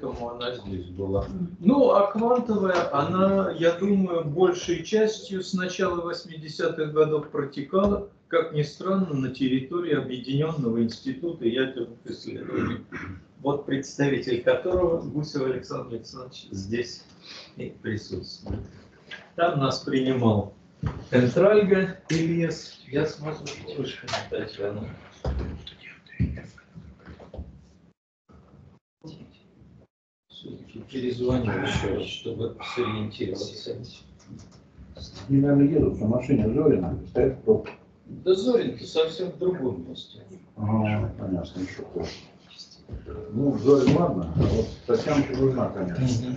Поэтому она здесь была. Ну, а квантовая, она, я думаю, большей частью с начала 80-х годов протекала, как ни странно, на территории Объединенного института ядерных исследований. Вот представитель которого, Гусев Александр Александрович, здесь и присутствует. Там нас принимал Энтральга Ильес. Я смотрю, слушай, Татьяна. Все-таки перезвоню еще раз, чтобы сориентироваться. Они, наверное, едут на машине Зорина, стоят в пробке. Да Зорин-то совсем в другом месте. Ага, понятно, еще плохо. Ну, Зорин ладно, а вот Татьянка нужна, конечно.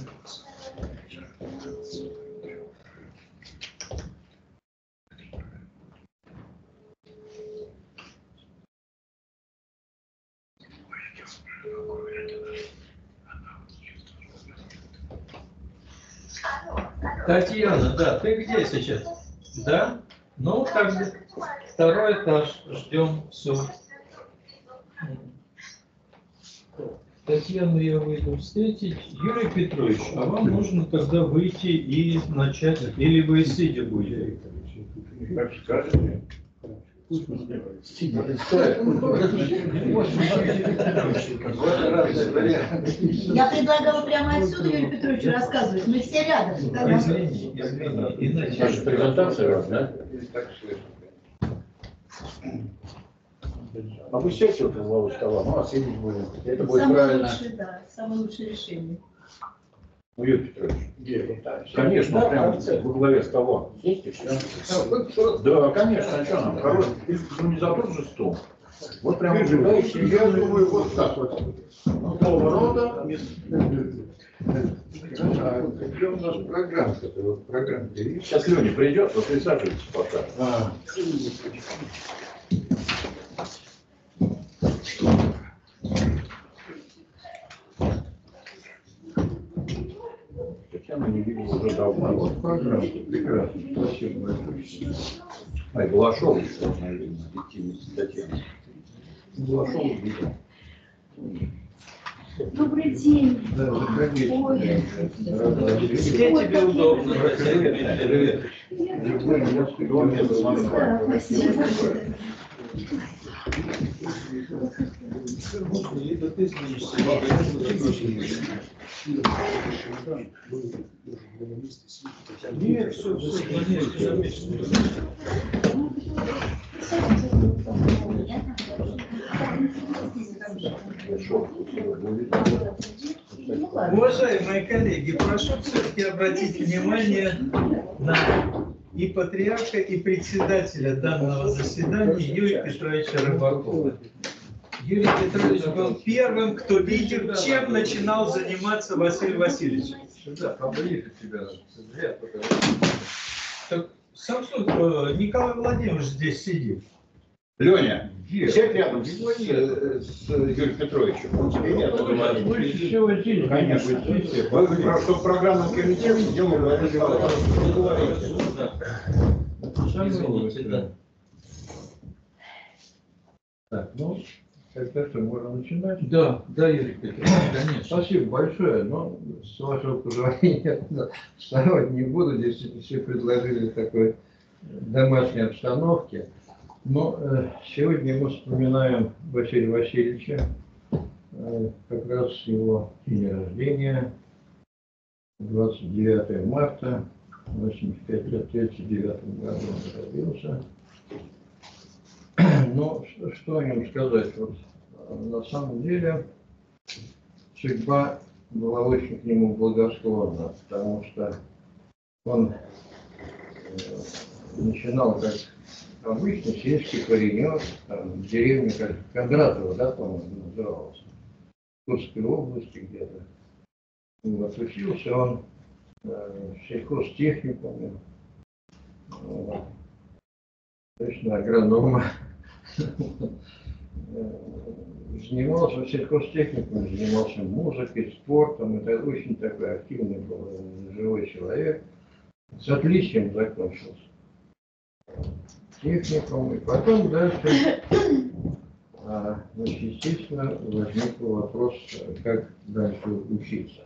Татьяна, да, ты где сейчас? Да? Ну, как бы второй этаж, ждем, все. Татьяну я выйду встретить. Юрий Петрович, а вам нужно тогда выйти и начать, или вы сидя будете? Как скажете. Я предлагала прямо отсюда Юрию Петровичу рассказывать. Мы все рядом. Извини, извини, Наша иначе. презентация вас, да? А вы сядьте вот в стола, ну, а сидеть будем. Это будет Самое правильно. лучшее, да, самое лучшее решение. Юрий Петрович. Конечно, прямо в углове стола. Сесть и все. Да, конечно, а что нам? Хороший. Ну, не за тот же стол. Вот прямо ожидающий. Я думаю, вот так вот. Такого рода. А где у нас? Вот есть? Сейчас Леня придет, вы присаживайтесь пока. Татьяну не видел уже давно. Вот программа прекрасно. Спасибо большое. Ай, Балашов еще, наверное, с Татьяной. Балашов видел. Добрый день. Да, заходите. Ой. Где тебе удобно? Привет. Да, спасибо. Либо ты сменишься, Нет, все, все, конечно, конечно. Уважаемые коллеги, прошу все-таки обратить внимание на и патриарха, и председателя данного заседания Юрия Петровича Рыбакова. Юрий Петрович был первым, кто видел, чем начинал заниматься Василий Васильевич. Сюда, поближе тебя. Так, Самсон, э, Николай Владимирович здесь сидит. Леня, сядь рядом с, э, с Юрием Петровичем. Он тебе нет, говорит. Лучше всего здесь. Конечно. Вы, про- что в программном комитете Николаевич. Не говорите. Извините, да. Так, ну, тогда что, можно начинать? Да, да, Юрий Петрович, конечно. Спасибо большое, но с вашего позволения вставать не буду. Здесь все предложили такой домашней обстановке. Но э, сегодня мы вспоминаем Василия Васильевича, э, как раз его день рождения, 29 марта, 85 лет, в 39 году он родился. Но что, что о нем сказать? Вот, э, на самом деле судьба была очень к нему благосклонна, потому что он начинал как обычный сельский паренек, там, в деревне как Кондратово, да, по-моему, называлось, в Курской области где-то. Вот, учился он э, в сельхозтехникуме, вот, точно агронома. Э, Занимался в сельхозтехникуме, занимался музыкой, спортом. Это очень такой активный был э, живой человек. С отличием закончился техникум. И потом дальше А, значит, естественно, возник вопрос, как дальше учиться,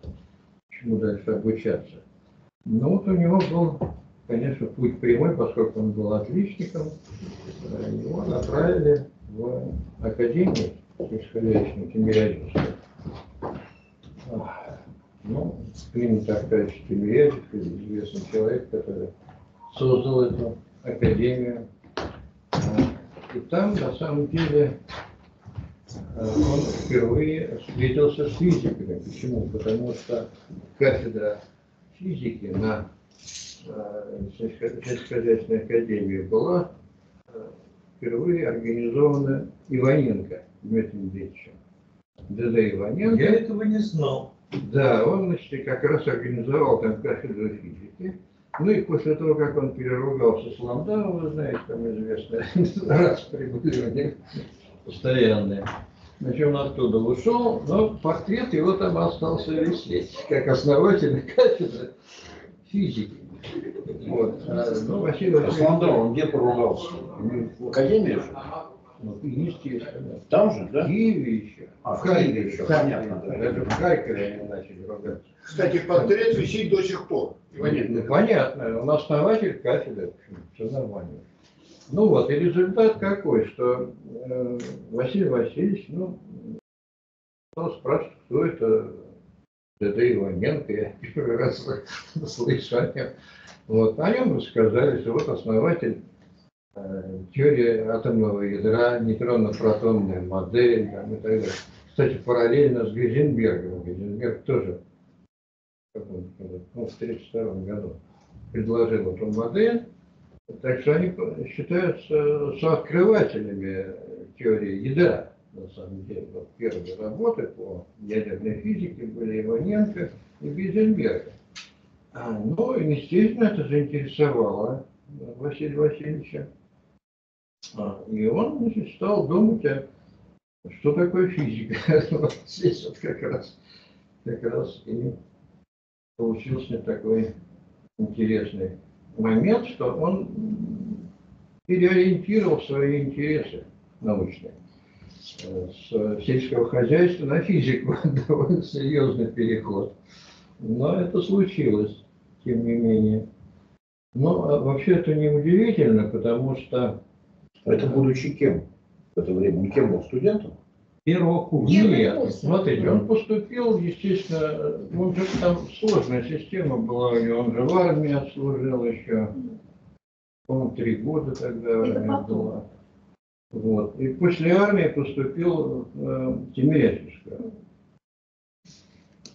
чему дальше обучаться. Ну вот у него был, конечно, путь прямой, поскольку он был отличником. Э, Его направили в Академию сельскохозяйственную Тимирязевскую. Ну, Климент Аркадьевич Тимирязев, известный человек, который создал эту академию. И там, на самом деле, а, он впервые встретился с физиками. Почему? Потому что кафедра физики на сельско- сельскохозяйственной академии была а, впервые организована Иваненко Дмитрием Ильичем. ДД Иваненко. Я этого не знал. Да, он, значит, как раз организовал там кафедру физики. Ну и после того, как он переругался с Ландау, вы знаете, там известно, раз прибыли у них постоянные. Значит, он оттуда ушел, но портрет его там остался висеть, как основатель кафедры физики. Вот. А, Ну, Василий А с Ландау он где поругался? В Академии же? ну, естественно, Там же, в да? Киеве еще. А, в Киеве еще, понятно, да. Это в Харькове они начали ругаться. Кстати, портрет висит до сих пор. Иваненко. Ну, понятно, он основатель кафедры, все нормально. Ну вот, и результат какой, что э, Василий Васильевич, ну, стал спрашивать, кто это ДД Иваненко, я первый раз слышу о нем. Вот, о нем рассказали, что вот основатель э, теории атомного ядра, нейтронно-протонная модель там, и так далее. Кстати, параллельно с Гейзенбергом. Гейзенберг тоже? Ну, в 1932 году предложил эту модель. Так что они считаются сооткрывателями теории ядра, на самом деле. Вот первые работы по ядерной физике были Иваненко и Гейзенберга. А, ну, естественно, это заинтересовало Василия Васильевича. А, И он значит, стал думать, а что такое физика. Здесь вот как раз, как раз и получился такой интересный момент, что он переориентировал свои интересы научные с сельского хозяйства на физику. Довольно серьезный переход. Но это случилось, тем не менее. Но а вообще это не удивительно, потому что Это будучи кем в это время? Он кем был? Студентом? Первого курса. Первый Нет, курс. смотрите, он поступил, естественно, он же там сложная система была него, он же в армии отслужил еще, по-моему, три года тогда армия была. Вот. И после армии поступил в э, Тимирязевскую.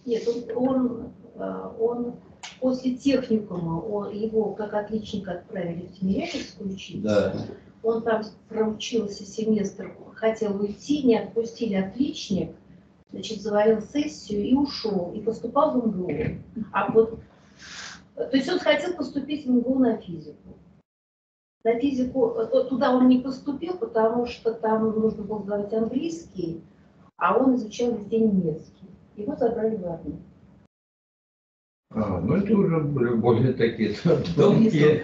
Нет, он, он, э, он после техникума, он, его как отличника отправили в Тимирязевскую учиться. Он там проучился семестр, хотел уйти, не отпустили отличник, значит, завалил сессию и ушел, и поступал в МГУ. А вот, то есть он хотел поступить в МГУ на физику. На физику, э, туда он не поступил, потому что там нужно было сдавать английский, а он изучал везде немецкий. Его забрали в армию. А, ну это уже более такие тонкие,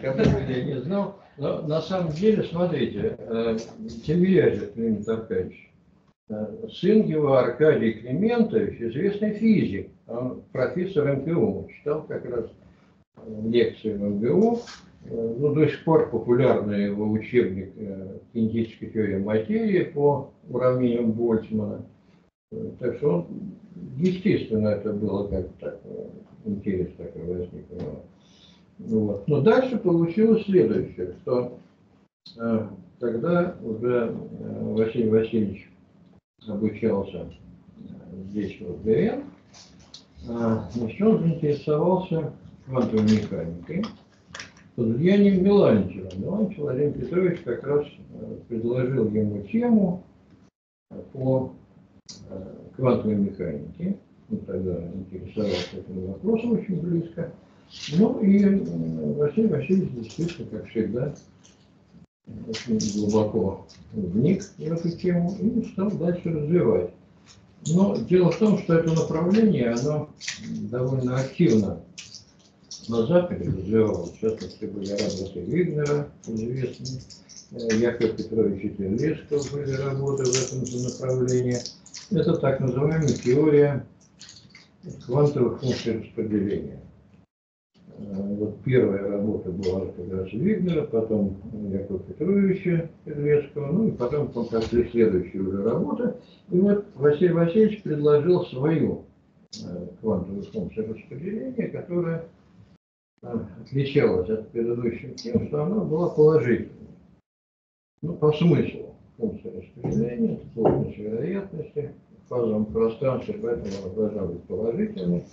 которые я не знал. Но на самом деле, смотрите, э, Тимирязев Климент Аркадьевич, э, сын его Аркадий Климентович, известный физик, он профессор МГУ, читал как раз э, лекции в МГУ, Э, ну, до сих пор популярный его учебник э, «Кинетическая теория материи» по уравнениям Больцмана. Э, Так что он, естественно, это было как-то так, э, интерес такой возник. Вот. Но дальше получилось следующее, что э, когда уже э, Василий Васильевич обучался э, здесь, в ГРН, э, значит, он заинтересовался квантовой механикой под влиянием Меланчева. Меланчев Владимир Петрович как раз э, предложил ему тему э, по квантовой механике. Он тогда интересовался этим вопросом очень близко. Ну и Василий Васильевич действительно, как всегда, очень глубоко вник в эту тему и стал дальше развивать. Но дело в том, что это направление, оно довольно активно на Западе развивалось. В частности, были работы Вигнера, известные Яков Петрович Терлецкого были работы в этом же направлении. Это так называемая теория квантовых функций распределения. Вот первая работа была как раз Вигнера, потом Якова Петровича Терлецкого, ну и потом пошли следующие уже работы. И вот Василий Васильевич предложил свою квантовую функцию распределения, которая отличалась от предыдущих тем, что она была положительной. Ну, по смыслу функции распределения, плотность вероятности, фазовом пространстве, поэтому она должна быть положительной.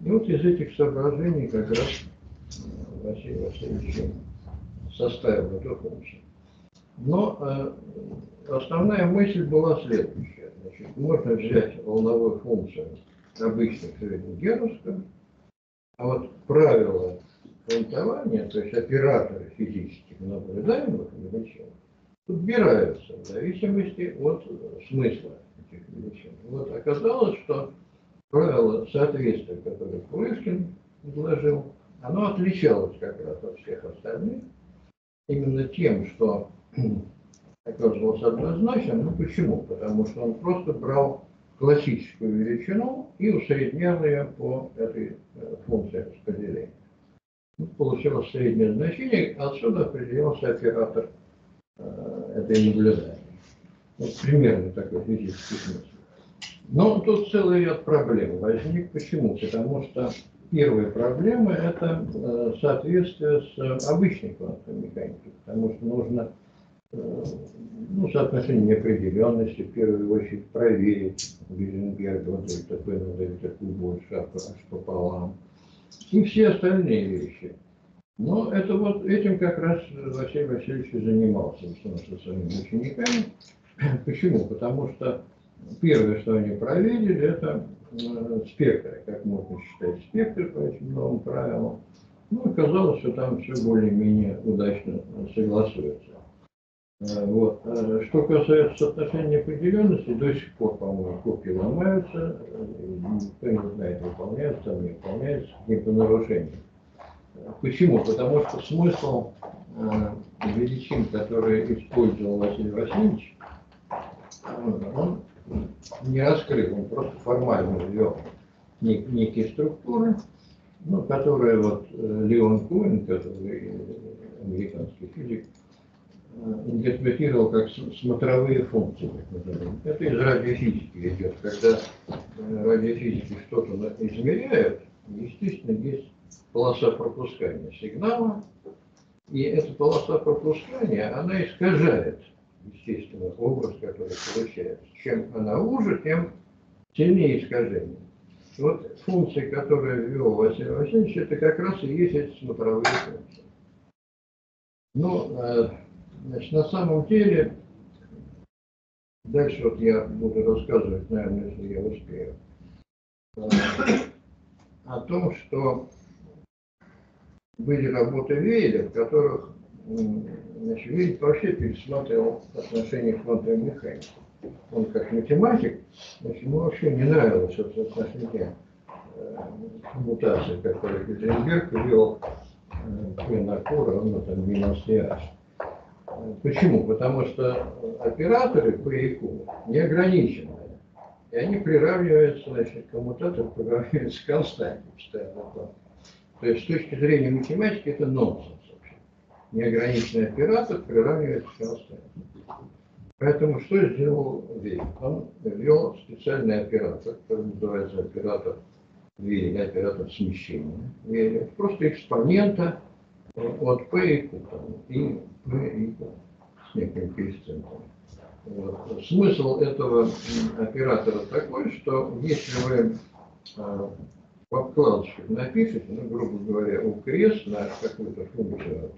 И вот из этих соображений как раз э, Василий Васильевич составил эту функцию. Но э, основная мысль была следующая. Значит, можно взять волновую функцию обычных среднегерновских, а вот правила фронтования, то есть операторы физических наблюдаемых величин, подбираются в зависимости от смысла этих величин. Вот оказалось, что правило соответствия, которое Пулышкин предложил, оно отличалось как раз от всех остальных именно тем, что оказывалось однозначным. Ну почему? Потому что он просто брал классическую величину и усреднял ее по этой э, функции распределения. Ну, получилось среднее значение, отсюда определился оператор э, этой наблюдаемой. Вот примерно такой физический смысл. Но тут целый ряд проблем возник. Почему? Потому что первая проблема – это э, соответствие с обычной квантовой механикой, потому что нужно Э, ну, соотношение неопределенности, в первую очередь, проверить Гейзенберг, вот такой надо такую больше, аж пополам. И все остальные вещи. Но это вот этим как раз Василий Васильевич и занимался со своими учениками. Почему? Потому что первое, что они проверили, это э, спектры, как можно считать спектры по этим новым правилам. Ну, оказалось, что там все более-менее удачно согласуется. Э, вот. Э, что касается соотношения неопределенности, до сих пор, по-моему, копии ломаются, никто не знает, выполняются, там не выполняются, каким-то нарушением. Почему? Потому что смысл величин, которые использовал Василий Васильевич, он не раскрыл, он просто формально ввел нек- некие структуры, ну, которые вот Леон Куин, который американский физик, интерпретировал как смотровые функции. Это из радиофизики идет. Когда э, радиофизики что-то измеряют, естественно, есть полоса пропускания сигнала, и эта полоса пропускания, она искажает, естественно, образ, который получается. Чем она уже, тем сильнее искажение. Вот функции, которые ввел Василий Васильевич, это как раз и есть эти смотровые функции. Но э, Значит, на самом деле, дальше вот я буду рассказывать, наверное, если я успею, э, о том, что были работы Вейля, в которых значит, Вейль вообще пересматривал отношения к квантовой механике. Он как математик, значит, ему вообще не нравилось это отношение э, мутации, которые Гейзенберг ввел э, Q равно там минус H. Почему? Потому что операторы по ИКУ неограниченные. И они приравниваются, значит, коммутатор приравнивается к константе, То есть с точки зрения математики это нонсенс Неограниченный оператор приравнивается к константе. Поэтому что сделал Вейн? Он ввел специальный оператор, который называется оператор Вейна, оператор смещения. Вейна. Просто экспонента от P и Q. Там, и и с неким коэффициентом. Вот. Смысл этого оператора такой, что если вы а, в обкладочках напишете, ну, грубо говоря, укрест на какую-то функцию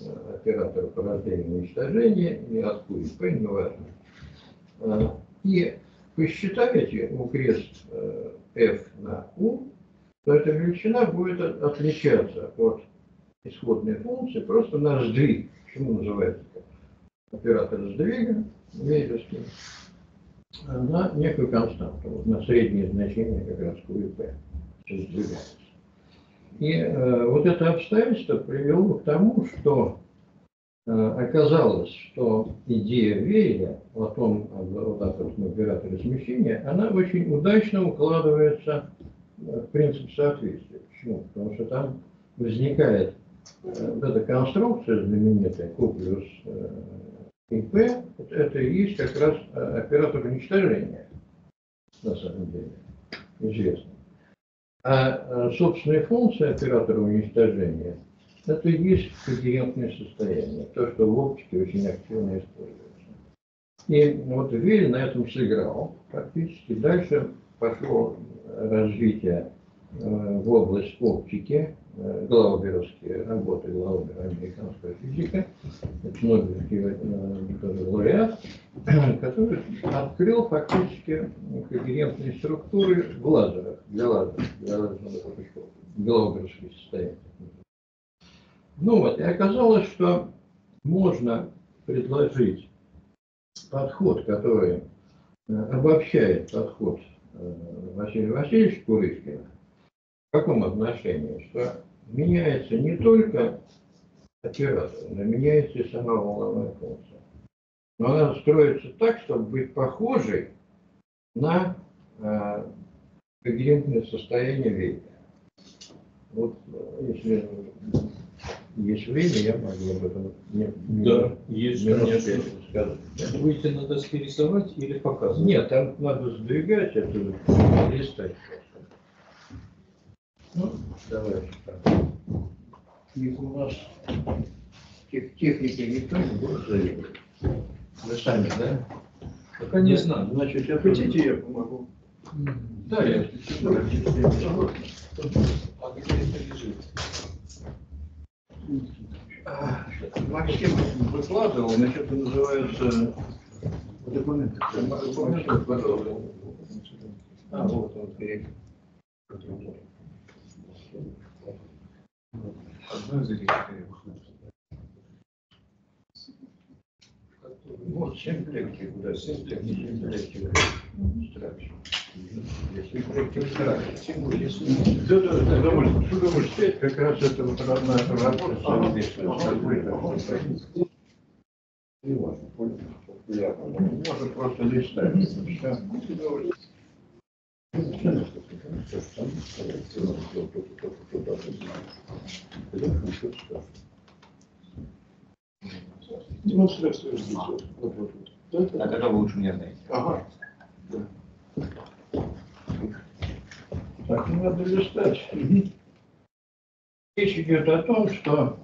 а, оператора порождения и уничтожения, и от Q и P, неважно, а, и посчитаете укрест F на U, то эта величина будет отличаться от исходной функции просто на сдвиг Почему называется оператор сдвига Вейдовский на некую константу, вот на среднее значение как раз КВП сдвигается. И э, вот это обстоятельство привело к тому, что Э, оказалось, что идея Вейля о том, о этом операторе смещения, она очень удачно укладывается в принцип соответствия. Почему? Потому что там возникает э, вот эта конструкция знаменитая, Q плюс ИП, это и есть как раз оператор уничтожения, на самом деле, известно. А собственная функция оператора уничтожения – это и есть когерентное состояние, то, что в оптике очень активно используется. И вот Виль на этом сыграл фактически. Дальше пошло развитие э, в область оптики, э, Глауберовские работы Глаубера, американская физика, это Нобелевский э, лауреат, который открыл фактически когерентные структуры в лазерах, для лазеров, для лазерных пучков, Глауберовские состояния. Ну вот, и оказалось, что можно предложить подход, который э, обобщает подход Василия Васильевича Курыскина. В каком отношении? Что меняется не только оператор, но меняется и сама волновая функция. Но она строится так, чтобы быть похожей на э, когерентное состояние века. Вот э, если есть время, я могу об этом не, Да, есть, конечно. Сказать. Будете на доске рисовать или показывать? Нет, там надо сдвигать это, листать. Ну, давайте так. Их у нас тех, техники никто не будет завидовать. Вы сами, да? Пока не знаю. Значит, я хотите, я помогу. Да, я. А где это лежит? Максим выкладывал, значит, это называется документы. А, вот он перед. Одно из этих Вот, семь лекций, куда? Семь лекций, семь лекций. Страшно. Да, да, да, довольно. Что думаешь, спеть, как раз это вот родная работа. Можно просто листать. Демонстрацию А когда вы лучше меня знаете? Ага. Так, не надо листать. Речь идет о том, что...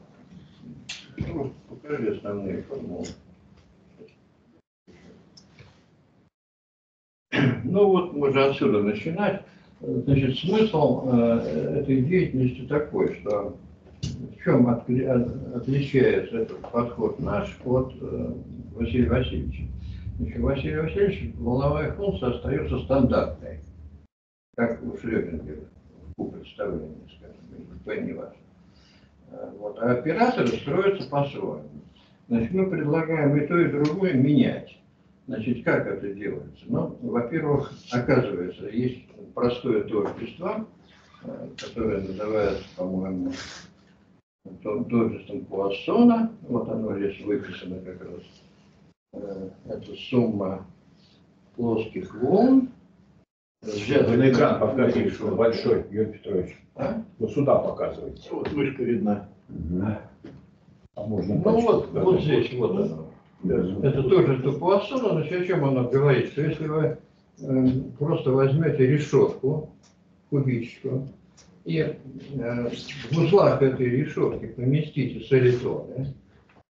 Ну, покажи основные формулы. Ну вот, можно отсюда начинать. Значит, смысл э, этой деятельности такой, что в чем отли, отличается этот подход наш от э, Василия Васильевича. Значит, Василий Васильевич волновая функция остается стандартной как у Шрёдингера, у представления, скажем, никто не важно. Вот. А операторы строятся по-своему. Значит, мы предлагаем и то, и другое менять. Значит, как это делается? Ну, во-первых, оказывается, есть простое тождество, а, которое называется, по-моему, тождеством Пуассона. Вот оно здесь выписано как раз. А, это сумма плоских волн вы на экран показываете, что он большой, Юрий Петрович. А? Вот сюда показываете. Вот мышка видна. Угу. А можно ну вот, вот здесь вот оно. Это тоже тупоосоно, значит, о чем оно говорит? Что если вы э, просто возьмете решетку, кубическую, и э, в узлах этой решетки поместите солитоны,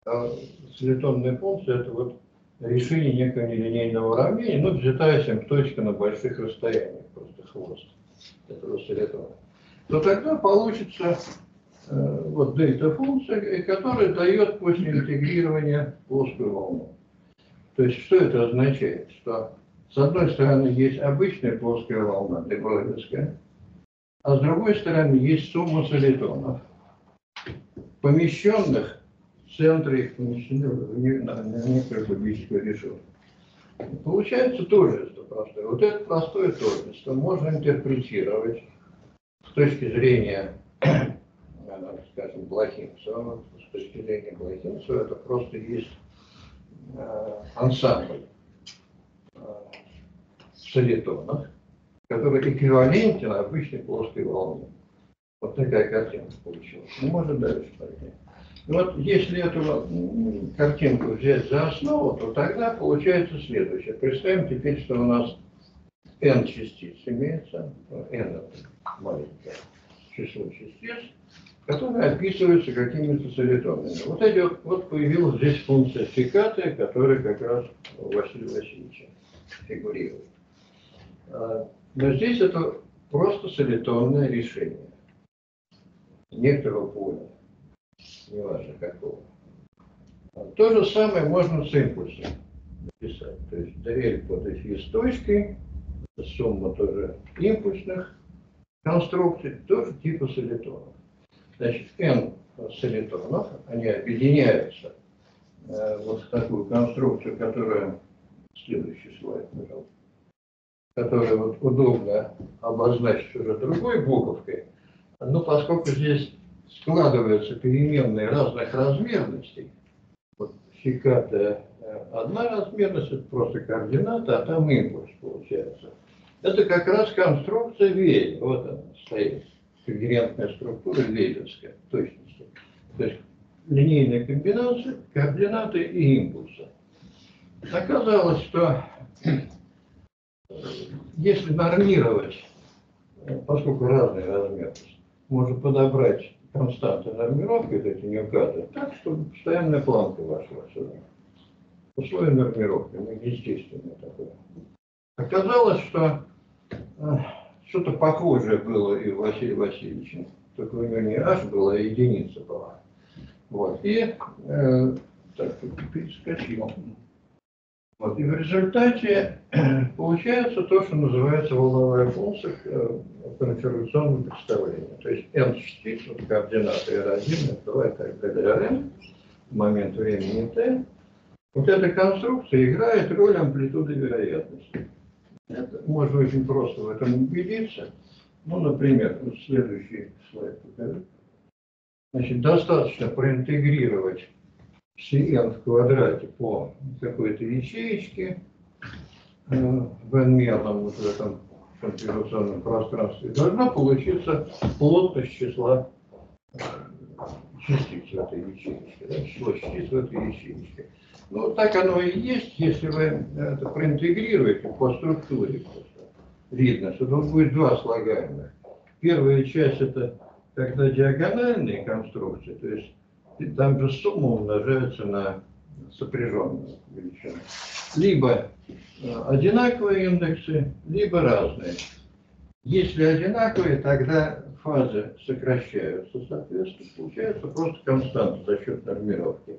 а солитонная функция это вот решение некого нелинейного уравнения, ну, взятая всем точка на больших расстояниях, просто хвост этого солитона, то тогда получится э, вот дельта-функция, которая дает после интегрирования плоскую волну. То есть что это означает? Что с одной стороны есть обычная плоская волна, дебройлевская, а с другой стороны есть сумма солитонов, помещенных центре их помещены в некоторую кубическую решетку. Получается тождество простое. Вот это простое тождество можно интерпретировать с точки зрения, скажем, Блохинцева, точки зрения Блохинцева, это просто есть э, ансамбль солитонов, который эквивалентен обычной плоской волне. Вот такая картинка получилась. Ну, можно дальше пойти. Вот если эту картинку взять за основу, то тогда получается следующее. Представим теперь, что у нас n частиц имеется, n это маленькое число частиц, которые описываются какими-то солитонами. Вот, эти, вот появилась здесь функция фикаты, которая как раз у Василия Васильевича фигурирует. А, но здесь это просто солитонное решение некоторого поля неважно какого. То же самое можно с импульсом написать. То есть дрель под эфир с точкой, сумма тоже импульсных конструкций, тоже типа солитонов. Значит, n солитонов, они объединяются э, вот в такую конструкцию, которая, следующий слайд, пожалуйста, которая вот удобно обозначить уже другой буковкой, но поскольку здесь складываются переменные разных размерностей. Вот фиката э, одна размерность, это просто координата, а там импульс получается. Это как раз конструкция Вейля. Вот она стоит. Когерентная структура Вейлевская точности. То есть линейная комбинация координаты и импульса. Оказалось, что если нормировать, поскольку разные размерности, можно подобрать константы нормировки, вот эти неукаты, так, чтобы постоянная планка вошла сюда. Условия нормировки, ну, естественное такое. Оказалось, что э, что-то похожее было и у Василия Васильевича, только у него не h была, а единица была. Вот. И э, так, перескочил. Вот. И в результате получается то, что называется волновая функция э, конфигурационного представления. То есть n частиц, вот координаты R1, R2 и так далее, Rn, в момент времени t, вот эта конструкция играет роль амплитуды вероятности. Это можно очень просто в этом убедиться. Ну, например, вот следующий слайд покажу. Значит, достаточно проинтегрировать Cn в квадрате по какой-то ячеечке э, в n-мерном вот в этом конфигурационном пространстве, должна получиться плотность числа э, частиц в этой ячеечке, да, число частиц в этой ячеечке. Ну, так оно и есть, если вы это проинтегрируете по структуре просто. Видно, что тут будет два слагаемых. Первая часть это когда диагональные конструкции, то есть там же сумма умножается на сопряженную величину. Либо э, одинаковые индексы, либо разные. Если одинаковые, тогда фазы сокращаются, соответственно, получается просто константа за счет нормировки.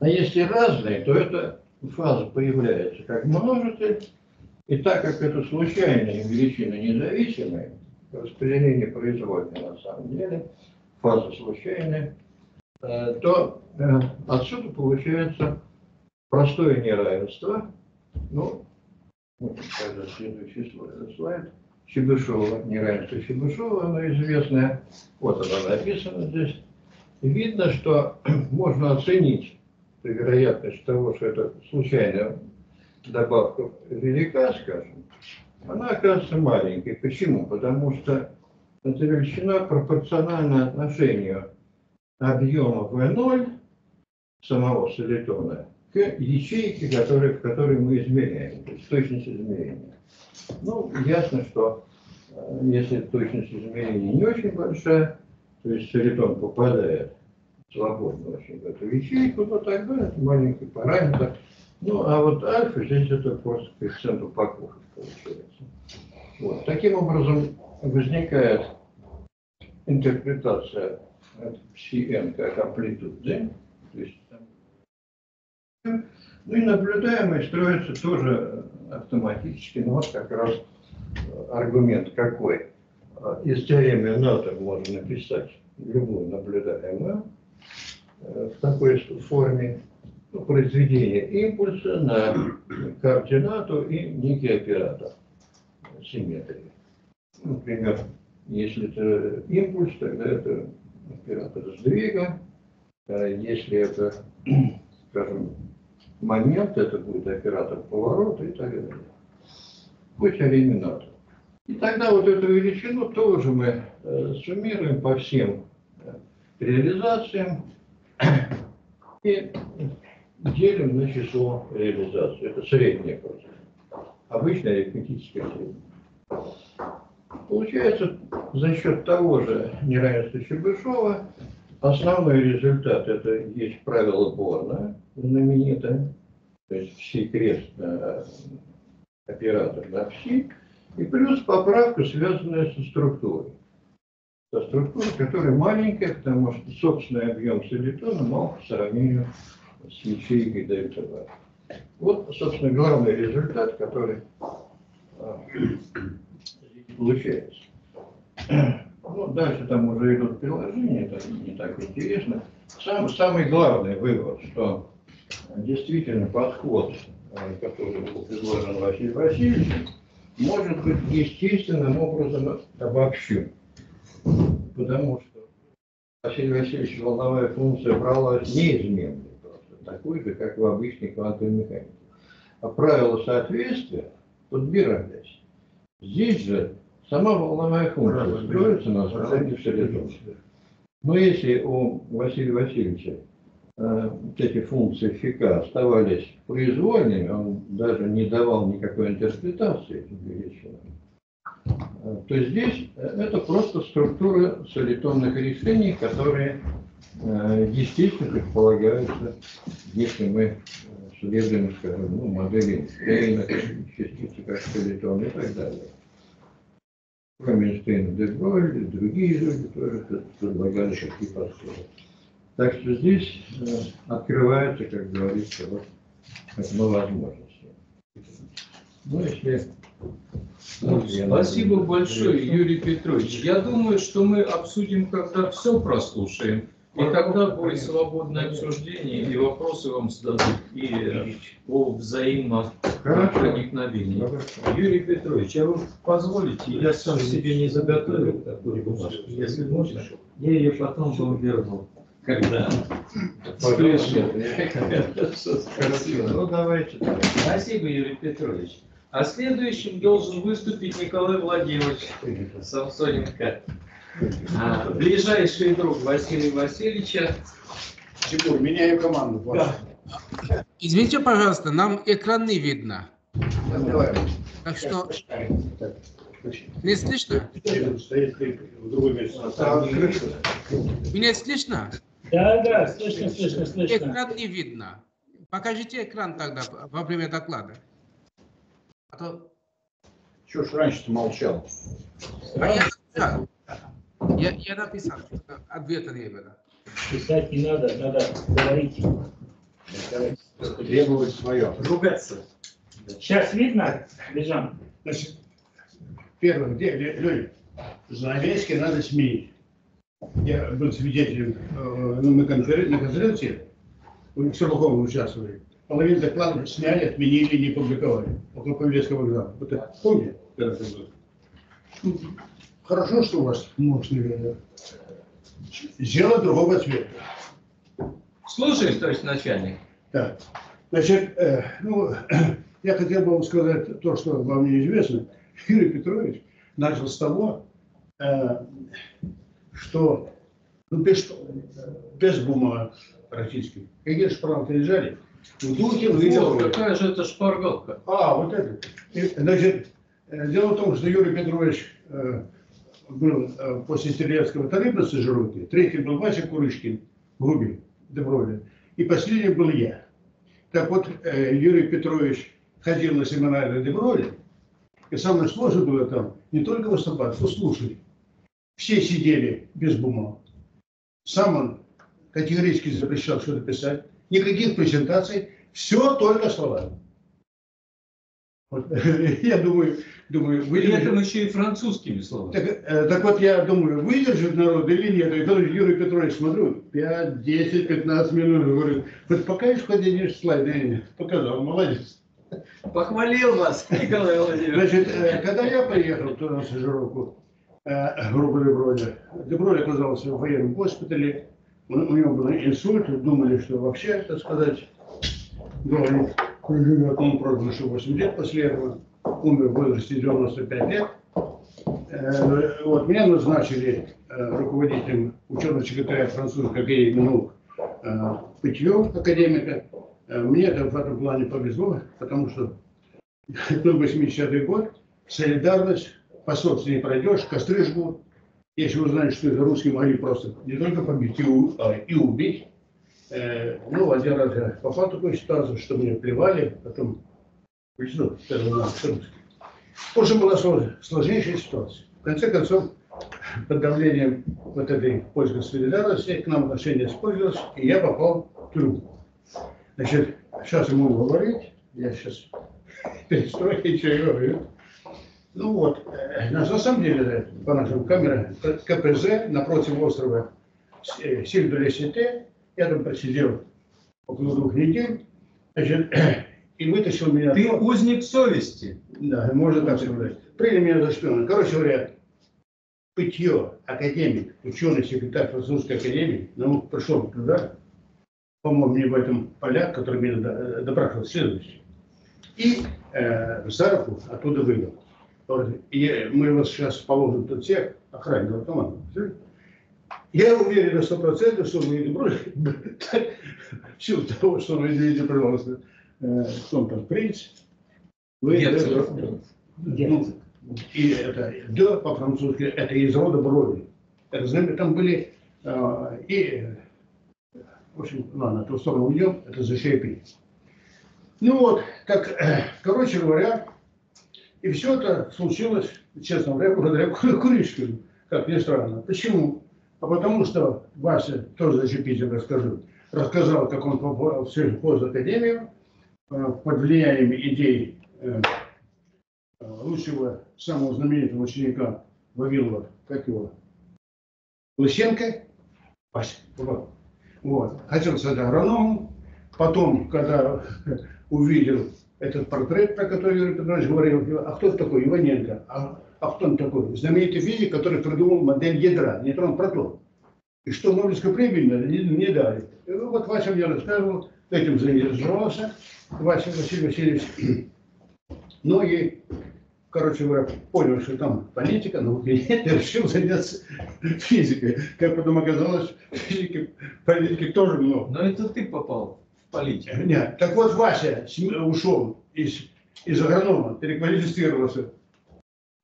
А если разные, то эта фаза появляется как множитель, и так как это случайные величины независимые, распределение производной на самом деле, фаза случайная, то э, отсюда получается простое неравенство. Ну, вот тогда следующий слайд. Чебышева, неравенство Чебышева, оно известное. Вот оно написано здесь. Видно, что можно оценить вероятность того, что это случайная добавка велика, скажем, она оказывается маленькой. Почему? Потому что эта величина пропорциональна отношению объема V0 самого солитона к ячейке, который, в которой мы измеряем, то есть точность измерения. Ну, ясно, что э, если точность измерения не очень большая, то есть солитон попадает свободно очень в эту ячейку, то тогда это маленький параметр. Ну, а вот альфа здесь это просто коэффициент упаковки получается. Вот. Таким образом возникает интерпретация Cn как амплитуды, то есть ну и наблюдаемый строится тоже автоматически, но вот как раз аргумент какой. Из теоремы Ната можно написать любую наблюдаемую в такой форме ну, произведение импульса на координату и некий оператор симметрии. Например, если это импульс, тогда это оператор сдвига, э, если это, скажем, момент, это будет оператор поворота и так далее. Пусть алиминатор. И тогда вот эту величину тоже мы э, суммируем по всем э, реализациям и делим на число реализации. Это среднее просто. Обычное арифметическое среднее. Получается, за счет того же неравенства Чебышева, основной результат это есть правило Борна, знаменитое, то есть все крест на оператор на все, и плюс поправка, связанная со структурой. Со структурой, которая маленькая, потому что собственный объем солитона мал по сравнению с ячейкой дельта В. Вот, собственно, главный результат, который а, получается. Ну, дальше там уже идут приложения, это не так интересно. Сам, самый главный вывод, что действительно подход, э, который был предложен Василий Васильевичем, может быть естественным образом обобщен. Потому что Василий Васильевич волновая функция брала неизменной просто, такой же, как в обычной квантовой механике. А правила соответствия подбирались. Здесь же сама волновая функция строится на основе шаритов. Но если у Василия Васильевича э, эти функции фика оставались произвольными, он даже не давал никакой интерпретации этим величинам, э, то здесь э, это просто структура солитонных решений, которые э, естественно предполагаются, если мы следуем, скажем, ну, модели частицы как солитон и так далее. Кроме Эйнштейна, Деброль, другие люди тоже предлагали такие подходы. Так что здесь э, открывается, как говорится, вот окно возможностей. Ну, если... Ну, спасибо большое, Юрий Петрович. Я думаю, что мы обсудим, когда все прослушаем. И тогда будет свободное обсуждение, и вопросы вам зададут, и о взаимопроникновении. Юрий Петрович, а вы позволите, я сам себе не заготовил такую бумажку, если можно, я ее потом вам верну. Когда? Ну, давайте. Спасибо, Юрий Петрович. А следующим должен выступить Николай Владимирович Самсоненко. А, ближайший друг Василия Васильевича. Тимур, меняю команду. Да. Извините, пожалуйста, нам экран не видно. Давай. Так что... Не слышно? Меня слышно? Да, да, слышно, слышно, слышно. Экран не видно. Покажите экран тогда во время доклада. А то... Чего ж раньше-то молчал? А я. Я, я написал, ответа не было. Писать не надо, надо говорить. Требовать свое. Ругаться. Сейчас видно, Бежан? Значит, первое, где, люди, занавески надо сменить. Я был свидетелем, э, ну, мы конферен, на конференции, в Сербаковым участвовали. Половину докладов сняли, отменили, не публиковали. Около Павелецкого вокзала. Вот это помните, когда это было? Хорошо, что у вас мощный ветер. Сделай другого цвета. Слушай, товарищ начальник. Так. Значит, э, ну, я хотел бы вам сказать то, что вам неизвестно. Юрий Петрович начал с того, э, что ну, без, без бумаг практически. Какие шпаргалки лежали, в духе О, какая же это шпаргалка? А, вот это. И, значит, э, дело в том, что Юрий Петрович э, был э, после Стрелецкого вторым на стажировке, третий был Вася Курышкин, Губин, Добровин, и последним был я. Так вот, э, Юрий Петрович ходил на семинары Деброли, и самое сложное было там не только выступать, но слушать. Все сидели без бумаг. Сам он категорически запрещал что-то писать. Никаких презентаций, все только словами. Вот, я думаю, думаю, При этом еще и французскими словами. Так, э, так вот, я думаю, выдержит народ или нет. И тоже Юрий Петрович, смотрю, 5, 10, 15 минут. Говорит, вот пока еще ходишь слайды, показал, молодец. Похвалил вас, Николай Владимирович. Значит, э, когда я поехал туда на стажировку, э, группы Деброля, Деброль оказался в военном госпитале, у, у него был инсульт, думали, что вообще, так сказать, говорит, он прожил еще 8 лет после этого, умер в возрасте 95 лет. Э, вот, меня назначили э, руководителем ученого секретаря французской академии наук э, Пытье, академика. Мне это в этом плане повезло, потому что был 80-й год, солидарность, по собственной пройдешь, костры жгут. Если вы знаете, что это русские могли просто не только побить, а, и убить. Ну, один раз я попал в такую ситуацию, что мне плевали, потом первый раз, русский. Уже была слож- сложнейшая ситуация. В конце концов, под давлением вот этой польской солидарности к нам отношение использовалось, и я попал в тюрьму. Значит, сейчас ему говорить, я сейчас перестрою, я говорю. Ну вот, э, на самом деле, по нашим камерам, КПЗ напротив острова э, Силь-де-Лесите, я там просидел около двух недель, значит, и вытащил меня... Ты узник совести. Да, можно так сказать. Приняли меня за шпиона. Короче говоря, Пытье, академик, ученый секретарь французской академии, ну, пришел туда, по-моему, мне в этом поляк, который меня до- допрашивал, следующий. И э, за руку оттуда вывел. «И мы вас сейчас положим тут всех, охране наркоманов. Я уверен на сто процентов, что вы не бросите. В силу того, что вы извините, пожалуйста, э, кто он там, принц? Вы Герцог. ну, и это «де» по-французски, это из рода брови. Это, знаете, там были э, и, э, в общем, ладно, ту сторону уйдем, это за шейпи. Ну вот, так, э, короче говоря, и все это случилось, честно говоря, благодаря Ку- Куришкину, как ни странно. Почему? А потому что Вася, тоже зачепите, расскажу, рассказал, как он попал в сельхозакадемию э, под влиянием идей э, э, лучшего, самого знаменитого ученика Вавилова, как его, Лысенко, вот. Хотел стать агрономом, потом, когда увидел этот портрет, про который Юрий Петрович говорил, а кто такой, Иваненко, а, а кто он такой? Знаменитый физик, который придумал модель ядра, нейтрон-протон. И что Нобелевскую премию не, не дали. И вот Вася мне рассказывал, этим заинтересовался, Василий Васильевич. Ну и, короче говоря, понял, что там политика, науки нет, и решил заняться физикой. Как потом оказалось, физики, политики тоже много. Но это ты попал в политику. Нет, так вот Вася ушел из, из агронома, переквалифицировался,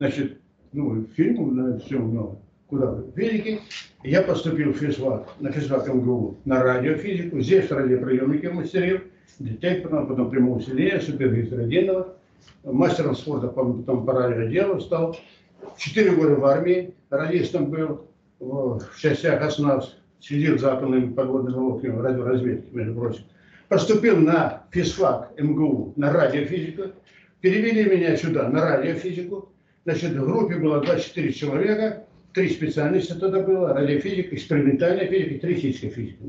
значит, ну, фильмов, на все много. Куда? В физике. И Я поступил в физфак, на физфак МГУ, на радиофизику. Здесь радиоприемники мастерил, детектором, потом прямого усиления, супервизора мастером спорта, по- потом по радиоделу стал. Четыре года в армии, радистом был, в частях ОСНАВС, следил за атомными подводными лодками, радиоразведки, между прочим. Поступил на физфак МГУ, на радиофизику. Перевели меня сюда, на радиофизику. Значит, в группе было 24 человека, три специальности тогда было, радиофизика, экспериментальная физика теоретическая физика.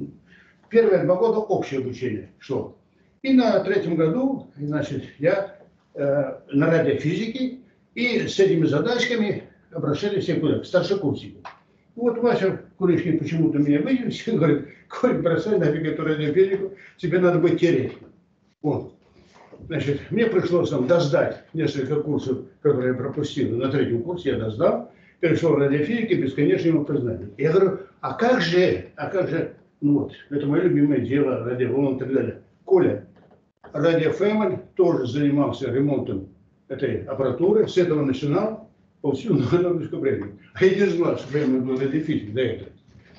Первые два года общее обучение шло. И на третьем году, значит, я э, на радиофизике, и с этими задачками обращались все куда? К старшекурснику. Вот Вася Куришкин почему-то меня выделил, говорит, Коль, бросай нафиг эту радиофизику, тебе надо быть теоретиком. Вот. Значит, мне пришлось там доздать несколько курсов, которые я пропустил. На третьем курсе я доздал, перешел в радиофизику бесконечному признанию. Я говорю, а как же, а как же, ну вот, это мое любимое дело, радиоволн и так далее. Коля, Радио Фемель тоже занимался ремонтом этой аппаратуры, с этого начинал, получил Нобелевскую премию. А я не знал, что Фемель был радиофизик до этого.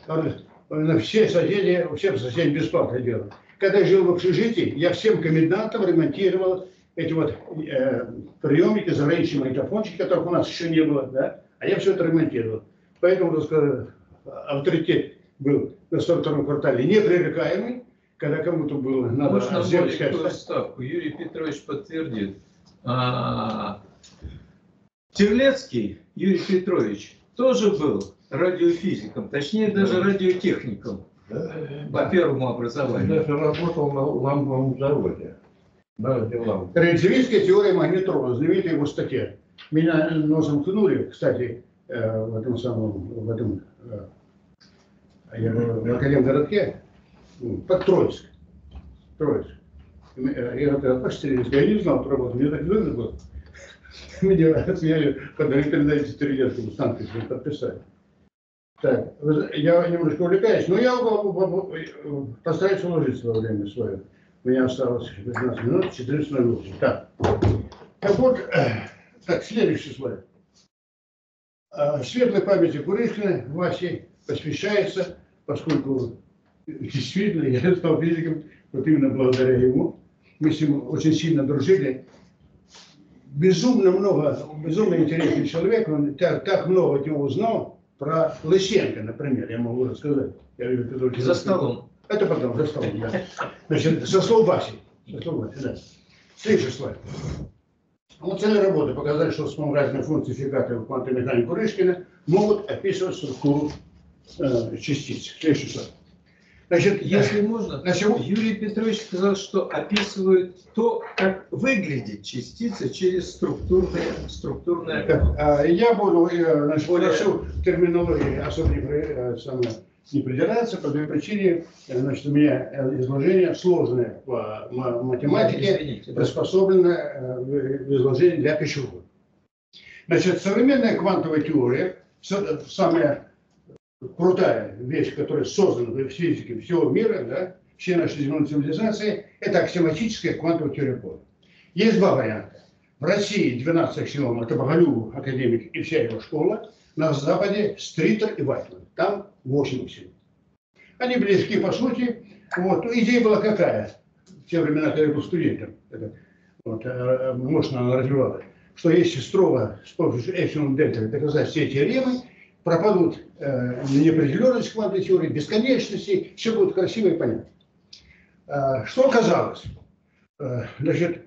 Говорит, на все соседи, всем соседям бесплатно делал. Когда я жил в общежитии, я всем комендантам ремонтировал эти вот э, приемники, заграничные магнитофончики, которых у нас еще не было, да, а я все это ремонтировал. Поэтому, так сказать, авторитет был на 42-м квартале непререкаемый, когда кому-то было надо Можно качество. ставку? Юрий Петрович подтвердит. А, Терлецкий Юрий Петрович тоже был радиофизиком, точнее даже радиотехником по первому образованию. Даже работал на ламповом заводе. Радиолампе. Релятивистская теория магнетрона, знаменитая его статья. Меня носом ткнули, кстати, э, в этом самом, в этом, э, я в Академгородке, под Троицк. Троицк. Я говорю, почти, я не знал про работу, мне так выгодно было. Когда вы передаете студентам станции, чтобы подписать. Так, я немножко увлекаюсь, но я постараюсь уложиться во время свое. У меня осталось 15 минут, 14.08. Так. так вот, так, следующий слайд. Светлой памяти Курышкина Васе посвящается, поскольку действительно я стал физиком вот именно благодаря ему. Мы с ним очень сильно дружили. Безумно много, безумно интересный человек, он так, так много от него узнал, про Лысенко, например, я могу рассказать. Я, это за столом. Это потом, за столом, да. Значит, со слов Васи. Со слов Васи, да. Следующий слайд. Вот цель работы показать, что вспомогательные функции фикатора квантовой механики Пурышкина могут описывать структуру э, частиц. Следующий слайд. Значит, если можно, значит, Юрий Петрович сказал, что описывает то, как выглядит частица через структурное, структурное... А, я буду, э, значит, прошу терминологии особо не, э, самое, не придираться, по той причине, э, значит, у меня изложение сложное по математике, приспособленное в изложении для пищевода. Значит, современная квантовая теория, самая крутая вещь, которая создана в физике всего мира, да, всей нашей земной цивилизации, это аксиоматическая квантовая теория поля. Есть два варианта. В России 12 аксиом, это Боголюбов, академик и вся его школа. На Западе Стритер и Вайтман. Там 8 аксиом. Они близки по сути. Вот. Идея была какая? В те времена, когда я был студентом. Это, вот, э, можно она развивалась. Что если строго с помощью Эпсилон Дельта доказать все теоремы, пропадут э, неопределенность квантовой теории, бесконечности, все будет красиво и понятно. Э, что оказалось? Э, значит,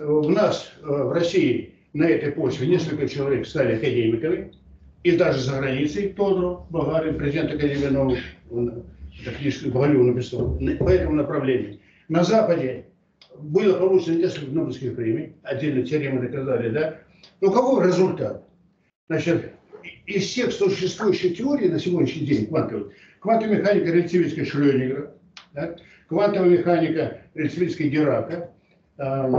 у нас э, в России на этой почве несколько человек стали академиками, и даже за границей Тодоров, Болгарин, президент Академии наук, он книжку Боголюбов написал, по этому направлению. На Западе было получено несколько Нобелевских премий, отдельно теоремы доказали, да? Но какой результат? Значит, из всех существующих теорий на сегодняшний день квантовой, квантовая механика релятивистская Шрёдингера, да, квантовая механика релятивистская Герака, э,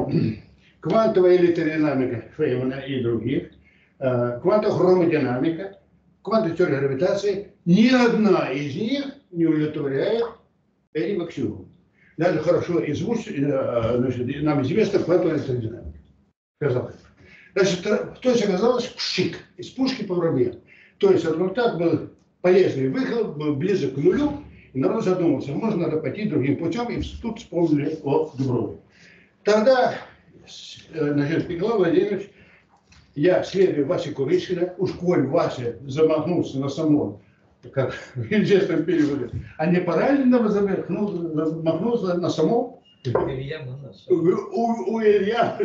квантовая электродинамика Феймана и других, э, квантовая хромодинамика, квантовая теория гравитации, ни одна из них не удовлетворяет этим аксиомам. Даже хорошо изучить, э, значит, нам известна квантовая электродинамика. Казалось. Значит, то есть оказалось пшик, из пушки по воробьям. То есть результат был полезный выход, был близок к нулю, и народ задумался, можно надо пойти другим путем, и тут вспомнили о Дуброве. Тогда, э, значит, Николай Владимирович, я следую Васе Курыщина, уж коль Вася замахнулся на само, как в известном переводе, а не параллельно замахнулся на само у, у Илья,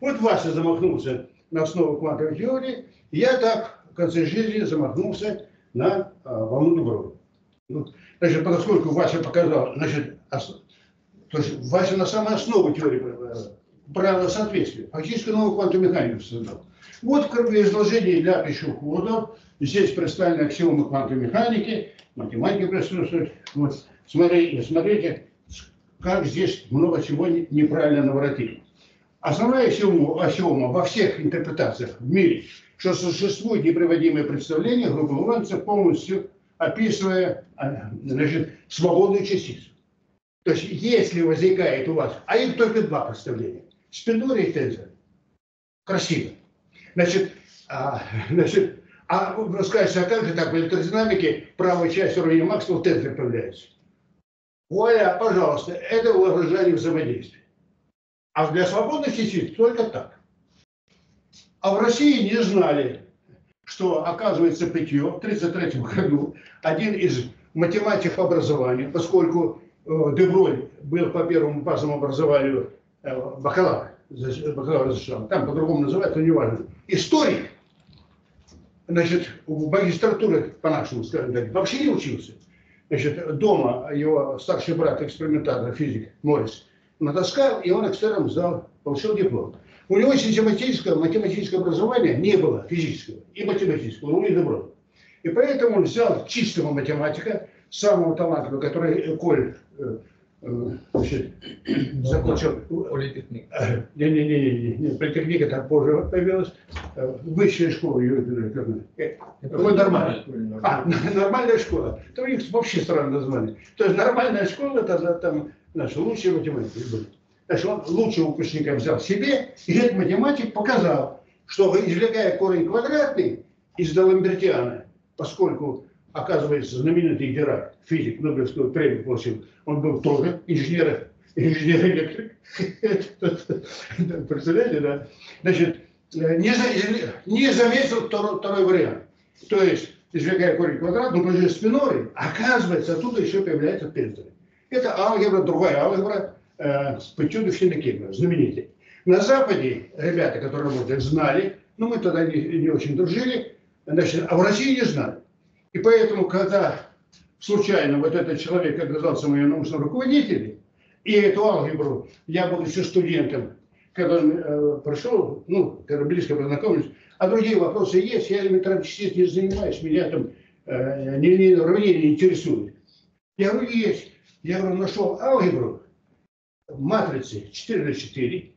вот Вася замахнулся на основу квантовой теории, я так в конце жизни замахнулся на а, волну Дубровы. Ну, значит, поскольку Вася показал, значит, то есть Вася на самой основе теории э, правила соответствия, фактически новую квантовую механику создал. Вот в изложении для пищеходов, здесь представлены аксиомы квантовой механики, математики присутствуют. Вот, смотрите, смотрите, как здесь много чего неправильно наворотили. Основная аксиома, во всех интерпретациях в мире, что существует неприводимое представление группы Лоренца, полностью описывая а, значит, свободную частицу. То есть, если возникает у вас, а их только два представления, спинория и тензор, красиво. Значит, а, значит, а вы скажете, а как же так в электродинамике правая часть уровня Максвелл тензор появляется? Оля, пожалуйста, это выражение взаимодействия. А для свободных частиц только так. А в России не знали, что, оказывается, Петье в 1933 году один из математиков образования, поскольку э, Деброль был по первому базовому образованию э, бакалавр, бакалавр защищал, там по-другому называется, неважно, историк, значит, в магистратуре, по-нашему, скажем так, вообще не учился. Значит, дома его старший брат, экспериментатор, физик Моррис, натаскал, и он экстерном сдал, получил диплом. У него систематического математического образования не было, физического и математического, у него добро. И поэтому он взял чистого математика, самого талантливого, который Коль э, значит, закончил. Политехник. Не-не-не, не, политехника так позже появилась. Э, Высшая школа? Э, Какой нормальная? А, нормальная школа. У них вообще странное название. То есть нормальная школа, тогда там наши лучшие математики были. Значит, он лучшего выпускника взял себе, и этот математик показал, что извлекая корень квадратный из Даламбертиана, поскольку, оказывается, знаменитый Дирак, физик, Нобелевскую премию получил, он был тоже инженер, инженер-электрик. Представляете, да? Значит, не, за, не заметил второй, второй вариант. То есть, извлекая корень квадрат, но уже спиной, оказывается, оттуда еще появляется пензель. Это алгебра, другая алгебра, э, с Петюдовщины Кемера, знаменитый. На Западе ребята, которые работали, знали, но мы тогда не, не очень дружили, значит, а в России не знали. И поэтому, когда случайно вот этот человек оказался моим научным руководителем, и эту алгебру, я, будучи студентом, когда э, прошел, ну, когда близко познакомились, а другие вопросы есть, я элементарно частиц не занимаюсь, меня там э, не, не, не интересует. Я говорю, есть. Я говорю, нашел алгебру, матрицы 4 на 4,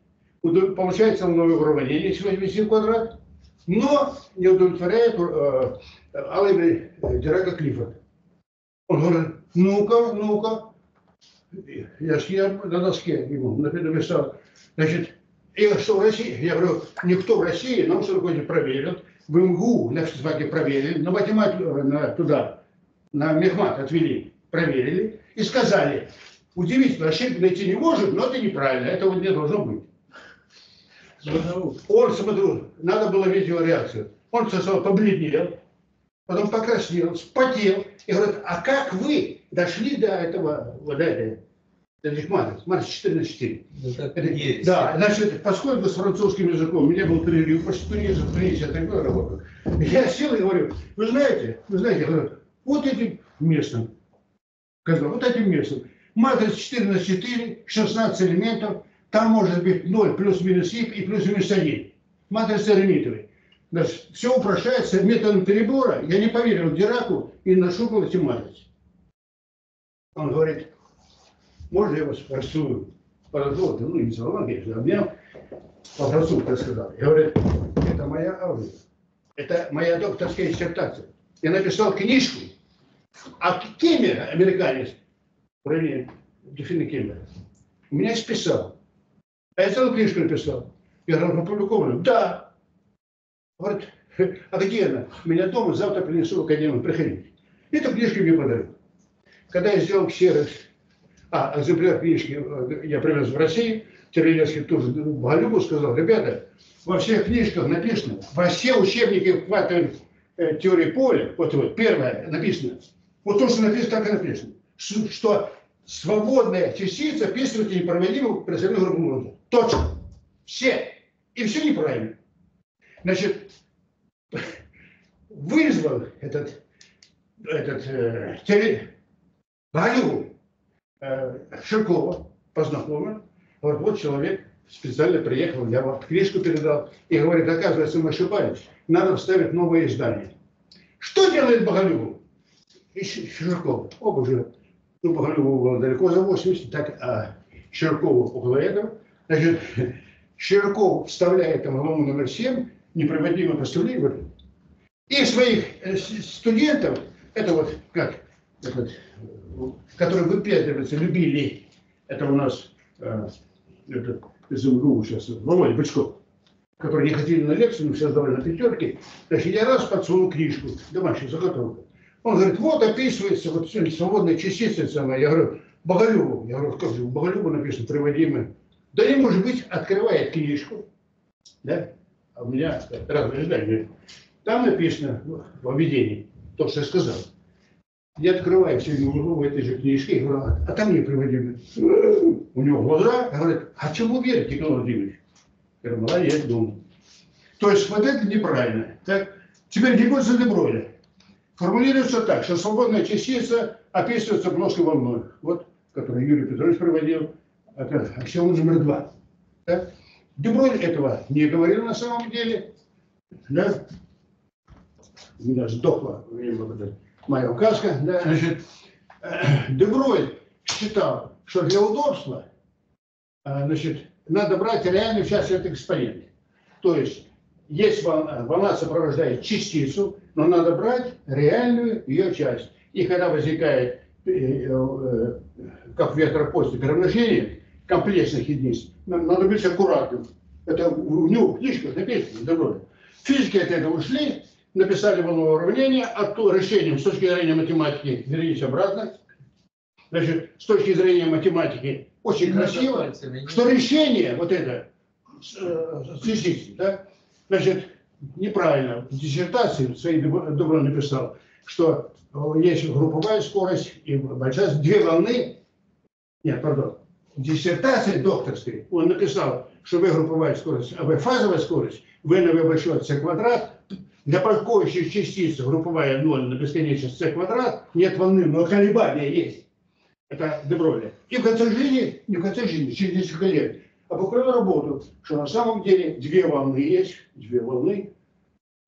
получается новое уравнение, если возьмите квадрат, но не удовлетворяет э, алгебре Дирака Клиффорда. Он говорит, ну-ка, ну-ка, я, я на доске ему написал, значит, и что в России? Я говорю, никто в России, нам что руководитель проверил, в МГУ на физфаке проверили, на математику, на, туда, на мехмат отвели, проверили и сказали, удивительно, ошибку найти не может, но это неправильно, этого не должно быть. Он, смотрю, надо было видеть его реакцию. Он сначала побледнел, потом покраснел, спотел и говорит, а как вы дошли до этого, вот до этой, до этих матриц, матриц 4 на 4? Да, значит, поскольку с французским языком у меня был перерыв, почти туризм, 50 год работал, я сел и говорю, вы знаете, вы знаете, я говорю, вот этим местом, сказал, вот этим местом, матрица 4 на 4, 16 элементов, там может быть 0 плюс-минус и и плюс-минус 1. Матрица Эрмитовой. Значит, все упрощается методом перебора. Я не поверил Дираку и нашел эти матрицы. Он говорит, можно я вас расцелую? Подошел, ну не целовал, конечно, обнял, по-французски сказал. Я говорю, это моя алгебра. Это моя докторская диссертация. Я написал книжку, а Кемер, американец, правильно, Дефина Кемер, у меня списал. А я целую книжку написал. Я говорю, опубликована? Да. Говорит, а где она? Меня дома, завтра принесу в академию, приходите. Эту книжку мне подарил. Когда я сделал ксерокс, а экземпляр книжки э, я привез в Россию, Терелевский тоже Боголюбу сказал, ребята, во всех книжках написано, во все учебники хватает э, теории поля, вот, вот первое написано, вот то, что написано, так и написано, что свободная частица описывает непроводимую при грубую Точно. Все. И все неправильно. Значит, вызвал этот, этот э, теле, Галю э, Ширкова, познакомил. Вот, вот человек специально приехал, я вам книжку передал, и говорит, оказывается, мы ошибались, надо вставить новое издание. Что делает Боголюбов? И Ширков, оба же, ну, Боголюбов было далеко за 80, так, а Ширкова около этого. Значит, Ширков вставляет там главу номер 7, непроводимое поставление, и своих э, студентов, это вот как, этот, которые выпендриваются, любили, это у нас э, из МГУ сейчас, Володя Бычков, которые не ходили на лекцию, но сейчас давали на пятерки, значит, я раз подсунул книжку, домашнюю заготовку. Он говорит, вот описывается вот свободная частица самая. Я говорю, Боголюбу. Я говорю, как же, Боголюбу написано приводимое. Да не может быть, открывает книжку, да, а у меня разные ожидания. Там написано ну, в введении то, что я сказал. Я открываю углу в этой же книжке и говорю, а, а там не приводимое. У него глаза, говорит, а чему верите, Николай Владимирович? Я говорю, молодец, думаю. То есть вот это неправильно. Так? Теперь гипотеза Деброля. Формулируется так, что свободная частица описывается плоской волной, вот, которую Юрий Петрович проводил, это аксиома номер два. Да? Деброль этого не говорил на самом деле. Да? у меня сдохла моя указка, да, значит, э, Деброй считал, что для удобства э, значит, надо брать реальную часть этой экспоненты. То есть, есть волна, волна сопровождает частицу, но надо брать реальную ее часть. И когда возникает, э, э, как вектор после перемножения комплексных единиц, надо быть аккуратным. Это у него в книжках написано, Деброй. Физики от этого ушли, написали волновое уравнение, а то решением с точки зрения математики вернись обратно. Значит, с точки зрения математики очень красиво, что решение вот это э, частицы, да, значит, неправильно в диссертации своей добро написал, что есть групповая скорость и большая две волны, нет, пардон, диссертации докторской он написал, что V групповая скорость, а V фазовая скорость, V на V большой c квадрат, для паркующих частиц групповая 0 на бесконечность c квадрат, нет волны, но колебания есть. Это Деброли. И в конце жизни, не в конце жизни, через несколько лет, обыкновенно работу, что на самом деле две волны есть, две волны.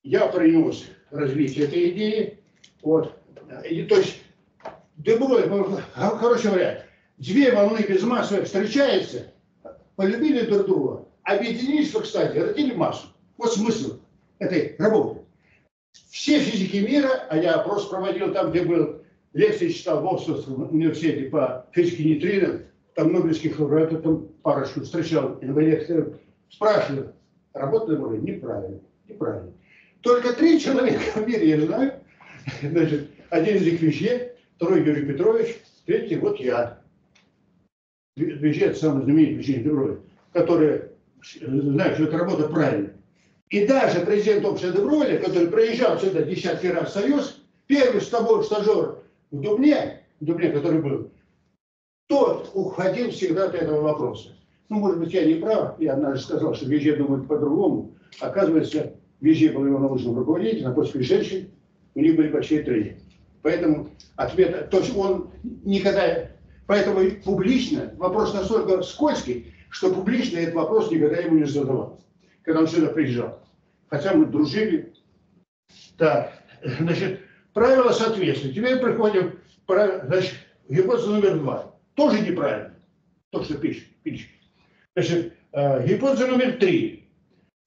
Я принес развитие этой идеи. Вот. И, то есть Деброль, хороший вариант. Две волны без массы встречаются, полюбили друг друга, объединились, кстати, родили массу. Вот смысл этой работы. Все физики мира, а я опрос проводил там, где был, лекции читал в Оксфордском университете по физике нейтринов, там нобелевских лауреатов, там парочку встречал, и на лекциях спрашиваю, работали мы неправильно, неправильно. Только три человека в мире я знаю, значит, один из них Веще, второй Юрий Петрович, третий вот я. Веще это самый знаменитый Веще Петрович, который знает, что эта работа правильная. И даже президент общества Деброля, который проезжал сюда десятки раз в Союз, первый с тобой стажер в Дубне, в Дубне, который был, тот уходил всегда от этого вопроса. Ну, может быть, я не прав, я однажды сказал, что Веже думает по-другому. Оказывается, Веже был его научным руководителем, а после пришедший у них были большие трения. Поэтому ответ, то есть он никогда, поэтому публично, вопрос настолько скользкий, что публично этот вопрос никогда ему не задавал когда он сюда приезжал. Хотя мы дружили. Так, значит, правила соответствия. Теперь приходим, значит, гипотеза номер два. Тоже неправильно. То, что пишет, пишет. Значит, э, гипотеза номер три.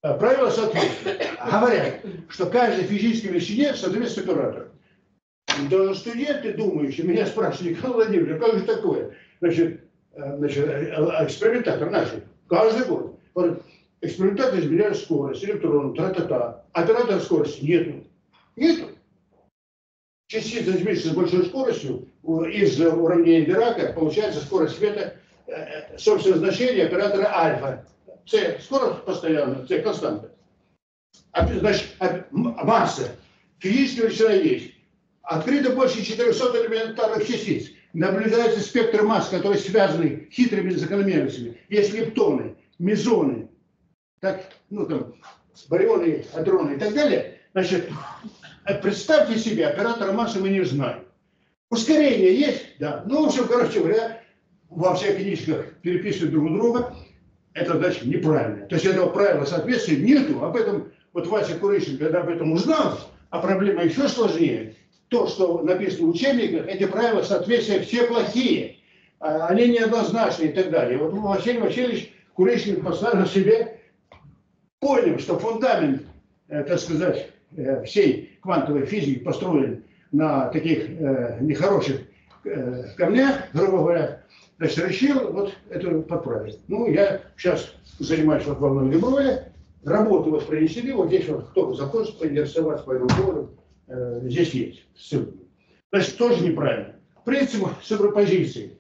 Э, правила соответствия. Говорят, что каждой физической величине соответствует оператор. Даже студенты думающие меня спрашивали, Николай Владимирович, а как же такое? Значит, э, значит экспериментатор наши каждый год. Говорит, экспериментатор измеряет скорость, электронов, тра-та-та. Оператора скорости нету. Нету. Частица измерится с большой скоростью, из уравнения Дирака получается скорость света, э, э, собственно, значение оператора альфа. С скорость постоянно, С константа. А, значит, а, масса. Физическая величина есть. Открыто больше 400 элементарных частиц. Наблюдается спектр масс, которые связаны хитрыми закономерностями. Есть лептоны, мезоны, как, ну там, барионы, адроны и так далее, значит, представьте себе, оператора массы мы не знаем. Ускорение есть? Да. Ну, в общем, короче говоря, во всех книжках переписывают друг друга, это значит неправильно. То есть этого правила соответствия нету, об этом вот Вася Курыщин, когда об этом узнал, а проблема еще сложнее, то, что написано в учебниках, эти правила соответствия все плохие, а, они неоднозначные и так далее. Вот Василий Васильевич Курыщин поставил себе понял, что фундамент, э, так сказать, э, всей квантовой физики построен на таких э, нехороших камнях, грубо говоря, значит, решил вот это подправить. Ну, я сейчас занимаюсь вот волной Леброя, работу вот принесли, вот здесь вот кто захочет поинтересоваться по этому поводу, здесь есть ссылка. Значит, тоже неправильно. Принцип суперпозиции.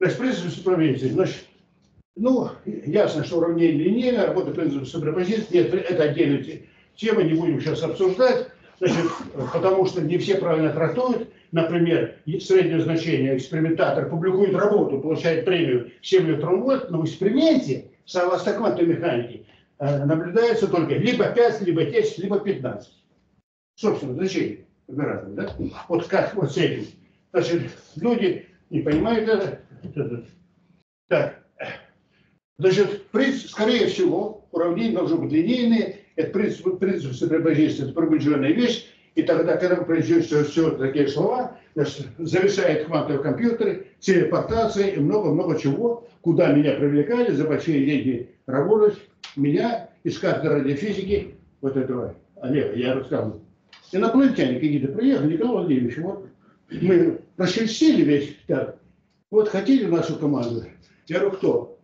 Значит, принцип суперпозиции. Значит, ну, ясно, что уравнение линейное, работа принципом суперпозиции, нет, это отдельная тема, не будем сейчас обсуждать, значит, потому что не все правильно трактуют. Например, среднее значение экспериментатор публикует работу, получает премию 7 электрон вольт, но в эксперименте, согласно квантовой механике, э, наблюдается только либо 5, либо 10, либо 15. Собственно, значение оператора, да? Вот как вот с этим. Значит, люди не понимают это. Так, Значит, принцип, скорее всего, уравнение должно быть линейное, это принцип, принцип суперпозиции, это пробужденная вещь, и тогда, когда вы произнесете все такие слова, значит, зависает квантовый компьютер, телепортация и много-много чего, куда меня привлекали за большие деньги работать, меня из кафедры радиофизики, вот этого Олега, я рассказывал, инопланетяне какие-то приехали, Николай Владимирович, вот мы расчистили весь так, вот хотели нашу команду? Я говорю, кто?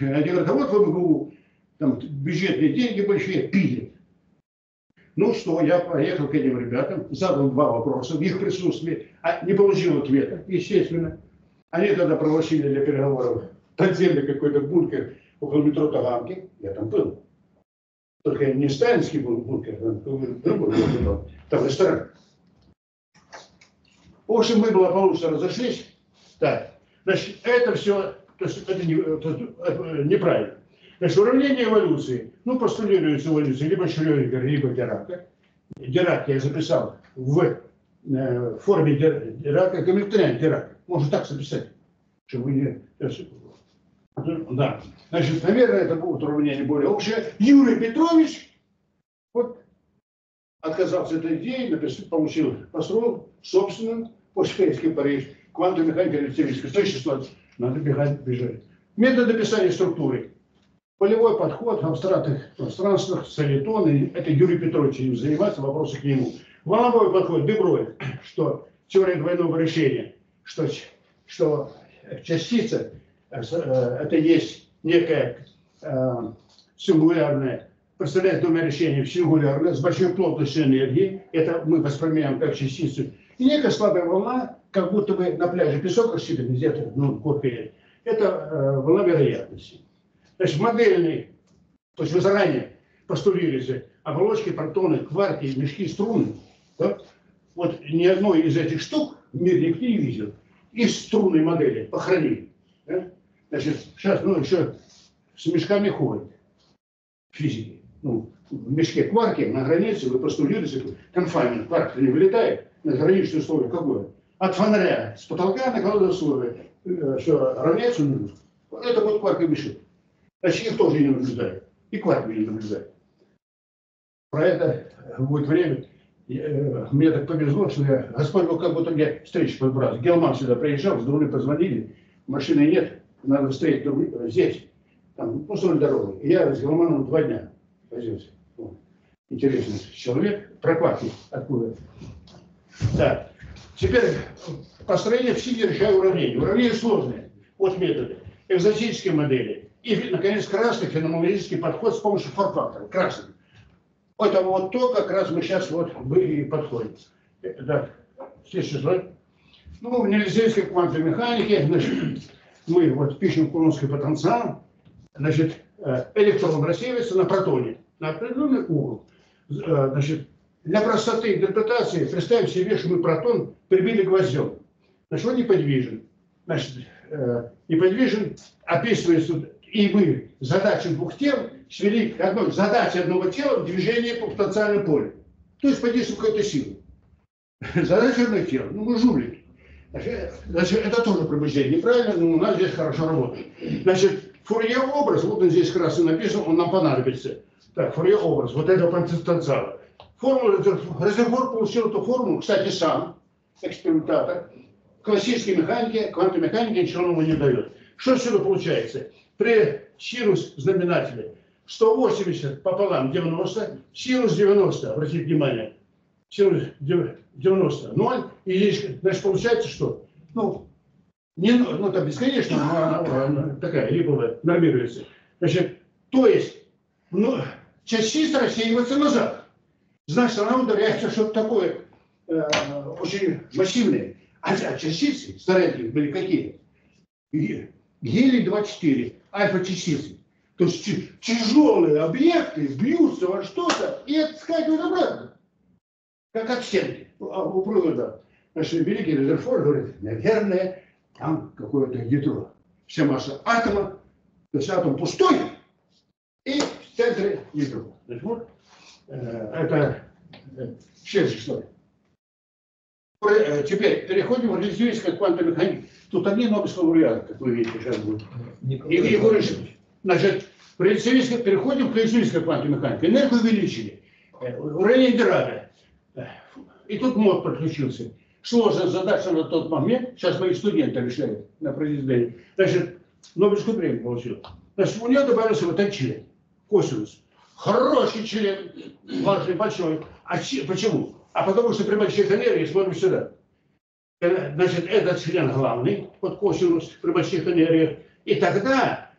Они говорят, а вот в МГУ, там бюджетные деньги большие, пили. Ну что, я поехал к этим ребятам, задал два вопроса в их присутствии, а не получил ответа, естественно. Они тогда пригласили для переговоров подземный какой-то бункер около метро Таганки, я там был. Только не сталинский был бункер, а другой был, там ресторан. В общем, мы благополучно разошлись. Так, значит, это все, то есть это, не, это, это неправильно. Значит, уравнение эволюции, ну, постулируется эволюция либо Шрёдингера, либо Дирака. Дирак я записал в э, форме Дирака, гамильтониан Дирак. Можно так записать, чтобы не... Да. Значит, наверное, это будет уравнение более общее. Юрий Петрович, вот, отказался от этой идеи, написал, получил, построил собственную Пошпейский Париж, квантовая механика электрическая. Следующий слайд. Надо бежать, бежать. Метод описания структуры. Полевой подход в абстрактных пространствах, солитоны, это Юрий Петрович им занимается, вопросы к нему. Волновой подход, Деброй, что теория двойного решения, что, что частица, это есть некая э, сингулярная, представляет двумя решениями сингулярная, с большой плотностью энергии, это мы воспринимаем как частицу и некая слабая волна, как будто бы на пляже песок рассыпан, где-то, ну, кофе. Это э, волна вероятности. Значит, модельный, то есть вы заранее постулируете оболочки, протоны, кварки, мешки, струны. Да? Вот ни одной из этих штук мир никто не видел. И струнной модели похоронили. Да? Значит, сейчас, ну, еще с мешками ходят физики. Ну, в мешке кварки на границе вы постулируете, конфаймент, кварк не вылетает, на граничные условия какое? От фонаря с потолка накладывают условия, э, что равняется нулю. Это будет кварк и мешок. Значит, их тоже не наблюдают. И кварк не наблюдает. Про это будет время. Э, мне так повезло, что я, Господь как будто мне встречу подбрал. Гелман сюда приезжал, с дороги позвонили, машины нет, надо встретить э, здесь, там, ну, соль дорогу. И я с Гелманом два дня возился. Интересный человек. Про кварки откуда? Да. Теперь построение всех решаю уравнений. Уравнения сложные. Вот методы. Экзотические модели. И, наконец, красный феноменологический подход с помощью форфактора. Красный. Это вот то, как раз мы сейчас вот вы и подходим. Да. Следующий слайд. Ну, в нельзяйской квантовой механике, значит, мы вот пишем кулонский потенциал, значит, э, электрон рассеивается на протоне, на определенный угол. Э, значит, для простоты интерпретации представим себе, что мы протон прибили гвоздем. Значит, он неподвижен. Значит, э, неподвижен описывается, и мы задачу двух тел свели к одной задаче одного тела в движении по потенциальному полю. То есть подействовать какой-то силы. Задача одного тела. Ну, мы жулики. Значит, это тоже пробуждение. Неправильно, но у нас здесь хорошо работает. Значит, Фурье образ, вот он здесь красный написан, он нам понадобится. Так, Фурье образ, вот этого потенциала. Формулу, резервуар получил эту формулу, кстати, сам, экспериментатор. Классической механике, квантовой механике ничего нового не дает. Что отсюда получается? При синус знаменателе 180 пополам 90, синус 90, обратите внимание, 90, 0, и здесь, значит, получается что? Ну, не, ну, там бесконечно, но она, она такая, липовая, нормируется. Значит, то есть, ну, частица рассеивается назад. Значит, она ударяется что-то такое э, очень массивное. А, а частицы старательные были какие? Гелий-24, альфа-частицы. То есть тяжелые объекты бьются во что-то и отскакивают обратно. Как от стенки а, у провода. Значит, великий Резерфор говорит, наверное, там какое-то ядро. Вся масса атома, то есть атом пустой, и в центре ядро. Значит, вот Э, это следующий слайд. Э, теперь переходим в реализующую квантовую механику. Тут один Нобелевский лауреат, как вы видите, сейчас будет. И Егор Значит, в релятивистской- переходим к релятивистской квантовой механике. Энергию увеличили. Э, Ленинграде. Э, И тут мод подключился. Сложная задача на тот момент. Сейчас мои студенты решают на произведении. Значит, Нобелевскую премию получил. Значит, у нее добавился вот этот член. Косинус. Хороший член. Важный, большой. А че- почему? А потому что при больших энергиях, смотрим сюда. Э, Значит, этот член главный, вот косинус при больших энергиях. И тогда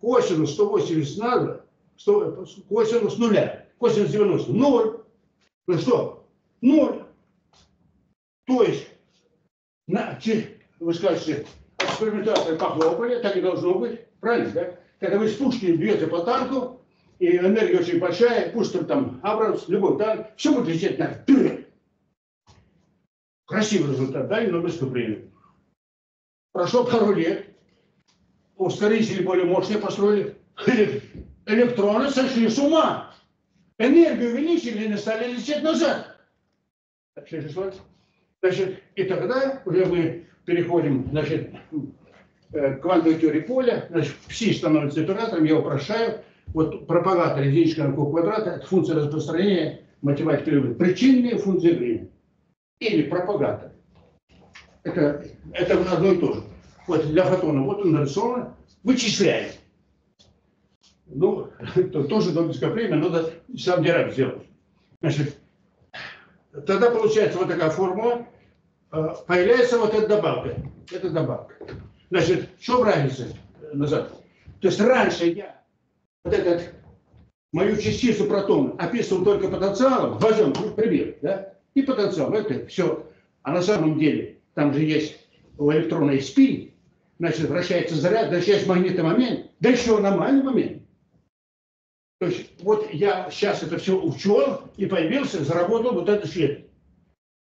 косинус 180 надо, 100, косинус нуля, косинус 90, ноль. Ну что? Ноль. То есть, на, вы скажете, экспериментаторы похлопали, так и должно быть, правильно, да? Когда вы с пушки бьете по танку, и энергия очень большая, пусть там, там Абрамс, любой танк, все будет лететь на вперед. Красивый результат, дали Нобелевскую премию. Прошло пару лет, ускорители более мощные построили, Эле- электроны сошли с ума. Энергию увеличили и стали лететь назад. Так, слайд. Значит, и тогда уже мы переходим, значит, э, к квантовой теории поля. Значит, пси становится оператором, я упрощаю. Вот пропагатор единичка на куб квадрата, это функция распространения, математика любит. Причинные функции времени. Или пропагатор. Это, это одно и то же. Вот для фотона, вот он нарисован, вычисляем. Ну, это тоже Нобелевская премия, надо сам Дирак сделать. Значит, тогда получается вот такая формула, э, появляется вот эта добавка. Это добавка. Значит, в чем разница э, назад? То есть раньше я вот этот, мою частицу протона описывал только потенциалом, возьмем ну, пример, да, и потенциал, это все. А на самом деле, там же есть у электрона есть спин, значит, вращается заряд, есть магнитный момент, да еще аномальный момент. То есть вот я сейчас это все учел и появился, заработал вот этот свет.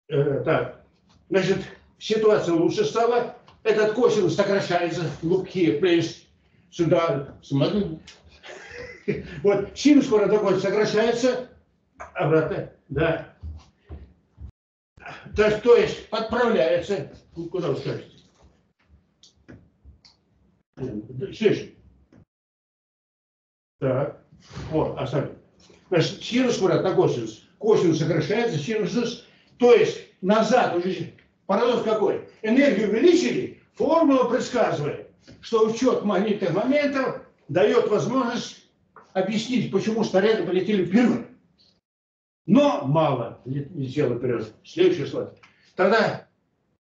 Э, так, значит, ситуация лучше стала. Этот косинус сокращается, лупки, плейс, сюда, смотри. Вот синус скоро такой сокращается, обратно, да. То то есть подправляется. Ну, Куда вы скажете? Следующий. Так. Вот, оставим. Значит, синус квадрат на косинус. Косинус сокращается, синус. То есть назад уже парадокс какой? Энергию увеличили, формула предсказывает, что учет магнитных моментов дает возможность объяснить, почему снаряды полетели вперед. Но мало ле- летело вперед. Следующий слайд. Тогда,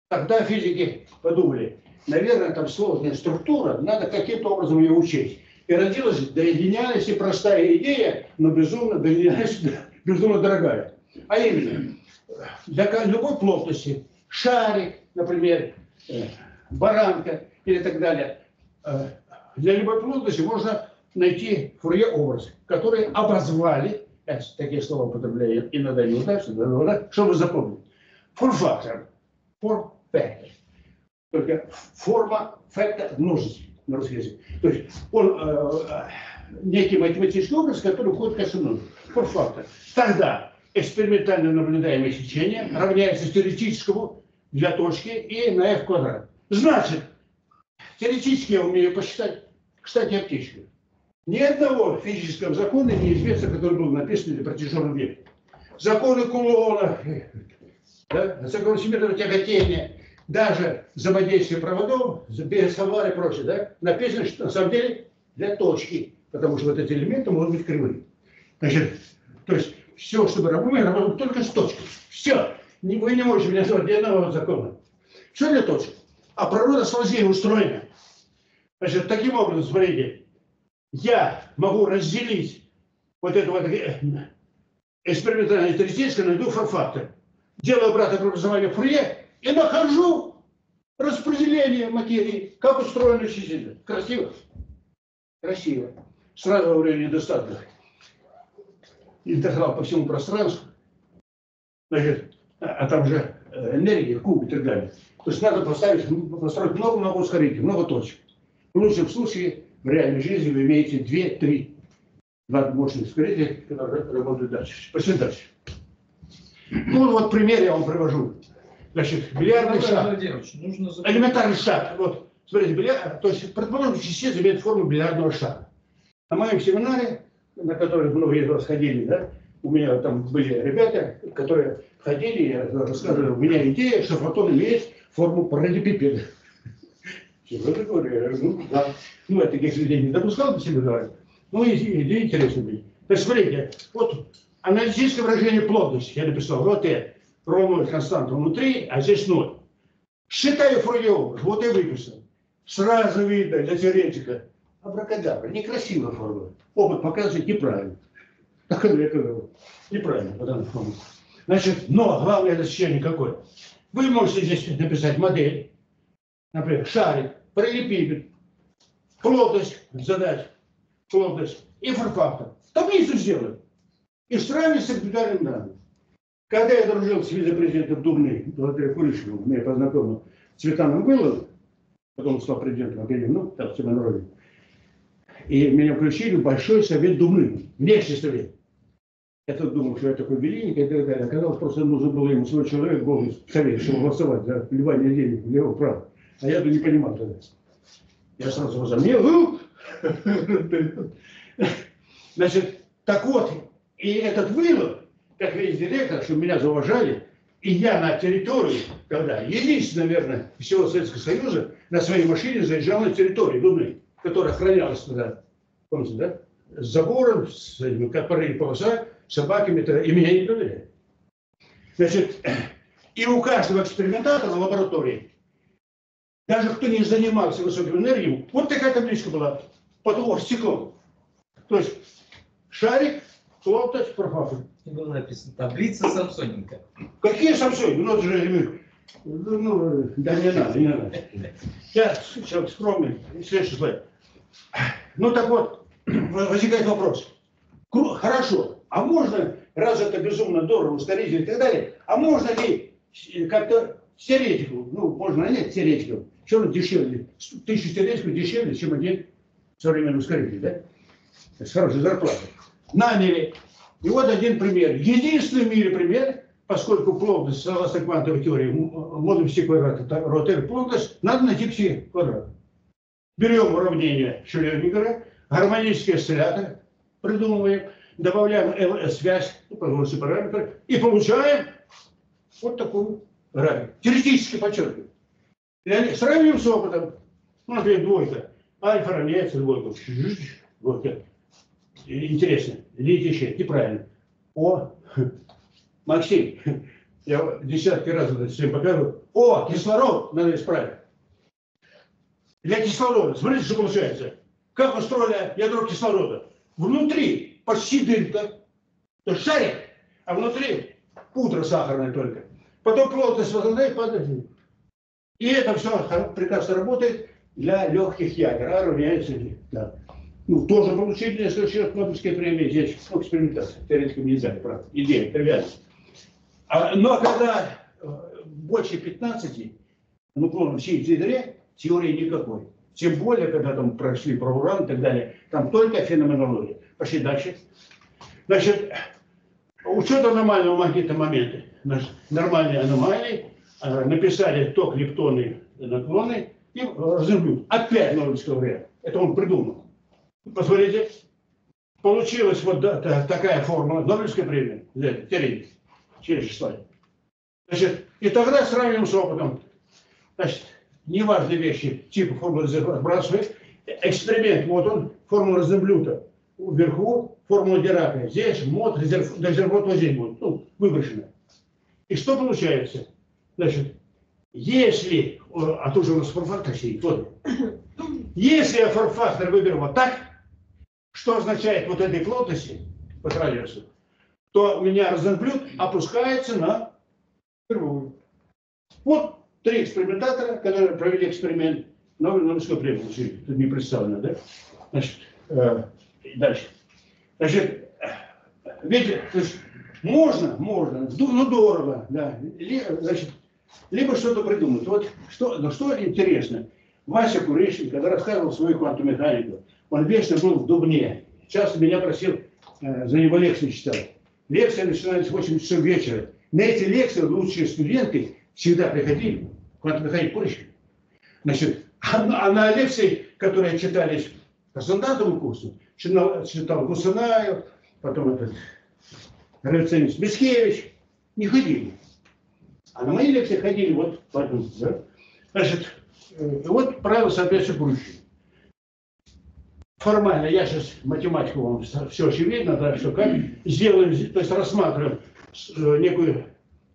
тогда физики подумали, наверное, там сложная структура, надо каким-то образом ее учесть. И родилась до гениальности простая идея, но безумно, безумно дорогая. А именно, для любой плотности, шарик, например, э, баранка или так далее, э, для любой плотности можно найти фурье образ, который обозвали, такие слова употребляю иногда неудачно, иногда, чтобы запомнить. Форм-фактор, форм-фактор. Только форма факта множества на русский язык. То есть он э, э, некий математический образ, который входит в качестве множества. Форм-фактор. Тогда экспериментально наблюдаемое сечение равняется теоретическому для точки и на f квадрат. Значит, теоретически я умею посчитать, кстати, о птичках. Ни одного физического закона неизвестно, который был написан для протяженного века. Законы Кулона, да, закон всемирного тяготения, даже взаимодействие проводов, биосовар и прочее, да, написано, что на самом деле для точки, потому что вот эти элементы могут быть кривые. Значит, то есть все, что мы работаем, только с точкой. Все. Вы не можете меня назвать ни одного закона. Все для точек. А природа сложнее устроена. Значит, таким образом, смотрите, я могу разделить вот это вот э, экспериментальное теоретическое, найду фактор. Делаю обратное преобразование Фурье и нахожу распределение материи, как устроено числительно. Красиво? Красиво. Сразу во время недостатка. Интеграл по всему пространству. Значит, а а там же э, энергия, куб и так далее. То есть надо поставить, построить много-много ускорителей, много точек. В лучшем случае в реальной жизни вы имеете 2-3 два мощных ускорителя, которые работают дальше. Пошли дальше. Ну вот пример я вам привожу. Значит, бильярдный. Владимирович, нужно. Элементарный шар. Вот, смотрите, бильярд, то есть, предположим, частица имеет форму бильярдного шара. На моем семинаре, на который многие из вас ходили, да, у меня там были ребята, которые ходили, я рассказывал, у меня идея, что фотон имеет форму параллелепипеда. Серьезно говорю, я говорю, ну да. Ну, я таких людей не допускал до себя говорить. Ну, интересная были. То есть, смотрите, вот аналитическое выражение плотности я написал, вот это, ровная константа внутри, а здесь ноль. Считаю Фурьеву, вот и выписал. Сразу видно для теоретика. Абракадабра, некрасивая формула. Опыт показывает неправильно. Так оно я говорю. Неправильно, потому что. Значит, но главное достижение какое? Вы можете здесь написать модель, например, шарик, параллелепипед, плотность задач, плотность и форфактор. Таблицу сделать. И сравнить с репетуарным данным. Когда я дружил с вице-президентом Думны, благодаря Куришину, меня познакомил Цветаном Выловым, потом стал президентом Академии, ну, так, в роли. И меня включили в Большой Совет Думы, внешний совет. Я тут думал, что я такой великий и так далее. Оказалось, просто нужно было ему свой человек голос в совет, чтобы голосовать за вливание денег в его право. А я то не понимал тогда. Я сразу возомнил. Значит, так вот, и этот вывод, как видите, директор, что меня зауважали, и я на территории, когда единственный, наверное, всего Советского Союза на своей машине заезжал на территорию Думы, которая охранялась тогда, помните, да? С забором, с как параллельные полоса, собаками, и меня не проверяли. Значит, и у каждого экспериментатора в лаборатории, даже кто не занимался высокой энергией, вот такая табличка была под стеклом. То есть шарик, плотность, профафор. Было написано таблица Самсоненко. Какие Самсоненко? Ну, это же, ну, ну, да не надо, не надо. Я человек скромный, следующий слайд. Ну так вот, возникает вопрос. Хорошо, а можно, раз это безумно дорого, устаритель и так далее, а можно ли как-то теоретику, ну, можно нанять теоретиков, что он дешевле, тысячу теоретиков дешевле, чем один современный ускоритель, да? С хорошей зарплатой. Наняли. И вот один пример. Единственный в мире пример, поскольку плотность, согласно квантовой теории, модуль все квадрата, ротер плотность, надо найти все квадраты. Берем уравнение Шрёдингера, гармонический осциллятор, придумываем, добавляем связь, ну, параметры, и получаем вот такую график. Теоретически подчеркиваю. Сравниваем с опытом. Ну, например, двойка. Альфа равняется двойку. Двойка. Интересно. Летящее. Неправильно. О, Максим, я десятки раз это всем показываю. О, кислород надо исправить. Для кислорода. Смотрите, что получается. Как устроено ядро кислорода? Внутри почти дырка, то есть шарик, а внутри пудра сахарная только. Потом плотность возрастает, падает. И это все прекрасно работает для легких ядер, а равняется да. Ну, тоже получили несколько раз Нобелевская премия, здесь ну, экспериментация, теоретиком нельзя, правда, идея, тривиально. А, но когда э, больше 15, ну, кроме всей ядре, теории никакой. Тем более, когда там прошли про уран и так далее, там только феноменология. Пошли дальше. Значит, учет аномального магнитного момента. Нормальные аномалии. Э, написали ток, лептоны, наклоны и разрублют. Опять Нобелевского варианта. Это он придумал. Посмотрите. Получилась вот такая формула. Нобелевская премия. Теоретик. Через слайд. Значит, и тогда сравним с опытом. Значит, неважные вещи, типа формулы сбрасывает. Эксперимент, вот он, формула Розенблюта. Вверху формула Дирака. Здесь мод, резерв, резервот вот здесь будет, ну, выброшено. И что получается? Значит, если, а тут же у нас форфактор сидит, вот. Если я форфактор выберу вот так, что означает вот этой плотности по траверсу, то у меня Розенблют опускается на первую. Вот три экспериментатора, которые провели эксперимент, Новый Нобелевскую премию получили. Тут не представлено, да? Значит, э, дальше. Значит, видите, то есть можно, можно, ну дорого, да. Значит, либо что-то придумать. Вот что, ну, что интересно, Вася Курещин, когда рассказывал свою квантовую механику, он вечно был в Дубне. Часто меня просил, э, за него лекции читал. Лекция начинается в 8 часов вечера. На эти лекции лучшие студенты всегда приходили куда-то Михаил Курочкин. Значит, а, а на лекции, которые читались по стандартному курсу, читал, читал Гусынаев, потом этот революционист Мискевич, не ходили. А на мои лекции ходили вот поэтому, да? Значит, э, вот правило соответствия. Формально, я сейчас математику вам все очевидно, да, что как, сделаем, то есть рассматриваем э, некую,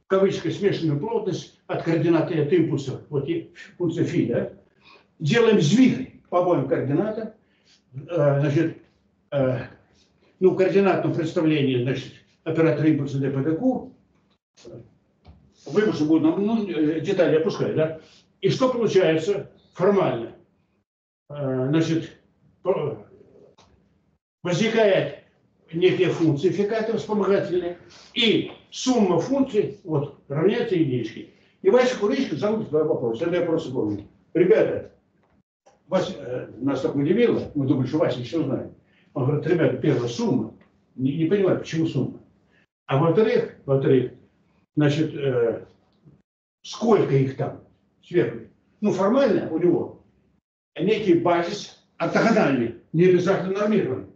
в кавычках, смешанную плотность от координаты от импульса, вот и функция фи, да, делаем сдвиг по обоим координатам, э, значит, ну, в координатном представлении, значит, оператор импульса ДПДК, выбросы будут, ну, детали опускать, да, и что получается формально? Значит, возникает некие функции фикаты вспомогательные, и сумма функций вот, равняется единичке. И Вася Куричка задал два вопроса. Это я просто помню. Ребята, Вася, э, нас так удивило, мы думали, что Вася все знает. Он говорит, ребята, первая сумма, не, не понимаю, почему сумма. А во-вторых, во-вторых, значит, э, сколько их там сверху? Ну, формально у него некий базис ортогональный, не обязательно нормированный.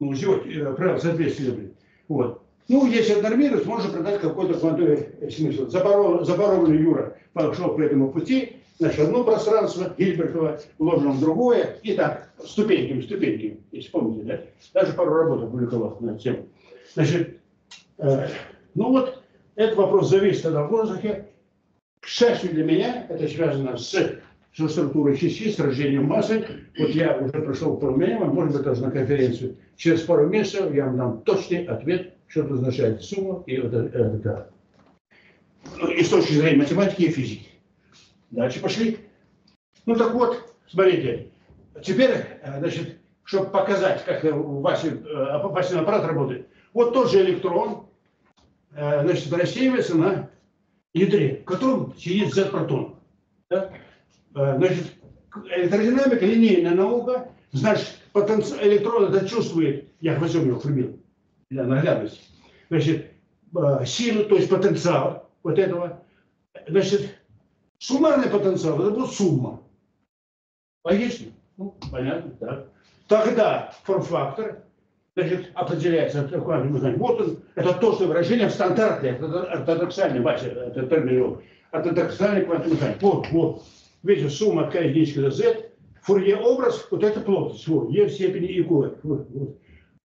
Ну, сделать э, правило соответствия. Вот. Ну, если нормировать, можно продать какой-то квантовый смысл. Забороненный Юра пошел по этому пути, значит, одно пространство Гильбертова вложено в другое, и так, ступеньками, ступеньками, если помните, да? Даже пару работ опубликовал на эту тему. Значит, э, ну вот, этот вопрос зависит тогда в воздухе. К счастью для меня, это связано с со структурой частиц, рождением массы. Вот я уже прошел по умениям, может быть, даже на конференцию. Через пару месяцев я вам дам точный ответ, что это означает сумма и это, это, и с точки зрения математики и физики. Дальше пошли. Ну так вот, смотрите, теперь, э, значит, чтобы показать, как у Васи, э, Васин аппарат работает, вот тот же электрон, э, значит, рассеивается на ядре, в котором сидит Z-протон. Да? Значит, электродинамика линейная наука, значит, потенци... электрон это чувствует, я возьмем его пример для наглядности, значит, силу, то есть потенциал вот этого, значит, Суммарный потенциал – это будет сумма. Логично? Ну, понятно, так. Тогда форм-фактор значит, определяется. Вот он, это то, что выражение в стандарте, это ортодоксальный, Вася, это термин ортодоксальный квантовый механик. Вот, вот. Видите, сумма k единичка до z, Фурье образ, вот это плотность, вот, e в степени и вот, вот.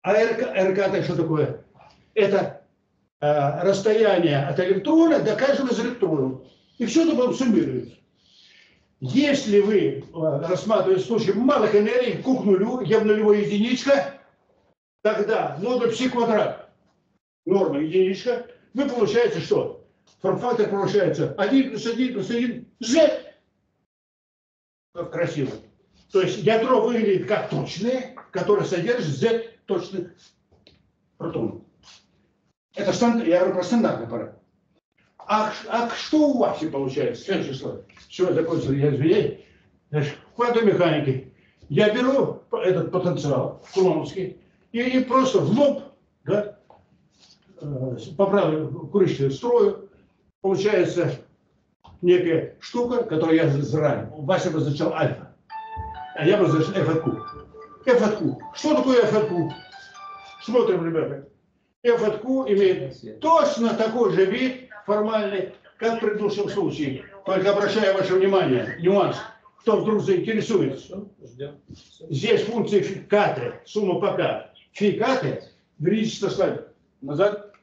А РК, РК это что такое? Это э, расстояние от электрона до каждого из электронов. И все это потом суммируется. Если вы э, рассматриваете случай малых энергий, q к нулю, я в нулевой единичка, тогда модуль пси квадрат, норма единичка, вы получаете что? Форм-фактор получается 1 плюс 1 плюс 1 z. Как красиво. То есть ядро выглядит как точное, которое содержит z точных протонов. Это стандарт, я говорю про стандартный аппарат. А, а что у Васи получается? Следующий слайд. Все, закончил, я извиняюсь. Значит, механике я беру этот потенциал кулоновский и, просто в лоб, да, э, по правилу строю, получается некая штука, которую я заранее. Вася обозначал альфа, а я обозначал f от q. f от q. Что такое f от q? Смотрим, ребята. f от q имеет точно такой же вид, формальный, как в предыдущем случае. Только обращаю ваше внимание, нюанс, кто вдруг заинтересуется. Здесь функция каты, сумма пока. Фи каты, вернитесь на слайд назад.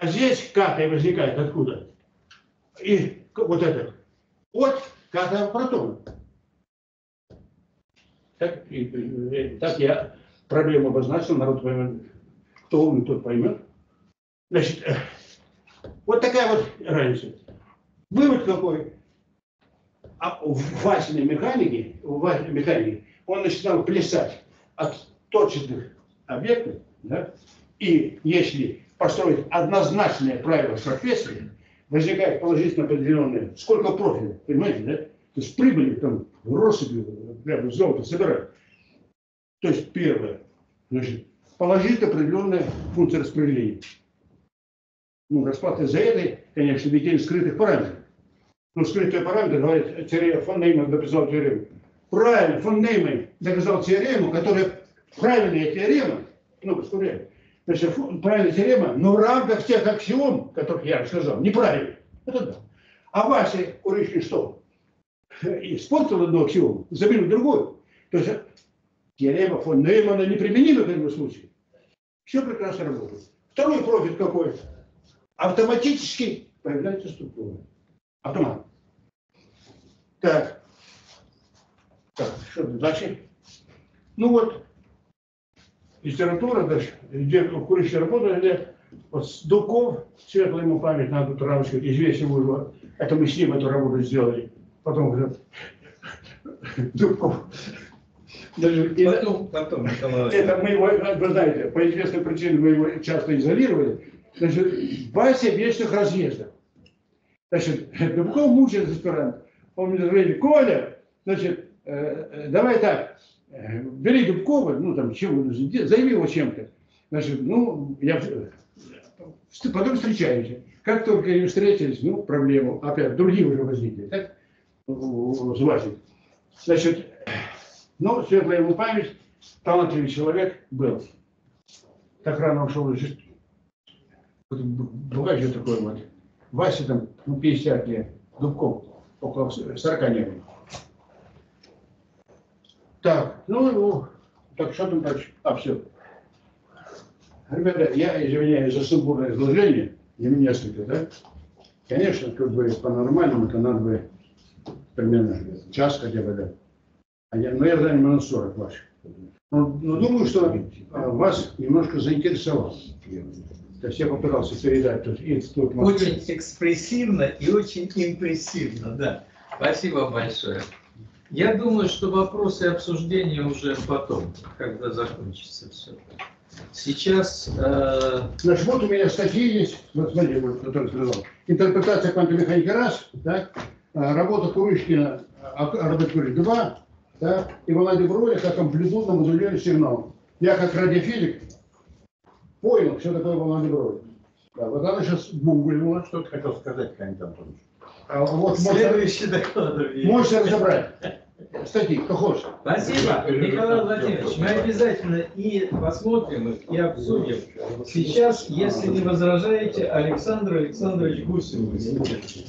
А здесь ката возникает откуда? И вот это. От ката протона. Так, и, и, так я проблему обозначил, народ поймет. Кто умный, тот поймет. Значит, вот такая вот разница. Вывод какой? А в Васиной механике, в Васиной механике он начинал плясать от точных объектов, да? и если построить однозначное правило соответствия, возникает положительно определенное, сколько профиля, понимаете, да? То есть прибыли там россыпью, прямо золото собирать. То есть первое, значит, положить определенная функция распределения ну, расплата за это, конечно, введение скрытых параметров. Но скрытые параметры, говорит, теория фон Нейман написал теорему. Правильно, фон Нейман доказал теорему, которая правильная теорема, ну, ускоряю, значит, правильная теорема, но в рамках тех аксиом, которых я рассказал, неправильно. Это да. А Вася Курыщин что? Испортил одну аксиому, заменил другую. То есть теорема фон Неймана неприменима в этом случае. Все прекрасно работает. Второй профит какой? Автоматически появляется структура. Автомат. Так. Так, что дальше? Ну вот, литература, дальше, где Курыщин работает, где вот с Дубков, светлая ему память, надо тут рамочку, известен уже, это мы с ним эту работу сделали. Потом говорят, Дубков. Даже, и- Потом, потом, Николай. это мы его, вы знаете, по известной причине мы его часто изолировали. Значит, Вася вечных разъездов. Значит, Дубков мучает аспирант. Он мне говорит, Коля, значит, э, э, давай так, бери Дубкова, ну там, чем нужен, де- займи его чем-то. Значит, ну, я, э, потом встречаемся. Как только они встретились, ну, проблему, опять, другие уже возникли, так, Васей. Значит, ну, светлая ему память, талантливый человек был. Так рано ушел из жизни. Бывает же такое вот. Вася там, ну, 50 лет, Дубков около 40 не было. Так, ну, ну, так что там дальше? А, все. Ребята, я извиняюсь за сумбурное изложение, не несколько, да? Конечно, тут бы по-нормальному, это надо бы примерно час хотя бы, да. А я, но я знаю минут 40 ваших. Но, но думаю, что а, вас немножко заинтересовал. То есть я попытался передать институт Москвы. Очень экспрессивно и очень импрессивно, да. Спасибо большое. Я думаю, что вопросы и обсуждения уже потом, когда закончится все. Сейчас э, Значит, вот у меня статьи есть, вот смотрите, вот, который сказал. Интерпретация квантовой механики раз, да? А, работа Курышкина, Роберт Курыч 2, да? и Володя Броля как амплитудно модулирует сигнал. Я как радиофизик понял, что такое Володя Броля. Да, вот она сейчас гуглила. Что ты хотел сказать, Леонид Антонович? А вот следующий доклад. можете разобрать статьи, кто хочет. Спасибо, Николай Владимирович. Мы обязательно и посмотрим их, и обсудим. Сейчас, если не возражаете, Александр Александрович Гусев выступит.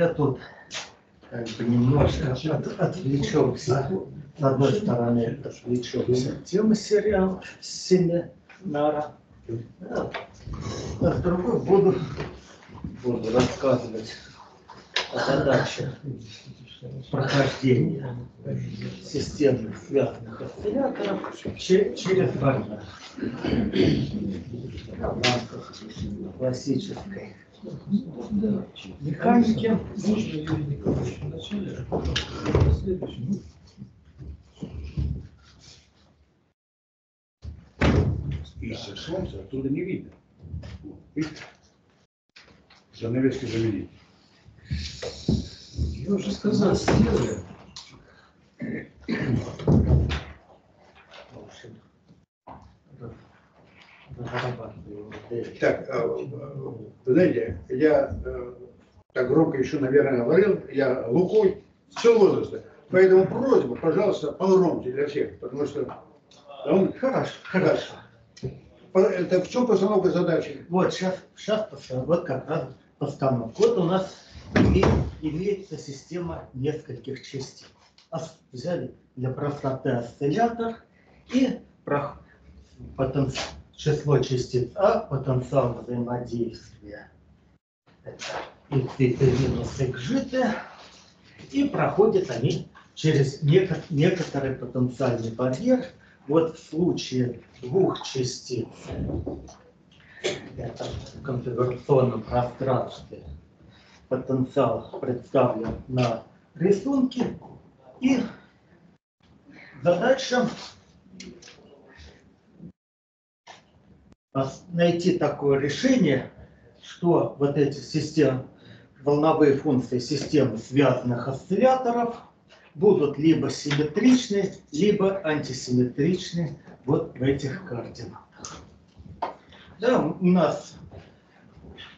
Я тут как бы немножко от- отвлечемся. С одной стороны, отвлечемся от темы сериала семинара. А с другой буду, буду рассказывать о задачах прохождения системных связанных осцилляторов че- через войну. В рамках классической механики. Можно Юрий Николаевич вначале, а потом следующий? Из солнца оттуда не видно. Вот, видите? Занавески заменить. Я уже сказал, сделали. В общем, разрабатываю модель. Так, а, вы знаете, я э, так громко еще, наверное, говорил, я Лукой всего возраста. Поэтому просьба, пожалуйста, погромче для всех, потому что он Хорошо, хорошо. Это в чем постановка задачи? Вот сейчас, сейчас вот как раз постановка. Вот у нас име- имеется система нескольких частей. Взяли для простоты осциллятор и про- потен- число частиц А, потенциал взаимодействия. Это x минус xgt. И проходят они через неко- некоторый потенциальный барьер. Вот в случае двух частиц это в конфигурационном пространстве потенциал представлен на рисунке. И задача найти такое решение, что вот эти системы, волновые функции системы связанных осцилляторов будут либо симметричны, либо антисимметричны вот в этих координатах. Да, у нас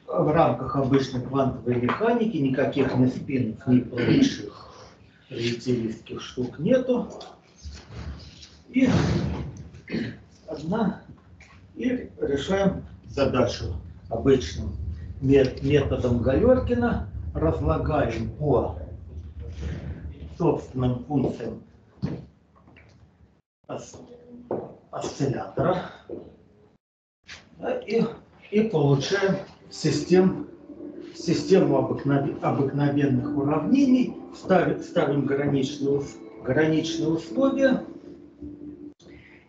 в рамках обычной квантовой механики никаких ни спинов, ни прочих релятивистских штук нету. И одна и решаем задачу обычным мет- методом Галеркина, разлагаем по собственным функциям ос- осциллятора. Да, и, и получаем систем, систему обыкнове- обыкновенных уравнений, ставим, ставим граничные, граничные условия.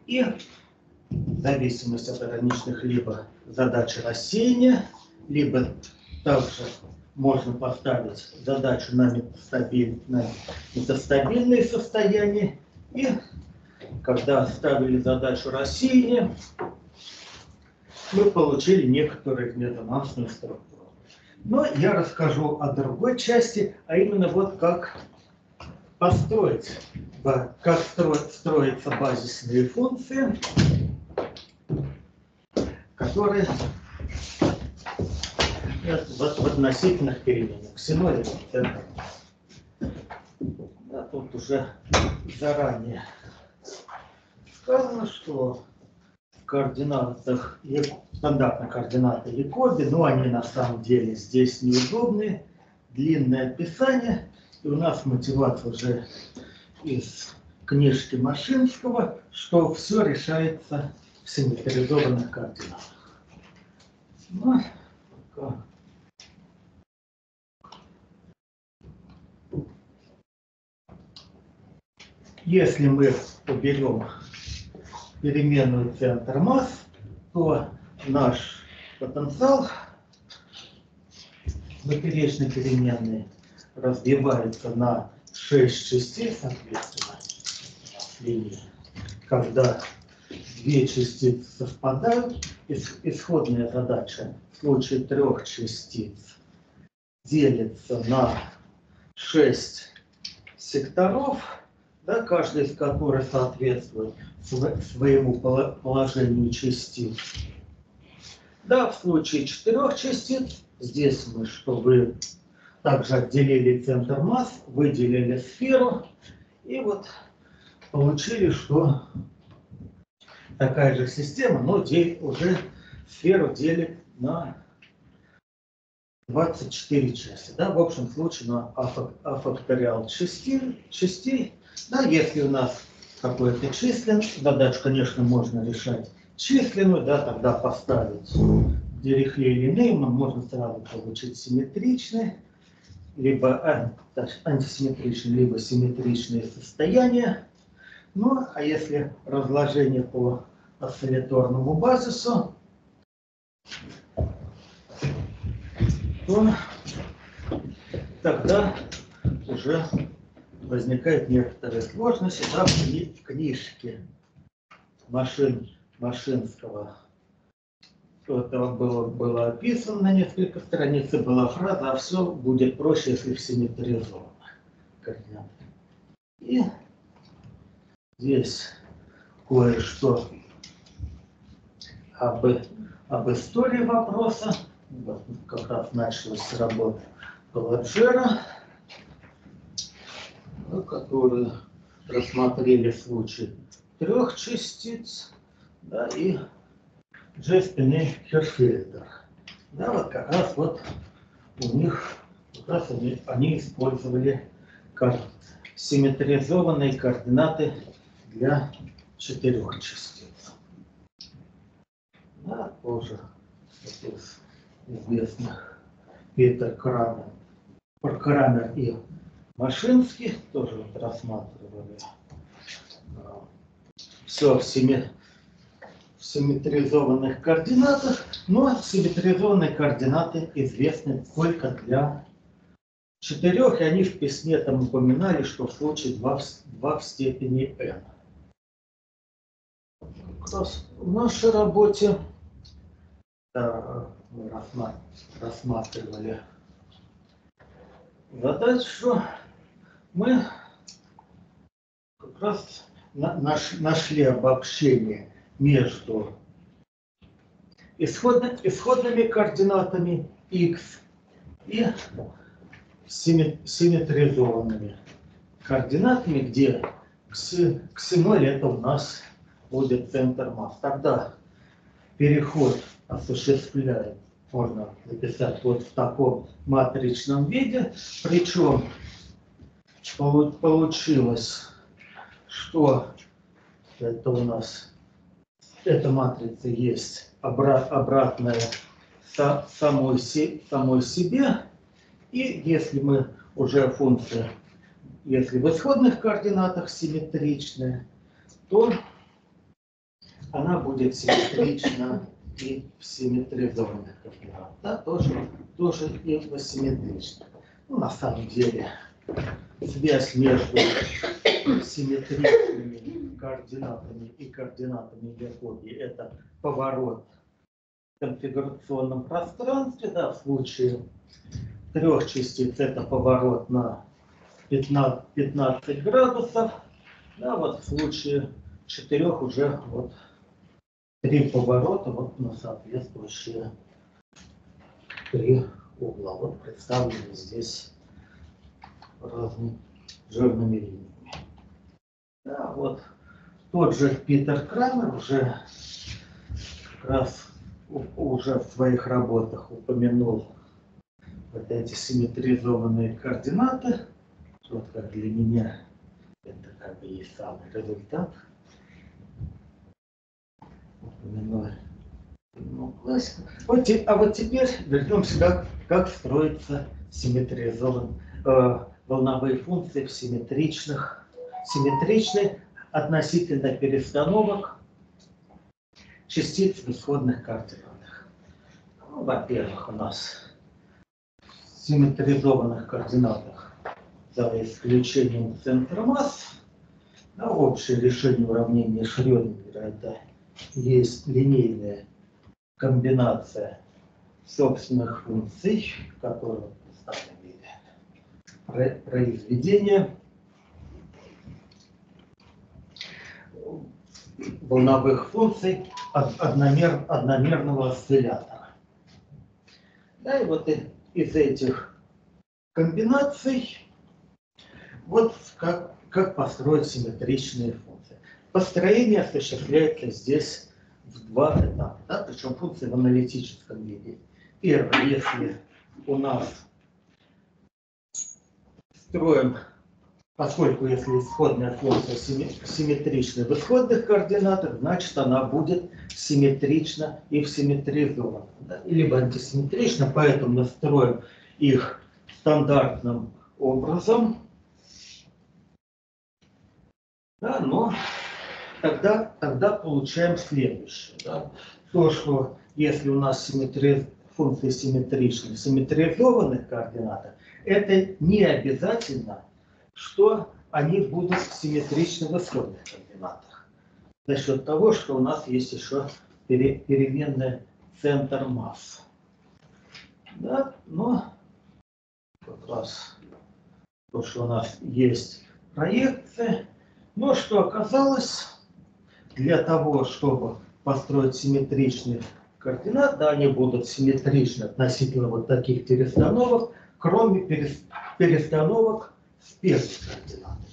И в зависимости от граничных либо задачи рассеяния, либо также можно поставить задачу на метастабиль- на метастабильные состояния. И когда ставили задачу рассеяния, мы получили некоторую резонансную структуру. Но я расскажу о другой части, а именно вот как построить, как стро- строятся базисные функции, которые в относительных переменах. Это да, тут уже заранее сказано, что в координатах, стандартные координаты Якоби, но они на самом деле здесь неудобные, длинное описание, и у нас мотивация уже из книжки Машинского, что все решается в симметризованных координатах. Ну, пока. Если мы уберем переменную центр масс, то наш потенциал поперечной переменной разбивается на 6 частей, соответственно, линии. Когда две частицы совпадают, ис- исходная задача в случае трех частиц делится на 6 секторов, да, каждый из которых соответствует сво- своему поло- положению частиц. Да, в случае четырех частиц, здесь мы, чтобы также отделили центр масс, выделили сферу, и вот получили, что такая же система, но уже сферу делит на 24 части. Да, в общем случае на а фак- факториал частей, частей. Да, если у нас какой-то член, задачу, конечно, можно решать численную, да, тогда поставить Дирихле или Нейман, можно сразу получить симметричные, либо а, антисимметричные, либо симметричные состояния. Ну, а если разложение по осцилляторному базису, то тогда уже возникает некоторые сложности. Да, в кни- в книжке машин, Машинского это было, было описано на несколько страниц, и была фраза, а все будет проще, если симметризовано. координаты. И здесь кое-что об, об истории вопроса. Вот как раз началась с работы Паладжера, которые рассмотрели случай трех частиц, да, и Джеспин и Хершфельдер. Да, вот как раз вот у них, как раз они, они использовали как симметризованные координаты для четырех частиц. Да, тоже из известных Питер Крамер, Крамер и Машинский тоже вот рассматривали. Все в, семи- в симметризованных координатах, но симметризованные координаты известны только для четырех, и они в письме там упоминали, что в случае 2 в, 2 в степени n. Как раз в нашей работе мы рассматривали задачу, мы как раз наш, нашли обобщение между исходными координатами x и симметризованными координатами, где ксеноль это у нас будет центр масс. Тогда переход осуществляет, можно написать вот в таком матричном виде, причем получилось, что это у нас, эта матрица есть обратная самой, самой себе, и если мы уже функция, если в исходных координатах симметричная, то она будет симметрична и симметризованных координатах. Да, тоже, тоже и в асимметричных. Ну, на самом деле, связь между симметричными координатами и координатами Японии – это поворот в конфигурационном пространстве, да, в случае трех частиц это поворот на 15, 15 градусов, да, вот в случае четырех уже вот три поворота вот на соответствующие три угла. Вот представлены здесь разными жирными линиями. Да, вот тот же Питер Крамер уже как раз уже в своих работах упомянул вот эти симметризованные координаты, вот как для меня это как бы есть самый результат. Вот, а вот теперь вернемся, как, как строится симметризован, э, волновые функции в симметричных, симметричны относительно перестановок частиц в исходных координатах. Ну, во-первых, у нас симметризованных координатах, за исключением центра масс, да, общее решение уравнения Шрёдингера это есть линейная комбинация собственных функций, которые представлены произведения волновых функций одномер, одномерного осциллятора. Да, и вот из этих комбинаций вот как, как построить симметричные функции. Построение осуществляется здесь в два этапа, да, причем функции в аналитическом виде. Первое, если у нас строим, поскольку если исходная функция симметрична в исходных координатах, значит она будет симметрична и в симметризованных да, либо антисимметрично, поэтому мы строим их стандартным образом. Да, но тогда, тогда получаем следующее. Да. То, что если у нас симметри... функции симметричны симметризованных координатах, это не обязательно, что они будут симметричны в исходных координатах. За счет того, что у нас есть еще переменная центр масс. Да, но как раз то, что у нас есть проекция, но что оказалось, для того, чтобы построить симметричный координат, да, они будут симметричны относительно вот таких перестановок, кроме перестановок с первой координатой.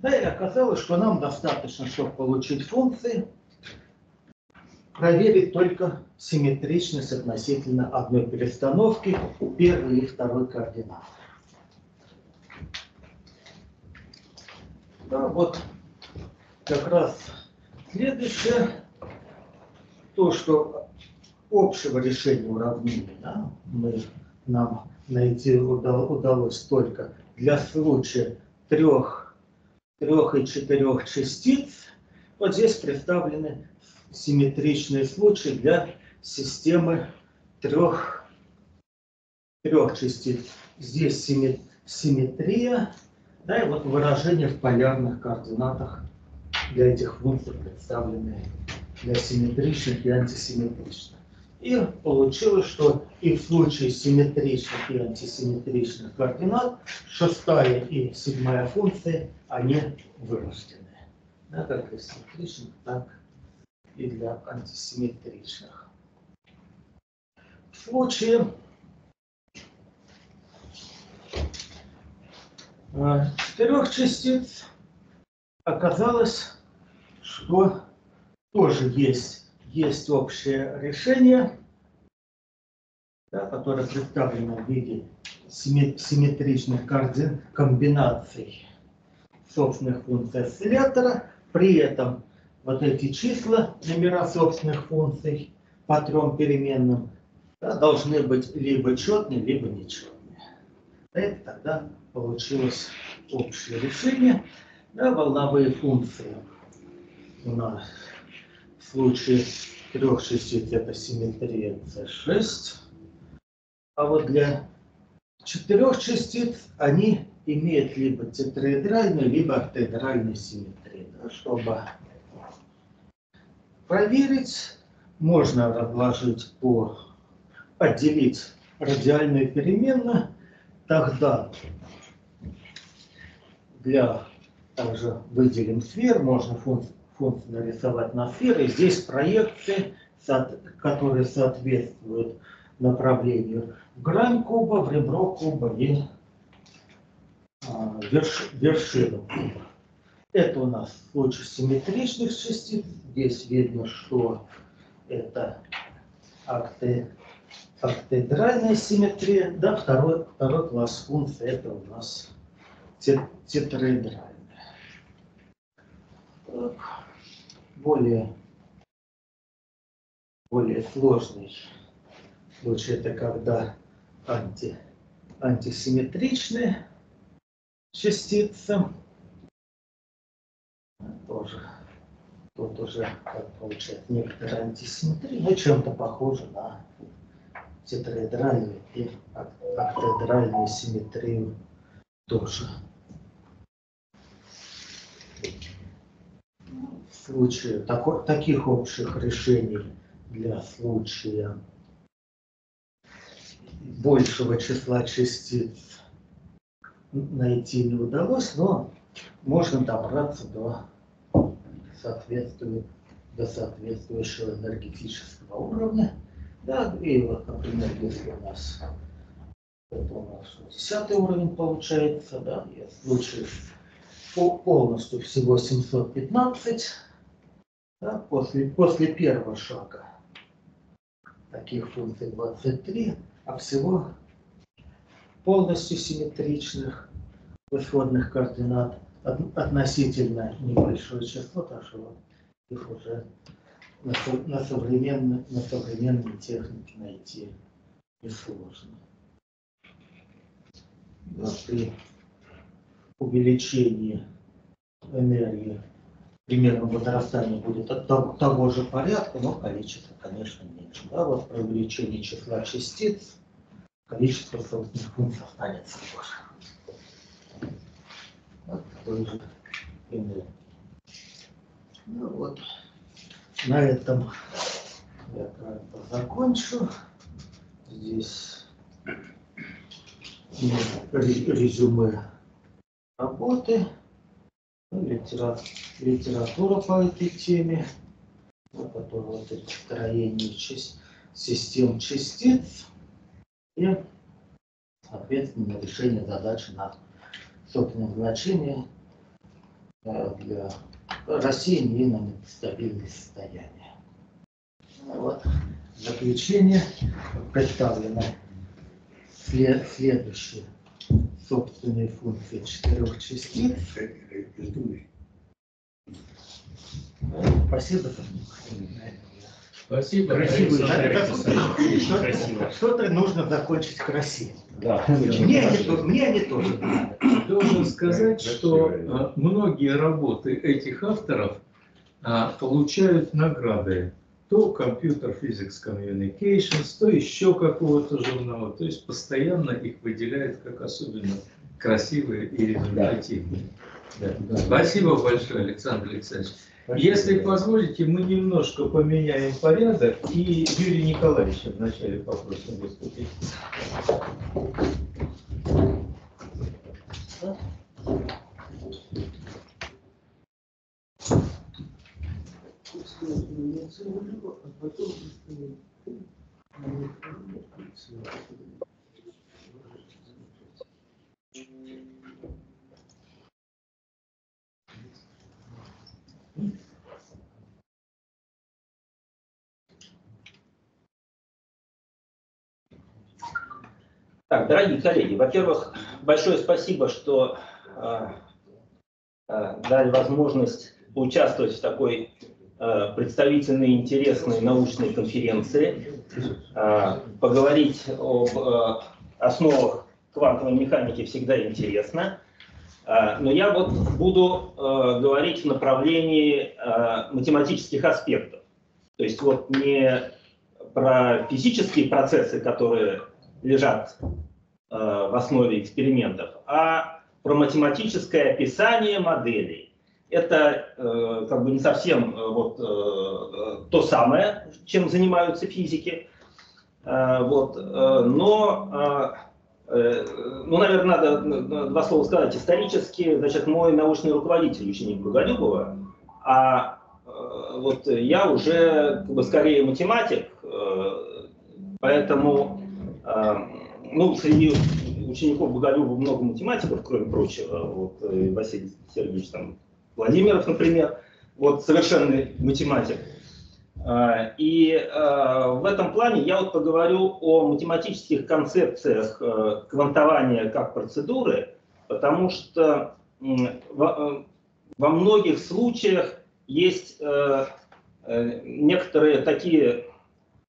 Да, и оказалось, что нам достаточно, чтобы получить функции, проверить только симметричность относительно одной перестановки первой и второй координаты. Да, вот как раз следующее, то, что общего решения уравнения да, мы, нам найти удалось только для случая трех, трех и четырех частиц. Вот здесь представлены симметричный случай для системы трех, трех частиц. Здесь симметрия, да, и вот выражение в полярных координатах для этих функций представлены для симметричных и антисимметричных. И получилось, что и в случае симметричных и антисимметричных координат шестая и седьмая функции, они вырождены. Да, как для симметричных, так и для антисимметричных. В случае э, четырех частиц оказалось, что тоже есть, есть общее решение, да, которое представлено в виде симметричных координ, комбинаций собственных функций осциллятора. При этом вот эти числа, номера собственных функций по трем переменным, да, должны быть либо четные, либо нечетные. Это тогда получилось общее решение. Да, волновые функции в случае трех частиц это симметрия C6. А вот для четырех частиц они имеют либо тетраэдральную, либо октаэдральную симметрию. Да, чтобы проверить, можно разложить по отделить радиальную переменную, тогда для также выделим сфер, можно функцию, функцию нарисовать на сферы. Здесь проекции, которые соответствуют направлению грань куба, в ребро куба и а, верш, вершину куба. Это у нас случай симметричных частиц. Здесь видно, что это акты, октедральная симметрия. Да, второй, второй класс функций это у нас тетраэдральная. Более, более сложный случай это когда анти, антисимметричные частицы. Тоже тут уже как получается некоторые антисимметрии, но чем-то похоже на тетраэдральную и октаэдральную симметрию тоже. В случае тако, таких общих решений для случая большего числа частиц найти не удалось, но можно добраться до, соответствует, до соответствующего энергетического уровня. Да, и вот, например, если у нас это у нас десятый уровень получается, да, и в случае полностью всего 715, да, после, после первого шага таких функций 23, а всего полностью симметричных исходных координат относительно небольшое число, так что их уже на, на, современной, на современной технике найти несложно. Да, при увеличении энергии примерно возрастание будет от того, же порядка, но количество, конечно, меньше. Да, вот при увеличении числа частиц количество собственных функций останется тоже. Вот такой же пример. Ну вот, на этом я как-то закончу. Здесь резюме работы, литера, литература по этой теме, ну, которая вот эти строения систем частиц и, соответственно, решение задачи на собственное значение э, для рассеяния и на стабильное состояние. Ну, вот заключение представлено след, следующие собственные функции четырех частиц. Спасибо за. Спасибо. Красиво. Что-то нужно закончить красиво. Да. Мне они, мне они тоже. Должен сказать, что э, многие работы этих авторов а, получают награды. То Computer Physics Communications, то еще какого-то журнала. То есть постоянно их выделяют как особенно красивые и результативные. Да. Да. Спасибо большое, Александр Александрович. Спасибо. Если позволите, мы немножко поменяем порядок, и Юрий Николаевич вначале попросим выступить. Так, дорогие коллеги, во-первых, большое спасибо, что э, э, дали возможность поучаствовать в такой представительной, интересной научной конференции, э, поговорить об э, основах квантовой механики всегда интересно. Э, но я вот буду э, говорить в направлении э, математических аспектов. То есть вот не про физические процессы, которые лежат э, в основе экспериментов, а про математическое описание моделей. Это э, как бы не совсем э, вот, э, то самое, чем занимаются физики. Э, вот, э, но, э, э ну, наверное, надо два слова сказать. Исторически, значит, мой научный руководитель, ученик Боголюбова, а э, вот я уже как бы скорее математик, э, поэтому а, ну, среди учеников Боголюбова много математиков, кроме прочего. Вот Василий Сергеевич там, Владимиров, например, вот совершенный математик. А, и а, в этом плане я вот поговорю о математических концепциях квантования как процедуры, потому что во многих случаях есть некоторые такие,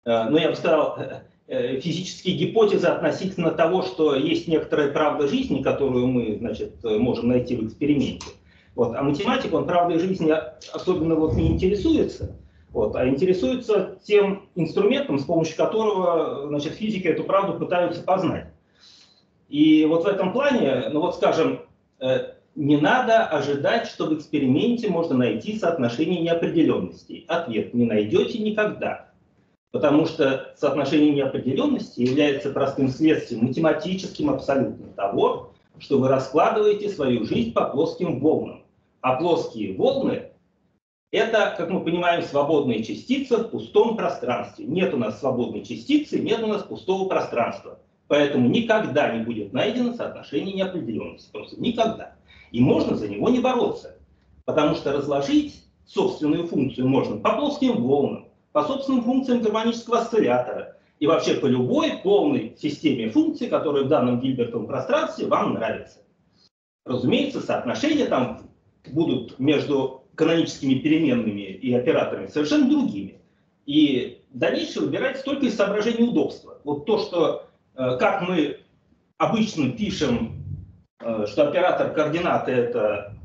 ну я бы сказал, Э, физические гипотезы относительно того, что есть некоторая правда жизни, которую мы значит, можем найти в эксперименте. Вот. А математик, он правдой жизни особенно вот не интересуется, вот, а интересуется тем инструментом, с помощью которого значит, физики эту правду пытаются познать. И вот в этом плане, ну вот скажем, э, не надо ожидать, что в эксперименте можно найти соотношение неопределенностей. Ответ – не найдете никогда. Потому что соотношение неопределенности является простым следствием, математическим абсолютно того, что вы раскладываете свою жизнь по плоским волнам. А плоские волны – это, как мы понимаем, свободные частицы в пустом пространстве. Нет у нас свободной частицы, нет у нас пустого пространства. Поэтому никогда не будет найдено соотношение неопределенности. Просто никогда. И можно за него не бороться. Потому что разложить собственную функцию можно по плоским волнам, по собственным функциям гармонического осциллятора и вообще по любой полной системе функций, которые в данном Гильбертовом пространстве вам нравятся. Разумеется, соотношения там будут между каноническими переменными и операторами совершенно другими. И дальнейшее выбирается только из соображений удобства. Вот то, что э, как мы обычно пишем, э, что оператор координаты это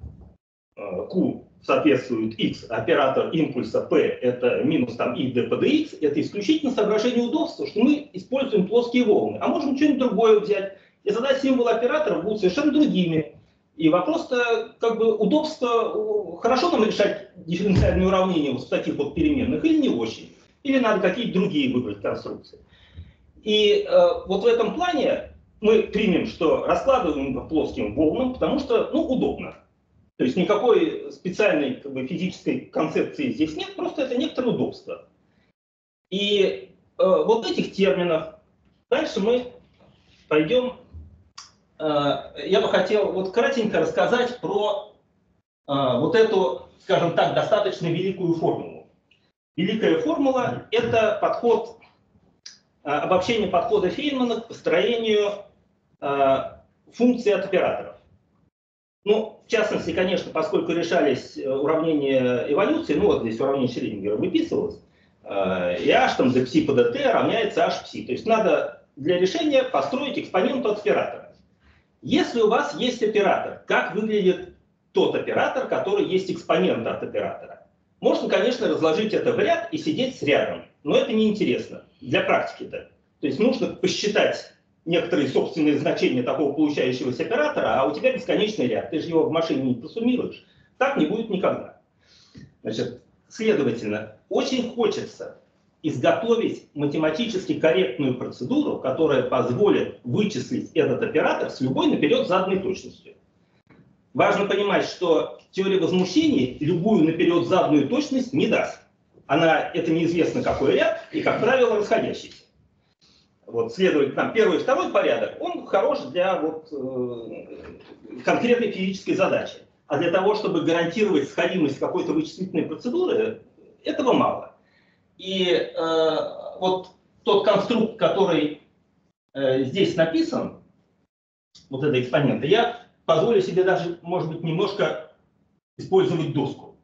э, Q соответствует x, оператор импульса p это минус там i d dx, это исключительно соображение удобства, что мы используем плоские волны. А можем что-нибудь другое взять. И тогда символы операторов будут совершенно другими. И вопрос-то как бы удобства, хорошо нам решать дифференциальные уравнения вот в таких вот переменных или не очень. Или надо какие-то другие выбрать конструкции. И э, вот в этом плане мы примем, что раскладываем по плоским волнам, потому что ну, удобно. То есть никакой специальной как бы, физической концепции здесь нет, просто это некоторое удобство. И э, вот этих терминов дальше мы пойдем. Э, я бы хотел вот кратенько рассказать про э, вот эту, скажем так, достаточно великую формулу. Великая формула – это подход, э, обобщение подхода Фейнмана к построению функций от операторов. Ну, в частности, конечно, поскольку решались уравнения эволюции, ну вот здесь уравнение Шрёдингера выписывалось, и h там d пси по dt равняется h пси. То есть надо для решения построить экспоненту от оператора. Если у вас есть оператор, как выглядит тот оператор, который есть экспонент от оператора? Можно, конечно, разложить это в ряд и сидеть с рядом, но это неинтересно для практики-то. То есть нужно посчитать некоторые собственные значения такого получающегося оператора, а у тебя бесконечный ряд. Ты же его в машине не просуммируешь. Так не будет никогда. Значит, следовательно, очень хочется изготовить математически корректную процедуру, которая позволит вычислить этот оператор с любой наперед заданной точностью. Важно понимать, что теория возмущений любую наперед заданную точность не даст. Она, это неизвестно какой ряд, и, как правило, расходящийся. Вот, следовательно, там первый и второй порядок, он хорош для вот, э, конкретной физической задачи. А для того, чтобы гарантировать сходимость какой-то вычислительной процедуры, этого мало. И э, вот тот конструкт, который э, здесь написан, вот это экспоненты, я позволю себе даже, может быть, немножко использовать доску.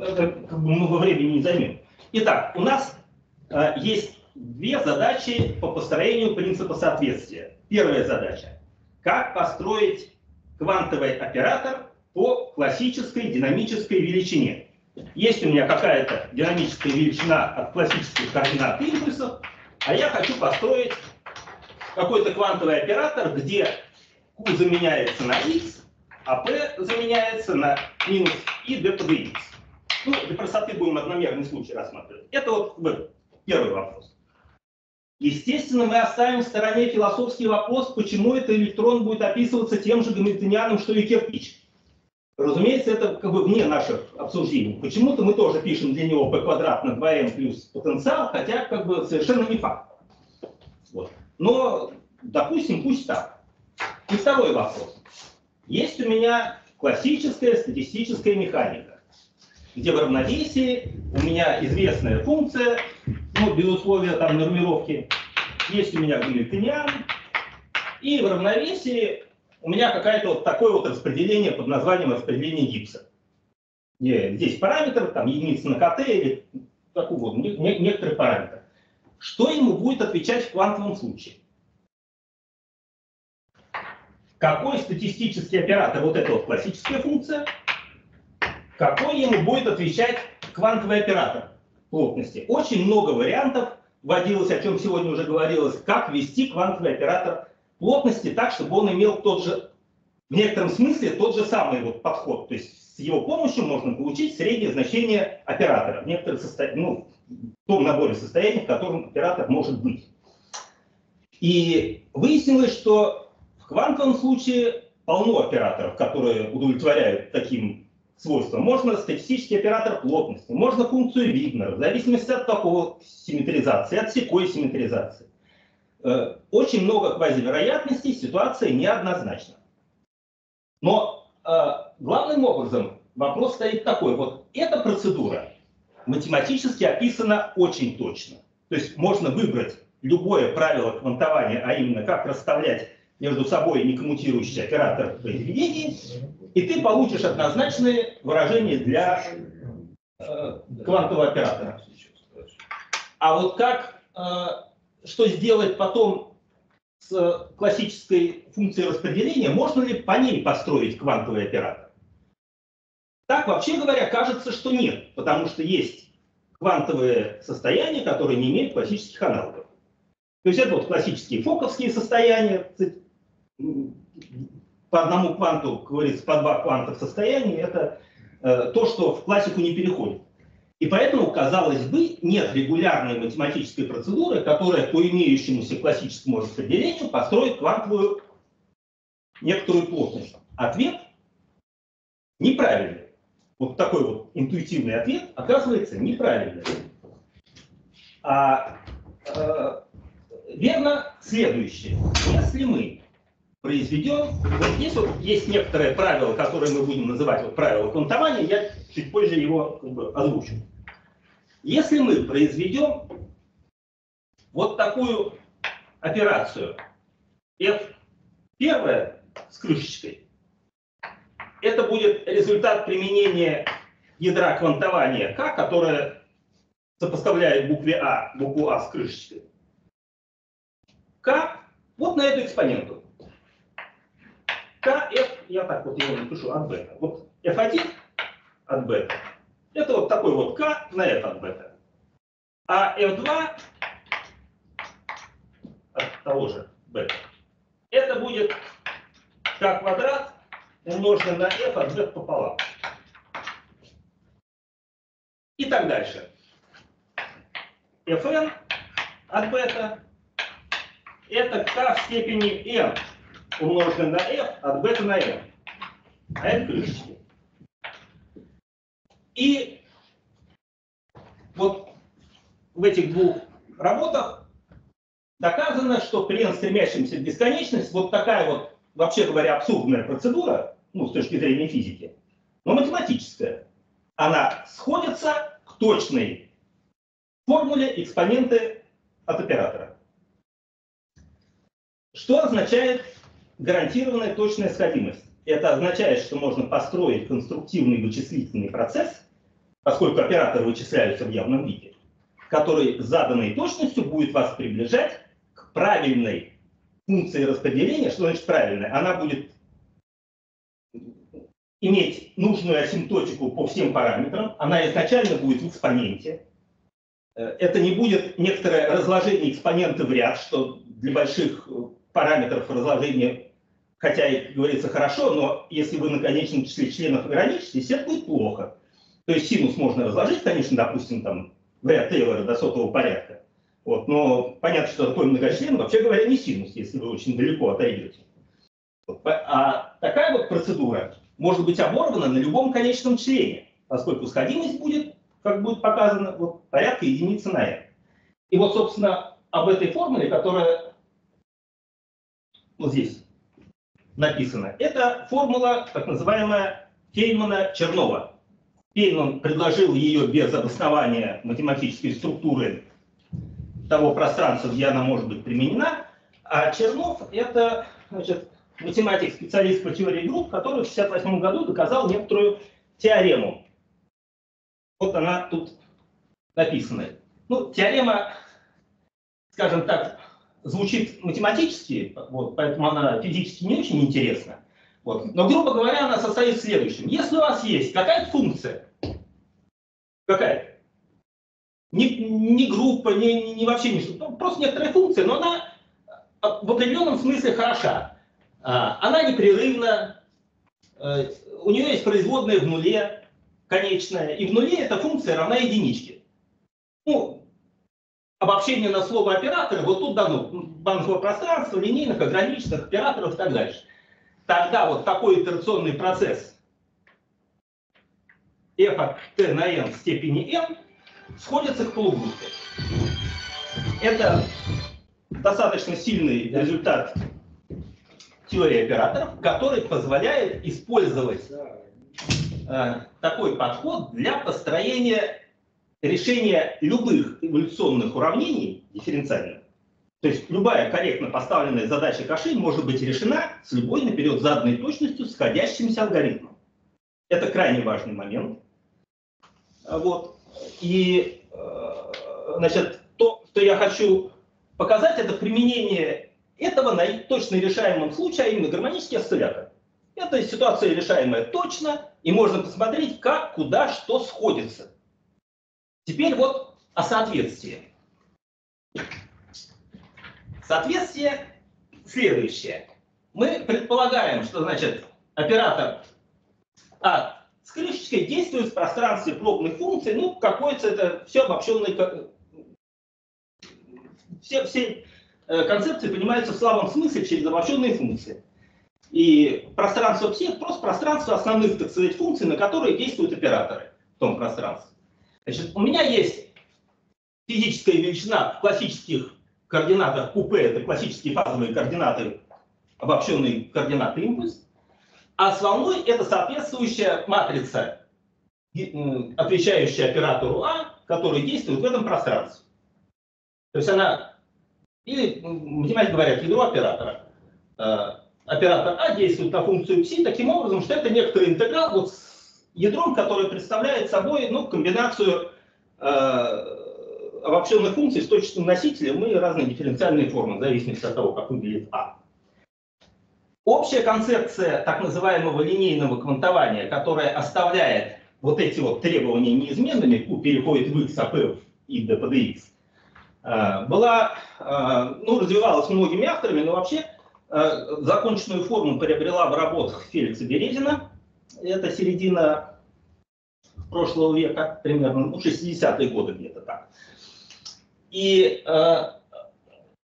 Это как бы много времени не займет. Итак, у нас э, есть две задачи по построению принципа соответствия. Первая задача. Как построить квантовый оператор по классической динамической величине. Есть у меня какая-то динамическая величина от классических координат импульсов, а я хочу построить какой-то квантовый оператор, где Q заменяется на X, а P заменяется на минус I d по dx. Ну, для простоты будем одномерный случай рассматривать. Это вот первый вопрос. Естественно, мы оставим в стороне философский вопрос, почему этот электрон будет описываться тем же гамильтонианом, что и кирпич. Разумеется, это как бы вне наших обсуждений. Почему-то мы тоже пишем для него p квадрат на 2m плюс потенциал, хотя как бы совершенно не факт. Вот. Но, допустим, пусть так. И второй вопрос. Есть у меня классическая статистическая механика, где в равновесии у меня известная функция, ну, без условия там нормировки, есть у меня гамильтониан, и в равновесии у меня какое-то вот такое вот распределение под названием распределение гипса. Здесь параметр, там единица на КТ или как угодно, не, некоторый параметр. Что ему будет отвечать в квантовом случае? Какой статистический оператор, вот эта вот классическая функция, какой ему будет отвечать квантовый оператор плотности? Очень много вариантов вводилось, о чем сегодня уже говорилось, как ввести квантовый оператор плотности так, чтобы он имел тот же, в некотором смысле, тот же самый вот подход. То есть с его помощью можно получить среднее значение оператора в состояниях, ну, в том наборе состояний, в котором оператор может быть. И выяснилось, что в квантовом случае полно операторов, которые удовлетворяют таким свойствам. Можно статистический оператор плотности, можно функцию Вигнера, в зависимости от такого симметризации, от секой симметризации. Э, очень много квазивероятностей, ситуация неоднозначна. Но э, главным образом вопрос стоит такой. Вот эта процедура математически описана очень точно. То есть можно выбрать любое правило квантования, а именно как расставлять между собой некоммутирующие операторы в произведении, и ты получишь однозначные выражения для э, квантового оператора. А вот как, э, что сделать потом с классической функцией распределения, можно ли по ней построить квантовый оператор? Так, вообще говоря, кажется, что нет, потому что есть квантовые состояния, которые не имеют классических аналогов. То есть это вот классические фоковские состояния, по одному кванту, как говорится, по два кванта в состоянии, это э, то, что в классику не переходит. И поэтому, казалось бы, нет регулярной математической процедуры, которая по имеющемуся классическому распределению построит квантовую некоторую плотность. Ответ неправильный. Вот такой вот интуитивный ответ оказывается неправильным. А э, верно следующее. Если мы произведем. Вот здесь вот есть некоторое правило, которое мы будем называть вот правило квантования, я чуть позже его как бы, озвучу. Если мы произведем вот такую операцию F первая с крышечкой, это будет результат применения ядра квантования К, которое сопоставляет букве А, букву А с крышечкой. К вот на эту экспоненту. К, F, я так вот его напишу от бета. Вот F1 от бета. Это вот такой вот k на f от бета. А f2 от того же бета. Это будет k квадрат умноженное на f от z пополам. И так дальше. fn от бета это k в степени n умноженное на f от бета на n. А это крышечки. И вот в этих двух работах доказано, что при стремящемся в бесконечность вот такая вот, вообще говоря, абсурдная процедура, ну, с точки зрения физики, но математическая, она сходится к точной формуле экспоненты от оператора. Что означает гарантированная точная сходимость? Это означает, что можно построить конструктивный вычислительный процесс, поскольку операторы вычисляются в явном виде, который заданной точностью будет вас приближать к правильной функции распределения. Что значит правильная? Она будет иметь нужную асимптотику по всем параметрам, она изначально будет в экспоненте. Э, это не будет некоторое разложение экспонента в ряд, что для больших параметров разложения, хотя и говорится хорошо, но если вы на конечном числе членов ограничитесь, это будет плохо. То есть синус можно разложить, конечно, допустим, там, ряд Тейлора до сотого порядка. Вот, но понятно, что такой многочлен, вообще говоря, не синус, если вы очень далеко отойдете. А такая вот процедура может быть оборвана на любом конечном члене, поскольку сходимость будет, как будет показано, вот, порядка единицы на n. И вот, собственно, об этой формуле, которая вот здесь написана, это формула, так называемая Фейнмана-Чернова. Фейнман предложил ее без обоснования математической структуры того пространства, где она может быть применена, а Чернов – это значит, математик, специалист по теории групп, который в 1968 году доказал некоторую теорему. Вот она тут написана. Ну, теорема, скажем так, звучит математически, вот, поэтому она физически не очень интересна. Вот. Но, грубо говоря, она состоит в следующем. Если у вас есть какая-то функция, какая-то, не, не группа, не, не, вообще ничего, просто некоторая функция, но она в определенном смысле хороша. А, она непрерывна, э, у нее есть производная в нуле, конечная, и в нуле эта функция равна единичке. Ну, обобщение на слово оператора, вот тут дано банковое пространство, линейных, ограниченных операторов и так дальше. Тогда вот такой итерационный процесс f от t на n в степени n сходится к полугруппе. Это достаточно сильный результат теории операторов, который позволяет использовать э, такой подход для построения решения любых эволюционных уравнений дифференциальных. То есть любая корректно поставленная задача Каши может быть решена с любой наперед заданной точностью сходящимся алгоритмом. Это крайне важный момент. Вот. И э, значит, то, что я хочу показать, это применение этого на точно решаемом случае, а именно гармонический осциллятор. Это ситуация решаемая точно, и можно посмотреть, как, куда, что сходится. Теперь вот о соответствии. Соответствие следующее. Мы предполагаем, что значит оператор А с крышечкой действует в пространстве пробных функций, ну, какой-то это все обобщенный, все, все Э, концепции понимаются в слабом смысле через обобщенные функции. И пространство всех просто пространство основных, так сказать, функций, на которые действуют операторы в том пространстве. Значит, у меня есть физическая величина в классических координатах КУП, это классические фазовые координаты, обобщенные координаты импульс, а с волной это соответствующая матрица, отвечающая оператору А, который действует в этом пространстве. То есть она или, математики говорят, ядро оператора. Э, оператор А действует на функцию ψ таким образом, что это некоторый интеграл вот с ядром, который представляет собой ну, комбинацию э, обобщенных функций с точным носителем и разные дифференциальные формы, в зависимости от того, как выглядит А. Общая концепция так называемого линейного квантования, которая оставляет вот эти вот требования неизменными, Q переходит в X, а P и d под X, была, ну, развивалась многими авторами, но вообще законченную форму приобрела в работах Феликса Березина. Это середина прошлого века, примерно, ну, 60-е годы где-то так. И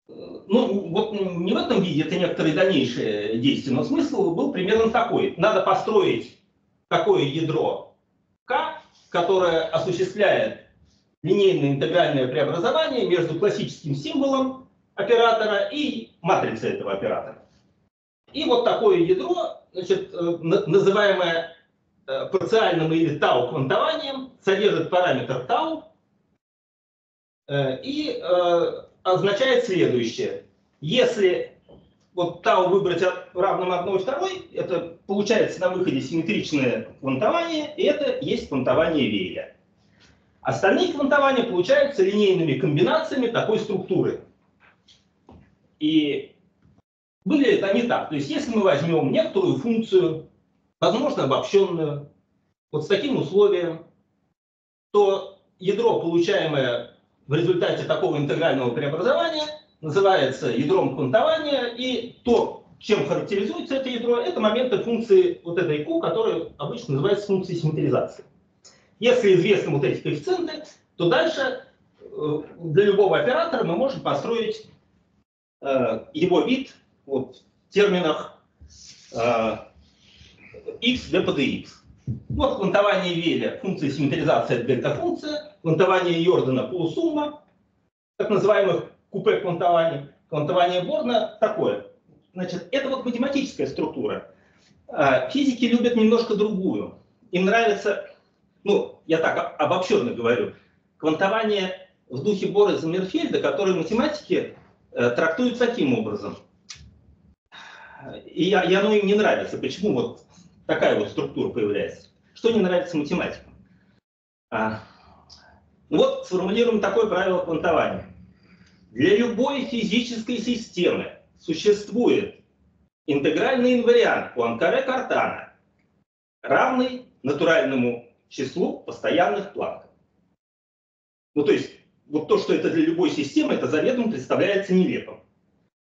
ну, вот не в этом виде, это некоторые дальнейшие действия, но смысл был примерно такой. Надо построить такое ядро К, которое осуществляет линейное интегральное преобразование между классическим символом оператора и матрицей этого оператора. И вот такое ядро, значит, э, называемое э, парциальным или тау квантованием, содержит параметр тау э, и означает следующее. Если вот тау выбрать равным 1 и 2, это получается на выходе симметричное квантование, и это есть квантование Вейля. Остальные квантования получаются линейными комбинациями такой структуры. И выглядит они так. То есть если мы возьмем некоторую функцию, возможно обобщенную, вот с таким условием, то ядро, получаемое в результате такого интегрального преобразования называется ядром квантования, и то, чем характеризуется это ядро, это моменты функции вот этой Q, которая обычно называется функцией симметризации. Если известны вот эти коэффициенты, то дальше э, для любого оператора мы можем построить э, его вид вот, терминах э, x d под x. Вот квантование Веля, функция симметризации это дельта-функция, квантование Йордана полусумма, так называемых купе квантований, квантование Борна такое. Значит, это вот математическая структура. А физики любят немножко другую. Им нравится, ну, я так обобщенно говорю, квантование в духе Бора Замерфельда, который математики э, трактуют таким образом. И, и оно им не нравится. Почему вот такая вот структура появляется. Что не нравится математикам? А, ну вот сформулируем такое правило квантования. Для любой физической системы существует интегральный инвариант Пуанкаре-Картана, равный натуральному числу постоянных планков. Ну то есть, вот то, что это для любой системы, это заведомо представляется нелепым.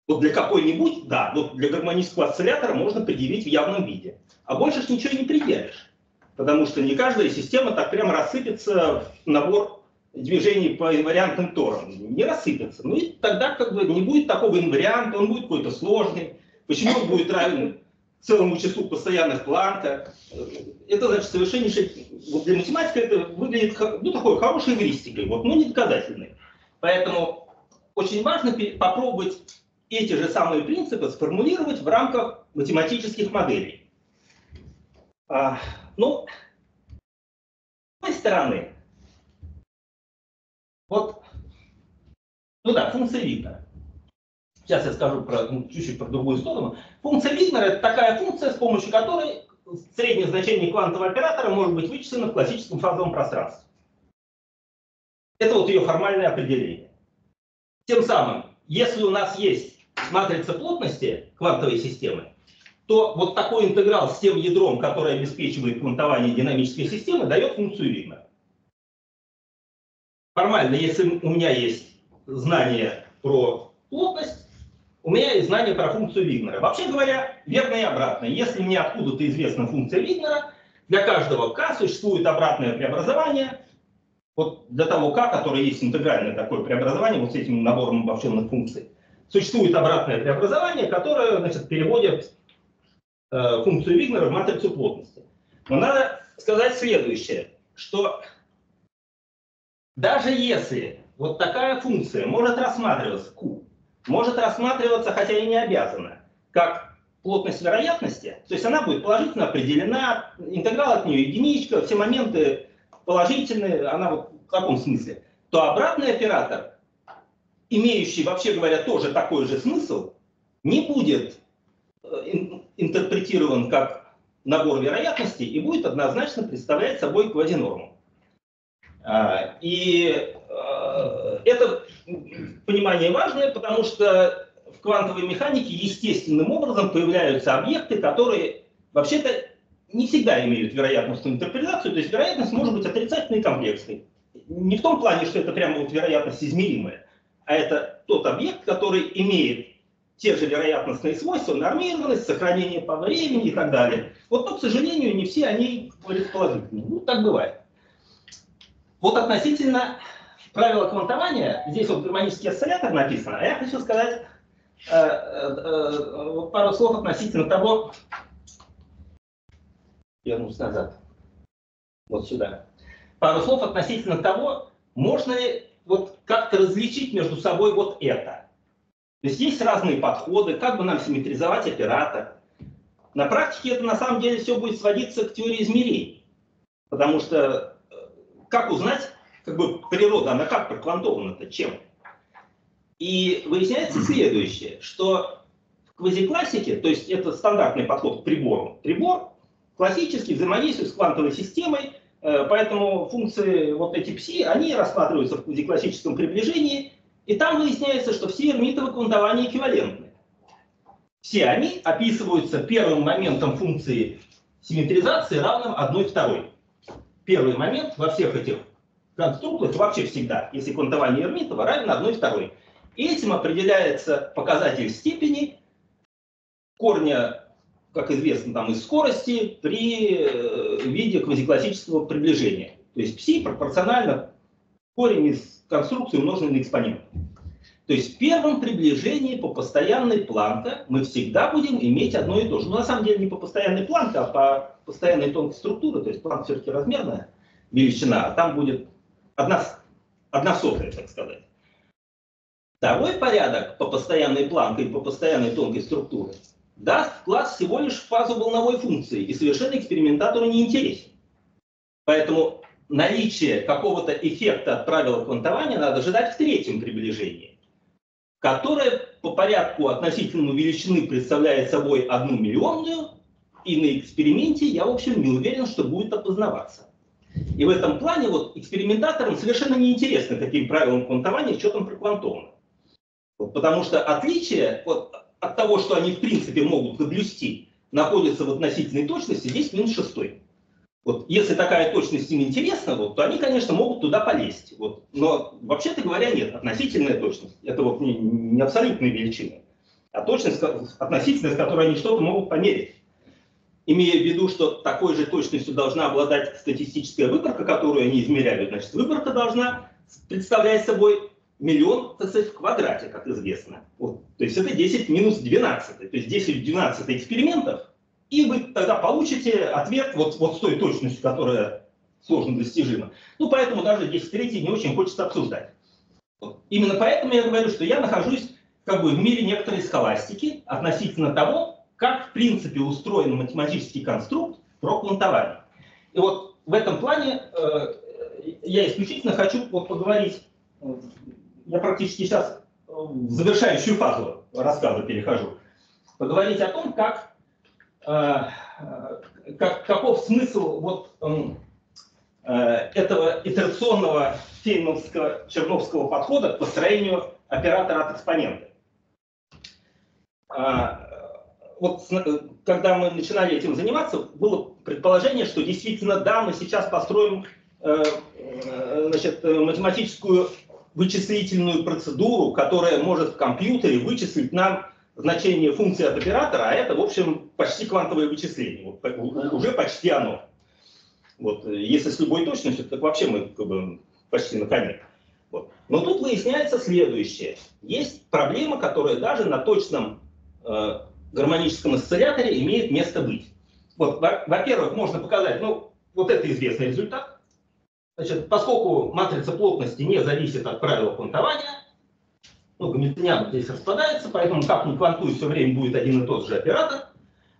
Вот для какой-нибудь, да, вот для гармонического осциллятора можно предъявить в явном виде. А больше ж ничего не предъявишь. Потому что не каждая система так прямо рассыпется в набор движений по инвариантным торам. Не рассыпется. Ну и тогда как бы не будет такого инварианта, он будет какой-то сложный. Почему он будет равен целому числу постоянных планка? Это значит совершеннейший... Вот для математика это выглядит ну, такой хорошей эвристикой, вот, но не доказательной. Поэтому очень важно попробовать эти же самые принципы сформулировать в рамках математических моделей. А, ну, с одной стороны, вот, ну да, функция Вигнера. Сейчас я скажу про, ну, чуть-чуть про другую сторону. Функция Вигнера – это такая функция, с помощью которой среднее значение квантового оператора может быть вычислено в классическом фазовом пространстве. Это вот ее формальное определение. Тем самым, если у нас есть матрица плотности квантовой системы, то вот такой интеграл с тем ядром, который обеспечивает квантование динамической системы, дает функцию Вигнера. Формально, если у меня есть знание про плотность, у меня есть знание про функцию Вигнера. Вообще говоря, верно и обратно. Если мне откуда-то известна функция Вигнера, для каждого k существует обратное преобразование. Вот для того k, которое есть интегральное такое преобразование, вот с этим набором обобщенных функций, существует обратное преобразование, которое значит, переводит Э, функцию Вигнера в матрицу плотности. Но надо сказать следующее, что даже если вот такая функция может рассматриваться, Q, может рассматриваться, хотя и не обязана, как плотность вероятности, то есть она будет положительно определена, интеграл от нее единичка, все моменты положительные, она вот в таком смысле, то обратный оператор, имеющий, вообще говоря, тоже такой же смысл, не будет э, интерпретирован как набор вероятностей и будет однозначно представлять собой квазинорму. А, и а, это понимание важное, потому что в квантовой механике естественным образом появляются объекты, которые вообще-то не всегда имеют вероятностную интерпретацию, то есть вероятность может быть отрицательной и комплексной. Не в том плане, что это прямо вот вероятность измеримая, а это тот объект, который имеет те же вероятностные свойства, нормированность, сохранение по времени и так далее. Вот, но, к сожалению, не все они положительные. Ну, так бывает. Вот относительно правила квантования, здесь вот гармонический осциллятор написано, а я хочу сказать э, э, э, пару слов относительно того, вернусь назад, вот сюда, пару слов относительно того, можно ли как-то различить между собой вот это. То есть есть разные подходы, как бы нам симметризовать оператор. На практике это на самом деле все будет сводиться к теории измерений. Потому что э, как узнать, как бы природа, она как проквантована-то, чем? И выясняется следующее, что в квазиклассике, то есть это стандартный подход к прибору, прибор классический взаимодействует с квантовой системой, поэтому функции вот эти пси, они рассматриваются в квазиклассическом приближении, и там выясняется, что все эрмитовы квантования эквивалентны. Все они описываются первым моментом функции симметризации равным 1 второй. Первый момент во всех этих конструктах вообще всегда, если квантование Эрмитова равен 1 второй. И этим определяется показатель степени корня, как известно, там, из скорости при э, виде квазиклассического приближения. То есть пси пропорционально корень из конструкции умноженной на экспонент. То есть в первом приближении по постоянной планка мы всегда будем иметь одно и то же. Но на самом деле не по постоянной планке, а по постоянной тонкой структуре. То есть планка все-таки размерная величина, а там будет одна, одна сотая, так сказать. Второй порядок по постоянной планке и по постоянной тонкой структуре даст вклад всего лишь в фазу волновой функции и совершенно экспериментатору не интересен. Поэтому наличие какого-то эффекта от правила квантования надо ожидать в третьем приближении, которое по порядку относительно величины представляет собой одну миллионную, и на эксперименте я, в общем, не уверен, что будет опознаваться. И в этом плане вот экспериментаторам совершенно неинтересно, каким правилам квантования, что там проквантовано. Вот, потому что отличие вот, от того, что они в принципе могут наблюсти, находится в относительной точности 10 минус 6. Вот, если такая точность им интересна, вот, то они, конечно, могут туда полезть. Вот. Но вообще-то говоря, нет. Относительная точность – это вот не, не абсолютные величины, а точность относительная, с которой они что-то могут померить. Имея в виду, что такой же точностью должна обладать статистическая выборка, которую они измеряют, значит, выборка должна представлять собой миллион, так сказать, в квадрате, как известно. Вот. То есть это 10 минус 12. То есть 10 в 12 экспериментов – и вы тогда получите ответ вот, вот с той точностью, которая сложно достижима. Ну, поэтому даже 10 третий не очень хочется обсуждать. Вот. Именно поэтому я говорю, что я нахожусь как бы в мире некоторой схоластики относительно того, как в принципе устроен математический конструкт про квантование. И вот в этом плане э, я исключительно хочу вот поговорить, я практически сейчас в завершающую фазу рассказа перехожу, поговорить о том, как Э, как, каков смысл вот э, этого итерационного фейнмановского черновского подхода к построению оператора от экспонента. Вот когда мы начинали этим заниматься, было предположение, что действительно, да, мы сейчас построим э, значит, математическую вычислительную процедуру, которая может в компьютере вычислить нам значение функции от оператора, а это, в общем, почти квантовое вычисление. Вот, уже почти оно. Вот, если с любой точностью, так вообще мы как бы, почти на коне. Вот. Но тут выясняется следующее. Есть проблема, которая даже на точном э, гармоническом осцилляторе имеет место быть. Вот, во-первых, можно показать, ну, вот это известный результат. Значит, поскольку матрица плотности не зависит от правила квантования, ну, гамильтониан здесь распадается, поэтому как ни квантуй, все время будет один и тот же оператор.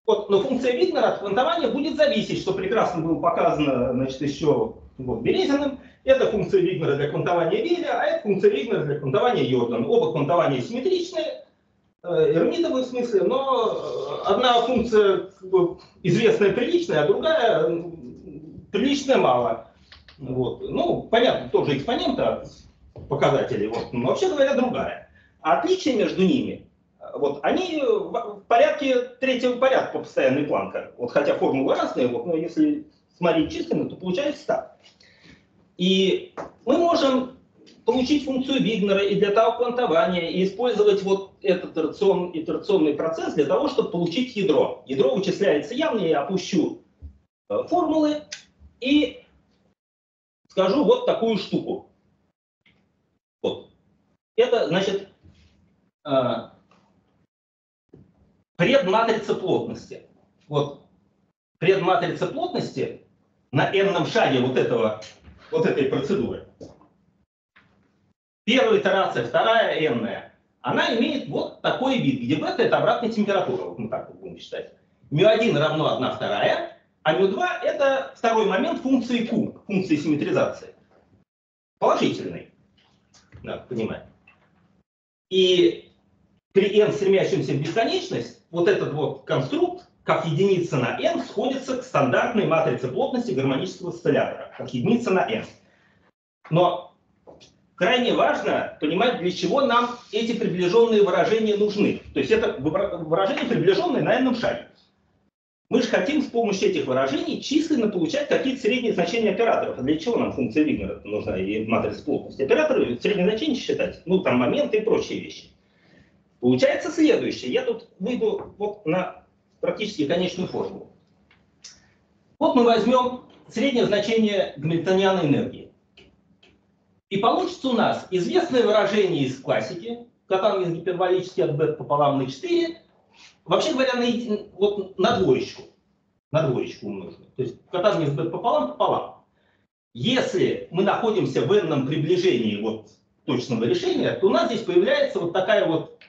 Вот, но функция Вигнера от квантования будет зависеть, что прекрасно было показано значит, еще вот, Березиным. Это функция Вигнера для квантования Вилля, а это функция Вигнера для квантования Йордана. Оба квантования симметричные, э, эрмитовые в смысле, но э, одна функция как бы, известная приличная, а другая приличная мало. Вот. Ну, понятно, тоже экспонента показателей, вот, но вообще говоря, другая. А отличие между ними вот, они в порядке третьего порядка по постоянной планка. Вот, хотя формулы разные, вот, но если смотреть численно, то получается так. И мы можем получить функцию Вигнера и для того квантования, и использовать вот этот итерацион, итерационный процесс для того, чтобы получить ядро. Ядро вычисляется явно, я опущу э, формулы и скажу вот такую штуку. Вот. Это, значит, э, предматрица плотности. Вот предматрица плотности на n шаге вот, этого, вот этой процедуры. Первая итерация, вторая n, она имеет вот такой вид, где бета это обратная температура, вот мы так будем считать. μ1 равно 1 вторая, а μ2 это второй момент функции q, функции симметризации. Положительный, надо понимать. И при n, стремящемся в бесконечность, вот этот вот конструкт, как единица на n, сходится к стандартной матрице плотности гармонического осциллятора, как единица на n. Но крайне важно понимать, для чего нам эти приближенные выражения нужны. То есть это выражения приближенные на n шаге. Мы же хотим с помощью этих выражений численно получать какие-то средние значения операторов. А для чего нам функция Вигнера нужна и матрица плотности? Операторы средние значения считать, ну там моменты и прочие вещи. Получается следующее. Я тут выйду вот на практически конечную формулу. Вот мы возьмем среднее значение гамильтонианной энергии. И получится у нас известное выражение из классики, катанген гиперболический от бета пополам на 4, вообще говоря, на, вот, на двоечку. На двоечку умножено. То есть катанген с бета пополам пополам. Если мы находимся в n приближении вот точного решения, то у нас здесь появляется вот такая вот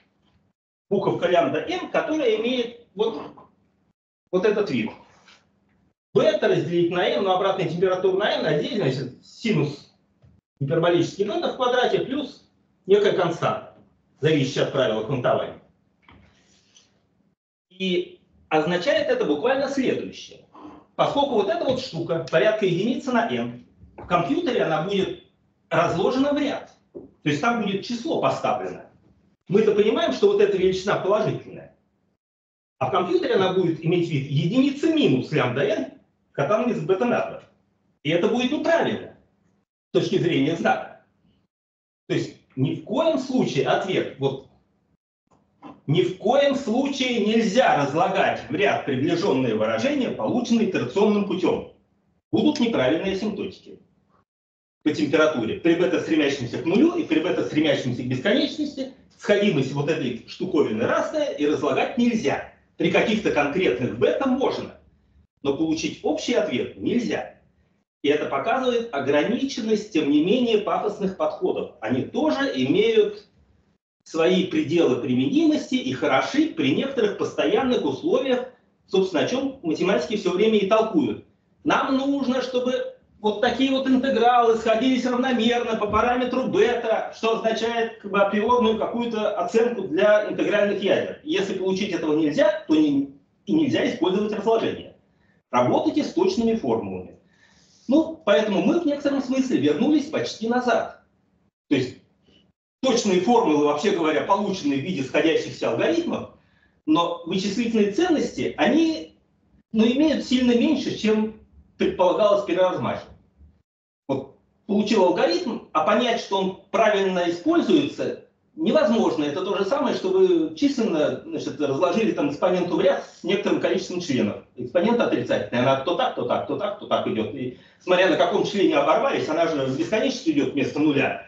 буковка лямбда n, которая имеет вот, вот этот вид. Бета разделить на n, но обратная температура на n, а здесь, значит, синус гиперболический бета в квадрате плюс некая константа, зависящая от правила квантования. И означает это буквально следующее. Поскольку вот эта вот штука порядка единицы на n, в компьютере она будет разложена в ряд. То есть там будет число поставлено. Мы-то понимаем, что вот эта величина положительная. А в компьютере она будет иметь вид единицы минус лямбда n, катан из бета метров. И это будет неправильно с точки зрения знака. То есть ни в коем случае ответ, вот ни в коем случае нельзя разлагать в ряд приближенные выражения, полученные итерационным путем. Будут неправильные асимптотики по температуре. При бета стремящемся к нулю и при бета стремящемся к бесконечности сходимость вот этой штуковины разная и разлагать нельзя. При каких-то конкретных бета можно, но получить общий ответ нельзя. И это показывает ограниченность, тем не менее, пафосных подходов. Они тоже имеют свои пределы применимости и хороши при некоторых постоянных условиях, собственно, о чем математики все время и толкуют. Нам нужно, чтобы вот такие вот интегралы сходились равномерно по параметру бета, что означает как бы, априорную какую-то оценку для интегральных ядер. Если получить этого нельзя, то не, и нельзя использовать разложение. Работайте с точными формулами. Ну, поэтому мы в некотором смысле вернулись почти назад. То есть точные формулы, вообще говоря, полученные в виде сходящихся алгоритмов, но вычислительные ценности, они ну, имеют сильно меньше, чем предполагалось при размахе. Вот получил алгоритм, а понять, что он правильно используется, невозможно. Это то же самое, что вы численно значит, разложили там экспоненту в ряд с некоторым количеством членов. Экспонент отрицательный, она то так, то так, то так, то так идет. И смотря на каком члене оборвались, она же в бесконечность идет вместо нуля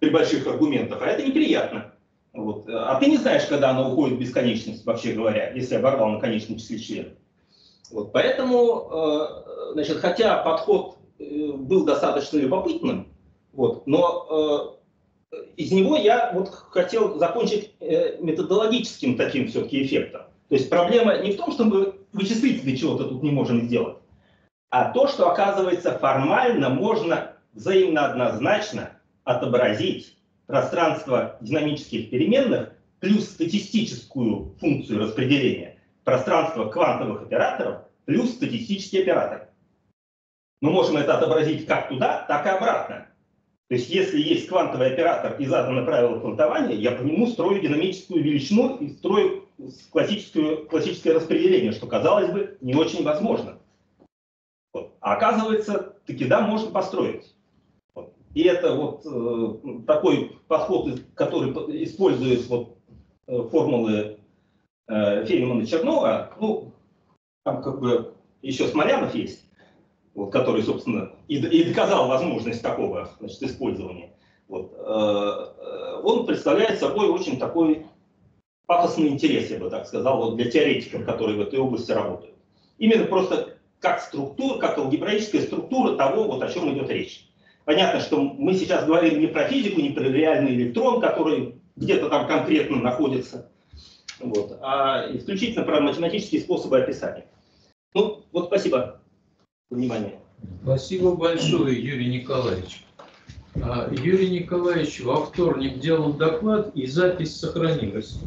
при больших аргументах, а это неприятно. Вот. А ты не знаешь, когда она уходит в бесконечность, вообще говоря, если оборвал на конечном числе членов. Вот. Поэтому, э, значит, хотя подход э, был достаточно любопытным, вот, но э, из него я вот хотел закончить методологическим таким все-таки эффектом. То есть проблема не в том, что мы вычислительно чего-то тут не можем сделать, а то, что оказывается формально можно взаимно однозначно отобразить пространство динамических переменных плюс статистическую функцию распределения, пространство квантовых операторов плюс статистический оператор. Мы можем это отобразить как туда, так и обратно. То есть, если есть квантовый оператор и заданы правила квантования, я по нему строю динамическую величину и строю классическую, классическое распределение, что, казалось бы, не очень возможно. А оказывается, таки да, можно построить. И это вот э, такой подход, который использует вот, э, формулы э, Фейнмана Чернова, ну, там как бы еще Смолянов есть, вот, который, собственно, и, и доказал возможность такого значит, использования. Вот, э, э, он представляет собой очень такой пафосный интерес, я бы так сказал, вот для теоретиков, которые в этой области работают. Именно просто как структура, как алгебраическая структура того, вот о чем идет речь. Понятно, что мы сейчас говорим не про физику, не про реальный электрон, который где-то там конкретно находится, вот, а исключительно про математические способы описания. Ну, вот спасибо внимание. Спасибо большое, Юрий Николаевич. А, Юрий Николаевич во вторник делал доклад, и запись сохранилась.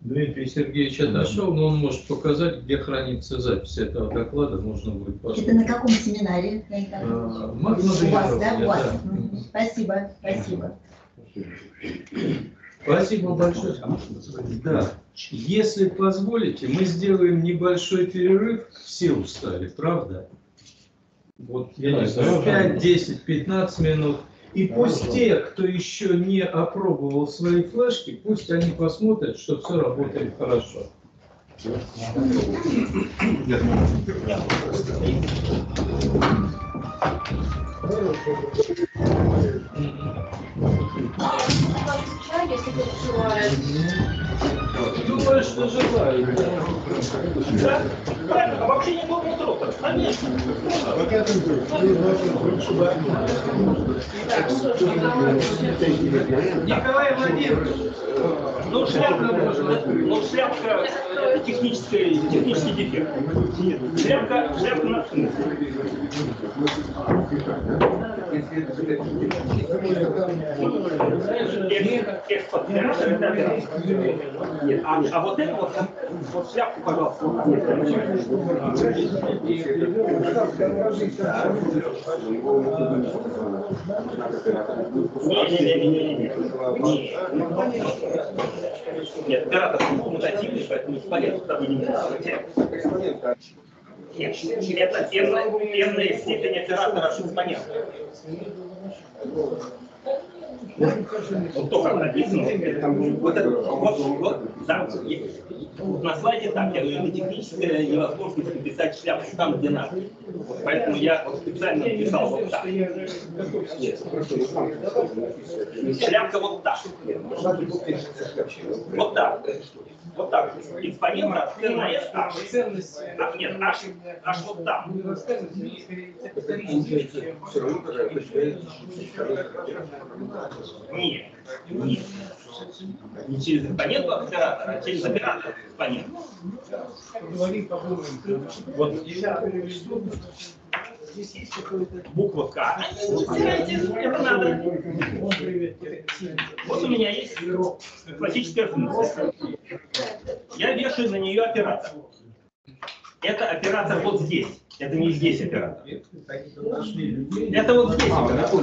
Дмитрий Сергеевич отошел, но он может показать, где хранится запись этого доклада, можно будет посмотреть. Это на каком семинаре? А, у вас, да? У вас. Спасибо, спасибо. Спасибо большое. Да. Если позволите, мы сделаем небольшой перерыв. Все устали, правда? Вот, я не знаю, 5, 10, 15 минут. И пусть те, кто еще не опробовал свои флешки, пусть они посмотрят, что все работает хорошо. Думаю, что желаю. Да? Правильно, а вообще не было утро. Конечно. Николай Владимирович, ну шляпка, ну шляпка технический, технический дефект. Шляпка, шляпка на а, а вот это вот, вот шляпку, пожалуйста, вот Не-не-не-не-не. Нет, оператор коммутативный, поэтому бесполезно туда не Нет, это пенная степень оператора экспонента. Вот то, как написано, вот это, вот, вот, да, вот на слайде так, я говорю, это техническая невозможность написать шляпу там, где надо. Вот поэтому я вот специально написал вот так. Шляпка вот так. Вот так. Вот так. Экспонент ценность аж. А, нет, аж, аж вот там. Нет, нет. Не через экспонент оператора, а через оператор экспонент. Вот буква К. Это надо. Вот у меня есть классическая функция. Я вешаю на нее оператор. Это оператор вот здесь. Это не здесь оператор. Это вот здесь оператор.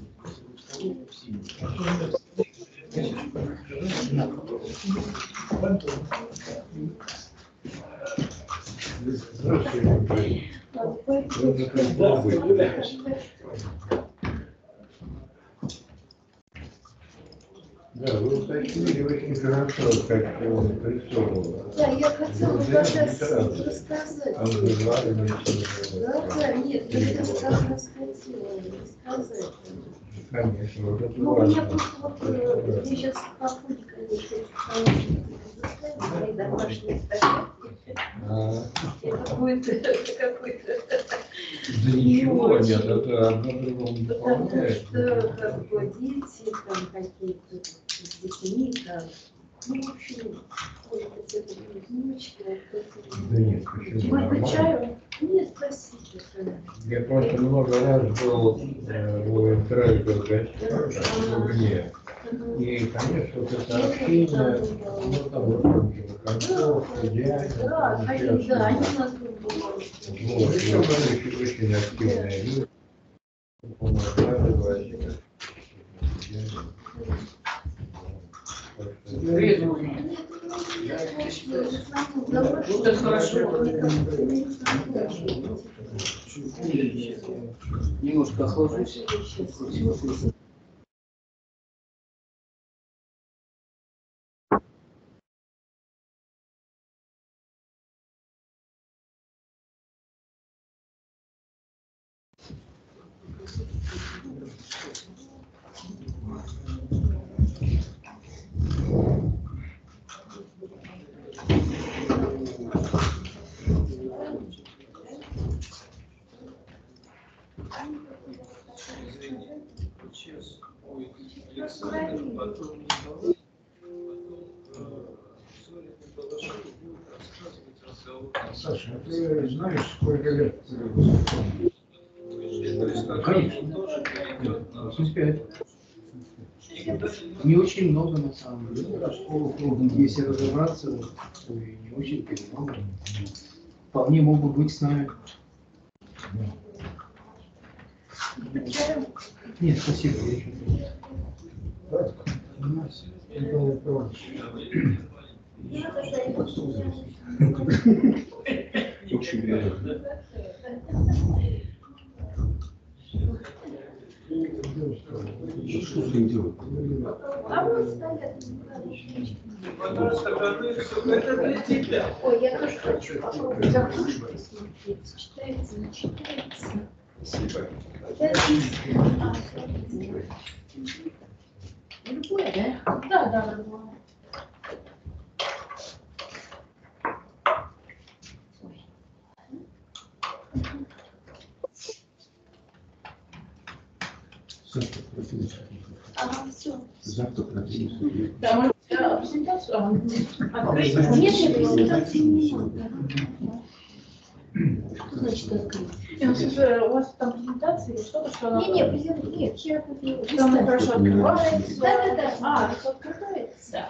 Да, вы уточнили очень хорошо, как он присовывал. Да, я хотела бы как раз А рассказать. вы звали меня Да, да, нет, я раз хотела рассказать. Конечно, вот это Ну, у меня важно. просто вот, э, мне сейчас папулька, конечно, мои домашние. А, Это будет какой-то Да ничего нет, это одно другому не Потому что как бы дети там какие-то с детьми там. Да нет, почему? Может быть, Нормально. чаю? Нет, спасибо. Я просто много раз был э, в гостях, в Угне. И, конечно, вот это общение, ну, там, вот, там, Коньков, Дядя, Да, они, еще да, они у нас бывают. Вот, и там очень, очень активные люди. Помогали, Васик. Это хорошо. Немножко охлажусь. Александр, потом Николай, потом Балашов будет рассказывать разговор. Саша, а ты знаешь, сколько лет? Конечно. Тоже перейдет на 85. Не очень много на самом деле. Кругом, если разобраться, то и не очень много. Вполне могут быть с нами. Нет, спасибо. У нас. Что с ним делать? А вот стоят. Это для тебя. Ой, я тоже хочу попробовать. Спасибо. А, Любое, да? Да, да, любое. Ага, все. Завтра продвинемся. Да, может, я презентацию? А, Открыть? Нет, нет, презентации не надо. Что значит открыть? У вас там презентация или что-то, что она... Не, не, презент- нет, я купила. Там хорошо открывается. Да, да, да. А, все открывается? Да.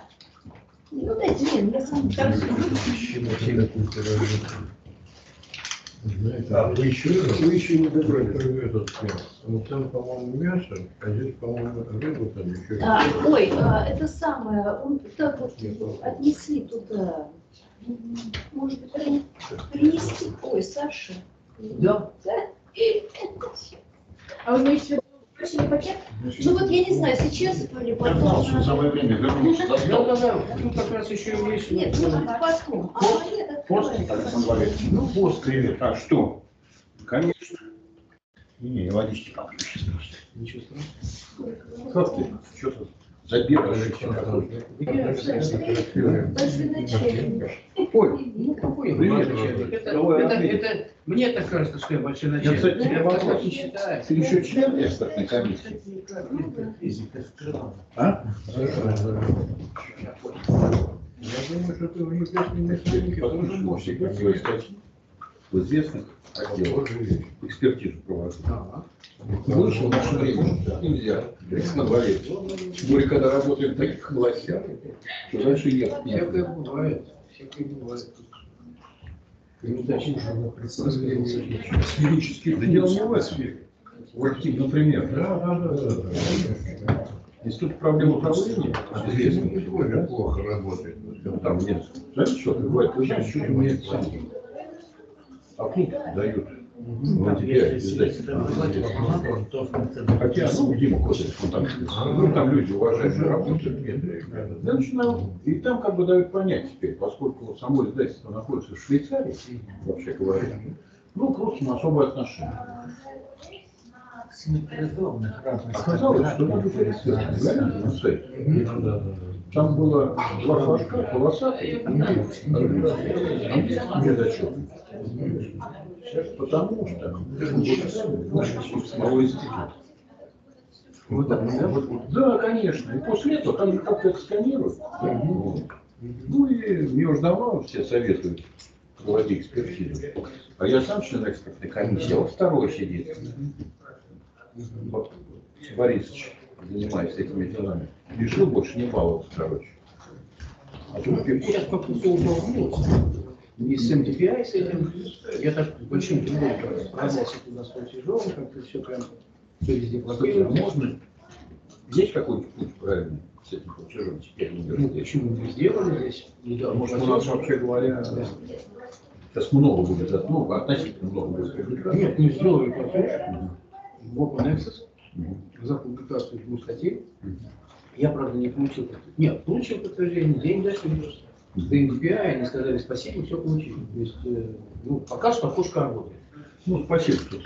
Ну, дайте, нет, я сам Так, а вы еще, вы еще не добрали этот хлеб. Вот там, по-моему, мясо, а здесь, по-моему, рыба там еще. А, ой, а, это самое, он так вот отнесли туда. Может быть, принести? Ой, Саша. Да. А вы имеете в виду просили пакет? Ну вот я не знаю, сейчас или Я знал, что потом. самое время вернуться Да, стол. да, да. Тут как раз еще есть. Нет, может быть, потом. А, нет, Пост. Александр Валерьевич. Ну, пост, привет. А что? Конечно. Не, не, водички сейчас просто. Ничего страшного. Как ты? Что ты? Начальник. Ой, ну какой Привет. Это, Давай, это, ответь. это- мне так кажется, что я большой Я, начальник. кстати, тебе так вопрос. не считаю. Ты еще член экспертной комиссии? А? Я думаю, что ты в небесной механике тоже Послушай, в известных отделах экспертизу. Ага. Вышел в наше время. Нельзя. Александр Валерьевич. Тем более, когда работаем в таких властях, то дальше ехать Всякое некуда. бывает. Всякое бывает. Сферических Да дел дело не в сфере. Ольгин, например. Да, да, да, да. Институт проблем управления, А известный. не плохо работает. Ну, Там нет. Знаете, что бывает? Вы знаете, что нет А тут дают. Ну, тебе конце Хотя, ну, Дима Косарев, он там, ну, там люди уважаемые работают. Я начинал, и там как бы дают понять теперь, поскольку само издательство находится в Швейцарии, вообще говоря, ну, к русским особое отношение. Оказалось, что да, да. Там было два флажка, полосатые, а не Потому что самого института. Вот так, да? Вот, вот, да, конечно. И после этого там же как-то это сканируют. Вот. Ну и мне уже давно все советуют проводить экспертизу. А я сам член экспертной комиссии, а вот второй сидит. Вот Борисович занимается этими делами. Решил больше не баловаться, короче. А тут Сейчас по курсу И с MTPI с этим, я так большим трудом справлялся туда с платежом, как-то все прям все везде Слушай, а блокируется. можно есть какой-то путь правильный с этим платежом теперь Ну, университете? почему мы сделали здесь? недавно Может, у нас вообще говоря, Да. сейчас много будет, от- ну, относительно много будет. Нет, мы сделали платеж в Open Access за публикацию двух статей. Я, правда, не получил. Нет, получил подтверждение, деньги дали просто. С NPI они сказали спасибо, все получили. То есть, э, ну, пока что окошко работает. Ну, спасибо, что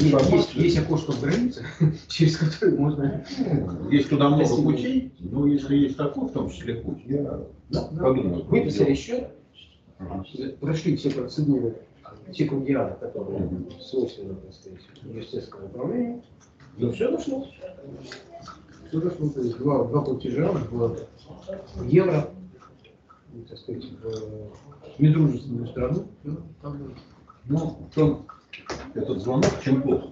Есть, есть, есть окошко в границе, через которое можно... Ну, Есть туда много Спасибо. путей, но если есть такой, в том числе путь, я Да, подумаю. Выписали счет, Ага. прошли все процедуры секундиара, которые Мгм. свойственны, так сказать, университетскому управлению. Но все дошло. Все дошло. То есть два, два платежа в евро, так сказать, в недружественную страну. Ну, там, в том, этот звонок чем плохо?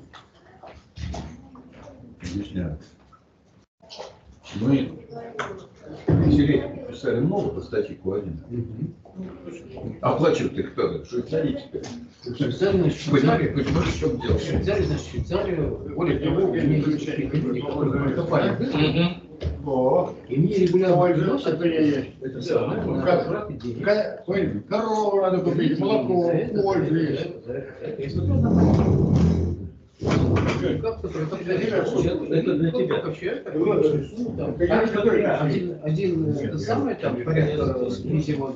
Объясняю. Мы население писали много по статье Q1. Оплачивать их кто-то, Швейцария теперь. Швейцария, Швейцария, понимаете, в чем дело? Швейцария, значит, Швейцария, более того, у меня О, и мне регулярно приносят это я есть. это самое, Ну, как? возврат денег. ка- ой, корову надо купить, молоко, есть. Как-то это для тебя. Один, один, это самое, там, порядка, видимо,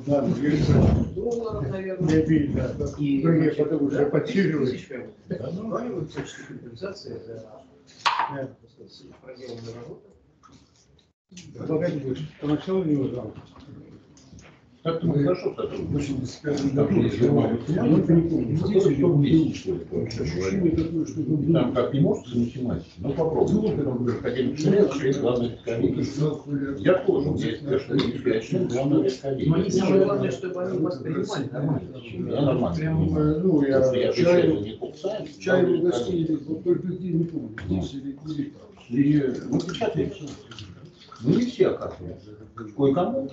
долларов, наверное. И, Другие значит, потом уже да, компенсации за, проделанную работу. Опять больше. Поначалу не узнал. Как ты хорошо сотрудничаешь? Ну, это не помню. Там как не может математики, но попробуй. Я тоже, есть конечно, Но самое главное, чтобы они воспринимали нормально. Да, нормально. Ну, я отвечаю не чай главной угостили, вот только где не помню, здесь. И, ну. Ну, не все, оказывается. Кое-кому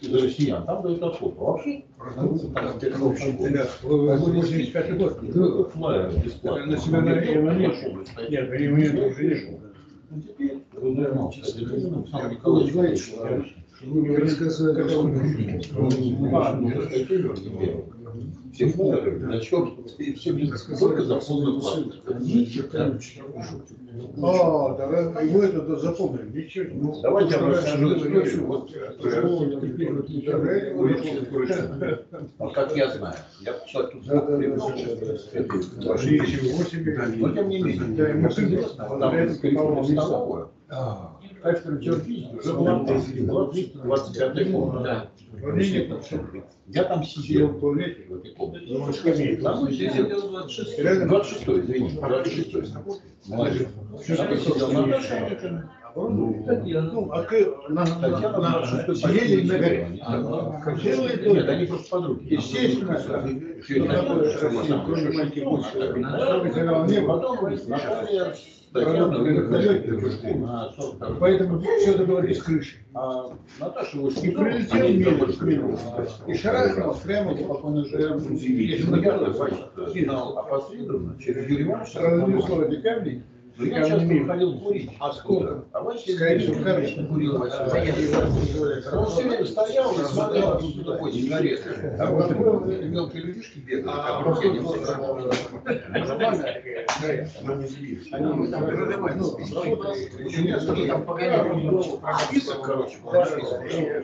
из россиян там дают отход. А вообще, раздаются там теперь новый год. 85 год. Да, флайер бесплатно. На себя наверное, нет. Мне тоже не было. Ну, теперь Вы что мне рассказали, как он ну. Все флайеры, зачем? Все без только за полный плат. А, да, вы это запомнили, ничего. Ну, Давайте я расскажу историю. Вот, как я знаю. Я человек тут Да, да, да, ваши Ничего. себе. Но тем не менее, вот там это скорее не столовая. А, Кафедра теоретически уже была в 25 год. Да. Я там сидел в туалете в этой комнате. Там Здесь сидел. идет 26 Реально? 26 извините, 26 Молодец. Там сидел Наташа Николаевна. Ну, Татьяна. Ну, а к- на, на, Татьяна на, на шестой сидели позиции. на горе. А, Как делает Нет, они просто подруги. Естественно, да. Чуть Что такое Россия, кроме мальчик Самый канал не было. Потом Наталья, Правда, Татьяна, вы выехали ходите? на 42-й. Поэтому все это было без крыши. А Наташа вышла. И прилетел мимо, мимо. И шарахнул прямо по ножам. Если бы я знал опосредованно, через Юрия Ивановича, Сразу слово но я часто ходил курить. А сколько? А Вася Скорее всего, не курил. Он все время стоял и смотрел сигареты. А вот такой мелкие людишки бегали, я не продавали, ну, Очень несколько там список, короче, был так далее.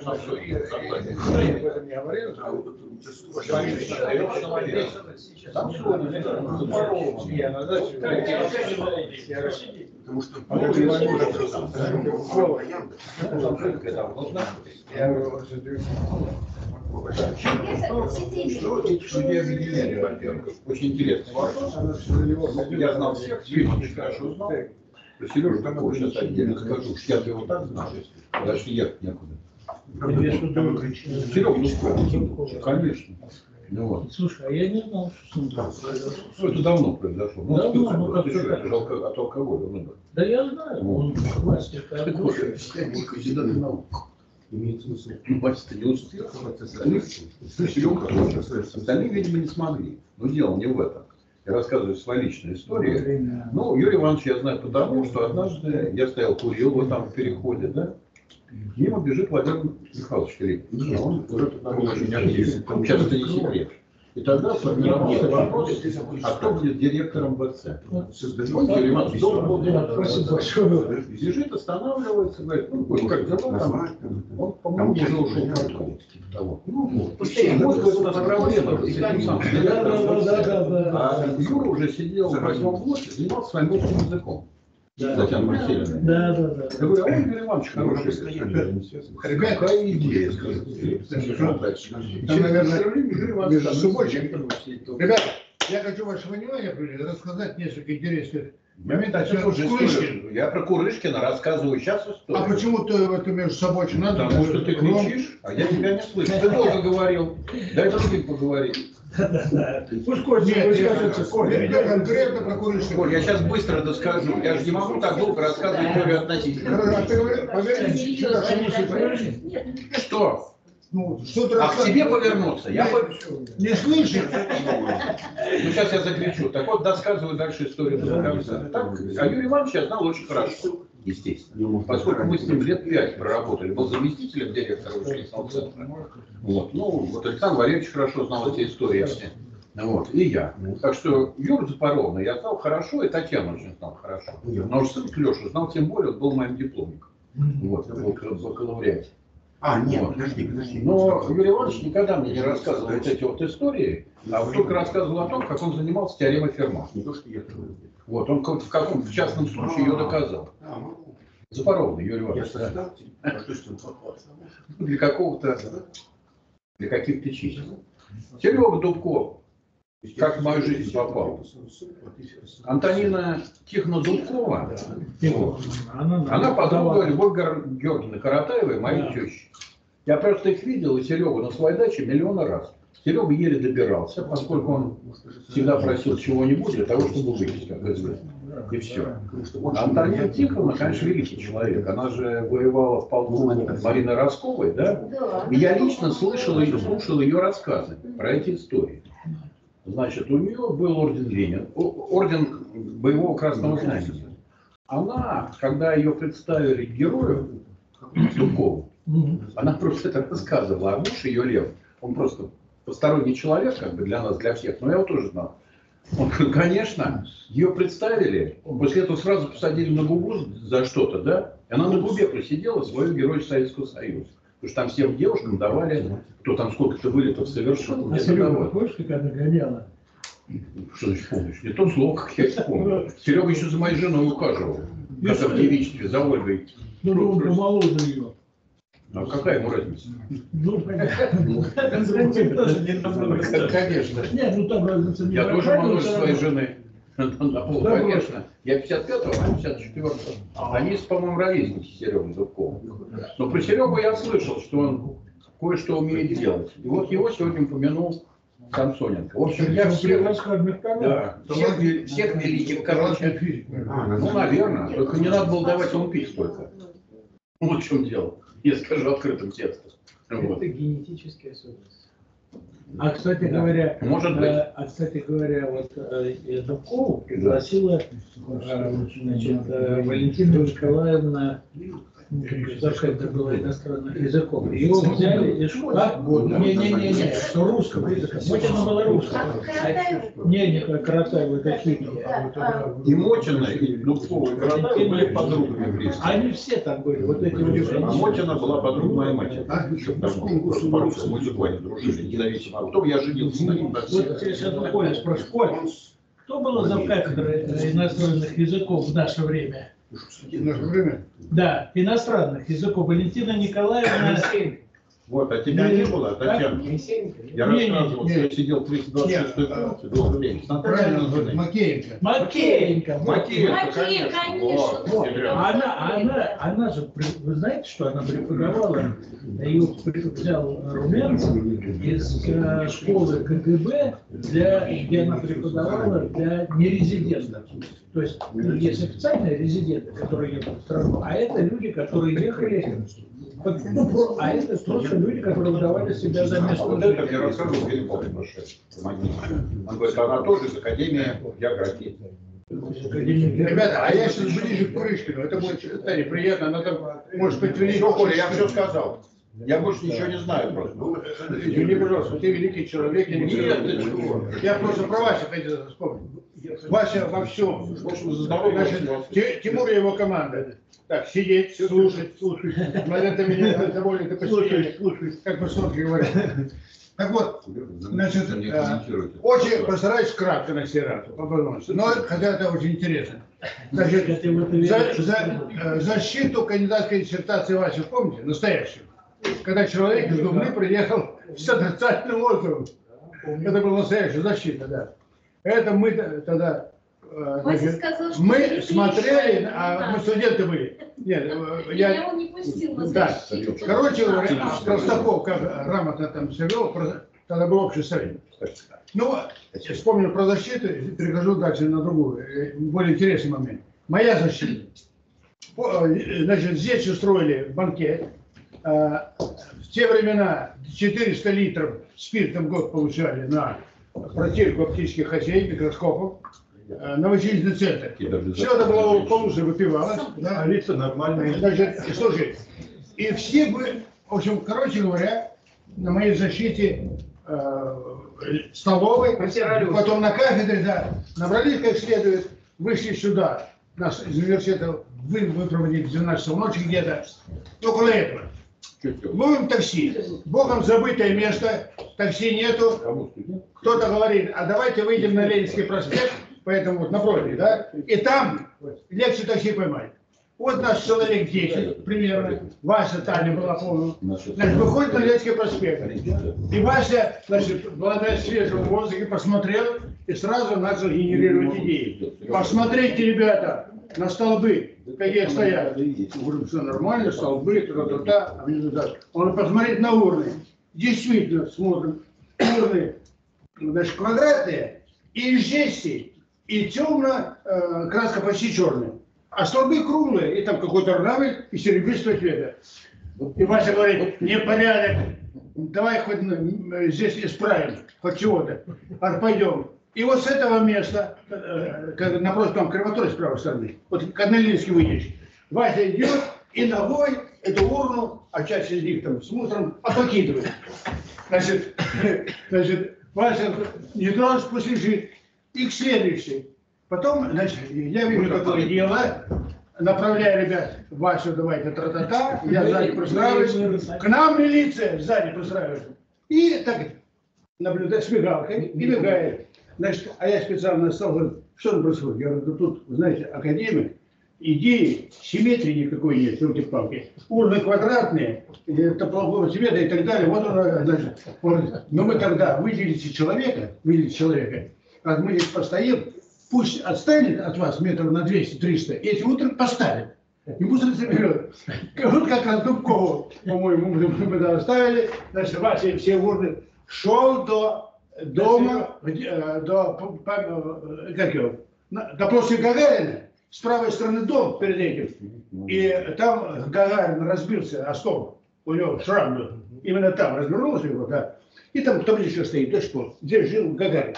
об этом не говорил. А. Потому что Что я объединяли, во-первых. Очень интересный вопрос. Я знал всех, Сережу очень хорошо знал. Про Сережу такого сейчас отдельно скажу. Я его так знал, дальше ехать некуда. Серега, ну, конечно. Ну, вот. Слушай, а я не знал, что с ним так произошло. Ну, это давно произошло. Ну, Давно, ну, как Ты же так? от алкоголя он умер. Да я знаю, он мастер Такое. кандидат наук. Имеет смысл. Ну, Вася-то не успел. Серега тоже. Остальные, видимо, не смогли. Но дело не в этом. Я рассказываю свои личные истории. Ну, Юрий Иванович я знаю потому, что однажды я стоял, курил вот там в переходе, да, мимо бежит Владимир Михайлович Репин. А Он уже был очень активен. Сейчас это не секрет. И тогда сформировался вопрос, а кто будет директором большое. Бежит, останавливается, говорит, ну, как дела там? Он, по-моему, уже ушел в того. Ну. Вот это у нас проблема. А Юра уже сидел в восьмом классе, занимался своим русским языком. Татьяна Васильевна. Да, да, да. Я говорю, а он, Юрий Иванович, хороший. Ребята, какая идея, скажу. Там, наверное, между собой. Ребята, я хочу ваше внимание привлечь, рассказать несколько интересных моментов. Я тоже Курышкин. Я про Курышкина рассказываю сейчас А историю. почему ты это между собой надо? Потому что ты кричишь, а я тебя не слышу. Ты долго говорил. Дай другим поговорить. Пусть Костя Нет, нет, Коля. я конкретно про Курышкина. Коль, я сейчас быстро доскажу. Я же не могу так долго рассказывать историю относительно. А что я? Ну, что А к тебе повернуться? Я Не слышишь? Ну, сейчас я закричу. Так вот, досказываю дальше историю до конца. Так, а Юрий Иванович я знал очень хорошо, естественно. Поскольку мы с ним лет пять проработали, был заместителем директора учительного центра. Вот. Ну, вот Александр Валерьевич хорошо знал эти истории все. Вот, и я. Так что Юру Запоровна я знал хорошо, и Татьяну очень знал хорошо. Но уж сын Леша знал тем более, он был моим дипломником. Вот, я был в бакалавриате. А, нет, Вот. подожди, подожди. Но Юрий Иванович никогда мне не рассказывал вот эти вот истории, а вот только рассказывал о том, как он занимался теоремой Ферма. Не то, что я трогаю. Вот, он в каком в частном случае ее доказал. А, могу. Запоровный Юрий Иванович. да. а? Для какого-то, для каких-то чисел. Серега Дубков, как в мою жизнь попал. Антонина Тихона Дубкова, вот, она подруга Любовь Геор- Георгиевны Каратаевой, моей тещи. Я просто их видел, и Серегу на своей даче миллионы раз. Серега еле добирался, поскольку он всегда просил чего-нибудь для того, чтобы выпить, как известно. И все. А Антонина Тихоновна, конечно, великий человек. Она же воевала в полку Марины Росковой, да? Да. И я лично слышал и слушал ее рассказы про эти истории. Значит, у нее был орден Ленина, орден боевого красного знамени. Она, когда ее представили герою Дубкову, она просто это рассказывала, а муж ее Лев, он просто посторонний человек, как бы для нас, для всех, но я его тоже знал. Он конечно, ее представили, после этого сразу посадили на губу за что-то, да? И она на губе просидела свою герой Советского Союза. Потому что там всем девушкам давали, кто там сколько-то вылетов совершил, А Серега, помнишь, как она гоняла? Что значит помнишь? Не то слово, как я вспомнил. Серега еще за моей женой ухаживал. Когда в девичестве, за Ольгой. Ну, ну, он помоложе ее. А какая ему разница? Ну, не Конечно. Нет, ну там разница не Я тоже всё своей жены. На пол, конечно. Я 55-го, она 54-го. Они, по-моему, ровесники Серега Зубкова. Но про Серегу я слышал, что он кое-что умеет делать. И вот его сегодня упомянул Самсоненко. В общем, я всех, да, всех, всех великих, короче, ну, наверное, только не надо было давать ему пить столько. Вот в чем дело. Я скажу открытым текстом. Вот. Это генетические особенности. А, кстати говоря, Может быть. э, а, кстати говоря, вот э, э, пригласила э, значит, Валентина Николаевна Закрыто было иностранных языков. Его взяли из школы. Не-не-не, что русского языка. Мотина была русская. Не, не, Каратаева это химия. И Мотина, и Дубкова, и Каратаева были подругами близкие. Они все там были, вот эти люди. А Мотина была подруга моей матери. Еще давно. Просто по русскому языку они дружили, независимо. А потом я женился на ним. Вот сейчас Коля спросит, Коль, кто был за кафедрой иностранных языков в наше время? Наше время? Да, иностранных языков. Валентина Николаевна. Вот, а тебя не было, Татьяна? Я Не, не, рассказывал, не. что я сидел в 326 комнате долгое время. Правильно называют, Макеенко. Макеенко. Макеенко, Макеенко, конечно. конечно. Вот. Она, она, она же, вы знаете, что она преподавала, ее взял Румянцев из э, школы КГБ, для, где она преподавала для нерезидентов. То есть ну, есть официальные резиденты, которые едут в страну, а это люди, которые ехали, ну, а это просто люди, которые выдавали себя за место. Вот это мне рассказывал Филиппов Он говорит, она тоже из Академии географии. Ребята, а я сейчас ближе к Прыжкину. Это будет, Таня, приятно. Она там может подтвердить. Все, Коля, я все сказал. Я больше ничего не знаю просто. Ну, Извини, пожалуйста, ты великий человек. Я, Нет, не я просто про вас опять вспомнил. Вася во всем. Значит, Тимур и его команда. Так, сидеть, слушать, слушать. Это меня довольно это слушать, слушать, как высотки говорят. Так вот, значит, э, очень постараюсь кратко на сей раз, но хотя это очень интересно. Значит, за, за, э, защиту кандидатской диссертации Вася, помните, настоящую? Когда человек из Дубны приехал с отрицательным отзывом. Это была настоящая защита, да. Это мы тогда э, значит, сказал, что мы смотрели, а мы студенты были. Нет, э, я, он не пустил на да. защиту. Короче говоря, а Простаков как грамотно там про- тогда был общий совет. Ну, вспомнил про защиту, и перехожу дальше на другую, э, более интересный момент. Моя защита. Э, Значит, здесь устроили банкет. В те времена 400 литров спирта в год получали на протирку оптических хозяев, микроскопов, э, на вычислительный центр. Все это было полуше выпивалось. Да. А лица нормальные. Значит, слушай, и все бы, в общем, короче говоря, на моей защите э, столовой, потом на кафедре, да, набрались как следует, вышли сюда, нас из университета вы, выпроводили в 12 часов ночи где-то, около этого. Ловим такси, богом забытое место, такси нету, кто-то говорит, а давайте выйдем на Ленинский проспект, поэтому вот напротив, да, и там легче такси поймать. Вот наш человек 10 примерно, Вася, Таня была, помню, значит, выходит на Ленинский проспект. И Вася, значит, обладая свежим воздухе, посмотрел и сразу начал генерировать идеи. Посмотрите, ребята, на столбы, какие стоят. Говорю, все нормально, столбы, тра-та-та. А мне говорят, Он посмотреть на урны. Действительно, смотрим, урны, значит, квадратные, и жести, и темно, э, краска почти черная. А столбы круглые, и там какой-то орнамент и серебристого цвета. И Вася говорит, непорядок, давай хоть здесь исправим, хоть чего-то, а пойдем. И вот с этого места, э, напротив там крематорий с правой стороны, вот к Адмельницкий выйдешь, Вася идет и ногой эту урну, а часть из них там с мусором, опрокидывает. Значит, значит, Вася не дрожь, пусть лежит. И к следующей. Потом, значит, я вижу такое дело, направляю ребят, Васю, давайте тра-та-та, я сзади пристраиваюсь, к нам милиция сзади пристраивается. И так наблюдает с мигалкой и мигает. Значит, а я специально стал, говорю, что там происходит? Я говорю, да тут, знаете, академик, идеи, симметрии никакой нет, руки-палки. Урны квадратные, это плохого цвета и так далее. Вот он, значит, он но мы тогда выделите человека, выделите человека, как мы здесь постоим, пусть отстанет от вас метров на 200-300, и эти утра поставят. И мусор заберет. Вот как раз Дубкову, по-моему, мы мы тогда оставили, значит, Вася все урны шел до дома, э, до, п- э, как его, до площади Гагарина, с правой стороны дом перед этим. И там Гагарин разбился о стол, у него шрам был. Именно там развернулся его, да. И там табличка стоит, до школ, где жил Гагарин.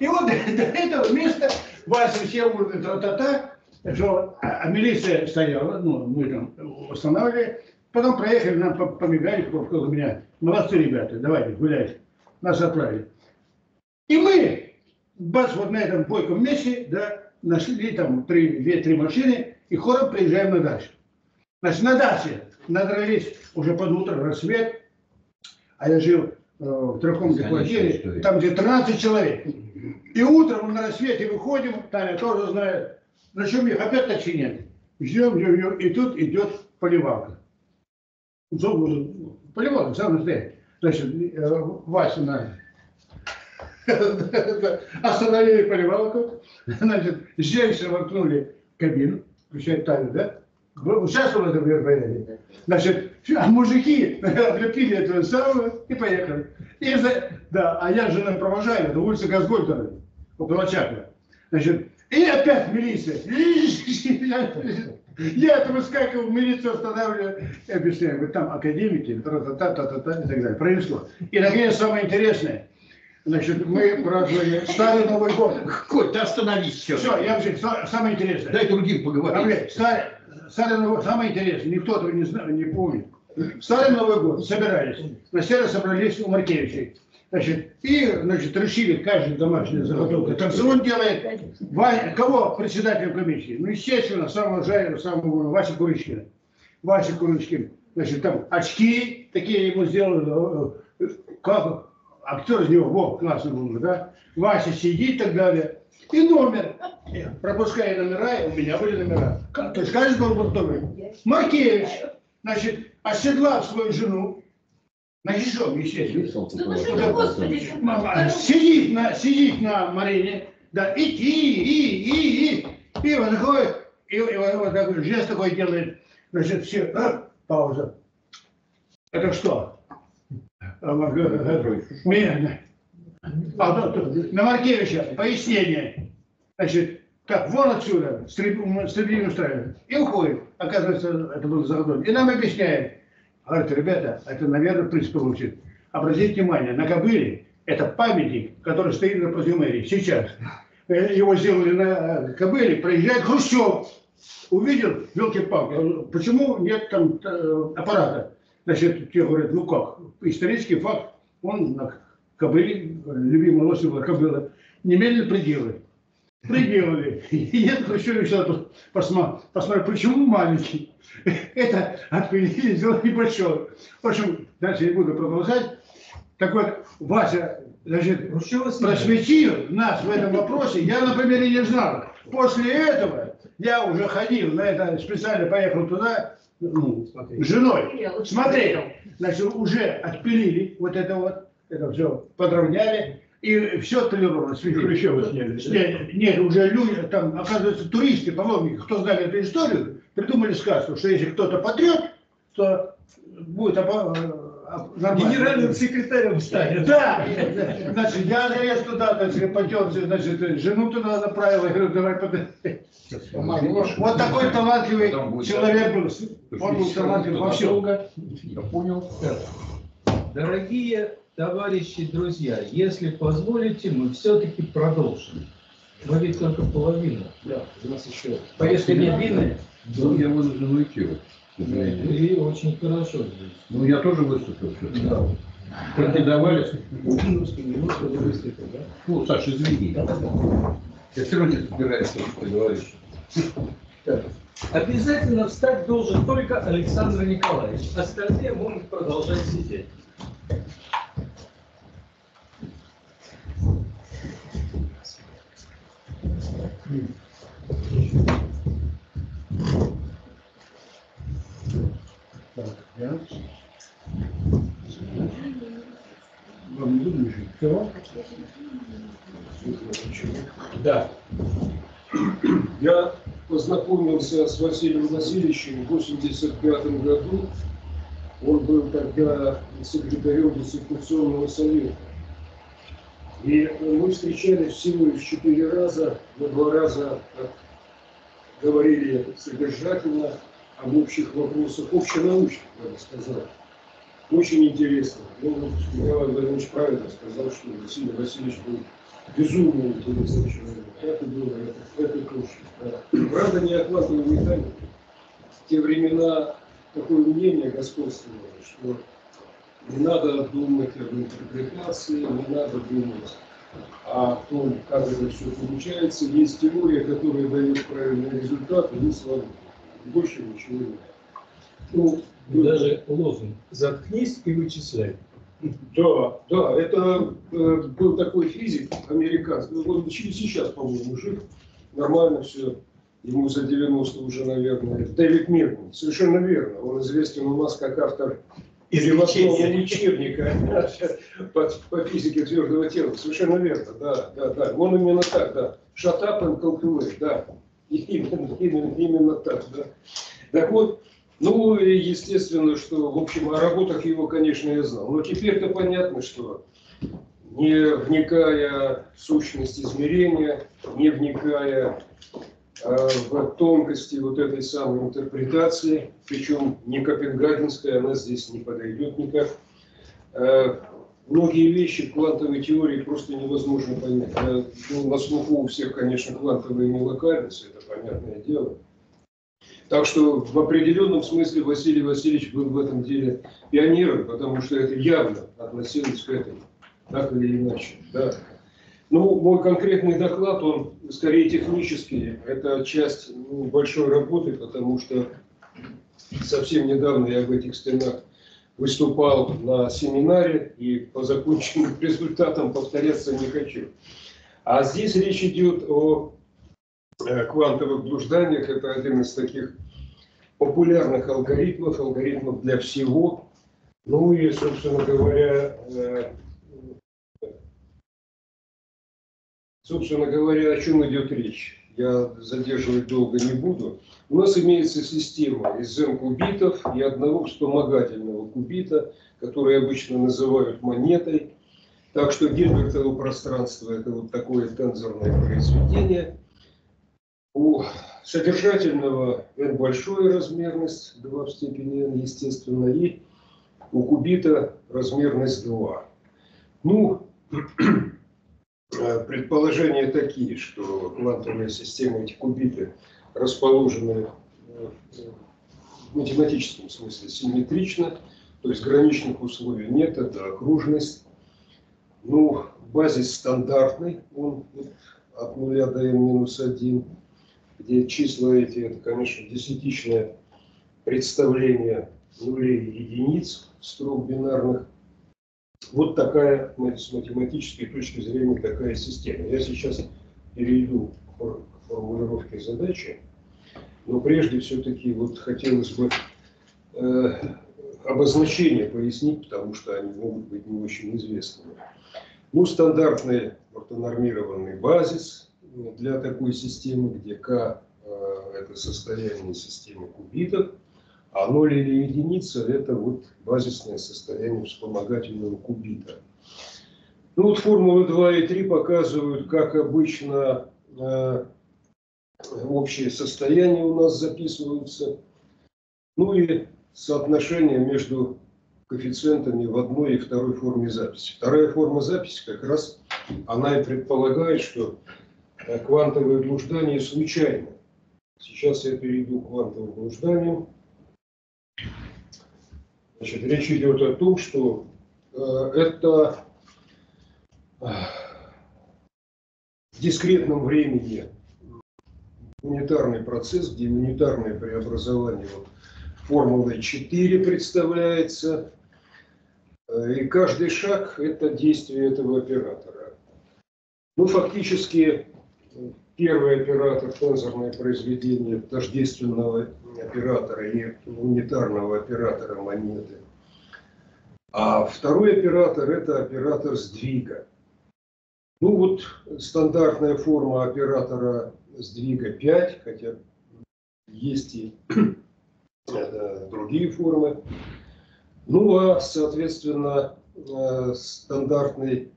И вот до этого места Вася все урны тра-та-та, что, а, а милиция стояла, ну, мы там устанавливали, потом проехали, нам по- помигали около меня. Молодцы ребята, давайте, гуляйте. Нас отправили. И мы, бац, вот на этом бойком месте, да, нашли там три, две-три машины, и хором приезжаем на дачу. Значит, на даче надрались уже под утро, рассвет, а я жил э, в трехкомнатной квартире, там где 13 человек. И утром на рассвете выходим, Таня тоже знает, на чем их опять такси нет. Ждем, ждем, ждем, и тут идет поливалка. Поливалка, сам настоящий. Значит, э, Вася на... Остановили поливалку, значит, женщину воткнули кабину, включает Таню, да? Вы Участвовали в этом мероприятии? Значит, а мужики облепили этого самого и поехали. И да, а я жена провожаю, это улица Газгольдера, около Чакра. Значит, и опять милиция. Я это выскакивал, милицию останавливаю и объясняю, вы там академики, та-та-та-та-та и так далее. Пронесло. И, наконец, самое интересное. Значит, мы праздновали Старый Новый год. Коль, ты остановись все. Все, я вообще, са- самое интересное. Дай другим поговорить. Старый, Старый Новый год, самое интересное, никто этого не знает, не помнит. Старый Новый год собирались. На сцене собрались у Маркевичей. Значит, и, значит, решили каждый домашнюю заготовку. Танцевон делает. Ва- кого председателем комиссии? Ну, естественно, самого уважаемого, самого Вася Курочкина. Вася Курочкин. Значит, там очки такие ему сделали. э, э, Как актер из него, во, классно был, да? Вася сидит и так далее. И номер. Пропуская номера, и у меня были номера. То есть каждый должен был номер. Маркевич, значит, оседлав свою жену, на ежом, естественно. Ну что, Мама, Сидит на, сидит на Марине, да, и, и, и, и, и, и вот такой, и, и вот, вот такой жест такой делает, значит, все, а, пауза. Это что? А, Меня, а, на Маркевича пояснение. Значит, так, вон отсюда, стребление устраивает. И уходит. Оказывается, это был заготовлен. И нам объясняет. Говорит, ребята, это, наверное, приз получит. Обратите внимание, на кобыле это памятник, который стоит на мэрии сейчас. Э, Его сделали на э, кобыле, проезжает Хрущев. Увидел, елки-палки, почему нет там э, аппарата? Значит, те говорят, ну как, исторический факт, он на кобыле, любимая лошадь была кобыла, немедленно приделали. Приделали. И я еще посмотрел, посмотрел, почему маленький? Это отпилили, сделали небольшой. В общем, дальше не буду продолжать. Так вот, Вася, значит, просветил нас в этом вопросе. Я, например, и не знал. После этого я уже ходил на это, специально поехал туда, ну, с женой, смотрел. Значит, уже отпилили вот это вот, это все подровняли. И все отполировано. Хрущева сняли. Нет, нет, уже люди, там, оказывается, туристы, паломники, кто знали эту историю, придумали сказку, что если кто-то потрет, то будет нормально. Генеральным секретарем станет. Да, значит, я залез туда, значит, потерся, значит, жену туда направил, я говорю, давай под... Вот такой талантливый человек был. Он был талантлив во всем. Я понял. Дорогие товарищи, друзья, если позволите, мы все-таки продолжим. Мы ведь только половину. Да, у нас еще. Повестка не длинная. Ну, я вынужден уйти. И очень хорошо здесь. Ну, я тоже выступил все-таки. Претендовали. Да? Ну, Саша, извини. Я все равно не собираюсь, что ты говоришь. Обязательно встать должен только Александр Николаевич. Остальные могут продолжать сидеть. Так, я. Вам не думаешь, кто? Да. Я познакомился с Василием Васильевичем в 1985 году. Он был тогда секретарем Конституционного совета. И мы встречались всего лишь четыре раза, но два раза как говорили содержательно об общих вопросах, общенаучных, надо сказать. Очень интересно. Ну, вот Николай Владимирович правильно сказал, что Василий Васильевич был безумно интересный человек. И было, это, это точно. Да. Правда, не о квантовой механике. В те времена такое мнение господствовало, что не надо думать об интерпретации, не надо думать о том, как это все получается. Есть теория, которая дает правильный результат, и есть свобода. Больше ничего нет. Ну, И даже лозунг «Заткнись и вычисляй». Да, да, это э, был такой физик американский, ну, он сейчас, по-моему, жив, нормально все, ему за 90 уже, наверное, Дэвид Мирман, совершенно верно, он известен у нас как автор переводного учебника по, по физике твердого тела, совершенно верно, да, да, да, он именно так, да, shut up and calculate, да, именно, именно, именно так, да. Так вот, ну, естественно, что, в общем, о работах его, конечно, я знал. Но теперь-то понятно, что не вникая в сущность измерения, не вникая э, в тонкости вот этой самой интерпретации, причем не копенгагенская, она здесь не подойдет никак, э, многие вещи квантовой теории просто невозможно понять. Э, ну, на слуху у всех, конечно, квантовая нелокальность, это понятное дело. Так что в определенном смысле Василий Васильевич был в этом деле пионером, потому что это явно относилось к этому, так или иначе. Да. Ну, мой конкретный доклад, он скорее технический, это часть ну, большой работы, потому что совсем недавно я в этих стенах выступал на семинаре, и по законченным результатам повторяться не хочу. А здесь речь идет о Э, квантовых блужданиях. Это один из таких популярных алгоритмов, алгоритмов для всего. Ну и, собственно говоря, э, собственно говоря, о чем идет речь. Я задерживать долго не буду. У нас имеется система из N-кубитов и одного вспомогательного кубита, который обычно называют монетой. Так что Гильбертово пространство – это вот такое тензорное произведение – у содержательного n большая размерность, 2 в степени n, естественно, и у кубита размерность 2. Ну, предположения такие, что квантовые системы, эти кубиты, расположены э, в математическом смысле симметрично, то есть граничных условий нет, это окружность. Ну, базис стандартный, он от нуля до n минус 1 где числа эти, это, конечно, десятичное представление нулей и единиц, строк бинарных. Вот такая, с математической точки зрения, такая система. Я сейчас перейду к формулировке задачи, но прежде все-таки вот хотелось бы э, обозначения пояснить, потому что они могут быть не очень известными. Ну, стандартный ортонормированный базис, для такой системы, где k э, это состояние системы кубитов, а 0 или единица это вот базисное состояние вспомогательного кубита. Ну вот формулы 2 и 3 показывают, как обычно э, общие состояния у нас записываются. Ну и соотношение между коэффициентами в одной и второй форме записи. Вторая форма записи как раз она и предполагает, что Э, квантовые блуждания случайно. Сейчас я перейду к квантовым блужданиям. Значит, речь идет о том, что э, это э, в дискретном времени унитарный процесс, где унитарное преобразование вот, формулой 4 представляется, э, и каждый шаг – это действие этого оператора. Ну, фактически Первый оператор – тензорное произведение тождественного оператора и унитарного оператора монеты. А второй оператор – это оператор сдвига. Ну вот стандартная форма оператора сдвига 5, хотя есть и другие формы. Ну а, соответственно, э, стандартный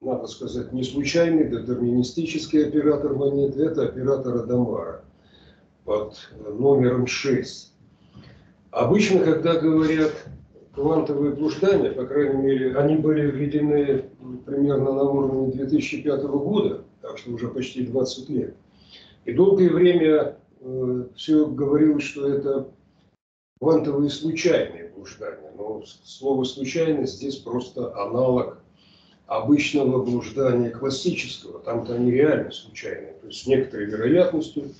надо сказать, не случайный детерминистический оператор монеты, это оператор Адамара под номером 6. Обычно, когда говорят квантовые блуждания, по крайней мере, они были введены примерно на уровне 2005 года, так что уже почти 20 лет. И долгое время э, все говорилось, что это квантовые случайные блуждания. Но слово «случайность» здесь просто аналог обычного блуждания классического. Там-то они реально случайные. То есть с некоторой вероятностью,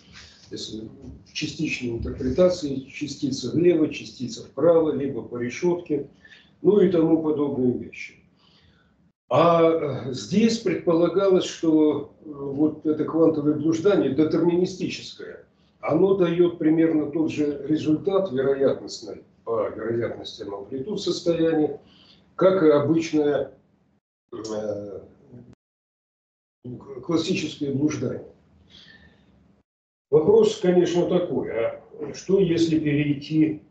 в частичной интерпретации, частица влево, частица вправо, либо по решетке, ну и тому подобные вещи. А э, здесь предполагалось, что э, вот это квантовое блуждание детерминистическое, оно дает примерно тот же результат вероятностный по вероятностям амплитуд состояния, как и обычное э, классическое блуждание. Вопрос, конечно, такой, а что если перейти,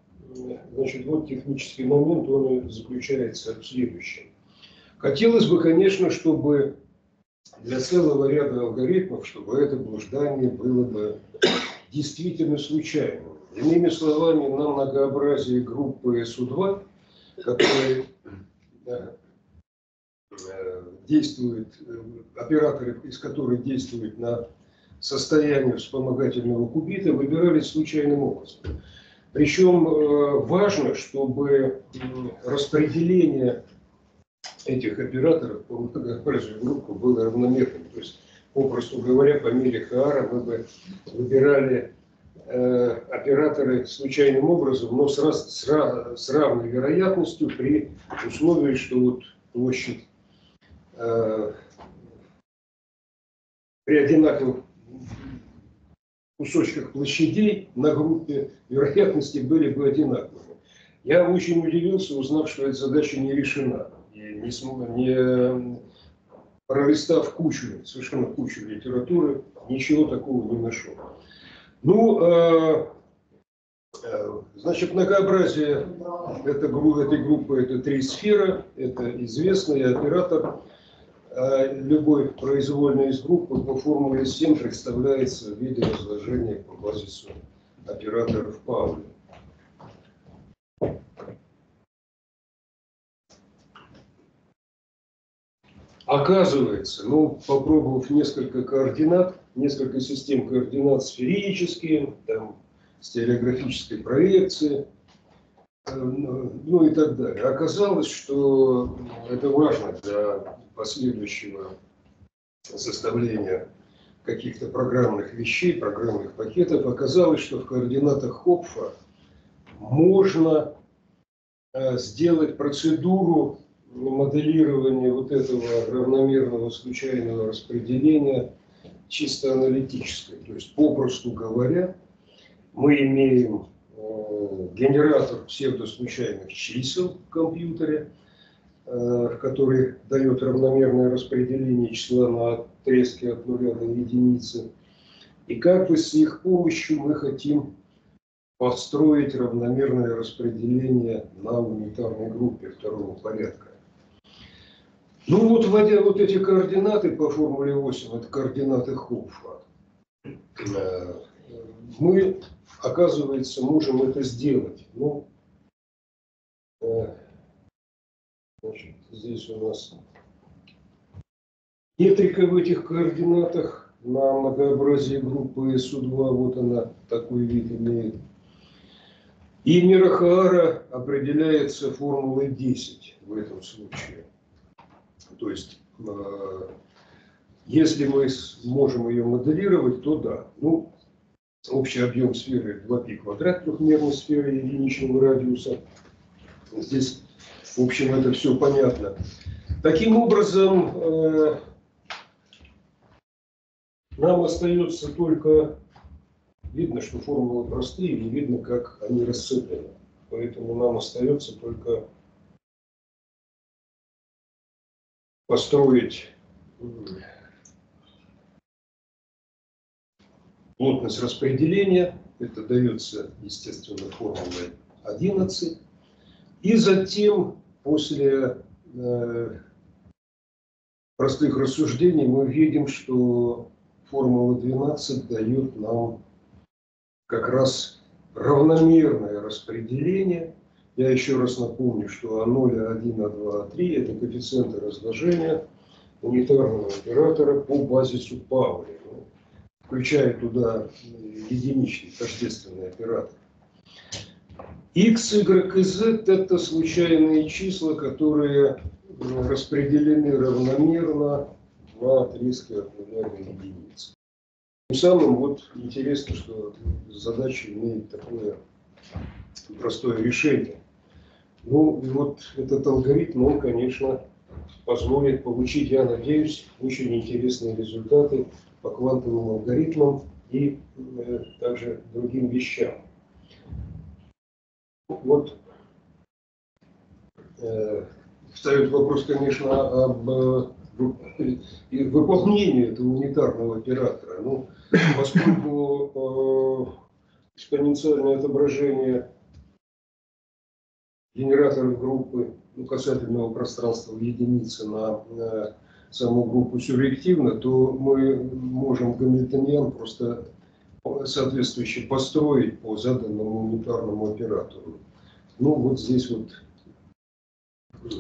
значит, вот технический момент, он заключается в следующем. Хотелось бы, конечно, чтобы для целого ряда алгоритмов, чтобы это блуждание было бы действительно случайным. Иными словами, на многообразие группы СУ-2, которые э, действуют, э, операторы из которых действуют на состояние вспомогательного кубита, выбирались случайным образом. Причем э, важно, чтобы распределение этих операторов по многообразию группы было равномерным. То есть, попросту говоря, по мере Хаара мы бы выбирали э, операторы случайным образом, но с, раз, с, с равной вероятностью при условии, что вот площадь э, при одинаковых кусочках площадей на группе вероятности были бы одинаковыми. Я очень удивился, узнав, что эта задача не решена не, смог, не пролистав кучу, совершенно кучу литературы, ничего такого не нашел. Ну, э, э, значит, многообразие это, этой группы – это три сферы, это известный оператор. Э, любой произвольный из группы по формуле 7 представляется в виде разложения по базису операторов Пауля. Оказывается, ну, попробовав несколько координат, несколько систем координат сферические, там, стереографической проекции, ну и так далее. Оказалось, что это важно для последующего составления каких-то программных вещей, программных пакетов. Оказалось, что в координатах Хопфа можно э, сделать процедуру моделирование вот этого равномерного случайного распределения чисто аналитическое. То есть, попросту говоря, мы имеем генератор псевдослучайных чисел в компьютере, э, который дает равномерное распределение числа на отрезки от нуля до единицы. И как бы с их помощью мы хотим построить равномерное распределение на унитарной группе второго порядка. Ну вот, вводя вот эти координаты по формуле 8, это координаты Хопфа, э, мы, оказывается, можем это сделать. Ну, э, значит, здесь у нас метрика в этих координатах на многообразие группы СУ2, вот она такой вид имеет. И Мирахара определяется формулой 10 в этом случае. То есть, э, если мы можем ее моделировать, то да. Ну, общий объем сферы 2π квадрат трехмерной сферы единичного радиуса. Здесь, в общем, это все понятно. Таким образом, э, нам остается только... Видно, что формулы простые, и видно, как они рассыпаны. Поэтому нам остается только построить плотность распределения, это дается, естественно, формулой 11, и затем после э, простых рассуждений мы видим, что формула 12 дает нам как раз равномерное распределение. Я еще раз напомню, что А0, А1, А2, А3 – это коэффициенты разложения унитарного оператора по базису Паули, включая туда единичный тождественный оператор. X, Y и Z – это случайные числа, которые распределены равномерно на отрезке до единицы. Тем самым вот интересно, что задача имеет такое простое решение. Ну, и вот этот алгоритм, он, конечно, позволит получить, я надеюсь, очень интересные результаты по квантовым алгоритмам и э, также другим вещам. Вот э, встает вопрос, конечно, об э, выполнении этого унитарного оператора. Ну, поскольку э, экспоненциальное отображение генераторов группы ну, касательного пространства в единице на, на саму группу субъективно, то мы можем гамильтониан просто соответствующе построить по заданному унитарному оператору. Ну, вот здесь вот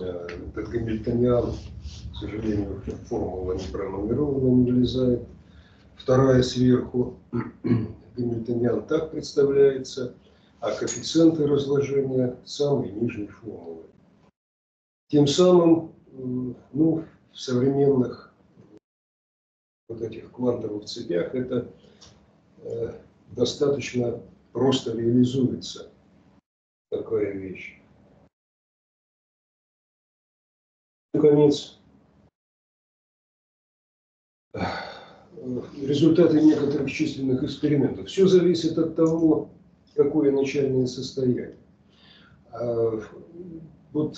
э, этот гамильтониан, к сожалению, формула не пронумерована, не влезает. Вторая сверху, гамильтониан так представляется, а коэффициенты разложения самой нижней формулы. Тем самым, ну, в современных вот этих квантовых цепях это э, достаточно просто реализуется такая вещь. Наконец, результаты некоторых численных экспериментов. Все зависит от того, какое начальное состояние. А, вот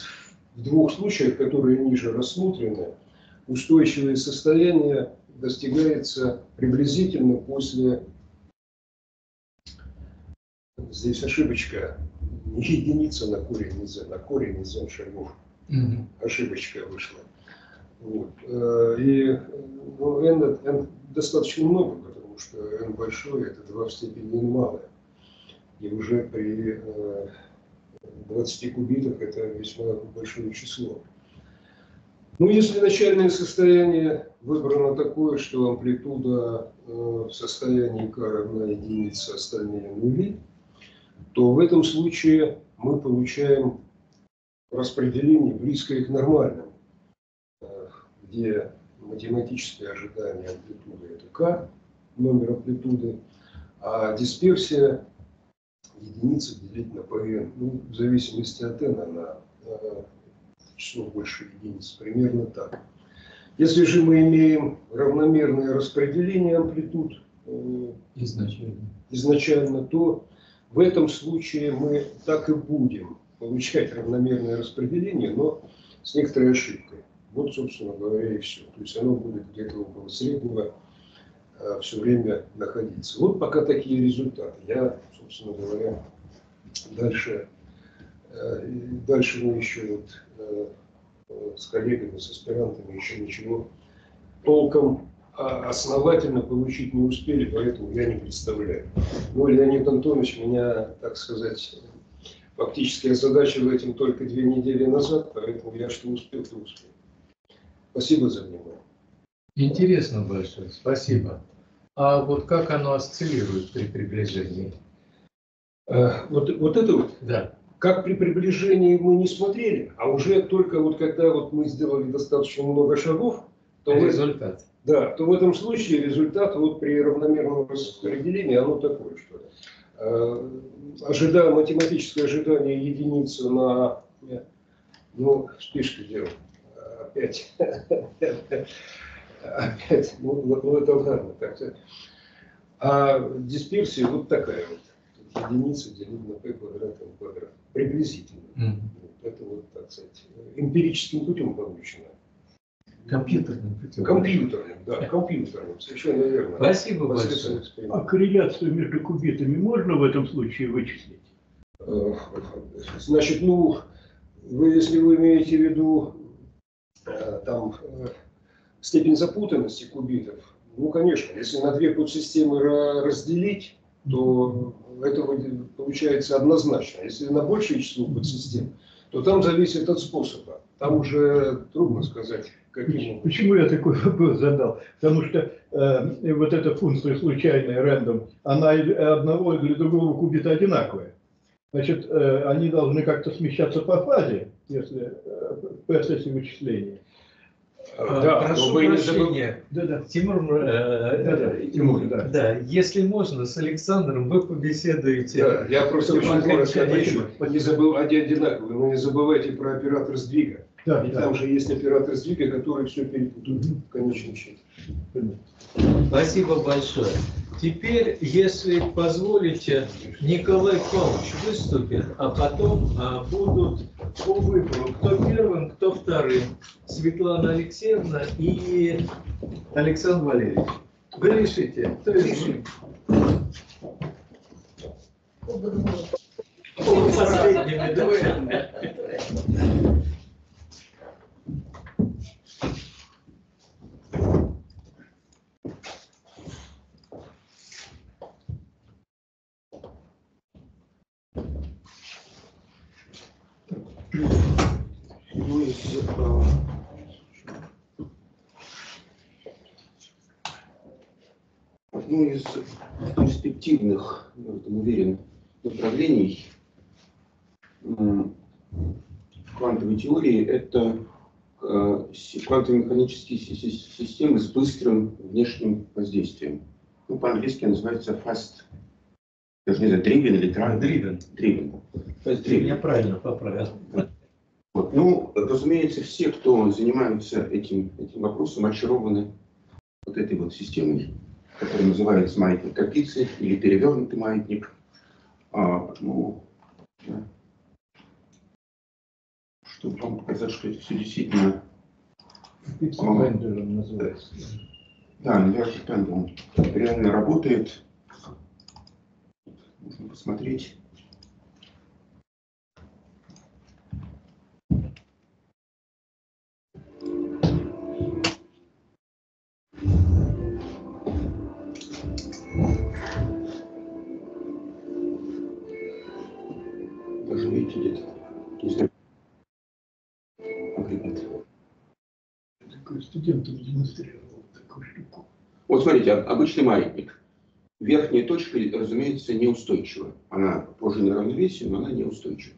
в двух случаях, которые ниже рассмотрены, устойчивое состояние достигается приблизительно после, здесь ошибочка, не единица на корень из на корень из шагов. Угу. Ошибочка вышла. Вот. Э, и ну, n, n достаточно много, потому что n большое, это 2 в степени n малое. И уже при 20 э, кубитах это весьма большое число. Ну, если начальное состояние выбрано такое, что амплитуда э, в состоянии k равна единице, остальные нули, то в этом случае мы получаем распределение близкое к нормальному, э, где математическое ожидание амплитуды это k, номер амплитуды, а дисперсия единица делить на pn, ну, в зависимости от n она э, число больше единиц, примерно так. Если же мы имеем равномерное распределение амплитуд э, изначально. изначально, то в этом случае мы так и будем получать равномерное распределение, но с некоторой ошибкой. Вот, собственно говоря, и все. То есть оно будет где-то около среднего э, все время находиться. Вот пока такие результаты. Я, собственно говоря, дальше, э, дальше мы еще вот э, с коллегами, с аспирантами еще ничего толком а основательно получить не успели, поэтому я не представляю. Ну, Леонид Антонович меня, так сказать, фактически озадачил этим только две недели назад, поэтому я что успел, то успел. Спасибо за внимание. Интересно большое, спасибо. А вот как оно осциллирует при приближении? А, вот, вот это вот? Да. Как при приближении мы не смотрели, а уже только вот когда вот мы сделали достаточно много шагов, то результат. Мы, да, то в этом случае результат вот при равномерном распределении, оно такое, что э, ожидая, математическое ожидание единицы на, ну, спишка делал, опять, опять, ну, ну это ладно, так а дисперсия вот такая вот, единица делить на p квадрат квадрат, приблизительно. Mm -hmm. Это вот, так сказать, эмпирическим путем получено. Компьютерным путем. Компьютерным, да, компьютерным, совершенно верно. Спасибо большое. А корреляцию между кубитами можно в этом случае вычислить? Значит, ну, вы, если вы имеете в виду э, там э, степень запутанности кубитов, ну, конечно, если на две подсистемы разделить, то это получается однозначно. Если на большее число подсистем, то там зависит от способа. Там уже трудно сказать, Каким Почему я такой вопрос задал? Потому что э, вот эта функция случайная, рандом, она одного или другого кубита одинаковая. Значит, э, они должны как-то смещаться по фазе, если э, в процессе вычисления. А, Да, Прошу но вы прощения, Да-да. Тимур, э, Да-да, э, Тимур, да. да, если можно, с Александром вы побеседуете. Да, я просто окончательно- отвечу. Не забыл, они одинаковые, но не забывайте про оператор сдвига. Да, И да. там же есть оператор сдвига, который все перепутает в конечном счете. Спасибо большое. Теперь, если позволите, Николай Павлович выступит, а потом а, будут по выбору, кто первым, кто вторым. Светлана Алексеевна и Александр Валерьевич. Вы решите. Кто решит? Последними, давай. Ну, из, одно из перспективных, я в этом уверен, направлений квантовой теории – это э, квантово-механические си- си- системы с быстрым внешним воздействием. Ну, по-английски называется fast, даже не знаю, driven или driven. Driven. Driven. Driven. правильно поправил. Ну, разумеется, все, кто занимаются этим, этим вопросом, очарованы вот этой вот системой, которая называется маятник Капицы или перевернутый маятник. А, ну, да. Чтобы вам показать, что это все действительно... Пицца. Пендулем называется. Да, инвертор пендулум реально работает. Можно посмотреть. Студентам демонстрировал такую штуку. Вот смотрите, об- обычный маятник. Верхняя точка, разумеется, неустойчива. Она позже на равновесие, но она неустойчива.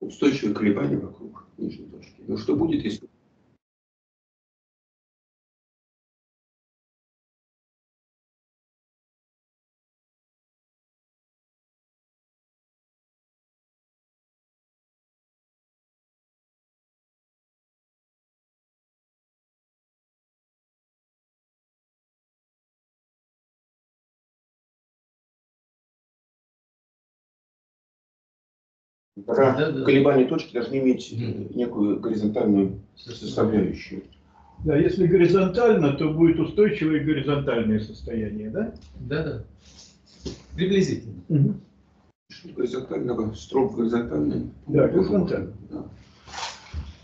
Устойчивые колебания вокруг нижней точки. Но что будет, если Пока Да, да. колебания точки должны иметь э, некую горизонтальную составляющую. Да, если горизонтально, то будет устойчивое горизонтальное состояние, да? Да, да. Приблизительно. Горизонтального, строго горизонтальный. Да, горизонтально. Да.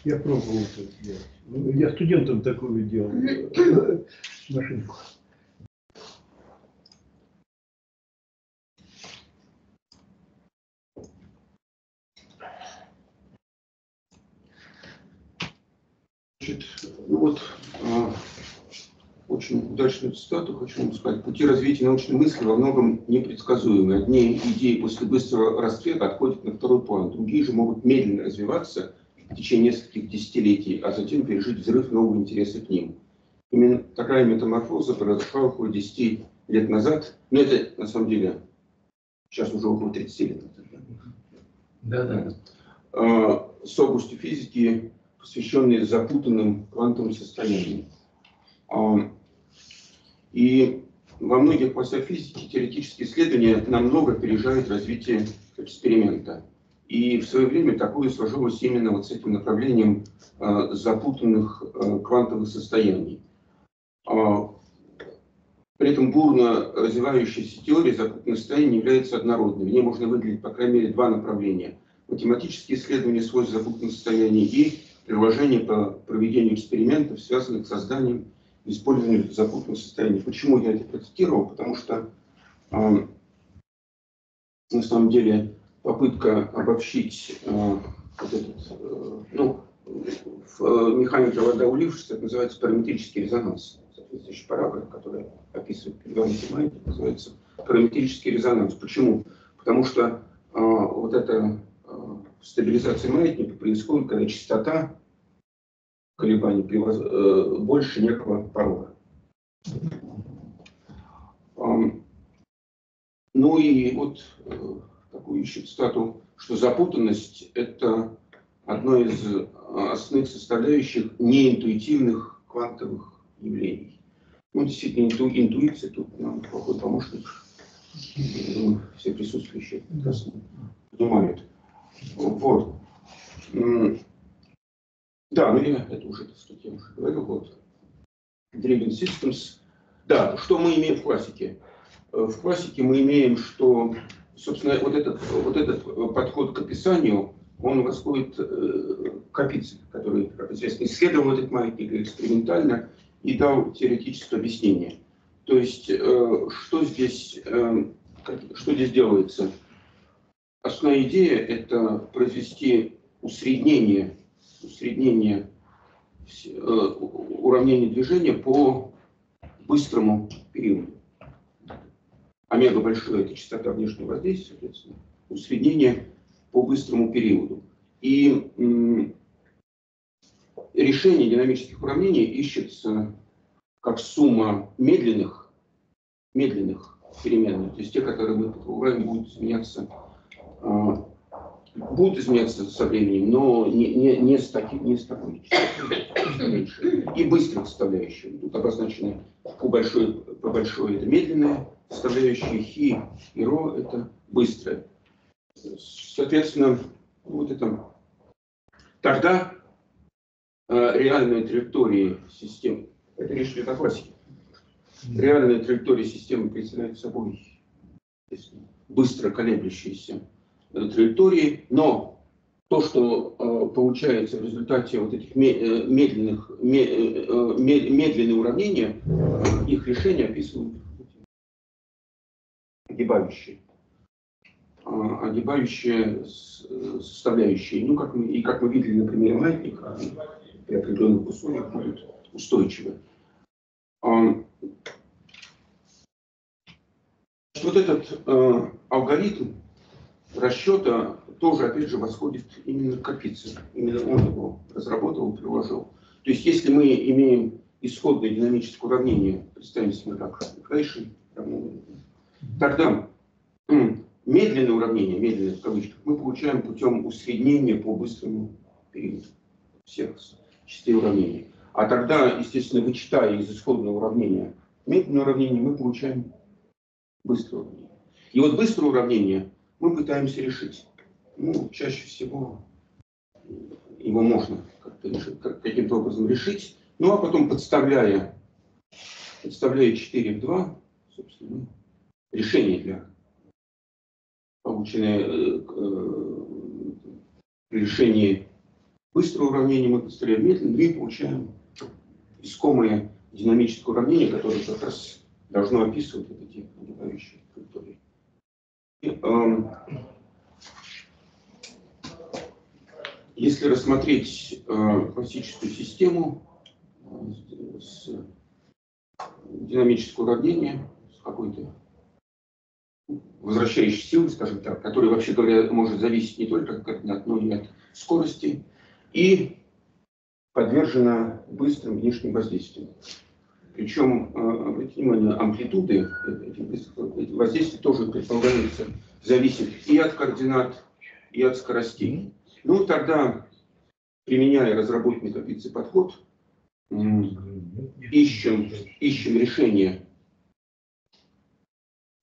Я пробовал это сделать. Ну, Я студентам такую делал э, машинку. Значит, ну вот, а, очень удачную цитату хочу вам сказать. Пути развития научной мысли во многом непредсказуемы. Одни идеи после быстрого расцвета отходят на второй план, другие же могут медленно развиваться в течение нескольких десятилетий, а затем пережить взрыв нового интереса к ним. Именно такая метаморфоза произошла около 10 лет назад. Но это, на самом деле, сейчас уже около 30 лет назад. Да, да. А, с областью физики, посвященной запутанным квантовым состояниям. А, И во многих областях физики теоретические исследования намного опережают развитие эксперимента. И в свое время такое сложилось именно вот с этим направлением а, запутанных а, квантовых состояний. А, При этом бурно развивающаяся теория запутанных состояний является однородной. В ней можно выделить, по крайней мере, два направления. Математические исследования свойств запутанных состояний и приложения по проведению экспериментов, связанных с созданием и использованием запутанных состояний. Почему я это процитировал? Потому что э, на самом деле попытка обобщить э, вот этот, э, ну, в э, механике вода улившись, это называется параметрический резонанс. Соответствующий параграф, который описывает переговорный называется параметрический резонанс. Почему? Потому что э, вот эта э, стабилизация маятника происходит, когда частота колебаний превоз... э, больше некого порога. Ну и вот э, такую еще цитату, что запутанность – это одно из основных составляющих неинтуитивных квантовых явлений. Ну, действительно, инту, интуиция тут нам плохой помощник. Все присутствующие прекрасно понимают. Вот. Да, ну я это уже, так сказать, я уже говорил. Вот. Driven Systems. Да, что мы имеем в классике? В классике мы имеем, что, собственно, вот этот, вот этот подход к описанию, он восходит э, к Капице, который, как исследовал этот маятник экспериментально и дал теоретическое объяснение. То есть, э, что, здесь, э, что здесь делается? Основная идея – это произвести усреднение, усреднение уравнения движения по быстрому периоду. Омега большое – это частота внешнего воздействия, соответственно, усреднение по быстрому периоду. И решение динамических уравнений ищется как сумма медленных, медленных переменных, то есть те, которые мы предполагаем, будут изменяться, а, будут изменяться со временем, но не, не, не, с, таки, не с такой И быстрых составляющих. Тут обозначены по большой, по большой это медленная составляющая, хи и ро это быстрая. Соответственно, вот это тогда э, реальные траектории систем, это идет о классике, реальные траектории системы представляют собой быстро колеблющиеся траектории, но то, что э, получается в результате вот этих э, медленных, мед, э, медленные уравнения, э, их решения описывают огибающие. А, огибающие составляющие, ну, как мы, и как мы видели на примере маятника, при определенных условиях будут устойчивы. А, вот этот э, алгоритм расчета тоже, опять же, восходит именно к Капице. Именно он его разработал, приложил. То есть, если мы имеем исходное динамическое уравнение, представим себе как Рейшин, тогда медленное уравнение, медленное в кавычках, мы получаем путем усреднения по быстрому периоду всех частей уравнения. А тогда, естественно, вычитая из исходного уравнения медленное уравнение, мы получаем быстрое уравнение. И вот быстрое уравнение мы пытаемся решить. Ну, чаще всего его можно каким-то образом решить. Ну, а потом подставляя, подставляя 4 в 2, собственно, решение для полученные э, э, при решении быстрого уравнения мы подставляем медленно и получаем искомое динамическое уравнение, которое как раз должно описывать вот эти набегающие траектории. И, э, если рассмотреть э, классическую систему э, с динамическое уравнение с какой-то возвращающей силы, скажем так, которая, вообще говоря, может зависеть не только от, но и от скорости, и подвержена быстрым внешним воздействиям. Причем, э, обратите внимание, амплитуды этих воздействий тоже предполагается зависеть и от координат, и от скоростей. Ну, тогда, применяя разработанный капицы подход, ищем, ищем решение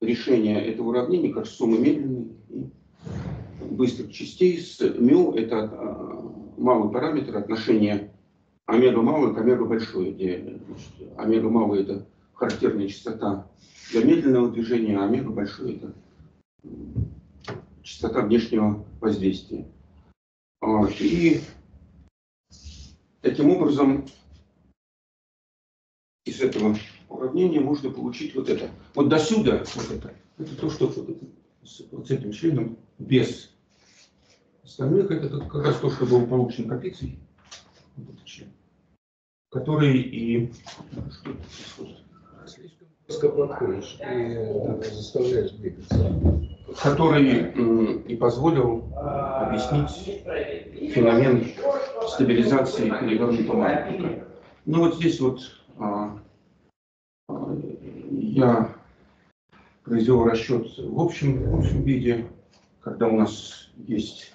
решение этого уравнения как суммы медленной и быстрых частей с μ это а, малый параметр отношения омега малый к омега большой, где значит, омега малый это характерная частота для медленного движения, а омега большой это частота внешнего воздействия. А, и таким образом из этого уравнения можно получить вот это. Вот до сюда, вот это, это то, что с, вот с этим членом без остальных, это как раз то, что было получено капицей. вот этот член, который и... Слишком подходишь э, заставляешь двигаться. который и позволил объяснить феномен стабилизации перевернутого маятника. Ну вот здесь вот а, а, я произвел расчет в общем, в общем виде, когда у нас есть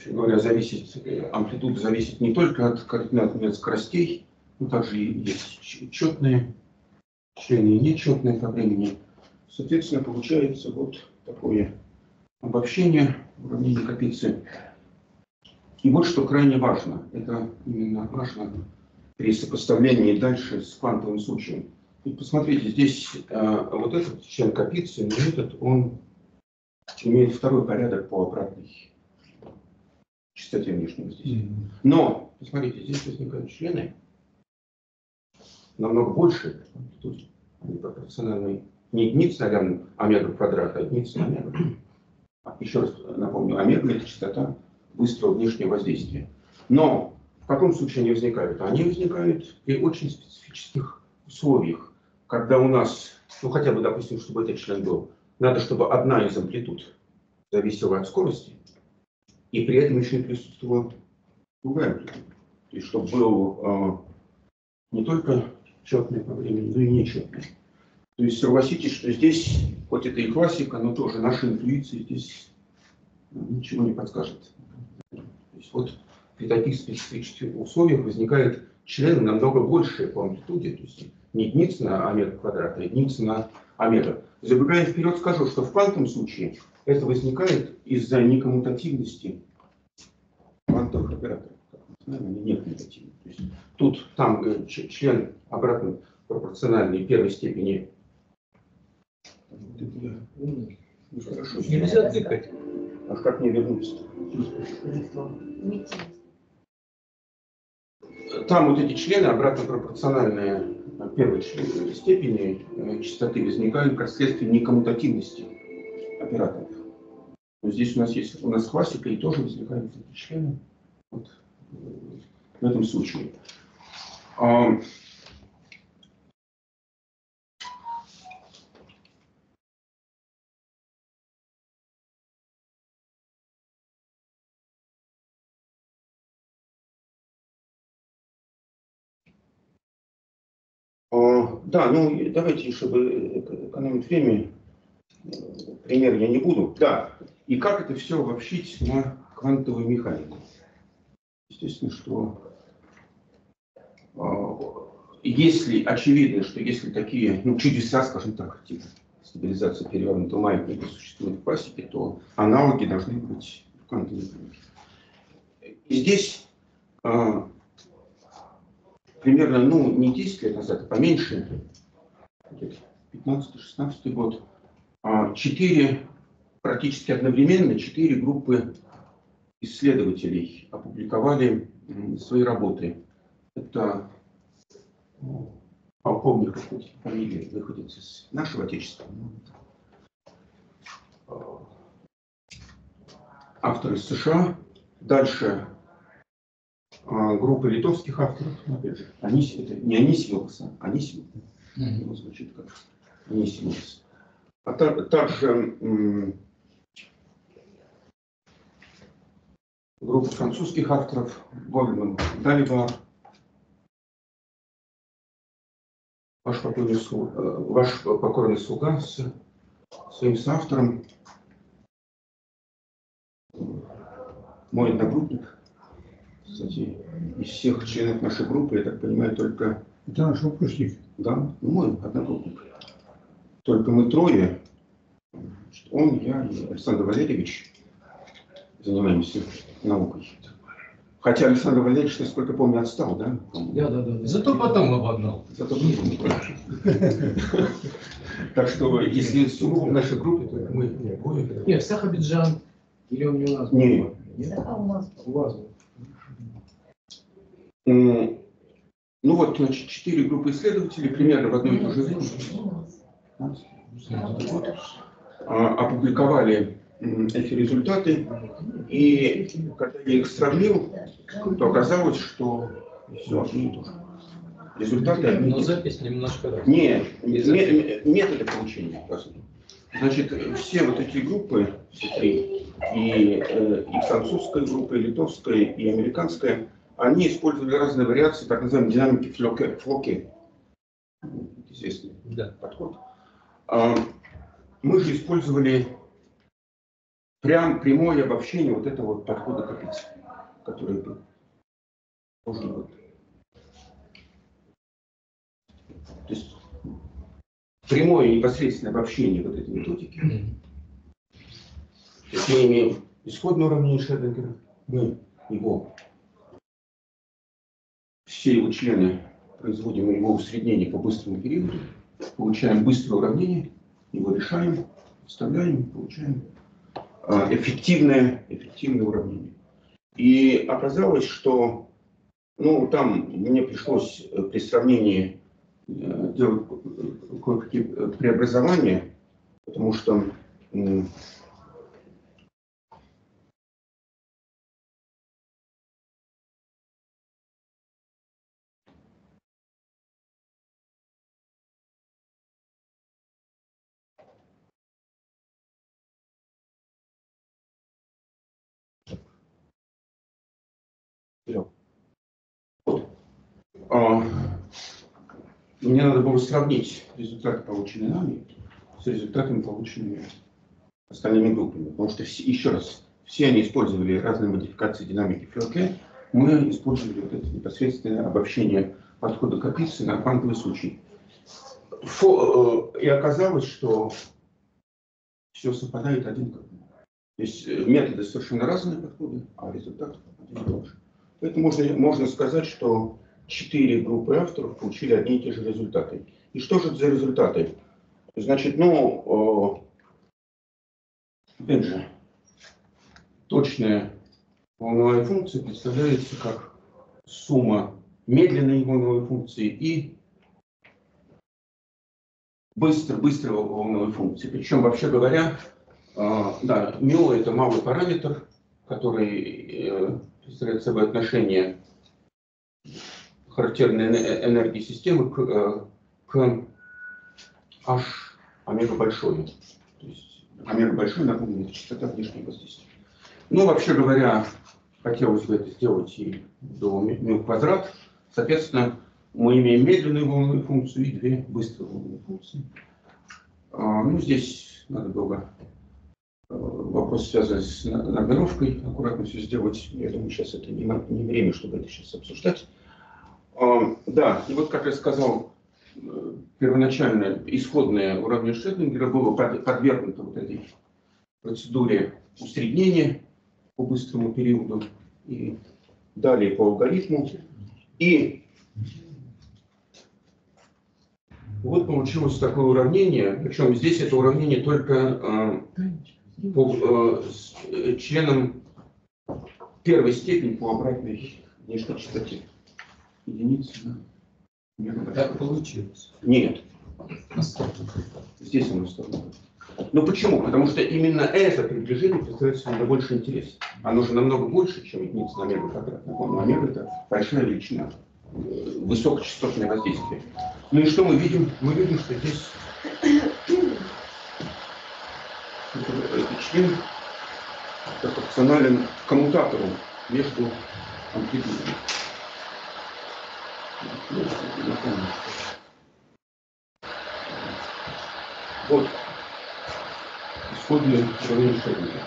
вообще говоря, зависит, амплитуда зависит не только от координат скоростей, но также есть четные члены и нечетные по времени. Соответственно, получается вот такое обобщение уравнения Капицы. И вот что крайне важно, это именно важно при сопоставлении дальше с квантовым случаем. И посмотрите, здесь э, вот этот член Капицы, этот он имеет второй порядок по обратной частоте внешнего воздействия. Но, посмотрите, здесь возникают члены намного больше амплитуде. Они пропорциональны не единице на лямбда омега квадрат, а единице на омега. Еще раз напомню, омега – это частота быстрого внешнего воздействия. Но в каком случае они возникают? Они возникают при очень специфических условиях, когда у нас, ну хотя бы, допустим, чтобы этот член был, надо, чтобы одна из амплитуд зависела от скорости, и при этом еще и присутствовала другая амплитуда. То чтобы был э, не только четный по времени, но и нечетный. То есть согласитесь, что здесь, хоть это и классика, но тоже наша интуиция здесь ну, ничего не подскажет. То есть вот при таких специфических условиях возникает члены намного больше по амплитуде, то есть не единица на омега квадрат, а единица на омега. Забегая вперед, скажу, что в квантовом случае это возникает из-за некоммутативности квантовых операторов. Знаем, они не коммутативны. То есть тут там э, член обратно пропорциональный первой степени. Ну, хорошо. Нельзя тыкать. А как мне вернуться? Там вот эти члены обратно пропорциональные первой степени э, частоты возникают как следствие некоммутативности операторов. Но здесь у нас есть у нас классика и тоже возникают эти члены. Вот, э, в этом случае. А, А, Да, ну давайте, чтобы эко- экономить время, пример я не буду. Да, и как это все обобщить на квантовую механику? Естественно, что а, если очевидно, что если такие ну, чудеса, скажем так, типа стабилизация перевернутого маятника существуют в классике, то аналоги должны быть в квантовой механике. И здесь а, примерно, ну, не 10 лет назад, а поменьше, где-то 15-16 год, четыре, практически одновременно, четыре группы исследователей опубликовали свои работы. Это ну, полковник фамилии выходец из нашего отечества. ну, а, Автор из США. Дальше а, группа литовских авторов, ну, опять же, Анис, это не Анисимовс, а Анисимов, его звучит как Анисимовс. А та- также группа французских авторов, Гольман, Далибар, ваш покойный, слу- э, ваш покорный слуга с своим соавтором, мой одногруппник, кстати, из всех членов нашей группы, я так понимаю, только... Это наш выпускник. Да, ну, мой одногруппник. Только мы трое, он, я и Александр Валерьевич, занимаемся наукой. Хотя Александр Валерьевич, насколько помню, отстал, да? Да, да, да. Зато потом обогнал. Зато потом. Так что, если сугубо в нашей группе, то мы. Нет, Сахабиджан. Или он не у нас? Нет? у нас У вас Ну вот, значит, четыре группы исследователей примерно в одно и то же время. А, опубликовали эти результаты, и когда я их сравнил, то оказалось, что все одно и то же. Результаты одни. Но запись немножко разная. Нет, ме- методы получения разные. Значит, все вот эти группы, все три, и, э, и французская группа, и литовская, и американская, они использовали разные вариации так называемой динамики флоке. флоке. Известный Да. подход. А, Мы же использовали прям прямое обобщение вот этого вот подхода Капицы, который был. Должен быть. То есть прямое и непосредственное обобщение вот этой методики. То есть мы имеем исходное уравнение Шрёдингера, мы его, все его члены производим его усреднение по быстрому периоду, получаем быстрое уравнение, его решаем, вставляем, получаем а, эффективное, эффективное уравнение. И оказалось, что ну, там мне пришлось э, при сравнении э, делать э, кое-какие преобразования, потому что мне надо было сравнить результаты, полученные нами, с результатами, полученными остальными группами. Потому что, все, еще раз, все они использовали разные модификации динамики Филке. Мы использовали вот это непосредственное обобщение подхода Капицы на квантовый случай. Фо- э, и оказалось, что все совпадает один к одному. То есть э, методы совершенно разные подходы, а результат один и. Поэтому можно, можно сказать, что четыре группы авторов получили одни и те же результаты. И что же это за результаты? Значит, ну, э, опять же, точная волновая функция представляется как сумма медленной волновой функции и быстро, быстрой волновой функции. Причем, вообще говоря, э, да, μ это малый параметр, который э, представляет собой отношение характерной эне- энергии системы к, э, к h омега большой. То есть омега большой, напомню, это частота внешнего воздействия. Ну, вообще говоря, хотелось бы это сделать и до μ квадрат. Соответственно, мы имеем медленную волновую функцию и две быстрые волновые функции. А, ну, здесь надо было э, вопрос связанный с на- нумеровкой, аккуратно все сделать. Я думаю, сейчас это не время, чтобы это сейчас обсуждать. А, Да, и вот, как я сказал, э, первоначально исходное уравнение Шрёдингера было под- подвергнуто вот этой процедуре усреднения по быстрому периоду и далее по алгоритму. И вот получилось такое уравнение, причем здесь это уравнение только э, по э, с, э, членам первой степени по обратной внешней частоте. На мегабайт. Так получилось. Нет. Здесь оно вставлено. Ну почему? Потому что именно это приближение представляет собой наибольший интерес. Оно же намного больше, чем единица на мега квадрат. Напомню, а мега это большая величина, высокочастотное воздействие. Ну и что мы видим? Мы видим, что здесь член пропорционален коммутатору между амплитудами. Вот исходное уравнение Шрёдингера.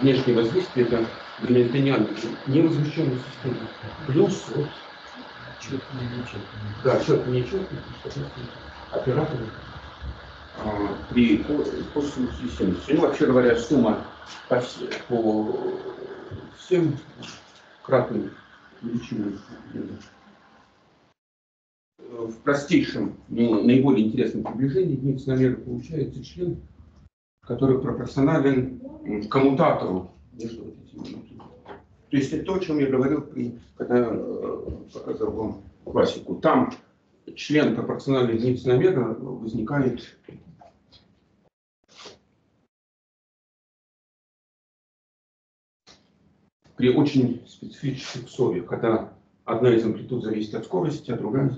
Внешнее воздействие это гамильтониан невозвращенная система. Плюс вот Четко не нечетко. да, четко соответственно, операторы а, при ко- косинусе 70. Ну, вообще говоря, сумма по, по всем кратным величинам. Э, в простейшем, но наиболее интересном приближении функционера получается член, который пропорционален коммутатору между вот этими То есть это то, о чем я говорил, когда э, показывал вам классику. Там член пропорциональной единицы намера возникает при очень специфических условиях, когда одна из амплитуд зависит от скорости, а другая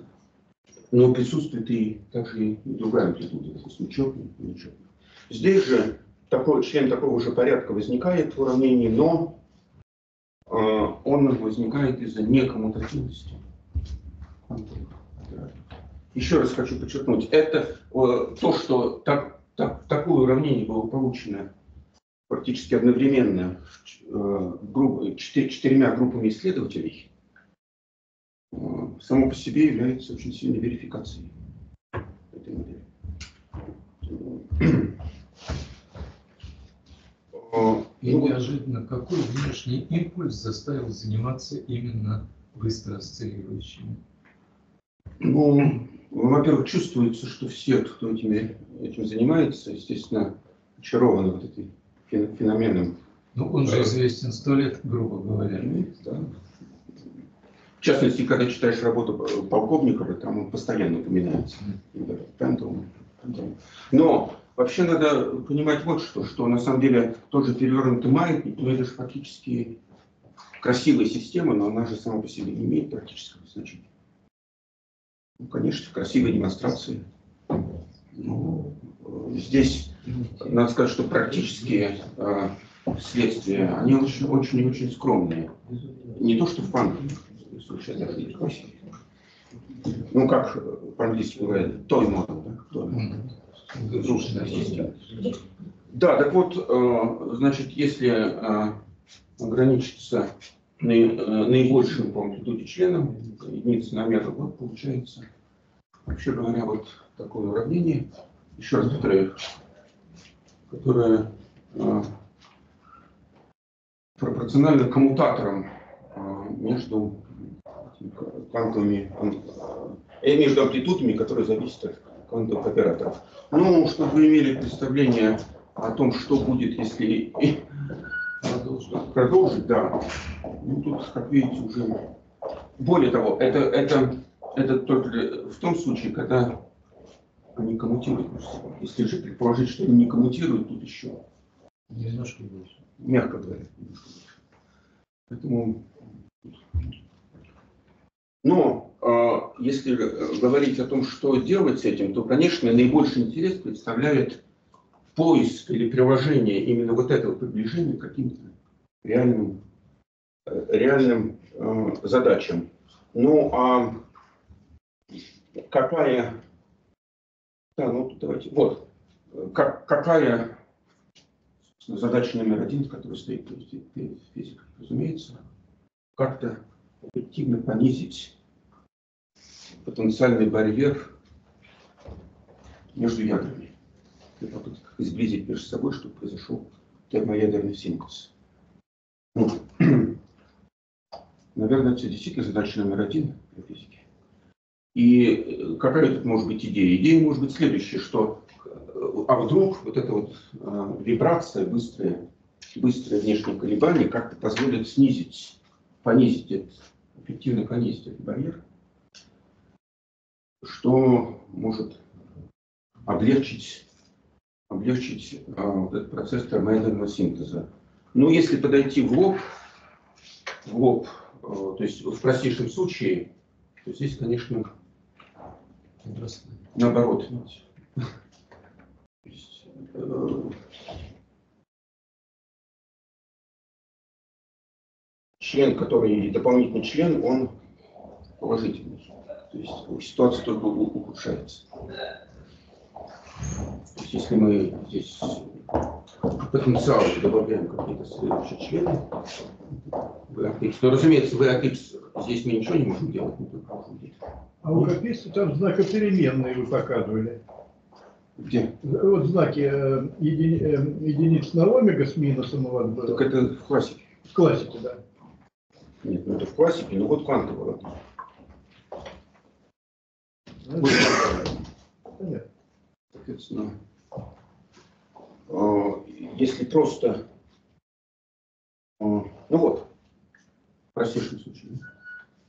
но присутствует и также и другая амплитуда, допустим, четная и нечетная. Здесь же такой, член такого же порядка возникает в уравнении, но э, он возникает из-за некоммутативности. Еще раз хочу подчеркнуть, это э, то, что так, так, такое уравнение было получено практически одновременно э, групп, четыр, четырьмя группами исследователей, само по себе является очень сильной верификацией этой модели. И неожиданно, какой внешний импульс заставил заниматься именно быстро осциллирующими? Ну, во-первых, чувствуется, что все, кто этими, этим занимается, естественно, очарованы вот этой феноменом. Ну, он же известен сто лет, грубо говоря. Да. Частности, когда читаешь работу полковникова, там он постоянно упоминается. Но вообще надо понимать вот что, что на самом деле тот же перевернутый маятник, ну это же фактически красивая система, но она же сама по себе не имеет практического значения. Ну, конечно, красивые демонстрации. Ну, здесь надо сказать, что практические э, следствия, они очень, очень, очень скромные. Не то, что в квантовом Ну, как по-английски говорят, той модел, да? Той Да, так вот, э, значит, если э, ограничиться наибольшим по амплитуде членом, единицы на метр, вот получается, вообще говоря, вот такое уравнение, еще раз повторяю, которое э, пропорционально коммутаторам э, между квантовыми, э, между амплитудами, которые зависят от квантовых операторов. Ну, чтобы вы имели представление о том, что будет, если продолжить, продолжить да. Ну, тут, как видите, уже... Более того, это, это, это только в том случае, когда они коммутируют между собой. Если же предположить, что они не коммутируют, тут еще немножко больше. Мягко говоря. Поэтому... Но э, если говорить о том, что делать с этим, то, конечно, наибольший интерес представляет поиск или приложение именно вот этого приближения к каким-то реальным, реальным э, задачам. Ну а какая да, ну давайте. Вот. Как, какая задача номер один, которая стоит перед физикой? Разумеется, как-то эффективно понизить потенциальный барьер между ядрами. Для попыток изблизить между собой, чтобы произошел термоядерный синтез. Ну, наверное, это действительно задача номер один для физики. И э, какая тут может быть идея? Идея может быть следующая, что э, а вдруг вот эта вот э, вибрация, быстрое, быстрое внешнее колебание как-то позволит снизить, понизить этот, эффективно понизить этот барьер, что может облегчить, облегчить а, вот этот процесс термоядерного синтеза. Ну, если подойти в лоб, в лоб, а, то есть в простейшем случае, то здесь, конечно, Наоборот. Э, член, который дополнительный член, он положительный. То есть ситуация только ухудшается. То есть если мы здесь потенциал добавляем какие-то следующие члены, VRX, но разумеется, VRX здесь мы ничего не можем делать, мы только можем делать. А у копейства там знакопеременные вы показывали. Где? Вот знаки э, еди, э, единиц на омега с минусом у вас было. Так это в классике. В классике, да. Нет, ну это в классике, ну вот квантовый. Понятно. Соответственно, э, если просто... Ну вот, простейший случай.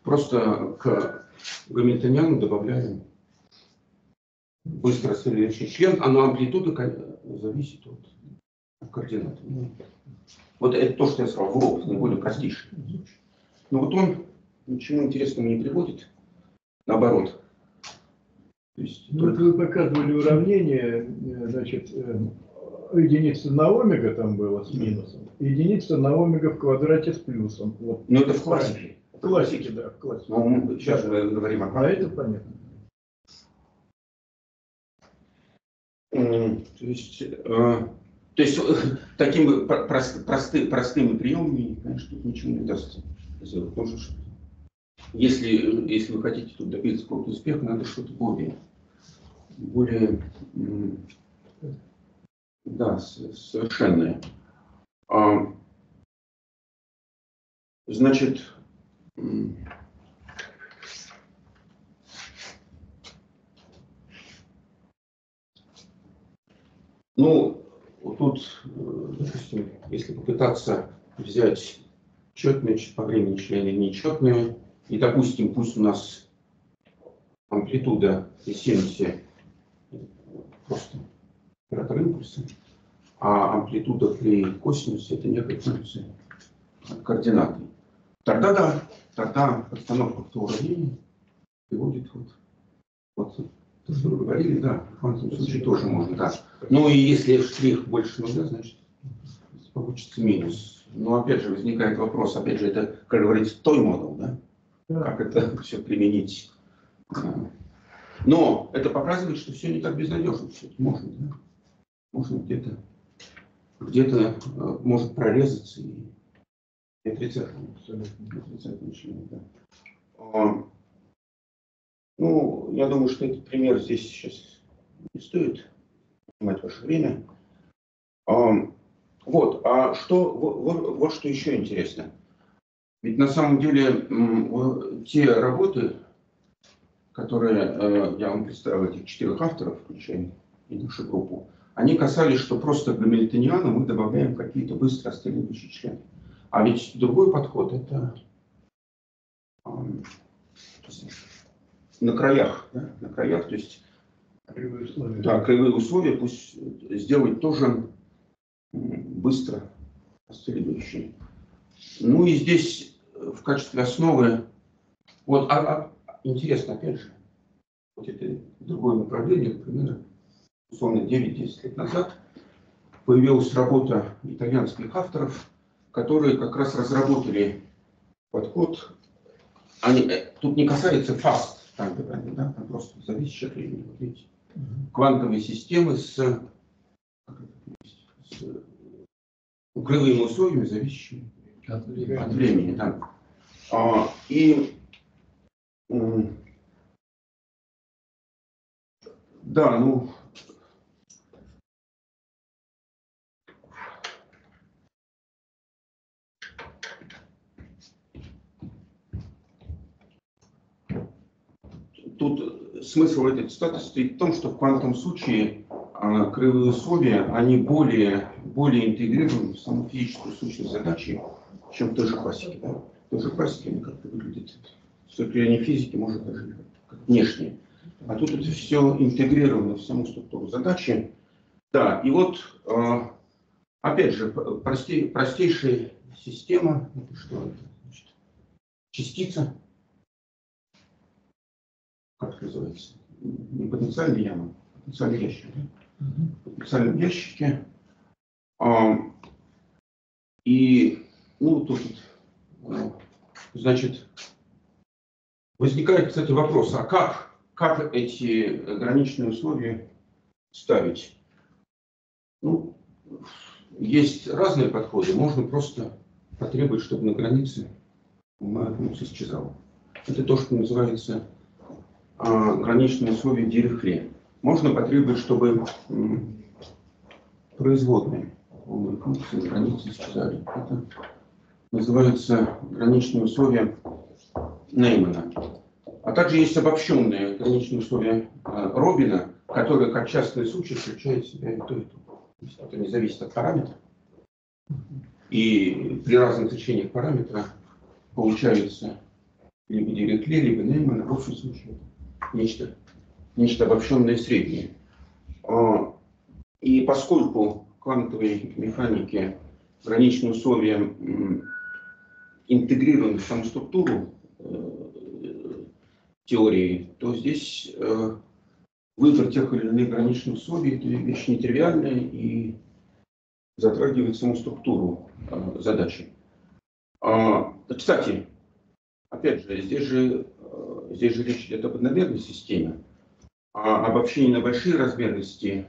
Просто к гамильтониану добавляем быстро следующий член, а на амплитуда зависит от координаты. Вот это то, что я сказал, в урок, наиболее простейший. Но вот он ничему интересному не приводит, наоборот. То есть, ну, только... вы показывали уравнение, э, значит, э, единица на омега там было с минусом, единица на омега в квадрате с плюсом. Вот. Ну это в классике. В классике, да, в классике. Ну, мы сейчас мы говорим о А это понятно. То есть, э, то есть такими прост, просты, простыми приемами, конечно, тут ничего не удастся сделать. Потому что если, если вы хотите тут добиться какого-то успеха, надо что-то более, более да, совершенное. А, значит, ну, тут, э, допустим, если попытаться взять четные по времени члены нечетные, и, допустим, пусть у нас амплитуда и синусе просто оператор импульса, а амплитуда при косинусе это некая функция координаты. Тогда да, тогда подстановка в то уравнение приводит вот, вот то, что вы говорили, да, в квантовом случае тоже можно, да. Ну и если штрих больше нуля, значит получится минус. Но опять же возникает вопрос, опять же, это, как говорится, той модул, да? Как это все применить? Но это показывает, что все не так безнадежно. Все можно, да? Можно где-то где-то э, может прорезаться и, и отрицательно. Отрицательно член, да. А, ну, я думаю, что этот пример здесь сейчас не стоит занимать ваше время. А, вот, а что, вот, вот что еще интересно. Ведь на самом деле те работы, которые э, я вам представил, этих четырех авторов, включая и нашу группу, они касались, что просто к гамильтониану мы добавляем какие-то быстро остающие члены. А ведь другой подход это на краях, да, на краях, то есть кривые условия. Да, кривые условия пусть сделать тоже быстро осциллирующие. Ну и здесь в качестве основы, вот, а, а, интересно, опять же, вот это другое направление, например, условно 9-10 лет назад появилась работа итальянских авторов, которые как раз разработали подход. Они, э, тут не касается fast dependent, да, там просто зависит от времени. Вот видите, квантовые системы с, с кривыми условиями, зависящими от времени. От времени да. а, и да, ну, тут смысл этой цитаты стоит в том, что в квантовом случае а, кривые условия, они более, более интегрированы в саму физическую сущность задачи, чем в той же классике. Да? В той же классике они как-то выглядят с точки зрения физики, может даже как внешне. А тут это все интегрировано в саму структуру задачи. Да, и вот, а, опять же, простей, простейшая система, это что это? Значит, частица, как это называется, не потенциальная яма, а потенциальный ящик. Да? В потенциальном ящике. А, и, ну, тут, значит, возникает, кстати, вопрос, а как, как эти граничные условия ставить? Ну, есть разные подходы. Можно просто потребовать, чтобы на границе ума исчезала. Это то, что называется а, граничные условия Дирихле. Можно потребовать, чтобы производные умные функции границе исчезали. Это называется граничные условия Неймана. А также есть обобщенные граничные условия а, Робина, которые как частные случаи включают в себя и то, и то. Это не зависит от параметра. И при разных значениях параметра получается либо Дирекли, либо Нейман, в общем случае нечто, нечто обобщенное среднее. А, и поскольку квантовой механики граничные условия интегрированы в саму структуру э, теории, то здесь э, выбор тех или иных граничных условий – это вещь нетривиальная и затрагивает саму структуру э, задачи. А, кстати, опять же, здесь же, здесь же речь идет об одномерной системе, а обобщение на большие размерности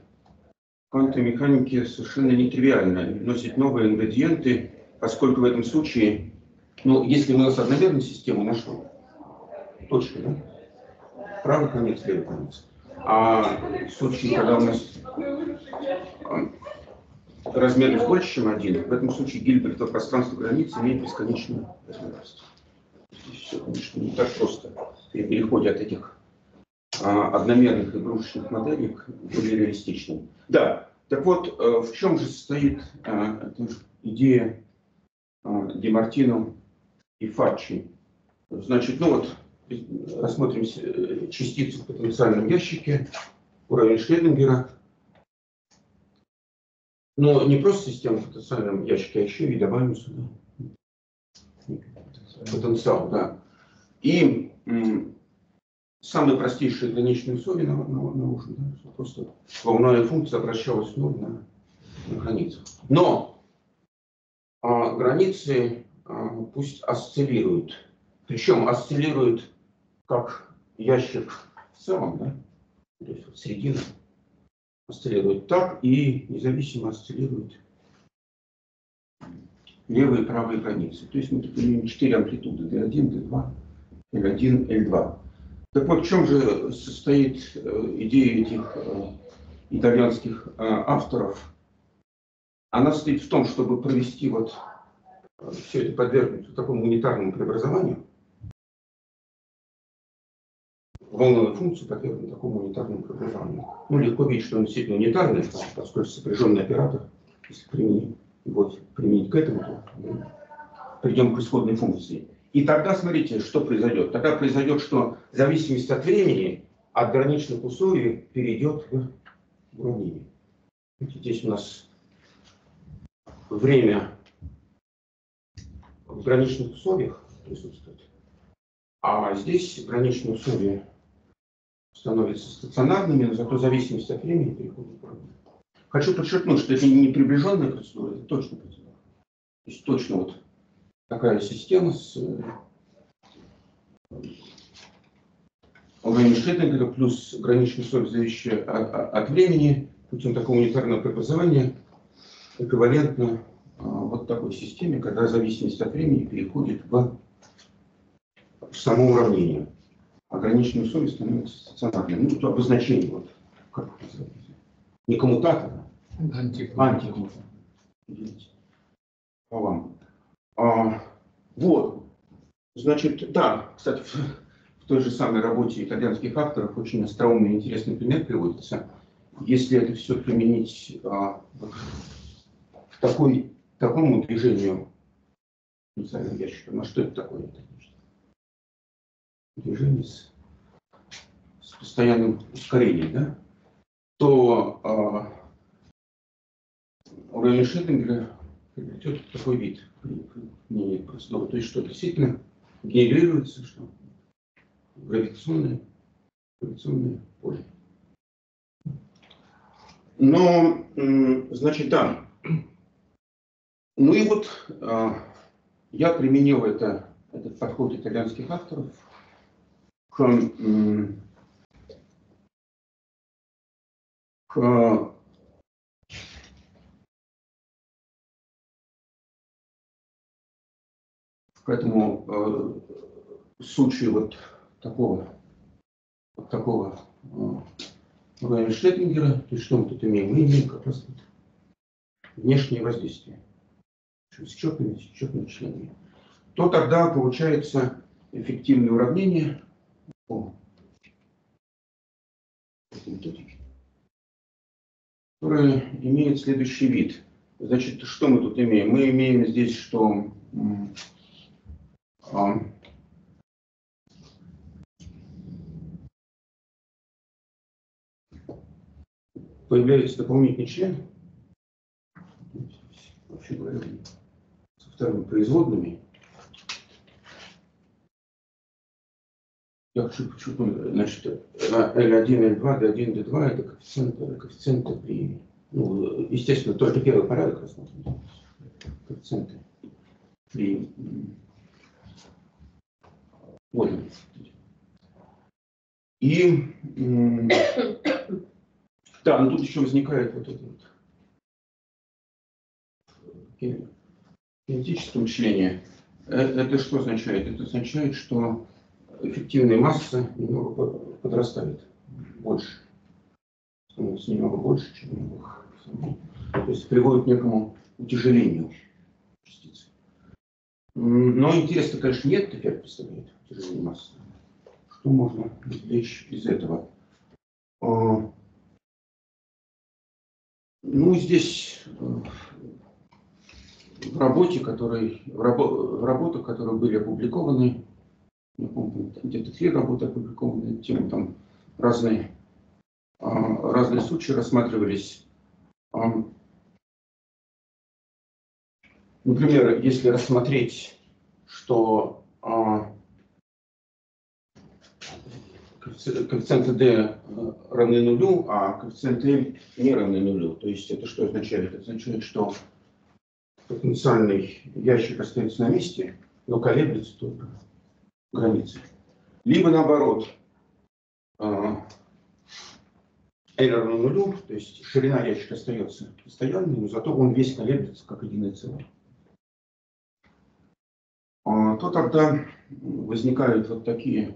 квантовой механики совершенно нетривиально, вносит новые ингредиенты, поскольку в этом случае, ну, если у нас одномерную систему нашли, точка, да? Правый конец, левый конец. А в случае, когда у нас а, размерность больше, чем один, в этом случае Гильбертово пространство границы имеет бесконечную размерность. Все, конечно, не так просто при переходе от этих а, одномерных игрушечных моделей к более реалистичным. Да, так вот, э, в чем же состоит а, идея а, Демартино и Фачи? Значит, ну вот, рассмотрим э, частицу в потенциальном ящике, уровень Шрёдингера. Но не просто система в потенциальном ящике, а еще и добавим сюда потенциал, да. И самые простейшие граничные условия на, на, наружу, да, просто волновая функция обращалась в ноль на, на границах. Но а, границы пусть осциллируют, причем осциллируют как ящик в целом, да, то есть вот середина осциллирует так и независимо осциллирует левые и правые границы. То есть мы тут имеем четыре амплитуды D1, D2, L1, L2. Так вот, в чем же состоит э, идея этих э, итальянских э, авторов? Она состоит в том, чтобы провести вот все это подвергнуть такому унитарному преобразованию, волновую функцию подвергнуть такому унитарному преобразованию. Ну, легко видеть, что он действительно унитарный, поскольку сопряженный оператор, если применить, вот, применить к этому, то мы придем к исходной функции. И тогда смотрите, что произойдет. Тогда произойдет, что зависимость от времени, от граничных условий перейдет в уравнение. Здесь у нас время в граничных условиях присутствует. А здесь граничные условия становятся стационарными, но зато зависимость от времени переходит в. Хочу подчеркнуть, что это не приближенная процедура, это точно процедура. То есть точно вот такая система с уровнем Шрёдингера плюс граничный срок, зависящий от, от времени, путем такого унитарного преобразования, эквивалентно вот такой системе, когда зависимость от времени переходит в, в само уравнение. Ограниченные условия становятся стационарными. Ну, тут обозначение, вот, как не коммутатор, а антикоммутатор. По вам. А, вот. Значит, да, кстати, в, в той же самой работе итальянских авторов очень остроумный и интересный пример приводится. Если это все применить а, вот, к такой, такому движению специальным ящиком, а что это такое? Движение с, с постоянным ускорением, да? то а, уровень Шрёдингера приобретет такой вид мнение простого. То есть, что действительно генерируется, что гравитационное, гравитационное поле. Но, значит, да. Ну и вот а, я применил это, этот подход итальянских авторов к, к Поэтому э, случае вот такого, вот такого э, уровня Шлеттингера, то есть что мы тут имеем? Мы имеем как раз вот внешнее воздействие с четными, с четными членами. То тогда получается эффективное уравнение по методике, которое имеет следующий вид. Значит, что мы тут имеем? Мы имеем здесь, что а, появляется дополнительный член, вообще говоря, со вторыми производными. Я хочу подчеркнуть, значит, L1, L2, D1, D2 это коэффициенты, коэффициенты при, ну, естественно, только первый порядок рассмотрим. Коэффициенты при водном. И да, но тут еще возникает вот это вот кинетическое мышление. Это что означает? Это означает, что эффективная масса немного подрастает больше. Становится немного больше, чем немного. То есть приводит к некому утяжелению частицы. Но интересно, конечно, нет эффекта представляет утяжеление массы. Что можно извлечь из этого? А, ну, здесь э, в работе, который, в, рабо, в работах, которые были опубликованы, я помню, где-то три работы опубликованы, тему там разные, а, разные случаи рассматривались. А, например, если рассмотреть, что а, коэффициенты d э, равны нулю, а коэффициенты m не равны нулю. То есть это что означает? Это означает, что потенциальный ящик остается на месте, но колеблется только границы. Либо наоборот, а, L равно нулю, то есть ширина ящика остается постоянной, но зато он весь колеблется как единое целое. А, то тогда возникают вот такие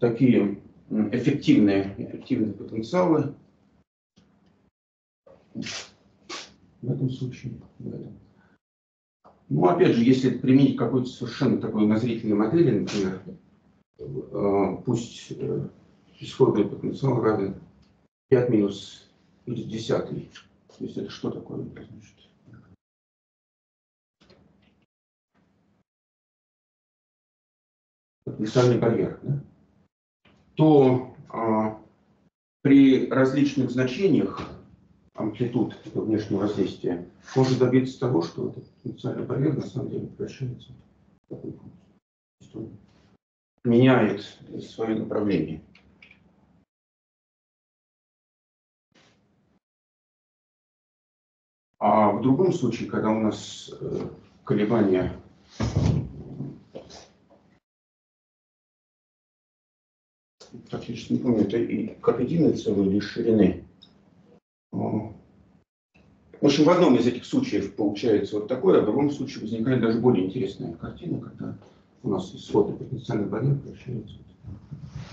такие эффективные, эффективные потенциалы. В этом случае. В этом. Ну, опять же, если применить какую-то совершенно такую назрительную модель, например, э, пусть э, исходный потенциал равен 5 минус x 10. То есть это что такое? Значит, потенциальный барьер. Да? то а, при различных значениях амплитуд внешнего воздействия можно добиться того, что этот потенциальный барьер на самом деле превращается в такую функцию. меняет свое направление. А в другом случае, когда у нас э, колебания практически не помню, это и как единое целое или ширины. В общем, в одном из этих случаев получается вот такое, а в другом случае возникает даже более интересная картина, когда у нас исходный потенциальный барьер превращается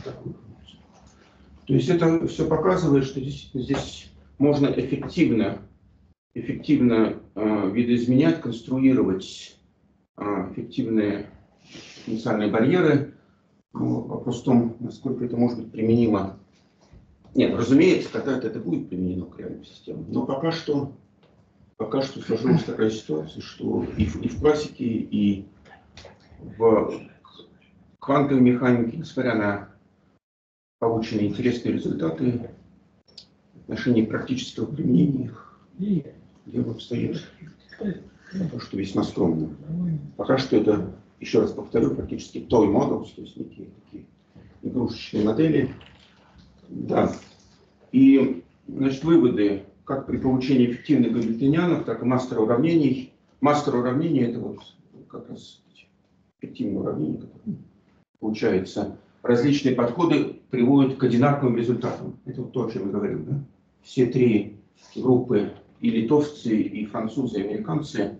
в. То есть это все показывает, что действительно здесь можно эффективно, эффективно э, видоизменять, конструировать э, эффективные потенциальные барьеры, ну, вопрос в том, насколько это может быть применимо. Нет, разумеется, когда-то это будет применено к реальным системам. Но пока что, пока что сложилась такая ситуация, что и в, и в классике, и в квантовой механике, несмотря на полученные интересные результаты, в отношении практического применения их дело обстоит то, что весьма скромно. Пока что это еще раз повторю, практически той models, то есть некие такие игрушечные модели. Да. И, значит, выводы как при получении эффективных гамильтонианов, так и мастер уравнений. Мастер уравнений это вот как раз эффективные уравнения, которые получается. Различные подходы приводят к одинаковым результатам. Это вот то, о чем я говорил. Да? Все три группы, и литовцы, и французы, и американцы,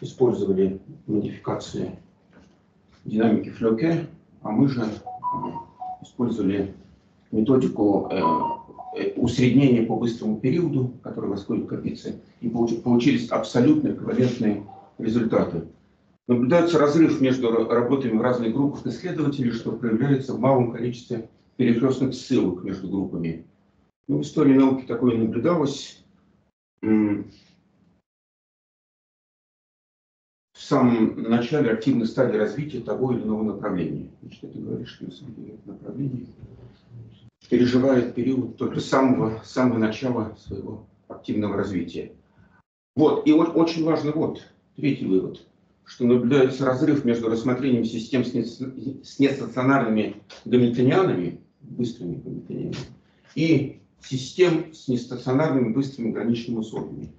использовали модификации динамики Флёке, а мы же э, использовали методику э, усреднения по быстрому периоду, который восходит к опице, и получились абсолютно эквивалентные результаты. Наблюдается разрыв между работами в разных группах исследователей, что проявляется в малом количестве перекрестных ссылок между группами. Ну, в истории науки такое наблюдалось в самом начале активной стадии развития того или иного направления. Значит, это говорит, что на самом деле это направление переживает период только самого, самого начала своего активного развития. Вот, и очень важно вот, третий вывод, что наблюдается разрыв между рассмотрением систем с нестационарными гамильтонианами, быстрыми гамильтонианами, и систем с нестационарными быстрыми граничными условиями.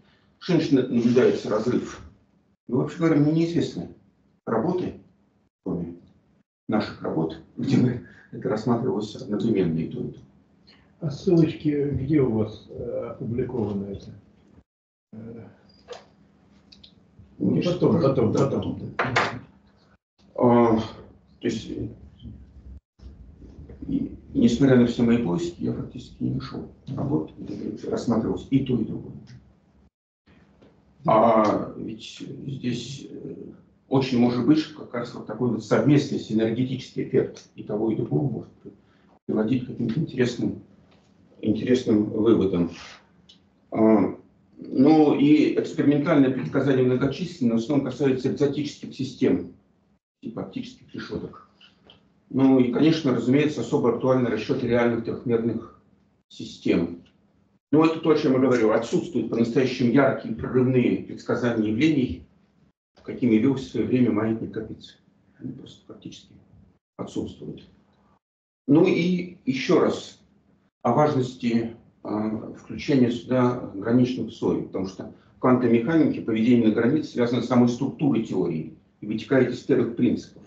Значит наблюдается разрыв? Ну, вообще говоря, мне неизвестны работы, кроме наших работ, где мы это рассматривалось одновременно и то, и то. А ссылочки где у вас э, опубликованы это? Э, ну, потом, потом, да, потом. А, то есть, и, несмотря на все мои поиски, я практически не нашел работы, где рассматривалось и то, и другое. А ведь здесь э, очень может быть, что как раз вот такой вот совместный синергетический эффект и того, и другого может приводить к каким-то интересным, интересным выводам. А, ну и экспериментальное предсказание многочисленное в основном касается экзотических систем, типа оптических решеток. Ну и, конечно, разумеется, особо актуальны расчеты реальных трехмерных систем. Но это то, о чем я говорю. Отсутствуют по-настоящему яркие прорывные предсказания явлений, какими явился в свое время маятник Капицы. Они просто практически отсутствуют. Ну и еще раз о важности э, включения сюда граничных условий, потому что в квантовой механике поведение на границе связано с самой структурой теории и вытекает из первых принципов.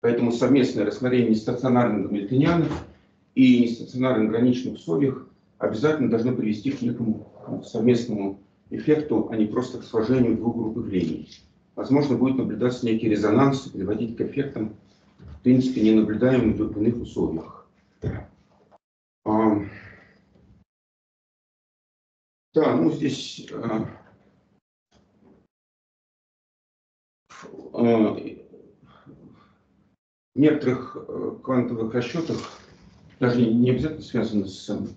Поэтому совместное рассмотрение нестационарных гамильтонианов и нестационарных граничных условиях обязательно должны привести к некому совместному эффекту, а не просто к сложению двух групп явлений возможно, будет наблюдаться некий резонанс, приводить к эффектам, в принципе, не наблюдаемым в иных условиях. А, да, ну здесь а, а, в некоторых э, квантовых расчетах, даже не обязательно связано с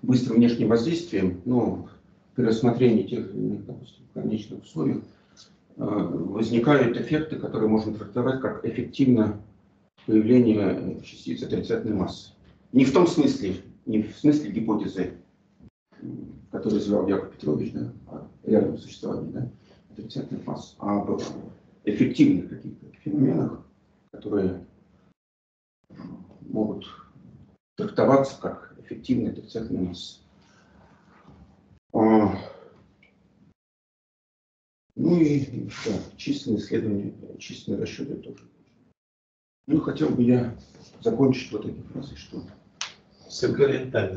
быстрым внешним воздействием, но при рассмотрении тех или иных, допустим, конечных условиях э, возникают эффекты, которые можно трактовать как эффективно появление частиц отрицательной массы. Не в том смысле, не в смысле гипотезы, которую звал Яков Петрович, да, о реальном существовании да, отрицательных масс, а об эффективных каких-то феноменах, которые могут трактоваться как эффективные отрицательные массы. А, ну и да, численные исследования, численные расчеты тоже. Ну, хотел бы я закончить вот этой фразой, что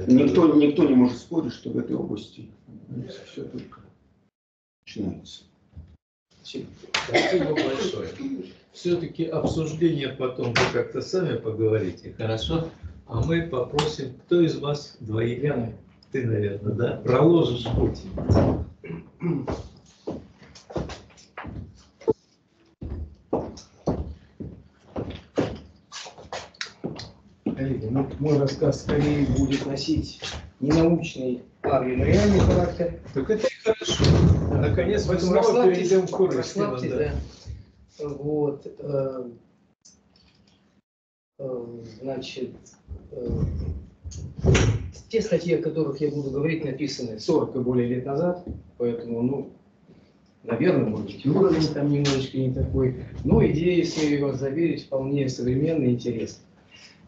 никто, никто не может спорить, что в этой области все только начинается. Спасибо. Спасибо большое. Все-таки обсуждение потом вы как-то сами поговорите, хорошо? А мы попросим, кто из вас двоих ты, наверное, да, проложишь путь. Коллеги, ну, мой рассказ скорее будет носить не научный, а мемориальный характер. Так это и хорошо. Наконец мы снова перейдем к Курочкину. Да. да. Вот. Э, э, значит, э, те статьи, о которых я буду говорить, написаны 40 и более лет назад, поэтому, ну, наверное, может быть, уровень там немножечко не такой, но идея, смею вас заверить, вполне современная и интересная.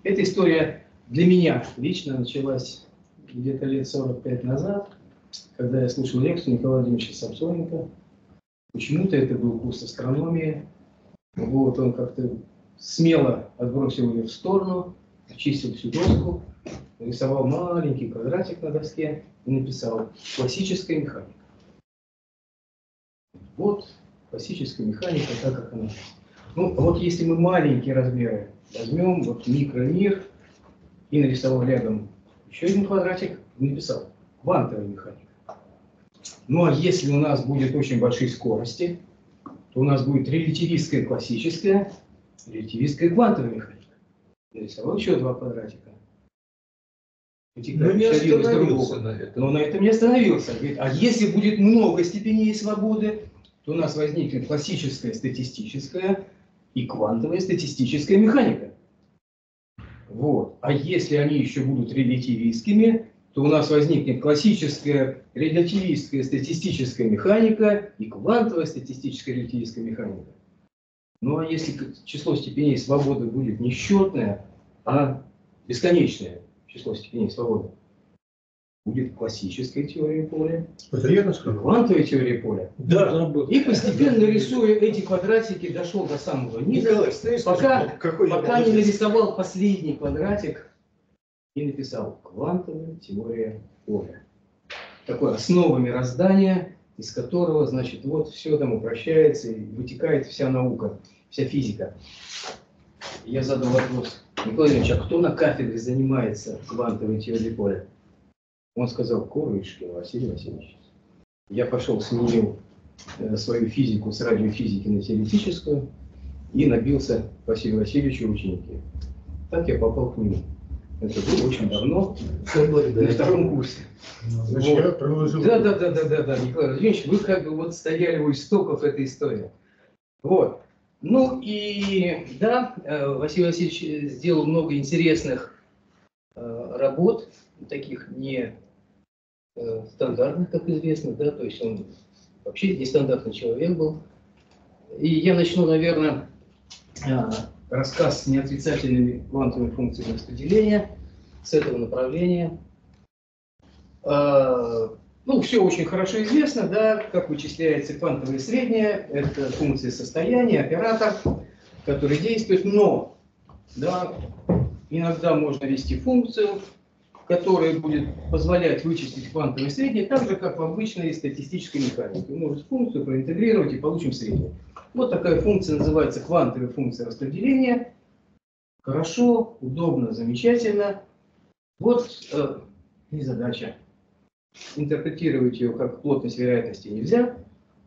Эта история для меня лично началась где-то лет 45 назад, когда я слушал лекцию Николая Владимировича Самсоненко. Почему-то это был курс астрономии. Вот он как-то смело отбросил ее в сторону, очистил всю доску, нарисовал маленький квадратик на доске и написал «классическая механика». Вот классическая механика, так как она. Ну, вот если мы маленькие размеры возьмем, вот микромир, и нарисовал рядом еще один квадратик, написал «квантовая механика». Ну, а если у нас будет очень большие скорости, то у нас будет релятивистская классическая, релятивистская квантовая механика. Нарисовал еще два квадратика. Но не остановился на этом. Но на этом не остановился. Говорит, а если будет много степеней свободы, то у нас возникнет классическая статистическая и квантовая статистическая механика. Вот. А если они еще будут релятивистскими, то у нас возникнет классическая релятивистская статистическая механика и квантовая статистическая релятивистская механика. Ну а если число степеней свободы будет несчетное, а бесконечное число степеней свободы, будет классическая теория поля, Это я сказал? квантовая теория поля. Да. И постепенно рисуя эти квадратики, дошел до самого низа, Николай, пока, какой пока не нарисовал последний квадратик и написал квантовая теория поля. Такое основа мироздания, из которого, значит, вот все там упрощается и вытекает вся наука, вся физика. Я задал вопрос, Николай Ильич, а кто на кафедре занимается квантовой теорией поля? Он сказал, Курышкин Василий Васильевич. Я пошел, сменил э, свою физику с радиофизики на теоретическую и набился Василию Васильевичу ученики. Так я попал к нему. Это было очень давно, на втором курсе. Значит, я приложил- Да, да, да, да, да, да, Николай Владимирович, вы как бы вот стояли у истоков этой истории. Вот. Ну и да, э, Василий Васильевич сделал много интересных э, работ, таких не э, стандартных, как известно, да, то есть он вообще нестандартный человек был. И я начну, наверное, рассказ с неотрицательными квантовыми функциями распределения, с этого направления. Ну, все очень хорошо известно, да, как вычисляется квантовое среднее, это функция состояния, оператор, который действует, но, да, иногда можно ввести функцию, которая будет позволять вычислить квантовое среднее, так же, как в обычной статистической механике. Может функцию проинтегрировать и получим среднее. Вот такая функция называется квантовая функция распределения. Хорошо, удобно, замечательно. Вот э, и задача. Интерпретировать ее как плотность вероятности нельзя,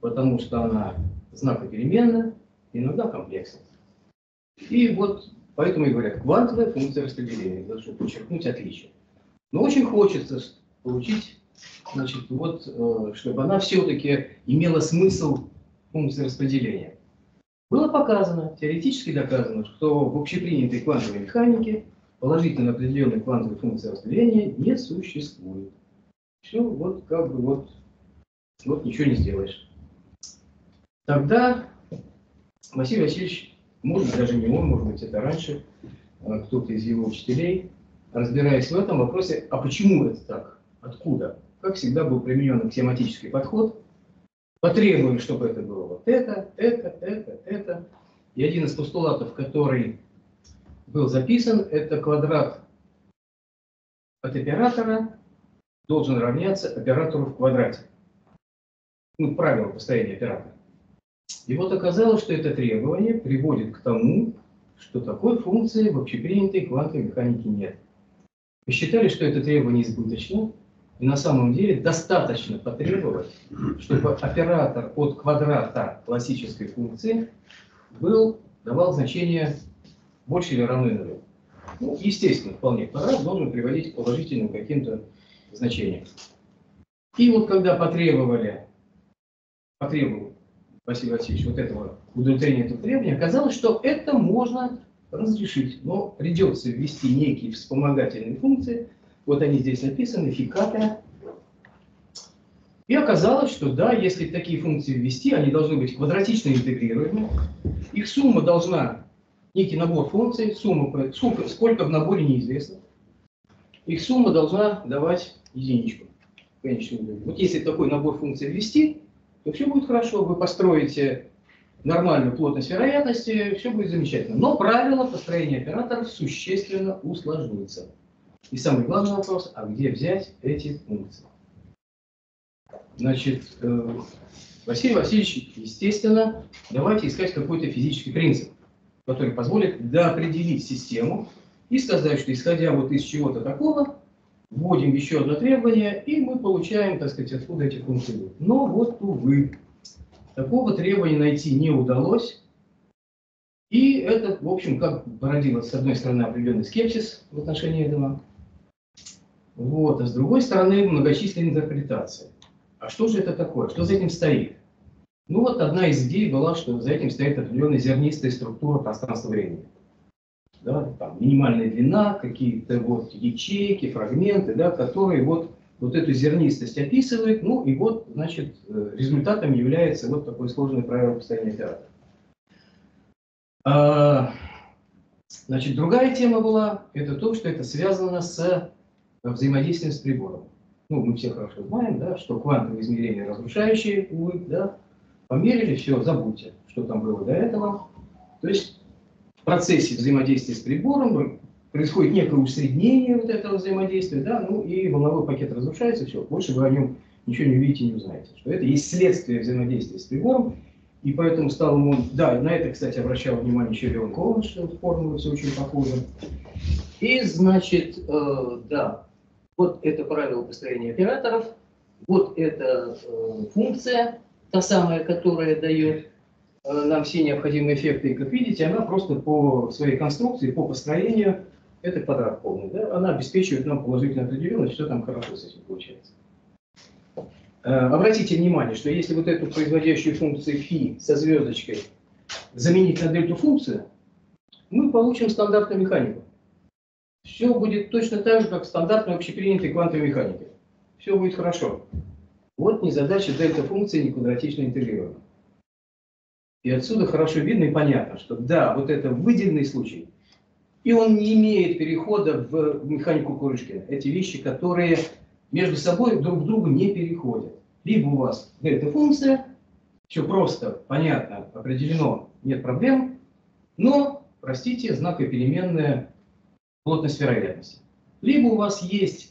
потому что она знакопеременна, иногда комплексна. И вот поэтому и говорят квантовая функция распределения, чтобы подчеркнуть отличие. Но очень хочется получить, значит, вот, э, чтобы она все-таки имела смысл функции распределения. Было показано, теоретически доказано, что в общепринятой квантовой механике положительно определенной квантовой функции распределения не существует. Все, вот как бы вот, вот ничего не сделаешь. Тогда Василий Васильевич, может даже не он, может быть, это раньше, э, кто-то из его учителей, разбираясь в этом вопросе, а почему это так, откуда, как всегда был применен аксиоматический подход, потребуем, чтобы это было вот это, это, это, это. И один из постулатов, который был записан, это квадрат от оператора должен равняться оператору в квадрате. Ну, правило построения оператора. И вот оказалось, что это требование приводит к тому, что такой функции в общепринятой квантовой механике нет. Посчитали, что это требование избыточно, и на самом деле достаточно потребовать, чтобы оператор от квадрата классической функции был, давал значение больше или равно нулю. Ну, естественно, вполне. Квадрат должен приводить к положительным каким-то значениям. И вот когда потребовали, потребовал Василий Васильевич вот этого удовлетворения этого требования, оказалось, что это можно разрешить, но придется ввести некие вспомогательные функции, вот они здесь написаны, фиката. И оказалось, что да, если такие функции ввести, они должны быть квадратично интегрируемы, их сумма должна, некий набор функций, сумма, сколько, сколько в наборе неизвестно, их сумма должна давать единичку. Вот если такой набор функций ввести, то все будет хорошо, вы построите нормальную плотность вероятности, все будет замечательно. Но правило построения операторов существенно усложнится. И самый главный вопрос, а где взять эти функции? Значит, э, Василий Васильевич, естественно, давайте искать какой-то физический принцип, который позволит доопределить систему и сказать, что исходя вот из чего-то такого, вводим еще одно требование, и мы получаем, так сказать, откуда эти функции будут. Но вот, увы, такого требования найти не удалось. И это, в общем, как породило, с одной стороны, определенный скепсис в отношении этого, вот, а с другой стороны, многочисленные интерпретации. А что же это такое? Что за этим стоит? Ну вот одна из идей была, что за этим стоит определенная зернистая структура пространства-времени. Да, там, минимальная длина, какие-то вот ячейки, фрагменты, да, которые вот, вот эту зернистость описывают, ну и вот, значит, э, результатом является вот такое сложное правило постояния оператора. А, значит, другая тема была, это то, что это связано с взаимодействием с прибором. Ну, мы все хорошо знаем, да, что квантовые измерения разрушающие, увы, да, померили, все, забудьте, что там было до этого. То есть в процессе взаимодействия с прибором происходит некое усреднение вот этого взаимодействия, да, ну и волновой пакет разрушается, все, больше вы о нем ничего не увидите не узнаете. Что это есть следствие взаимодействия с прибором, и поэтому стал ему, да, на это, кстати, обращал внимание еще Леон Кован, что формулы все очень похожи. И, значит, э, да, вот это правило построения операторов, вот эта э, функция, та самая, которая дает э, нам все необходимые эффекты. И, как видите, она просто по своей конструкции, по построению, это квадрат полный, да, она обеспечивает нам положительную определенность, все там хорошо с этим получается. Э, обратите внимание, что если вот эту производящую функцию φ со звездочкой заменить на дельту функцию, мы получим стандартную механику. Все будет точно так же, как в стандартной общепринятой квантовой механике. Все будет хорошо. Вот незадача дельта функции неквадратично интегрирована. И отсюда хорошо видно и понятно, что да, вот это выделенный случай, и он не имеет перехода в механику Курышкина. Эти вещи, которые между собой друг к другу не переходят. Либо у вас дельта-функция, все просто, понятно, определено, нет проблем, но, простите, знаковая переменная плотность вероятности. Либо у вас есть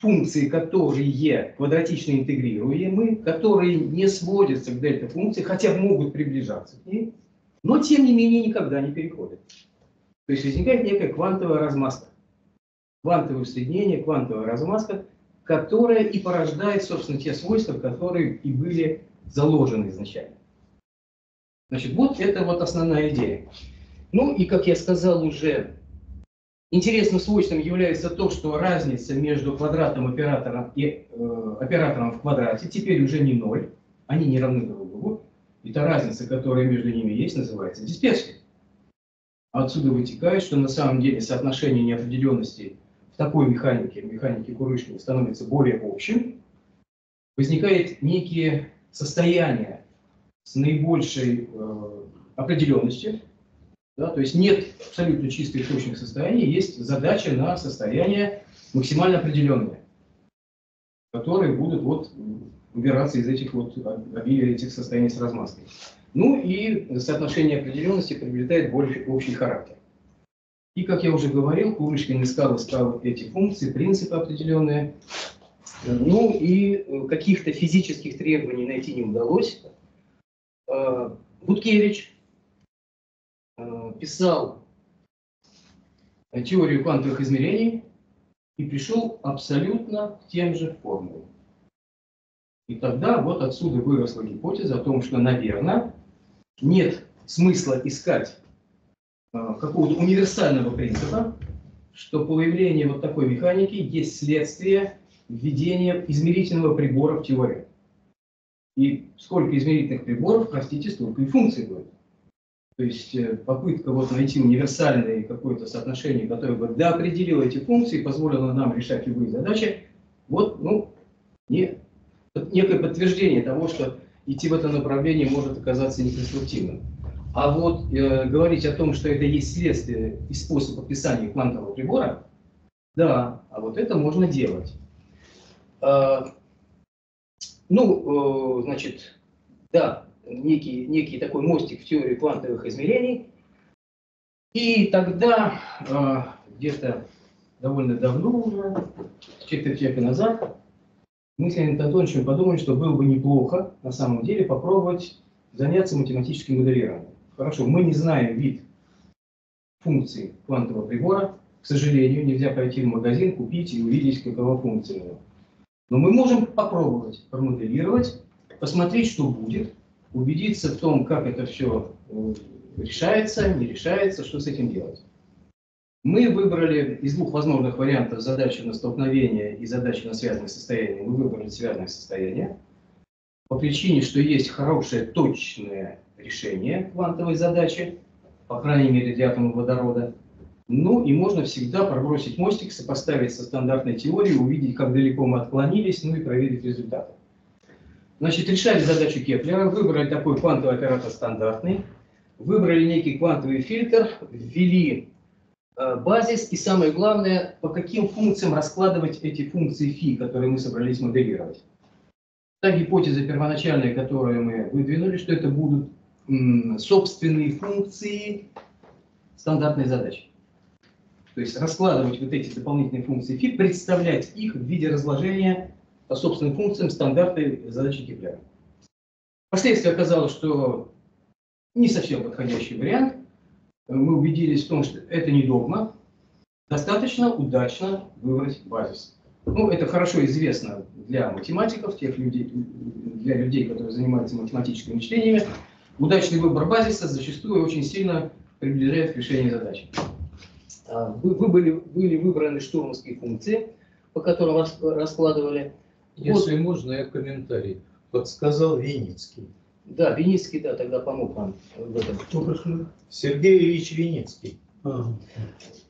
функции, которые квадратично интегрируемы, которые не сводятся к дельта-функции, хотя могут приближаться к ней, но тем не менее никогда не переходят. То есть возникает некая квантовая размазка. Квантовое усреднение, квантовая размазка – которая и порождает, собственно, те свойства, которые и были заложены изначально. Значит, вот это вот основная идея. Ну и, как я сказал уже, интересным свойством является то, что разница между квадратом оператором и э, оператором в квадрате теперь уже не ноль, они не равны друг другу. И та разница, которая между ними есть, называется дисперсией. Отсюда вытекает, что на самом деле соотношение неопределенности такой механике, механике Курышкина, становится более общим, возникает некие состояния с наибольшей э, определенностью, да, то есть нет абсолютно чистых точных состояний, есть задача на состояние максимально определенное, которые будут вот убираться из этих вот обилия этих состояний с размазкой. Ну и соотношение определенности приобретает более общий характер. И, как я уже говорил, Курочкин искал, искал эти функции, принципы определенные. Ну и э, каких-то физических требований найти не удалось. Э, Буткевич писал теорию квантовых измерений и пришел абсолютно к тем же формулам. И тогда вот отсюда выросла гипотеза о том, что, наверное, нет смысла искать а, какого-то универсального принципа, что появление вот такой механики есть следствие введения измерительного прибора в теорию. И сколько измерительных приборов, простите, столько и функций будет. То есть э, попытка вот найти универсальное какое-то соотношение, которое бы доопределило эти функции, позволило нам решать любые задачи, вот, ну, не, некое подтверждение того, что идти в этом направлении может оказаться неконструктивным. А вот э, говорить о том, что это есть следствие и способ описания квантового прибора, да, а вот это можно делать. Э, ну, э, значит, да, некий, некий такой мостик в теории квантовых измерений. И тогда, э, где-то довольно давно уже, четверть века назад, мы с Леонидом Антоновичем подумали, что было бы неплохо, на самом деле, попробовать заняться математическим моделированием. Хорошо, мы не знаем вид функции квантового прибора. К сожалению, нельзя пойти в магазин, купить и увидеть, какова функция его. Но мы можем попробовать промоделировать, посмотреть, что будет, убедиться в том, как это все э, решается, не решается, что с этим делать. Мы выбрали из двух возможных вариантов задачи на столкновение и задачи на связанное состояние. Мы выбрали связанное состояние по причине, что есть хорошее точное решение квантовой задачи, по крайней мере для атома водорода. Ну и можно всегда пробросить мостик, сопоставить со стандартной теорией, увидеть, как далеко мы отклонились, ну и проверить результаты. Значит, решали задачу Кеплера, выбрали такой квантовый оператор стандартный, выбрали некий квантовый фильтр, ввели э, базис и самое главное, по каким функциям раскладывать эти функции фи, которые мы собрались моделировать. Та гипотеза первоначальная, которую мы выдвинули, что это будут собственные функции стандартной задачи. То есть раскладывать вот эти дополнительные функции фи, представлять их в виде разложения по собственным функциям стандартной задачи Кеплера. Впоследствии оказалось, что не совсем подходящий вариант. Мы убедились в том, что это не догма. Достаточно удачно выбрать базис. Ну, это хорошо известно для математиков, тех людей, для людей, которые занимаются математическими вычислениями. Удачный выбор базиса зачастую очень сильно приближает к решению задачи. А, вы, вы были, были выбраны штурмовские функции, по которым раскладывали. Если вот. можно, я комментарий. Подсказал Виницкий. Да, Виницкий, да, тогда помог нам в этом. Кто пришел? Сергей Ильич Виницкий. А.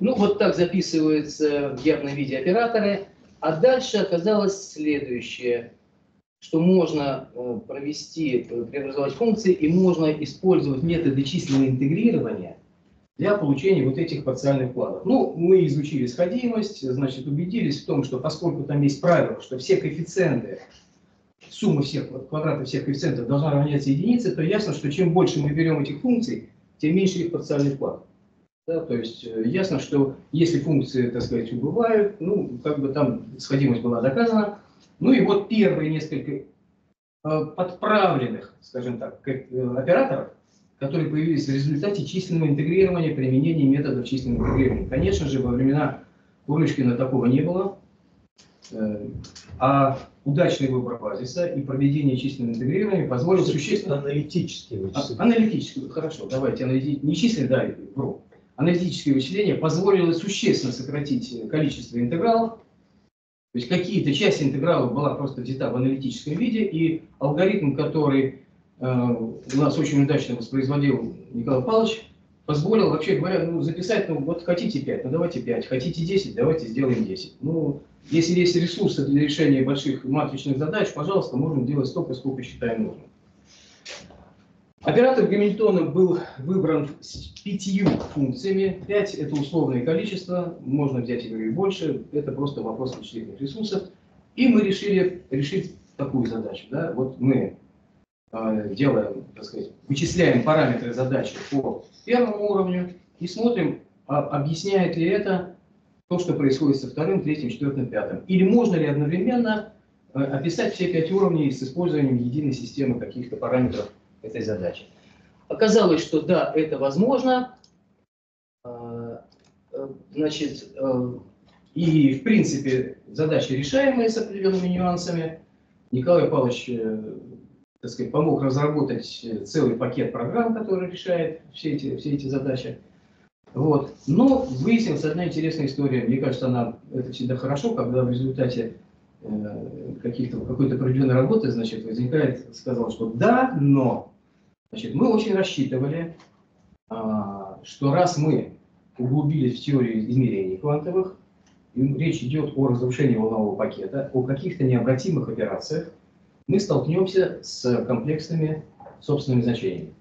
Ну, вот так записываются в явном виде операторы. А дальше оказалось следующее, что можно э, провести, э, преобразовать функции, и можно использовать методы численного интегрирования для получения вот этих парциальных планов. Ну, мы изучили сходимость, значит, убедились в том, что поскольку там есть правило, что все коэффициенты, сумма всех квадратов всех коэффициентов должна равняться единице, то ясно, что чем больше мы берем этих функций, тем меньше их парциальный план. Да, то есть э, ясно, что если функции, так сказать, убывают, ну, как бы там сходимость была доказана. Ну и вот первые несколько э, подправленных, скажем так, э, операторов, которые появились в результате численного интегрирования, применения методов численного интегрирования. Конечно же, во времена Курочкина такого не было. А удачный выбор базиса и проведение численного интегрирования позволил существенно... Аналитические вычисления. А, аналитические, хорошо, давайте, аналитические, не численные, да, вру аналитическое вычисление позволило существенно сократить количество интегралов. То есть какие-то части интегралов была просто взята в аналитическом виде, и алгоритм, который э, у нас очень удачно воспроизводил Николай Павлович, позволил, вообще говоря, ну, записать, ну вот хотите 5, ну давайте 5, хотите 10, давайте сделаем 10. Ну, если есть ресурсы для решения больших матричных задач, пожалуйста, можем делать столько, сколько считаем нужным. Оператор Гамильтона был выбран с пятью функциями. Пять – это условное количество, можно взять и больше, это просто вопрос вычислительных ресурсов. И мы решили решить такую задачу. Да? Вот мы э, делаем, так сказать, вычисляем параметры задачи по первому уровню и смотрим, а, объясняет ли это то, что происходит со вторым, третьим, четвертым, пятым. Или можно ли одновременно э, описать все пять уровней с использованием единой системы каких-то параметров этой задачи. Оказалось, что да, это возможно. Э, значит, э, и в принципе задачи решаемые с определенными нюансами. Николай Павлович э, так сказать, помог разработать целый пакет программ, который решает все эти, все эти задачи. Вот. Но выяснилась одна интересная история. Мне кажется, она, это всегда хорошо, когда в результате э, каких-то, какой-то определенной работы, значит, возникает, сказал, что да, но Значит, мы очень рассчитывали, а, что раз мы углубились в теорию измерений квантовых, и речь идет о разрушении волнового пакета, о каких-то необратимых операциях, мы столкнемся с комплексными собственными значениями.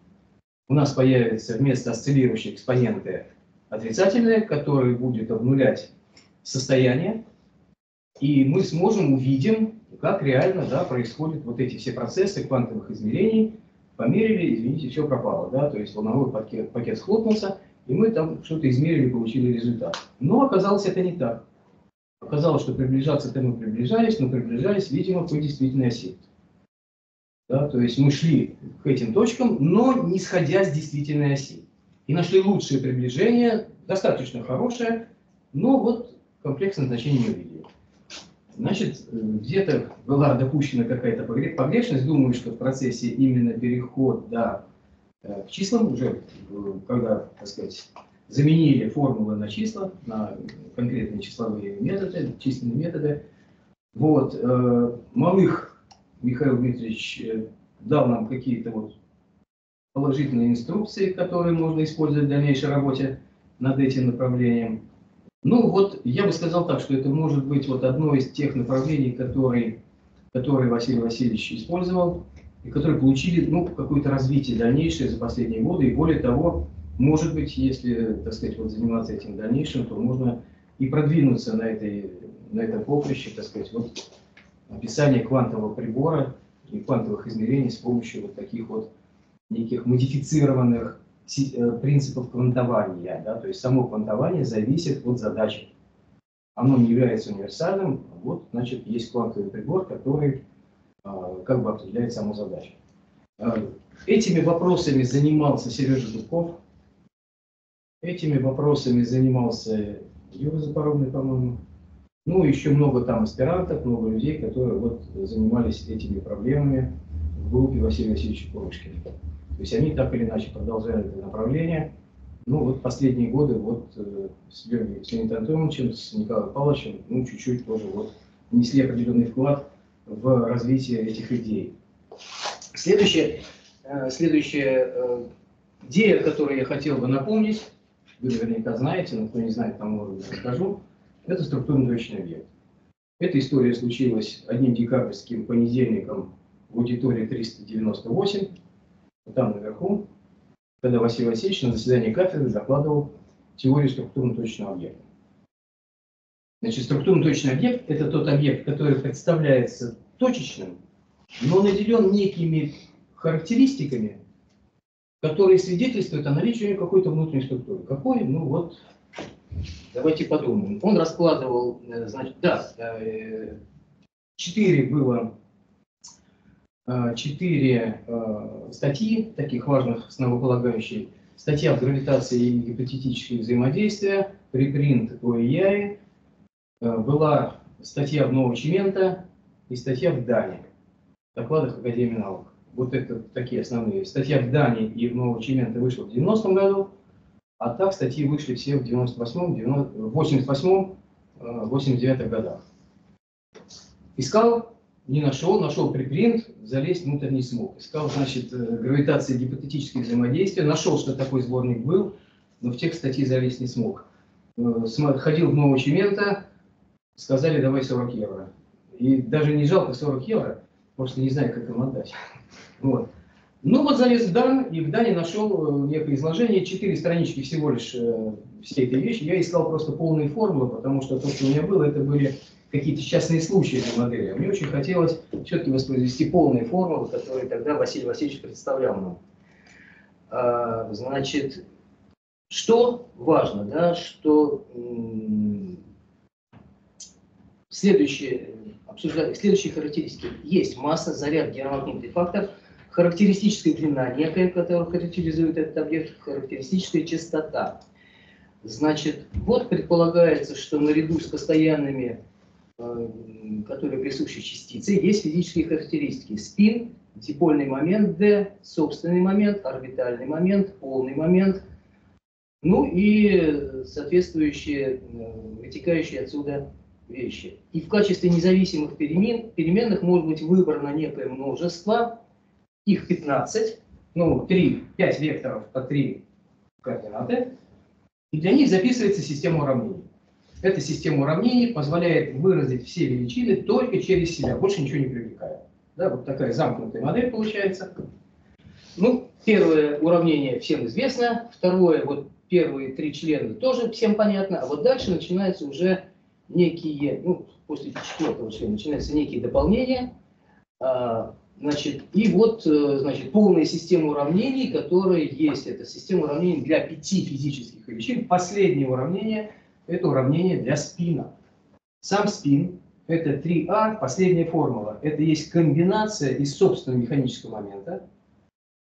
У нас появится вместо осциллирующей экспоненты отрицательные, которые будет обнулять состояние, и мы сможем увидим, как реально да, происходят вот эти все процессы квантовых измерений, померили, извините, все пропало, да, то есть волновой пакет, пакет схлопнулся, и мы там что-то измерили, получили результат. Но оказалось это не так. Оказалось, что приближаться-то мы приближались, но приближались, видимо, по действительной оси. Да, то есть мы шли к этим точкам, но не сходя с действительной оси. И нашли лучшее приближение, достаточно хорошее, но вот комплексное значение не увидели. Значит, где-то была допущена какая-то погрешность. Думаю, что в процессе именно перехода э, к числам, уже э, когда, так сказать, заменили формулы на числа, на конкретные числовые методы, численные методы. Вот, э, Малых Михаил Дмитриевич дал нам какие-то вот положительные инструкции, которые можно использовать в дальнейшей работе. над этим направлением. Ну вот, я бы сказал так, что это может быть вот одно из тех направлений, которые, которые Василий Васильевич использовал, и которые получили ну, какое-то развитие дальнейшее за последние годы. И более того, может быть, если, так сказать, вот заниматься этим в дальнейшем, то можно и продвинуться на, этой, на этом поприще, так сказать, вот описание квантового прибора и квантовых измерений с помощью вот таких вот неких модифицированных э, принципов квантования. Да? То есть само квантование зависит от задачи. Оно не является универсальным, вот, значит, есть квантовый прибор, который а, как бы определяет саму задачу. А, этими вопросами занимался Сережа Дубков, этими вопросами занимался Юра Запоровный, по-моему. Ну, еще много там аспирантов, много людей, которые вот занимались этими проблемами в группе Василия Васильевича Курочкина. То есть они так или иначе продолжали это направление. Ну, вот последние годы вот э, с Леонидом Антоновичем, с Николаем Павловичем, ну, чуть-чуть тоже вот внесли определенный вклад в развитие этих идей. Следующая, э, э, идея, которую я хотел бы напомнить, вы наверняка знаете, но кто не знает, тому расскажу, это структурно-точный объект. Эта история случилась одним декабрьским понедельником в аудитории 398, там наверху, когда Василий Васильевич на заседании кафедры закладывал теорию структурно-точного объекта. Значит, структурно-точный объект – это тот объект, который представляется точечным, но наделен некими характеристиками, которые свидетельствуют о наличии какой-то внутренней структуры. Какой? Ну вот, давайте подумаем. Он раскладывал, э, значит, да, э, четыре было, э, четыре статьи, таких важных, основополагающих. Статья в гравитации и гипотетические взаимодействия, припринт ОИЯИ, была статья в Нового Чемента и статья в Дании, в докладах Академии наук. Вот это такие основные. Статья в Дании и в Нового Чемента вышла в 90-м году, а так статьи вышли все в 98-м, 88-м, 89-х годах. Искал, не нашел, нашел припринт, залезть внутрь не смог. Искал, значит, э, гравитация гипотетические взаимодействия, нашел, что такой сборник был, но в текст статьи залезть не смог. Э, ходил в Нового Чемента, сказали, давай 40 евро. И даже не жалко 40 евро, просто не знаю, как им отдать. Вот. Ну вот залез в Дан, и в Дане нашел э, некое изложение, четыре странички всего лишь э, всей этой вещи. Я искал просто полные формулы, потому что то, что у меня было, это были какие-то частные случаи этой модели. Мне очень хотелось все-таки воспроизвести полные формулы, которые тогда Василий Васильевич представлял нам. А, значит, что важно, да, что Следующие, обсуждали, следующие характеристики. Есть масса, заряд, геомагнитный фактор, характеристическая длина некая, которая характеризует этот объект, характеристическая частота. Значит, вот предполагается, что наряду с постоянными, э, которые присущи частице, есть физические характеристики. Спин, дипольный момент D, собственный момент, орбитальный момент, полный момент, ну и соответствующие, э, вытекающие отсюда вещи. И в качестве независимых перемен, переменных может быть выбрано некое множество, их 15, ну, 3, 5 векторов по 3 координаты, и для них записывается система уравнений. Эта система уравнений позволяет выразить все величины только через себя, больше ничего не привлекая. Да, вот такая замкнутая модель получается. Ну, первое уравнение всем известно, второе, вот первые три члена тоже всем понятно, а вот дальше начинается уже некие, ну, после четвертого члена начинаются некие дополнения, а, значит, и вот, э, значит, полная система уравнений, которая есть, это система уравнений для пяти физических величин. Последнее уравнение – это уравнение для спина. Сам спин – это 3А, последняя формула. Это есть комбинация из собственного механического момента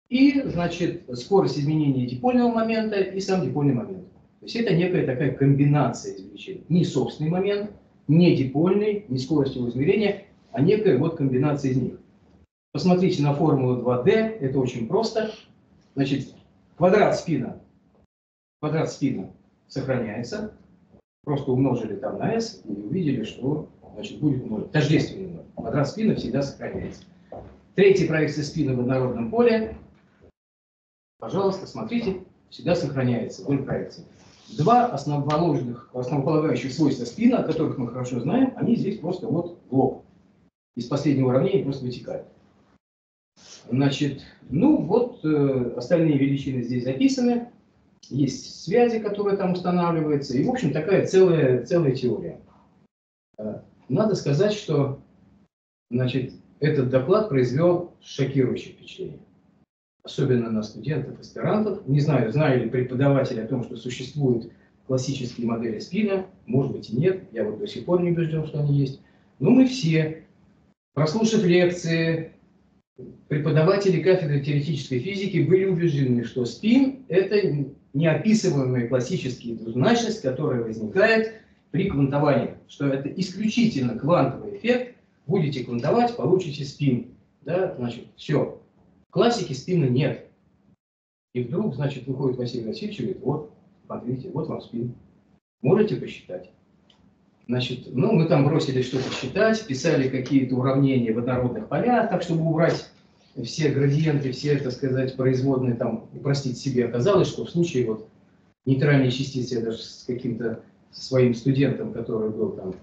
и, значит, скорость изменения дипольного момента и сам дипольный момент. То есть это некая такая комбинация извлечений. Не собственный момент, не дипольный, не скорость его измерения, а некая вот комбинация из них. Посмотрите на формулу 2D, это очень просто. Значит, квадрат спина, квадрат спина сохраняется, просто умножили там на s и увидели, что значит, будет ноль, тождественный ноль. Квадрат спина всегда сохраняется. Третья проекция спины в однородном поле. Пожалуйста, смотрите, всегда сохраняется ноль проекции. два основоположных, основополагающих свойства спина, о которых мы хорошо знаем, они здесь просто вот в. Из последнего уравнения просто вытекают. Значит, ну вот э, остальные величины здесь записаны. Есть связи, которые там устанавливаются. И, в общем, такая целая, целая теория. Э, надо сказать, что значит, этот доклад произвел шокирующее впечатление. Особенно на студентов, аспирантов. Не знаю, знаю ли преподаватели о том, что существуют классические модели спина. Может быть и нет. Я вот до сих пор не убежден, что они есть. Но мы все, прослушав лекции, преподаватели кафедры теоретической физики были убеждены, что спин – это неописываемая классическая двузначность, которая возникает при квантовании, что это исключительно квантовый эффект, будете квантовать, получите спин. Да, значит, все. Классики спина нет. И вдруг, значит, выходит Василий Васильевич и говорит, вот, смотрите, вот вам спин. Можете посчитать? Значит, ну, мы там бросили что-то считать, писали какие-то уравнения в однородных полях, так, чтобы убрать все градиенты, все, так сказать, производные, там, упростить себе. Оказалось, что в случае вот нейтральной частицы, я даже с каким-то своим студентом, который был там,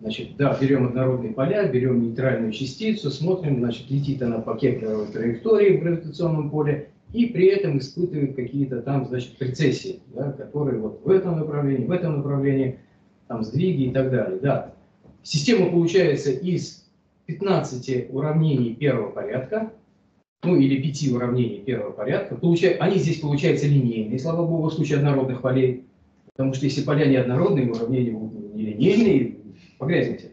значит, да, берем однородные поля, берем нейтральную частицу, смотрим, значит, летит она по кеплеровой траектории в гравитационном поле, и при этом испытывает какие-то там, значит, прецессии, да, которые вот в этом направлении, в этом направлении, там сдвиги и так далее. Да. Система получается из 15 уравнений первого порядка, ну или 5 уравнений первого порядка. Получай, они здесь получаются линейные, слава богу, в случае однородных полей. Потому что если поля неоднородные, уравнения будут нелинейные, погрязните.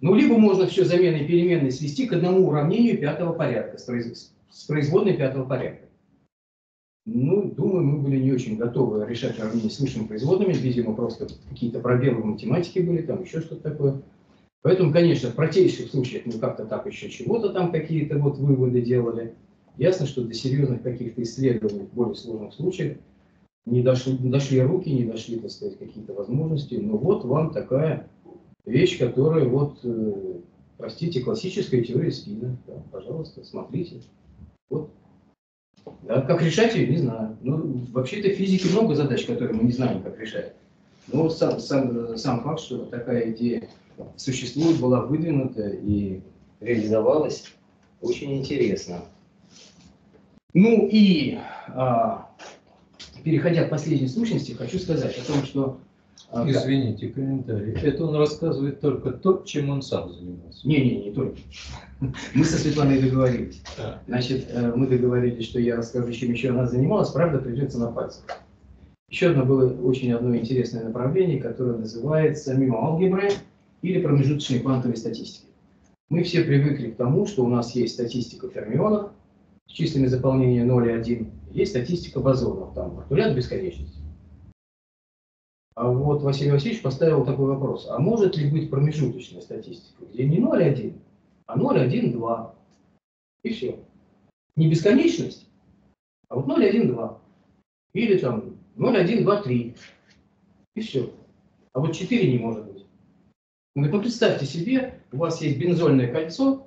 Ну, либо можно все заменой переменной свести к одному уравнению пятого порядка, с, произ... с производной пятого порядка. Ну, думаю, мы были не очень готовы решать уравнения с высшими производными, видимо, просто какие-то пробелы в математике были, там еще что-то такое. Поэтому, конечно, в простейших случаях мы как-то так еще чего-то там какие-то вот выводы делали. Ясно, что до серьезных каких-то исследований в более сложных случаях не дошли, не дошли руки, не дошли, так сказать, какие-то возможности. Но вот вам такая вещь, которая вот, э, простите, классическая теория спина. Да, пожалуйста, смотрите. Вот. Да, как решать ее, не знаю. Ну, вообще-то в физике много задач, которые мы не знаем, как решать. Но сам, сам, сам факт, что такая идея существует, была выдвинута и реализовалась, очень интересно. Ну и а, переходя к последней сущности, хочу сказать о том, что... А, Извините, комментарий. Это он рассказывает только то, чем он сам занимался. Не-не, не только. Мы со Светланой договорились. Значит, э, мы договорились, что я расскажу, чем еще она занималась. Правда, придется на пальцах. Еще одно было очень одно интересное направление, которое называется миоалгебра или промежуточной квантовой статистики. Мы все привыкли к тому, что у нас есть статистика фермионов с числами заполнения 0 и 1, есть статистика бозонов, там постулят бесконечности. А вот Василий Васильевич поставил такой вопрос, а может ли быть промежуточная статистика, где не 0 и 1, а 0, 1, 2, и все. Не бесконечность, а вот 0, 1, 2. Или там 0, 1, 2, 3. И все. А вот 4 не может быть. Ну, представьте себе, у вас есть бензольное кольцо,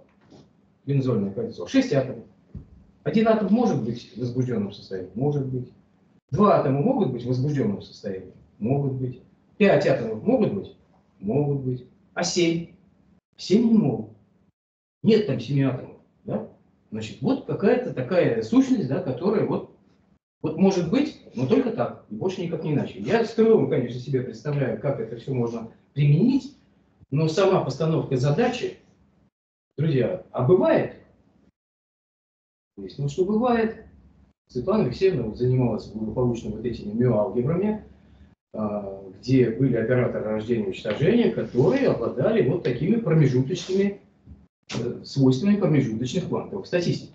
бензольное кольцо, 6 атомов. Один атом может быть в возбужденном состоянии? Может быть. Два атома могут быть в возбужденном состоянии? Могут быть. Пять атомов могут быть? Могут быть. А семь? Семь не могут. Нет там семи атомов. Да? Значит, вот какая-то такая сущность, да, которая вот, вот может быть, но только так, и больше никак не иначе. Я с трудом, конечно, себе представляю, как это все можно применить, но сама постановка задачи, друзья, а бывает? Ну, что бывает? Светлана Алексеевна занималась благополучно вот этими миоалгебрами, а, где были операторы рождения и уничтожения, которые обладали вот такими промежуточными э, свойствами промежуточных квантовых статистик.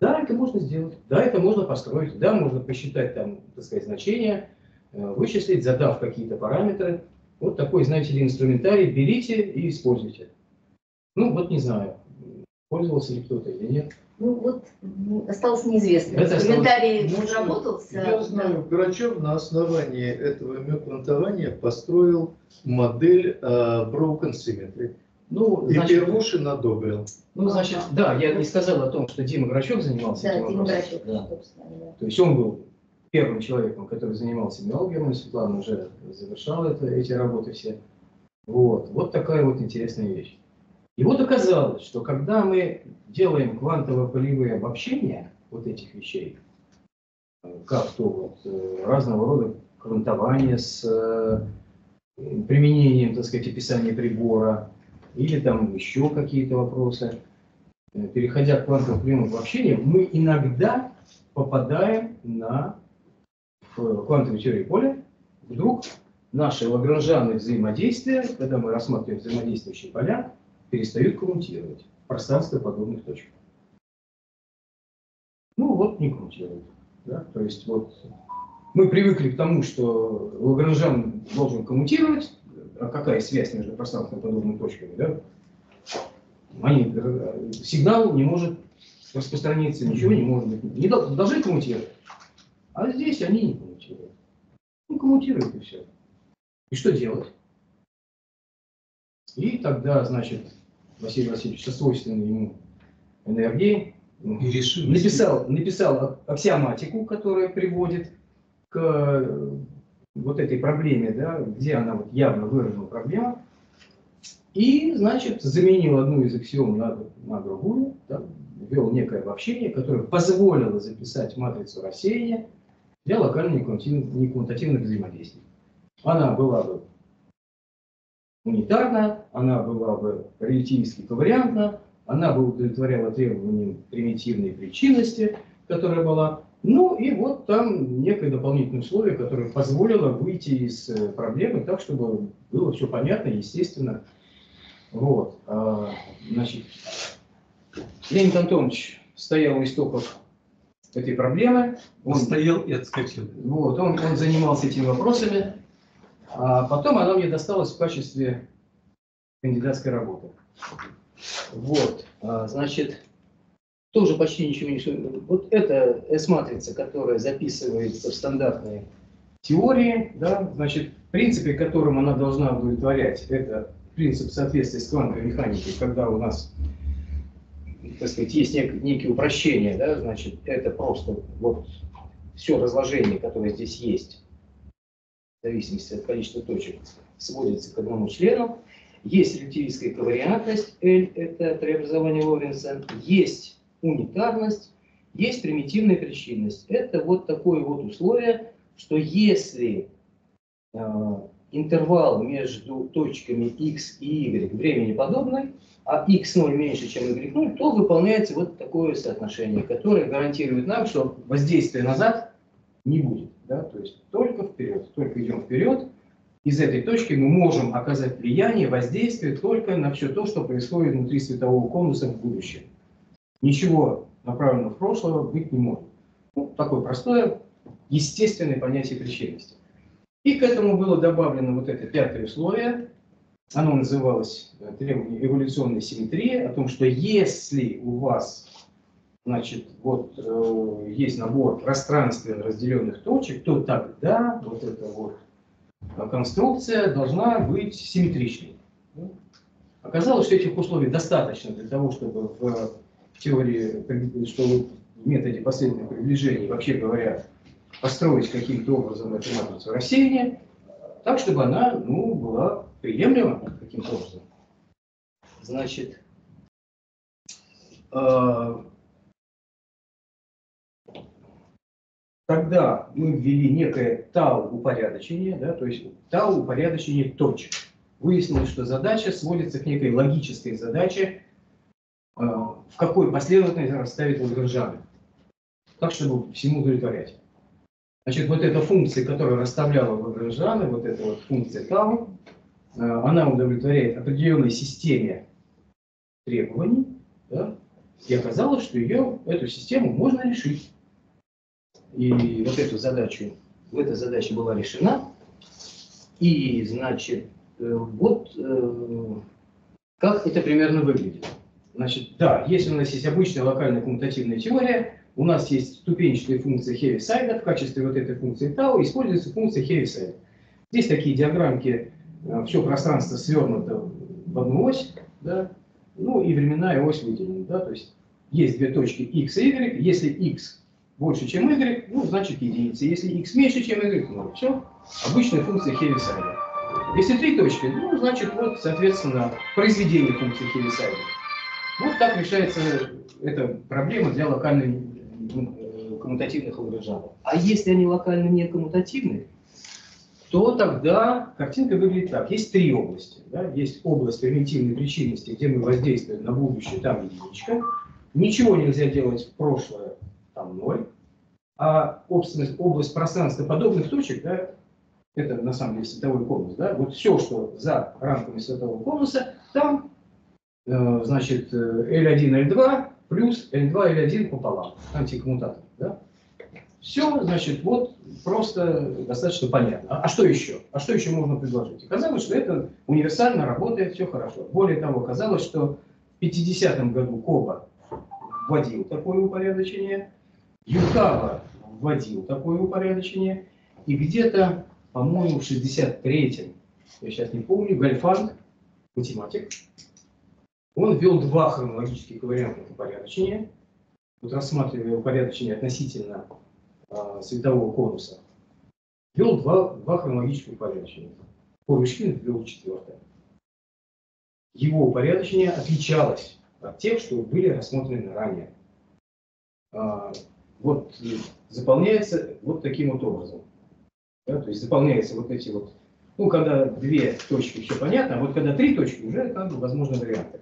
Да, это можно сделать, да, это можно построить, да, можно посчитать там, так сказать, значения, э, вычислить, задав какие-то параметры. Вот такой, знаете ли, инструментарий берите и используйте. Ну, вот не знаю, пользовался ли кто-то или нет. Ну вот осталось неизвестно. Это Комментарий осталось... разработался. Я знаю, Грачев на основании этого миоквантования построил модель uh, Broken Symmetry. Ну, и значит, Первушин одобрил. Ну, значит, да, я не сказал о том, что Дима Грачев занимался да, этим Дима вопросом. Грачев, да. собственно, да. То есть он был первым человеком, который занимался биологией, Светлана уже завершала это, эти работы все. Вот. вот такая вот интересная вещь. И вот оказалось, что когда мы делаем квантово-полевые обобщения вот этих вещей, как то вот э, разного рода квантование с э, применением, так сказать, описания прибора, или там еще какие-то вопросы, э, переходя к квантовым обобщениям, мы иногда попадаем на квантовую теорию поля, вдруг наши лагранжанные взаимодействия, когда мы рассматриваем взаимодействующие поля, перестают коммутировать в пространстве подобных точек. Ну вот не коммутируют. Да? То есть вот мы привыкли к тому, что Лагранжан должен коммутировать, а какая связь между пространственно подобными точками, да? Они, сигнал не может распространиться, ничего не может быть. Не должны коммутировать. А здесь они не коммутируют. Ну, коммутируют и все. И что делать? И тогда, значит, Василий Васильевич со свойственной ему энергией написал, написал аксиоматику, которая приводит к э, вот этой проблеме, да, где она вот явно выражена проблема, и, значит, заменил одну из аксиом на, на другую, да, ввел некое обобщение, которое позволило записать матрицу рассеяния для локально-неквантативных взаимодействий. Она была бы унитарна, она была бы релятивистски ковариантна, она бы удовлетворяла требованиям примитивной причинности, которая была. Ну и вот там некое дополнительное условие, которое позволило выйти из э, проблемы так, чтобы было все понятно, естественно. Вот. А, значит, Леонид Антонович стоял у истоков этой проблемы. Он стоял и отскочил. Вот, он, он занимался этими вопросами. А потом она мне досталась в качестве кандидатской работы. Вот, а, значит, тоже почти ничего не... Вот это S-матрица, которая записывается в стандартные теории, да, значит, принципы, которым она должна удовлетворять, это принцип соответствия с квантовой механикой, когда у нас, так сказать, есть нек, некие упрощения, да, значит, это просто вот все разложение, которое здесь есть, в зависимости от количества точек, сводится к одному члену. Есть релятивистская ковариантность, L – это преобразование Лоренца. Есть унитарность, есть примитивная причинность. Это вот такое вот условие, что если э, интервал между точками x и y времени подобный, а x0 меньше, чем y0, то выполняется вот такое соотношение, которое гарантирует нам, что воздействия назад не будет. Да? То есть только вперед, только идем вперед, из этой точки мы можем оказать влияние, воздействие только на все то, что происходит внутри светового конуса в будущем. Ничего направленного в прошлое быть не может. Ну, такое простое, естественное понятие причинности. И к этому было добавлено вот это пятое условие. Оно называлось э, требование эволюционной симметрии, о том, что если у вас значит, вот э, есть набор пространственно разделенных точек, то тогда вот это вот а конструкция должна быть симметричной. Оказалось, что этих условий достаточно для того, чтобы в, теории, что в методе последнего приближения, вообще говоря, построить каким-то образом эту матрицу рассеяния, так, чтобы она ну, была приемлема каким-то образом. Значит, э, Тогда мы ввели некое тау-упорядочение, да, то есть тау-упорядочение точек. Выяснилось, что задача сводится к некой логической задаче, э, в какой последовательности расставить Лагранжаны, так, чтобы всему удовлетворять. Значит, вот эта функция, которая расставляла Лагранжаны, вот эта вот функция тау, э, она удовлетворяет определенной системе требований, да, и оказалось, что ее, эту систему можно решить. И вот эту задачу, эта задача была решена. И, значит, э, вот э, как это примерно выглядит. Значит, да, если у нас есть обычная локальная коммутативная теория, у нас есть ступенчатая функция Хевисайда, в качестве вот этой функции тау используется функция Хевисайда. Здесь такие диаграммки, э, все пространство свернуто в одну ось, да, ну и временная ось выделена, да, то есть есть две точки x и y, если x больше, чем y, ну, значит единица. Если x меньше, чем y, ну, все, обычная функция Хевисайда. Если три точки, ну, значит, вот, соответственно, произведение функции Хевисайда. Вот так решается эта проблема для локальных э, коммутативных лагранжанов. А если они локально не коммутативны, то тогда картинка выглядит так. Есть три области. Да? Есть область примитивной причинности, где мы воздействуем на будущее, там единичка. Ничего нельзя делать в прошлое, там ноль. А область, область пространства подобных точек, да, это на самом деле световой конус, да, вот все, что за рамками светового конуса, там, э, значит, L1, L2 плюс L2, L1 пополам, антикоммутатор, да. Все, значит, вот просто достаточно понятно. А, а что еще? А что еще можно предложить? Оказалось, что это универсально работает, все хорошо. Более того, оказалось, что в 50-м году Коба вводил такое упорядочение, Юкава вводил такое упорядочение, и где-то, по-моему, в 63-м, я сейчас не помню, Гальфанд, математик, он ввел два хронологических варианта упорядочения, вот рассматривая упорядочение относительно э, светового конуса, ввел два, два хронологических упорядочения. Поручкин ввел четвертое. Его упорядочение отличалось от тех, что были рассмотрены ранее. А, вот заполняется вот таким вот образом. Да, то есть заполняются вот эти вот, ну, когда две точки, все понятно, а вот когда три точки, уже бы возможны варианты.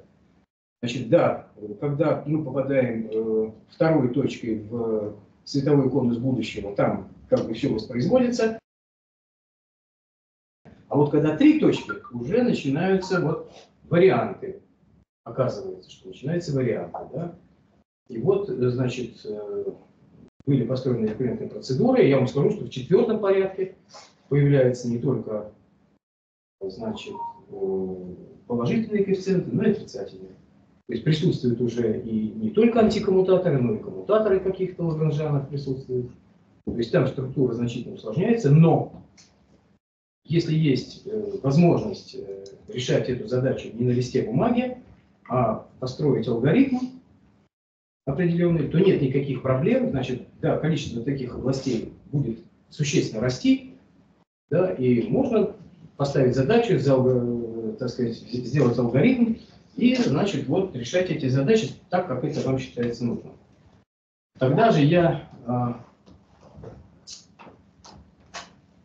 Значит, да, когда мы попадаем э, второй точкой в световой конус будущего, там как бы все воспроизводится. А вот когда три точки, уже начинаются вот варианты. Оказывается, что начинаются варианты. Да? И вот, значит, э, были построены рекуррентные процедуры. Я вам скажу, что в четвертом порядке появляются не только значит, э, положительные коэффициенты, но и отрицательные. То есть присутствуют уже и не только антикоммутаторы, но и коммутаторы каких-то лагранжанов присутствуют. То есть там структура значительно усложняется, но если есть э, возможность решать эту задачу не на листе бумаги, а построить алгоритм, определенные, то нет никаких проблем. Значит, да, количество таких областей будет существенно расти, да, и можно поставить задачу, так сказать, сделать алгоритм и, значит, вот решать эти задачи так, как это вам считается нужным. Тогда же я а,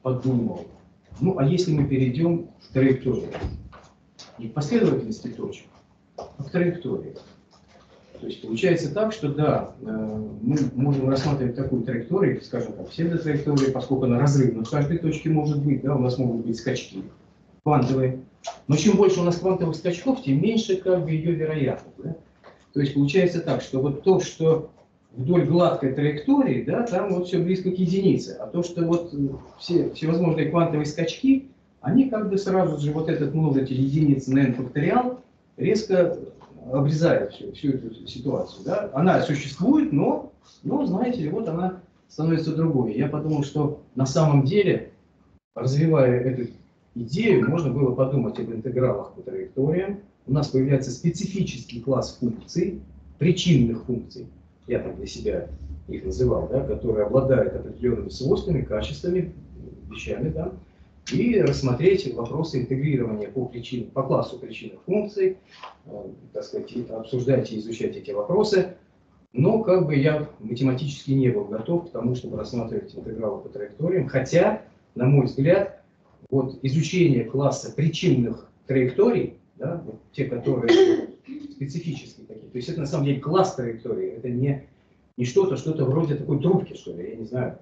подумал, ну, а если мы перейдем к траектории, не к последовательности точек, а к траектории. То есть получается так, что да, э, мы можем рассматривать такую траекторию, скажем так, псевдотраекторию, поскольку она разрывна в каждой точке может быть, да, у нас могут быть скачки квантовые. Но чем больше у нас квантовых скачков, тем меньше как бы ее вероятность. Да? То есть получается так, что вот то, что вдоль гладкой траектории, да, там вот все близко к единице. А то, что вот все всевозможные квантовые скачки, они как бы сразу же вот этот множитель единиц на n факториал резко обрезает всю, всю эту ситуацию. Да? Она существует, но, но, знаете ли, вот она становится другой. Я подумал, что на самом деле, развивая эту идею, можно было подумать об интегралах по траекториям. У нас появляется специфический класс функций, причинных функций, я так для себя их называл, да, которые обладают определенными свойствами, качествами, вещами, да, и рассмотреть вопросы интегрирования по, причин, по классу причинных функций, э, так сказать, обсуждать и изучать эти вопросы. Но как бы я математически не был готов к тому, чтобы рассматривать интегралы по траекториям, хотя, на мой взгляд, вот изучение класса причинных траекторий, да, вот те, которые специфические такие, то есть это на самом деле класс траектории, это не, не что-то, что-то вроде такой трубки, что ли, я не знаю,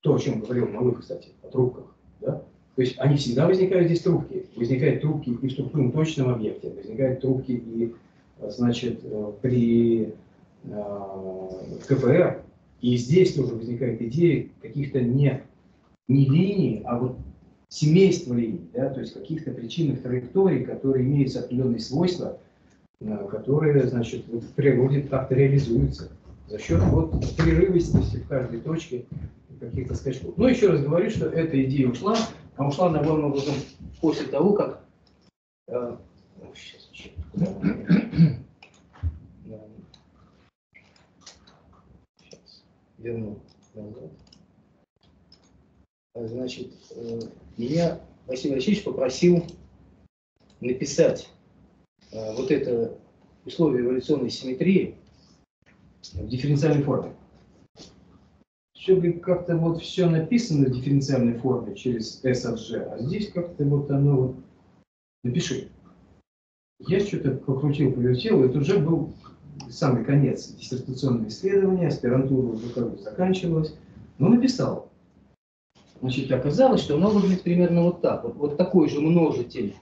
то, о чем говорил Малых, кстати, о трубках. Да? То есть они всегда возникают здесь трубки. Возникают трубки и в структурном точном объекте, возникают трубки и, значит, э, при э, КПР. И здесь тоже возникает идея каких-то не, не линий, а вот семейства линий, да, то есть каких-то причинных траекторий, которые имеют определенные свойства, э, которые, значит, вот в природе как-то реализуются за счет вот прерывистости в каждой точке каких-то скачков. Но еще раз говорю, что эта идея ушла, а ушла на главном образом после того, как... Э, сейчас, верну назад. А, Значит, э, меня Василий Васильевич попросил написать э, вот это условие эволюционной симметрии в дифференциальной форме. Чтобы как-то вот все написано в дифференциальной форме через S от G, а здесь как-то вот оно вот... Напиши. Я что-то покрутил, повертел, это уже был самый конец диссертационного исследования, аспирантура уже как бы заканчивалась, но написал. Значит, оказалось, что оно выглядит примерно вот так. Вот, вот такой же множитель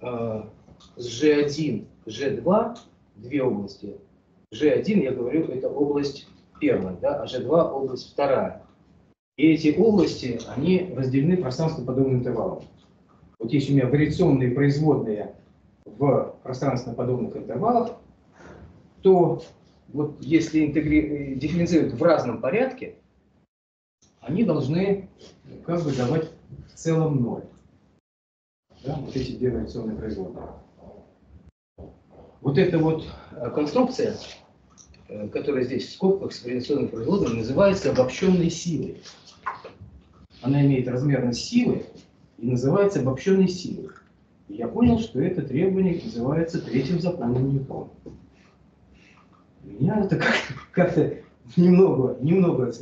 э, с G1, G2, две области. G1, я говорю, это область первая, да, а G2 область вторая. И эти области, они разделены пространственно-подобным интервалом. Вот есть у меня вариационные производные в пространственно-подобных интервалах, то вот если интегри... дифференцировать в разном порядке, они должны как бы давать в целом ноль. Да, вот эти две вариационные производные. Вот эта вот э, конструкция, э, которая здесь в скобках с вариационной производной, называется обобщенной силой. Она имеет размерность силы и называется обобщенной силой. И я понял, что это требование называется третьим законом Ньютона. Меня это как-то как немного, немного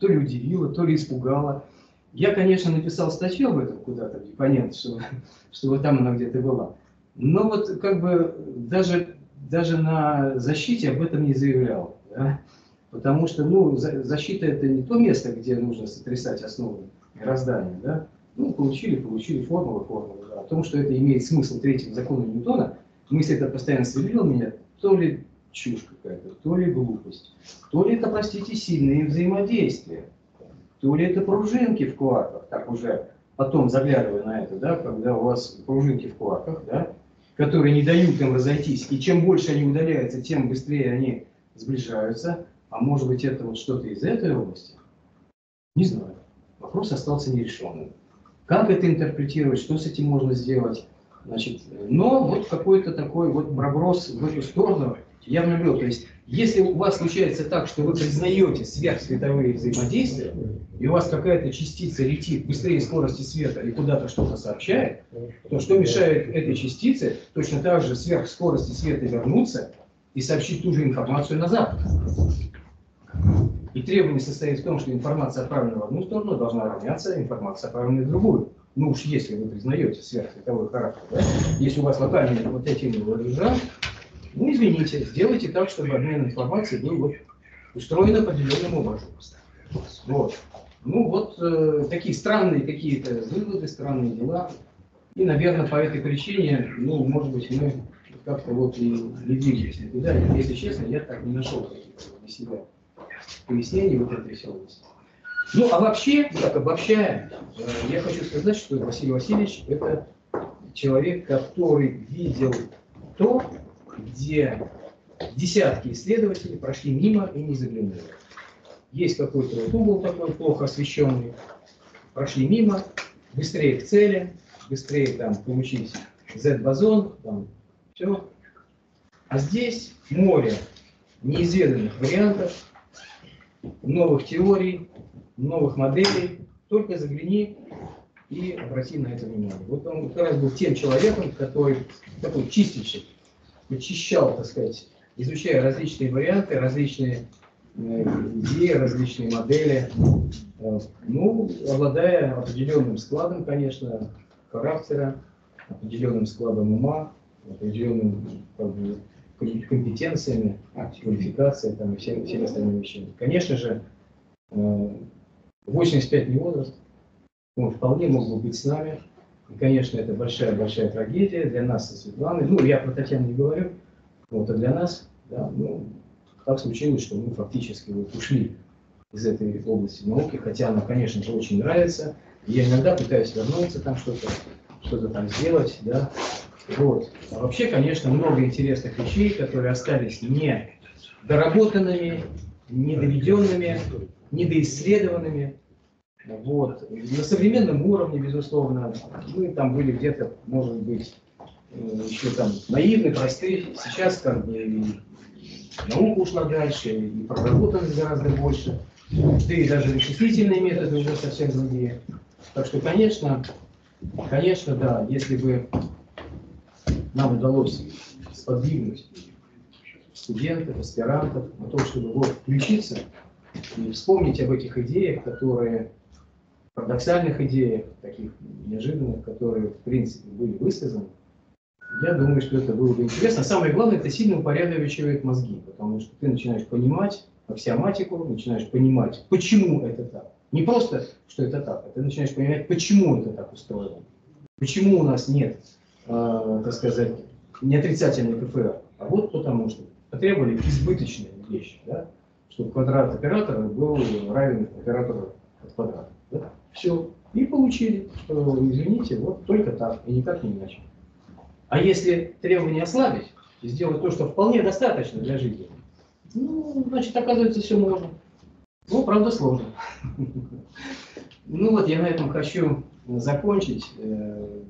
то ли удивило, то ли испугало. Я, конечно, написал статью об этом куда-то, понятно, что, чтобы там она где-то была. Но вот как бы даже, даже на защите об этом не заявлял. Да? Потому что ну, защита это не то место, где нужно сотрясать основы мироздания. Да? Ну, получили, получили формулы, формулы. Да. О том, что это имеет смысл третьего закона Ньютона, мысль это постоянно сверлила меня, то ли чушь какая-то, то ли глупость, то ли это, простите, сильные взаимодействия, то ли это пружинки в кварках, так уже потом заглядывая на это, да, когда у вас пружинки в кварках, да, которые не дают им разойтись, и чем больше они удаляются, тем быстрее они сближаются, а может быть это вот что-то из этой области? Не знаю. Вопрос остался нерешенным. Как это интерпретировать, что с этим можно сделать? Значит, но вот какой-то такой вот проброс в эту сторону явно был. То есть, если у вас случается так, что вы признаете сверхсветовые взаимодействия, и у вас какая-то частица летит быстрее скорости света и куда-то что-то сообщает, то что мешает этой частице точно так же сверх скорости света вернуться и сообщить ту же информацию назад? И требование состоит в том, что информация, отправленная в одну сторону, должна равняться информации, отправленной в другую. Ну уж если вы признаете сверхсветовой характер. Да? Если у вас локальный вот эти лажа, ну извините, сделайте так, чтобы обмен информацией был вот устроен определенным образом. Вот. Ну вот э, такие странные какие-то выводы, странные дела. И, наверное, по этой причине, ну, может быть, мы как-то вот и не двигаемся никуда. Если честно, я так не нашел для себя пояснений вот этой всей области. Ну, а вообще, так обобщая, э, я хочу сказать, что Василий Васильевич – это человек, который видел то, где десятки исследователей прошли мимо и не заглянули. Есть какой-то вот угол такой плохо освещенный, прошли мимо, быстрее к цели, быстрее там получить Z-бозон, там все. А здесь море неизведанных вариантов, новых теорий, новых моделей. Только загляни и обрати на это внимание. Вот он как раз был тем человеком, который такой чистильщик, очищал, так сказать, изучая различные варианты, различные э, идеи, различные модели, ну, обладая определенным складом, конечно, характера, определенным складом ума, определенным как бы, компетенциями, квалификацией там, и всеми, всеми остальными вещами. Конечно же, 85 э, не возраст, он вполне мог бы быть с нами. И, конечно, это большая-большая трагедия для нас со Светланой. Ну, я про Татьяну не говорю, вот, а для нас, да, ну, так случилось, что мы фактически вот ушли из этой области науки, хотя она, конечно же, очень нравится. Я иногда пытаюсь вернуться, там что-то что-то там сделать, да, вот. А вообще, конечно, много интересных вещей, которые остались не доработанными, недоведенными, недоисследованными. Вот. На современном уровне, безусловно, мы там были где-то, может быть, э, еще там наивны, просты. Сейчас как бы наука ушла дальше, и проработанность гораздо больше, да и даже вычислительные методы уже совсем другие. Так что, конечно, конечно, да, если бы нам удалось сподвигнуть студентов, аспирантов на то, чтобы вот включиться и вспомнить об этих идеях, которые, парадоксальных идеях, таких неожиданных, которые, в принципе, были высказаны, я думаю, что это было бы интересно. Самое главное, это сильно упорядочивает мозги, потому что ты начинаешь понимать аксиоматику, начинаешь понимать, почему это так. Не просто, что это так, а ты начинаешь понимать, почему это так устроено. Почему у нас нет, э, так сказать, не отрицательной КФР, а вот потому что потребовали избыточные вещи, да? чтобы квадрат оператора был равен оператору от квадрата. Все. И получили, что, извините, вот только так, и никак не иначе. А если требования ослабить и сделать то, что вполне достаточно для жизни, ну, значит, оказывается, все можно. Ну, правда, сложно. Ну вот, я на этом хочу закончить, э,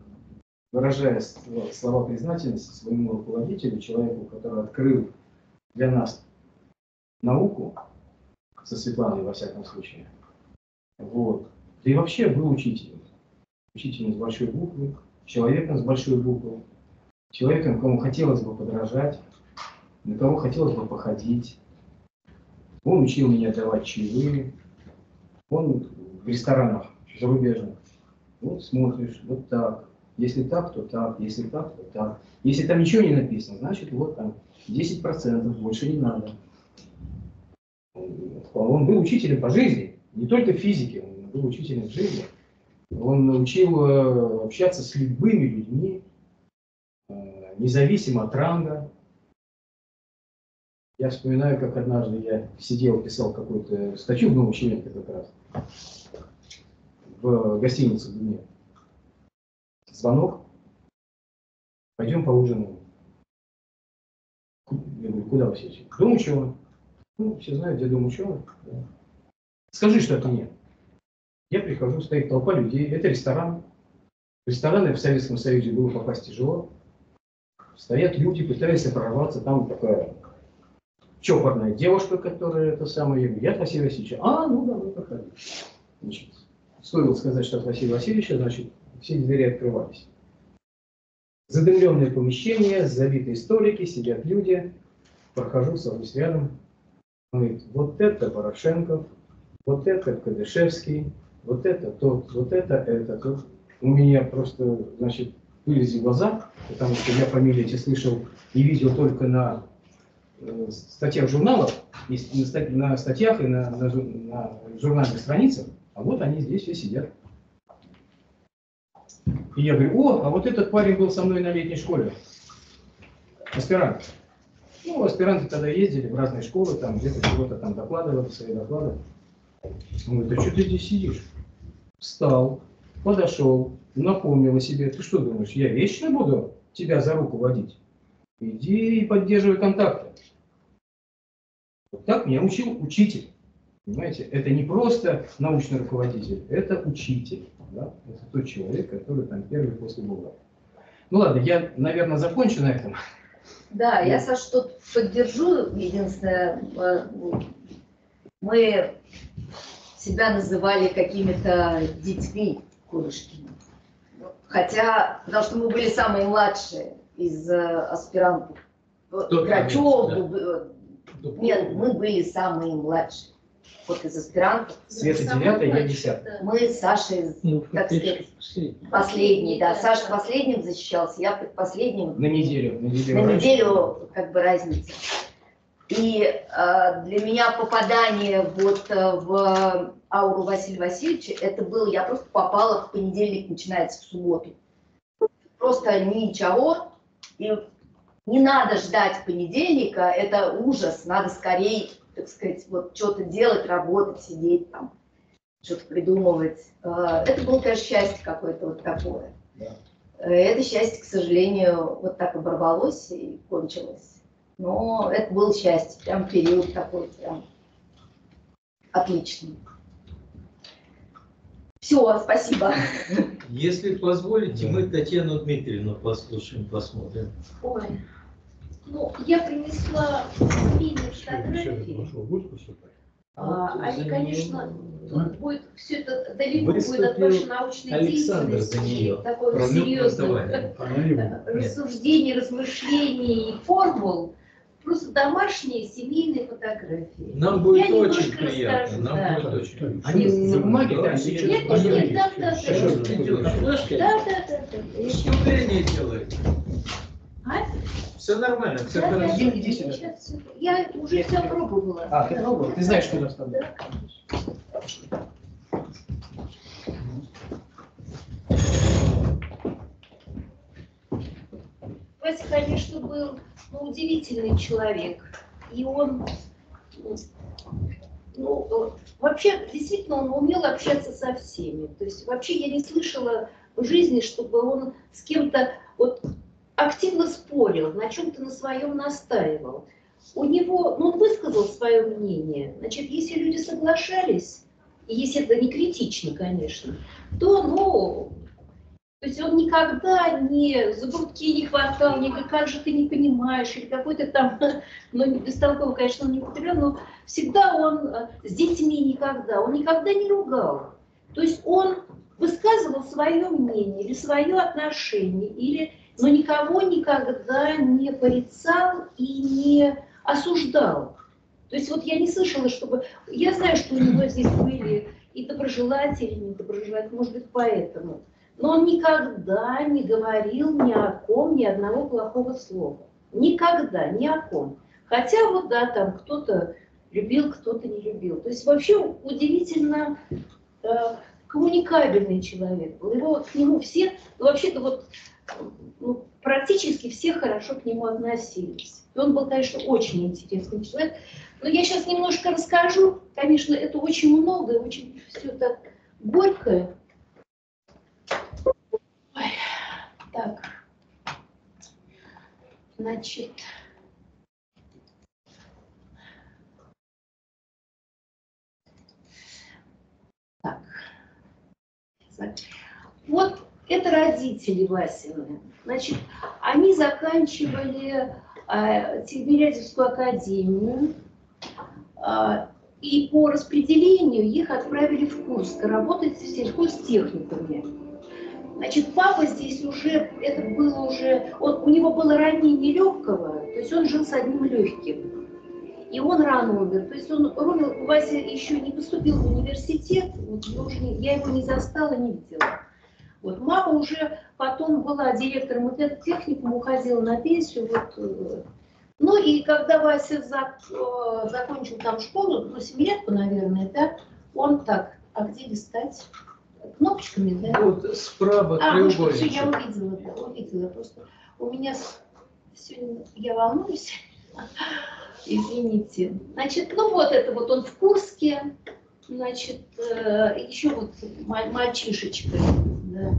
выражая слова признательности своему руководителю, человеку, который открыл для нас науку, со Светланой, во всяком случае. Вот. Да и вообще был учителем. Учителем с большой буквы, человеком с большой буквы, человеком, кому хотелось бы подражать, на кого хотелось бы походить. Он учил меня давать чаевые. Он в ресторанах зарубежных. Вот смотришь, вот так. Если так, то так. Если так, то так. Если там ничего не написано, значит вот там 10% больше не надо. Он был учителем по жизни, не только в физике, он был учителем жизни. Он научил э, общаться с любыми людьми, э, независимо от ранга. Я вспоминаю, как однажды я сидел, писал какую-то статью в Новом Челенко как раз, в гостинице в Дуне. Звонок. Пойдем поужинаем. Я говорю, куда, Васильевич? Дом ученых. Ну, все знают, где дом ученых. Да. Скажи, что это нет. Я прихожу, стоит толпа людей. Это ресторан. В рестораны в Советском Союзе было попасть тяжело. Стоят люди, пытаются прорваться. Там такая чопорная девушка, которая это самое. Я от Василия Васильевича. А, ну давай, проходи. Значит, стоило сказать, что от Василия Васильевича, значит, все двери открывались. Задымленное помещение, забитые столики, сидят люди. Прохожу, сажусь рядом. Говорит, вот это Порошенков, вот это Кадышевский, вот это тот, вот это, это тот. У меня просто, значит, вылезли глаза, потому что я фамилии эти слышал и видел только на э, статьях журналов, и на, на статьях и на, на, на журнальных страницах, а вот они здесь все сидят. И я говорю, о, а вот этот парень был со мной на летней школе, аспирант. Ну, аспиранты тогда ездили в разные школы, там где-то чего-то там докладывали, свои доклады. Он говорит, а что ты здесь сидишь? Встал, подошел, напомнил о себе, ты что думаешь, я вечно буду тебя за руку водить? Иди и поддерживай контакты. Вот так меня учил учитель. Понимаете, это не просто научный руководитель, это учитель. Да? Это тот человек, который там первый после Бога. Ну ладно, я, наверное, закончу на этом. Да, я, Саша, тут поддержу. Единственное, э, мы себя называли какими-то детьми Курышкина. Хотя, потому что мы были самые младшие из э, аспирантов. Грачев, да. Нет, мы были самые младшие вот из аспирантов. Света девятая, я десятая. Мы с Сашей, ну, так сказать, последний, да. Саша последним защищался, я предпоследним. На неделю. На неделю, на неделю как бы разница. И э, для меня попадание вот э, в ауру Василия Васильевича, это было, я просто попала в понедельник, начинается в субботу. Просто ничего, и не надо ждать понедельника, это ужас, надо скорее так сказать, вот что-то делать, работать, сидеть там, что-то придумывать. А, это было, конечно, счастье какое-то вот такое. Да. Э, это счастье, к сожалению, вот так оборвалось и кончилось. Но это было счастье, прям период такой, прям отличный. Все, спасибо. Если позволите, мы Татьяну Дмитриевну послушаем, посмотрим. Ой. Ну, я принесла семейные фотографии. А, они, конечно, тут будет все это далеко будет от вашей научной Александр деятельности, серьезных образование. рассуждений, размышлений и формул. Просто домашние семейные фотографии. Нам будет Я очень немножко приятно. расскажу, Нам да. будет очень приятно. Они на бумаге, да, сейчас сейчас Нет, посмотрим. нет, да, да, да. Сейчас на флешке. Да, да, да, да. Выступление делает. А? Все нормально, все Да, да, хорошо. да, сейчас всё. Я уже все пробовала. А, ты пробовал? Ты знаешь, что у нас там? Да. Вася, конечно, был ну, удивительный человек. И он, ну, вообще, действительно, он умел общаться со всеми. То есть вообще я не слышала в жизни, чтобы он с кем-то вот активно спорил, на чем-то на своем настаивал. У него, ну, он высказал свое мнение. Значит, если люди соглашались, если это не критично, конечно, то, ну, то есть он никогда не за грудки не хватал, не как же ты не понимаешь, или какой-то там, ну, не бестолково, конечно, он не употреблял, но всегда он э, с детьми никогда, он никогда не ругал. То есть он высказывал свое мнение или свое отношение, или, но никого никогда не порицал и не осуждал. То есть вот я не слышала, чтобы... Я знаю, что у него здесь были и доброжелатели, и недоброжелатели, может быть, поэтому. Но он никогда не говорил ни о ком ни одного плохого слова. Никогда, ни о ком. Хотя вот, да, там кто-то любил, кто-то не любил. То есть вообще удивительно э, коммуникабельный человек был. Его к нему все, ну, вообще-то вот ну, практически все хорошо к нему относились. И он был, конечно, очень интересный человек. Но я сейчас немножко расскажу. Конечно, это очень много, очень все так горькое. Ой, так. Значит. Так. Вот это родители Васины. Значит, они заканчивали э, Тимирязевскую академию, э, и по распределению их отправили в Курск работать в сельхозтехникуме. Значит, папа здесь уже, это было уже, он, у него было ранение легкого, то есть он жил с одним легким. И он рано умер. То есть он умер, Вася еще не поступил в университет, вот, я, уже я его не застала, не видела. Вот, мама уже потом была директором вот этого техникума, уходила на пенсию. Вот, э, ну и когда Вася за, э, закончил там школу, ну, семилетку, наверное, да, он так, а где листать? Кнопочками, да? Вот справа А, ну все, треугольничек. я увидела, да, увидела. Просто у меня сегодня, я волнуюсь, извините. Значит, ну вот это вот он в Курске, значит, э, еще вот маль- мальчишечка, да.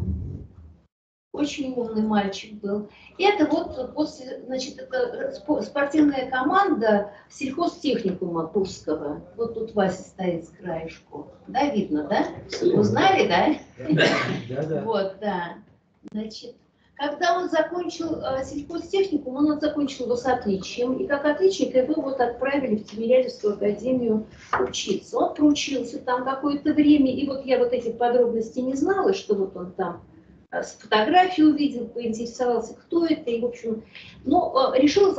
Очень умный мальчик был. Это вот после, значит, это спо- спортивная команда сельхозтехникума Курского. Вот тут Вася стоит с краешку. Да, видно, да? Узнали, да? Да, да. Вот, да. Значит, когда он закончил э, сельхозтехникум, он закончил его с отличием. И как отличника его вот отправили в Тимирязевскую академию учиться. Он проучился там какое-то время, и вот я вот этих подробностей не знала, что вот он там с фотографией увидел, поинтересовался, кто это, и, в общем, но э, решил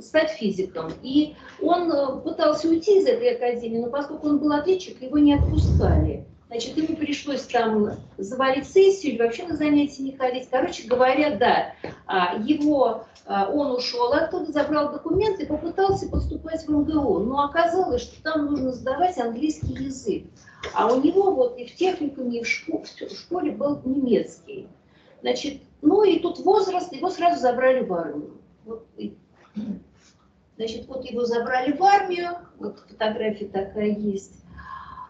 стать физиком. И он э, пытался уйти из этой академии, но поскольку он был отличник, его не отпускали. Значит, ему пришлось там завалить сессию или вообще на занятия не ходить. Короче говоря, да, а, его, он ушел оттуда, забрал документы попытался поступать в МГУ. Но оказалось, что там нужно сдавать английский язык. А у него вот и в техникуме, и в школе, в школе был немецкий. Значит, ну и тут возраст, его сразу забрали в армию. Вот, и- значит, вот его забрали в армию, вот фотография такая есть.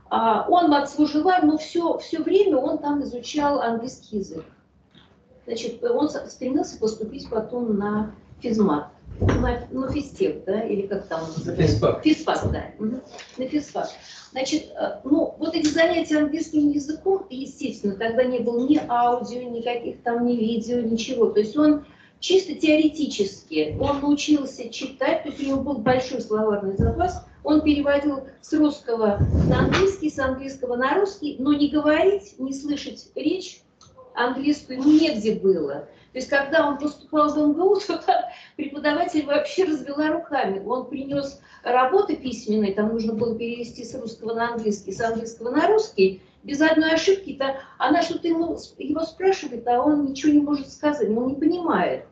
А, Он отслужил армию, но все, все время он там изучал английский язык. Значит, он стремился поступить потом на физмат, на физтех, да, или как там? Физфак. Физфак, да, мгм, на физфак. Значит, э, ну, вот эти занятия английским языком, естественно, тогда не было ни аудио, никаких там, ни видео, ничего. То есть он чисто теоретически он научился читать, то есть у него был большой словарный запас, он переводил с русского на английский, с английского на русский, но не говорить, не слышать речь английскую ему негде было. То есть, когда он поступал в МГУ, то преподаватель вообще развела руками. Он принес работы письменные, там нужно было перевести с русского на английский, с английского на русский, без одной ошибки. -то она что-то ему, его спрашивает, а он ничего не может сказать, он не понимает.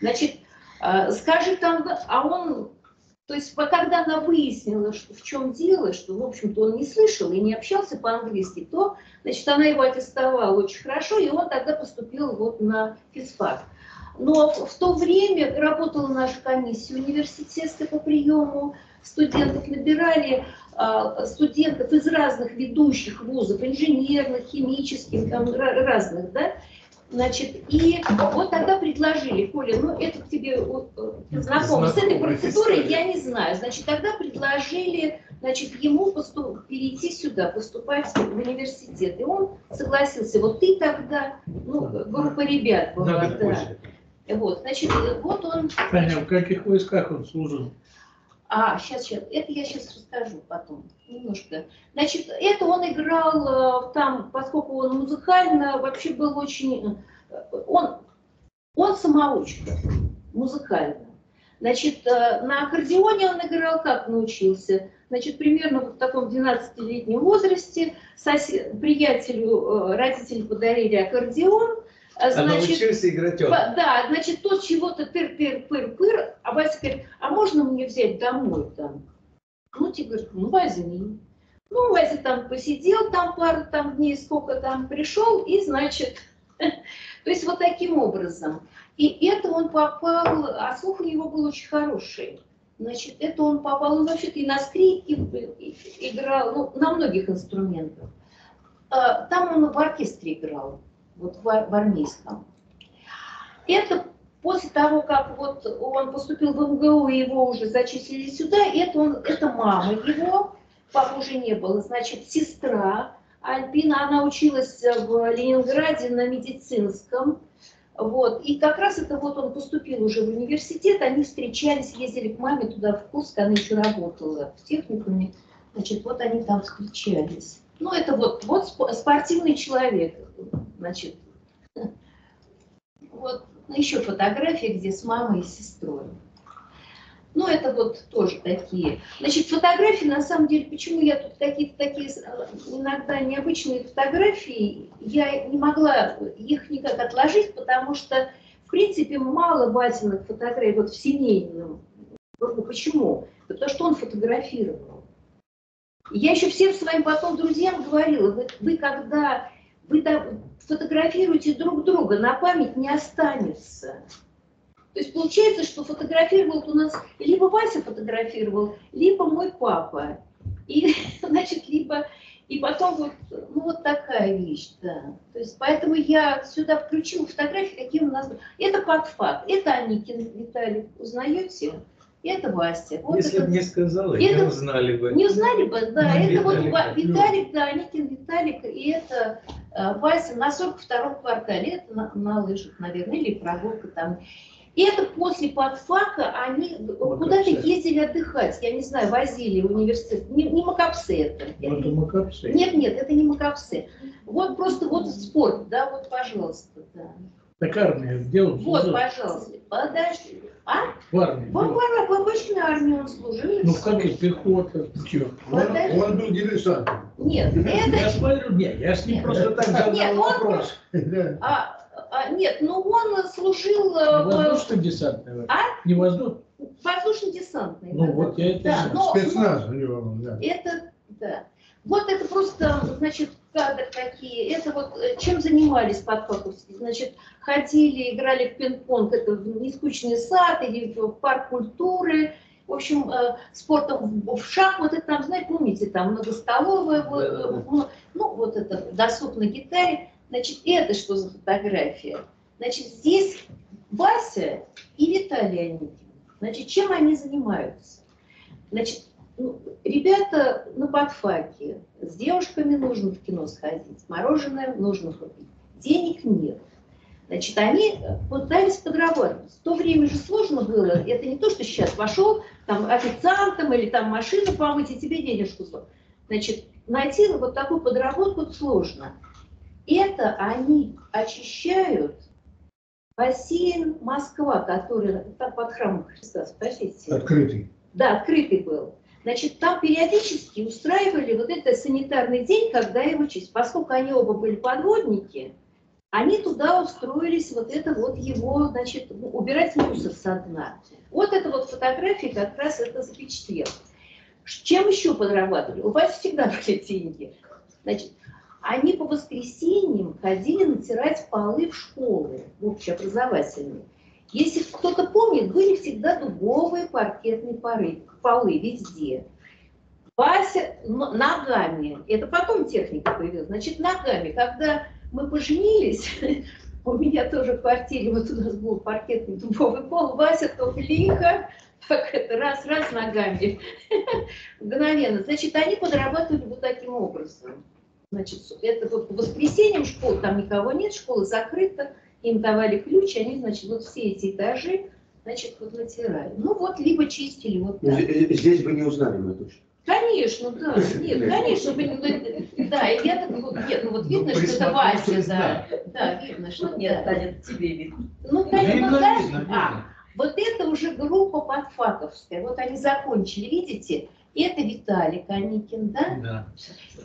Значит, а, скажи там, а он, то есть когда она выяснила, что, в чем дело, что, в общем-то, он не слышал и не общался по-английски, то, значит, она его аттестовала очень хорошо, и он тогда поступил вот на физфак. Но в то время работала наша комиссия университетская по приему студентов, набирали а, студентов из разных ведущих вузов, инженерных, химических, там, разных, да, Значит, и вот тогда предложили, Коля, ну это к тебе э, знаком, с этой процедурой я не знаю. Значит, тогда предложили, значит, ему поступ, перейти сюда, поступать в университет. И он согласился. Вот ты тогда, ну, группа ребят была, да. Вот, значит, вот он... Таня, в каких войсках он служил? А, сейчас, сейчас, это я сейчас расскажу потом, немножко. Значит, это он играл э, там, поскольку он музыкально, вообще был очень... Э, он, он самоучка, музыкально. Значит, э, на аккордеоне он играл, как научился? Значит, примерно в таком 12-летнем возрасте сосед, приятелю родители подарили аккордеон, значит, Она научился играть он. Да, значит, тот чего-то тыр-пыр-пыр-пыр, а Вася говорит, а можно мне взять домой там? Ну, тебе говорит, ну, возьми. Ну, Вася там посидел там пару там дней, сколько там пришел, и, значит, то есть вот таким образом. И это он попал, а слух у него был очень хороший. Значит, это он попал, он вообще-то и на скрипке играл, ну, на многих инструментах. А, там он в оркестре играл вот в, в армейском. Это после того, как вот он поступил в МГУ, его уже зачислили сюда, это, он, это мама его, папы уже не было, значит, сестра Альпина, она училась в Ленинграде на медицинском, вот, и как раз это вот он поступил уже в университет, они встречались, ездили к маме туда в Курск, она еще работала в техникуме, значит, вот они там встречались. Ну, это вот, вот спортивный человек, значит, вот еще фотографии, где с мамой и сестрой. Ну, это вот тоже такие. Значит, фотографии, на самом деле, почему я тут какие-то такие иногда необычные фотографии, я не могла их никак отложить, потому что, в принципе, мало Васиных фотографий вот в семейном. Почему? Потому что он фотографировал. Я еще всем своим потом друзьям говорила, вы, вы когда вы там фотографируете друг друга, на память не останется. То есть получается, что фотографировал у нас либо Вася фотографировал, либо мой папа. И, значит, либо... И потом вот, ну, вот такая вещь, да. То есть поэтому я сюда включила фотографии, какие у нас... Это под факт. Это Аникин Виталий. Узнаете? Это Вася. Вот Если бы не сказала, это... не узнали бы. Не узнали бы, да. Ну, это Виталик, вот Виталик, да, Никин Виталик, и это э, Вася на 42-м квартале, это на, на лыжах, наверное, или прогулка там. И это после подфака они куда-то ездили отдыхать, я не знаю, возили в университет. Не, не Макапсе это. Ну, это Макапсе. Нет, нет, это не Макапсе. Вот просто вот спорт, да, вот, пожалуйста, да. Так армия сделала. Вот, пожалуйста, подожди. А? В армии. В, в, в, в обычной армии он служил. Ну, в какой пехоте? Че? Он, он был диверсантом. Нет, это... Я смотрю, нет, я с ним нет. просто так задал нет, вопрос. Он... А, а, нет, ну он служил... Не воздушно-десантный? А? Не воздух? Воздушно-десантный. Ну, да, вот я это да, но, Спецназ у него, да. Это, да. Вот это просто, значит, кадры такие. Это вот э, чем занимались подфаковские. Значит, ходили, играли в пинг-понг, это в нескучный сад или в парк культуры. В общем, э, спортом в шахматы, там, знаете, помните, там многостоловая, да, да, да. ну, вот это досуг на гитаре. Значит, это что за фотография? Значит, здесь Вася и Виталий Аникин. Значит, чем они занимаются? Значит, ну, ребята на подфаке, с девушками нужно в кино сходить, мороженое нужно купить. Денег нет. Значит, они пытались подрабатывать. В то время же сложно было. Это не то, что сейчас пошел там официантом или там машину помыть, и тебе денежку. Значит, найти вот такую подработку сложно. Это они очищают бассейн Москва, который там под храмом Христа, спросите. Открытый. Да, открытый был. Значит, там периодически устраивали вот этот санитарный день, когда его чистить. Поскольку они оба были подводники, они туда устроились вот это вот его, значит, убирать мусор со дна. Вот эта вот фотография как раз это запечатлела. Чем еще подрабатывали? У вас всегда были деньги. Значит, они по воскресеньям ходили натирать полы в школы, в общеобразовательные. Если кто-то помнит, были всегда дубовые паркетные поры, полы везде. Вася ногами, это потом техника появилась, значит, ногами, когда мы поженились, у меня тоже в квартире, вот у нас был паркетный дубовый пол, Вася только лихо, так это раз-раз ногами, мгновенно. Значит, они подрабатывали вот таким образом. Значит, это вот по воскресеньям школ, там никого нет, школа закрыта, им давали ключ, они, значит, вот все эти этажи, значит, вот натирали. Ну вот, либо чистили, вот так. Здесь бы не узнали мы точно. Конечно, да, нет, конечно, ну, да, и я так, вот, нет, ну вот видно, что это Вася, да, да, видно, что нет, Таня, тебе видно. Ну, Таня, ну, да, а, вот это уже группа подфаковская, вот они закончили, видите, это Виталик Аникин, да? Да.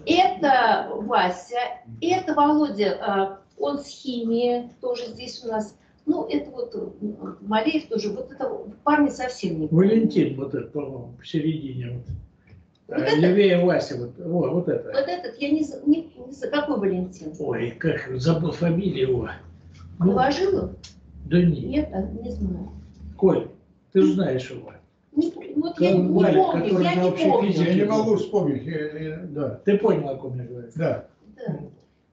Это Вася, это Володя, а, он с химией, тоже здесь у нас. Ну, это вот Малеев тоже, вот это парни совсем не Валентин, вот это, по-моему, посередине. Вот. Вот а, Левее Вася, вот, о, вот это. Вот этот, я не, не, не какой Валентин? Ой, как, забыл фамилию его. Ну, Новожилов? Да нет. Нет, а, не знаю. Коль, ты же знаешь его. Не, вот я не, Валя, помню, я не помню. Я не могу вспомнить, я, я, да. Ты понял, о ком я говорю? Да. да.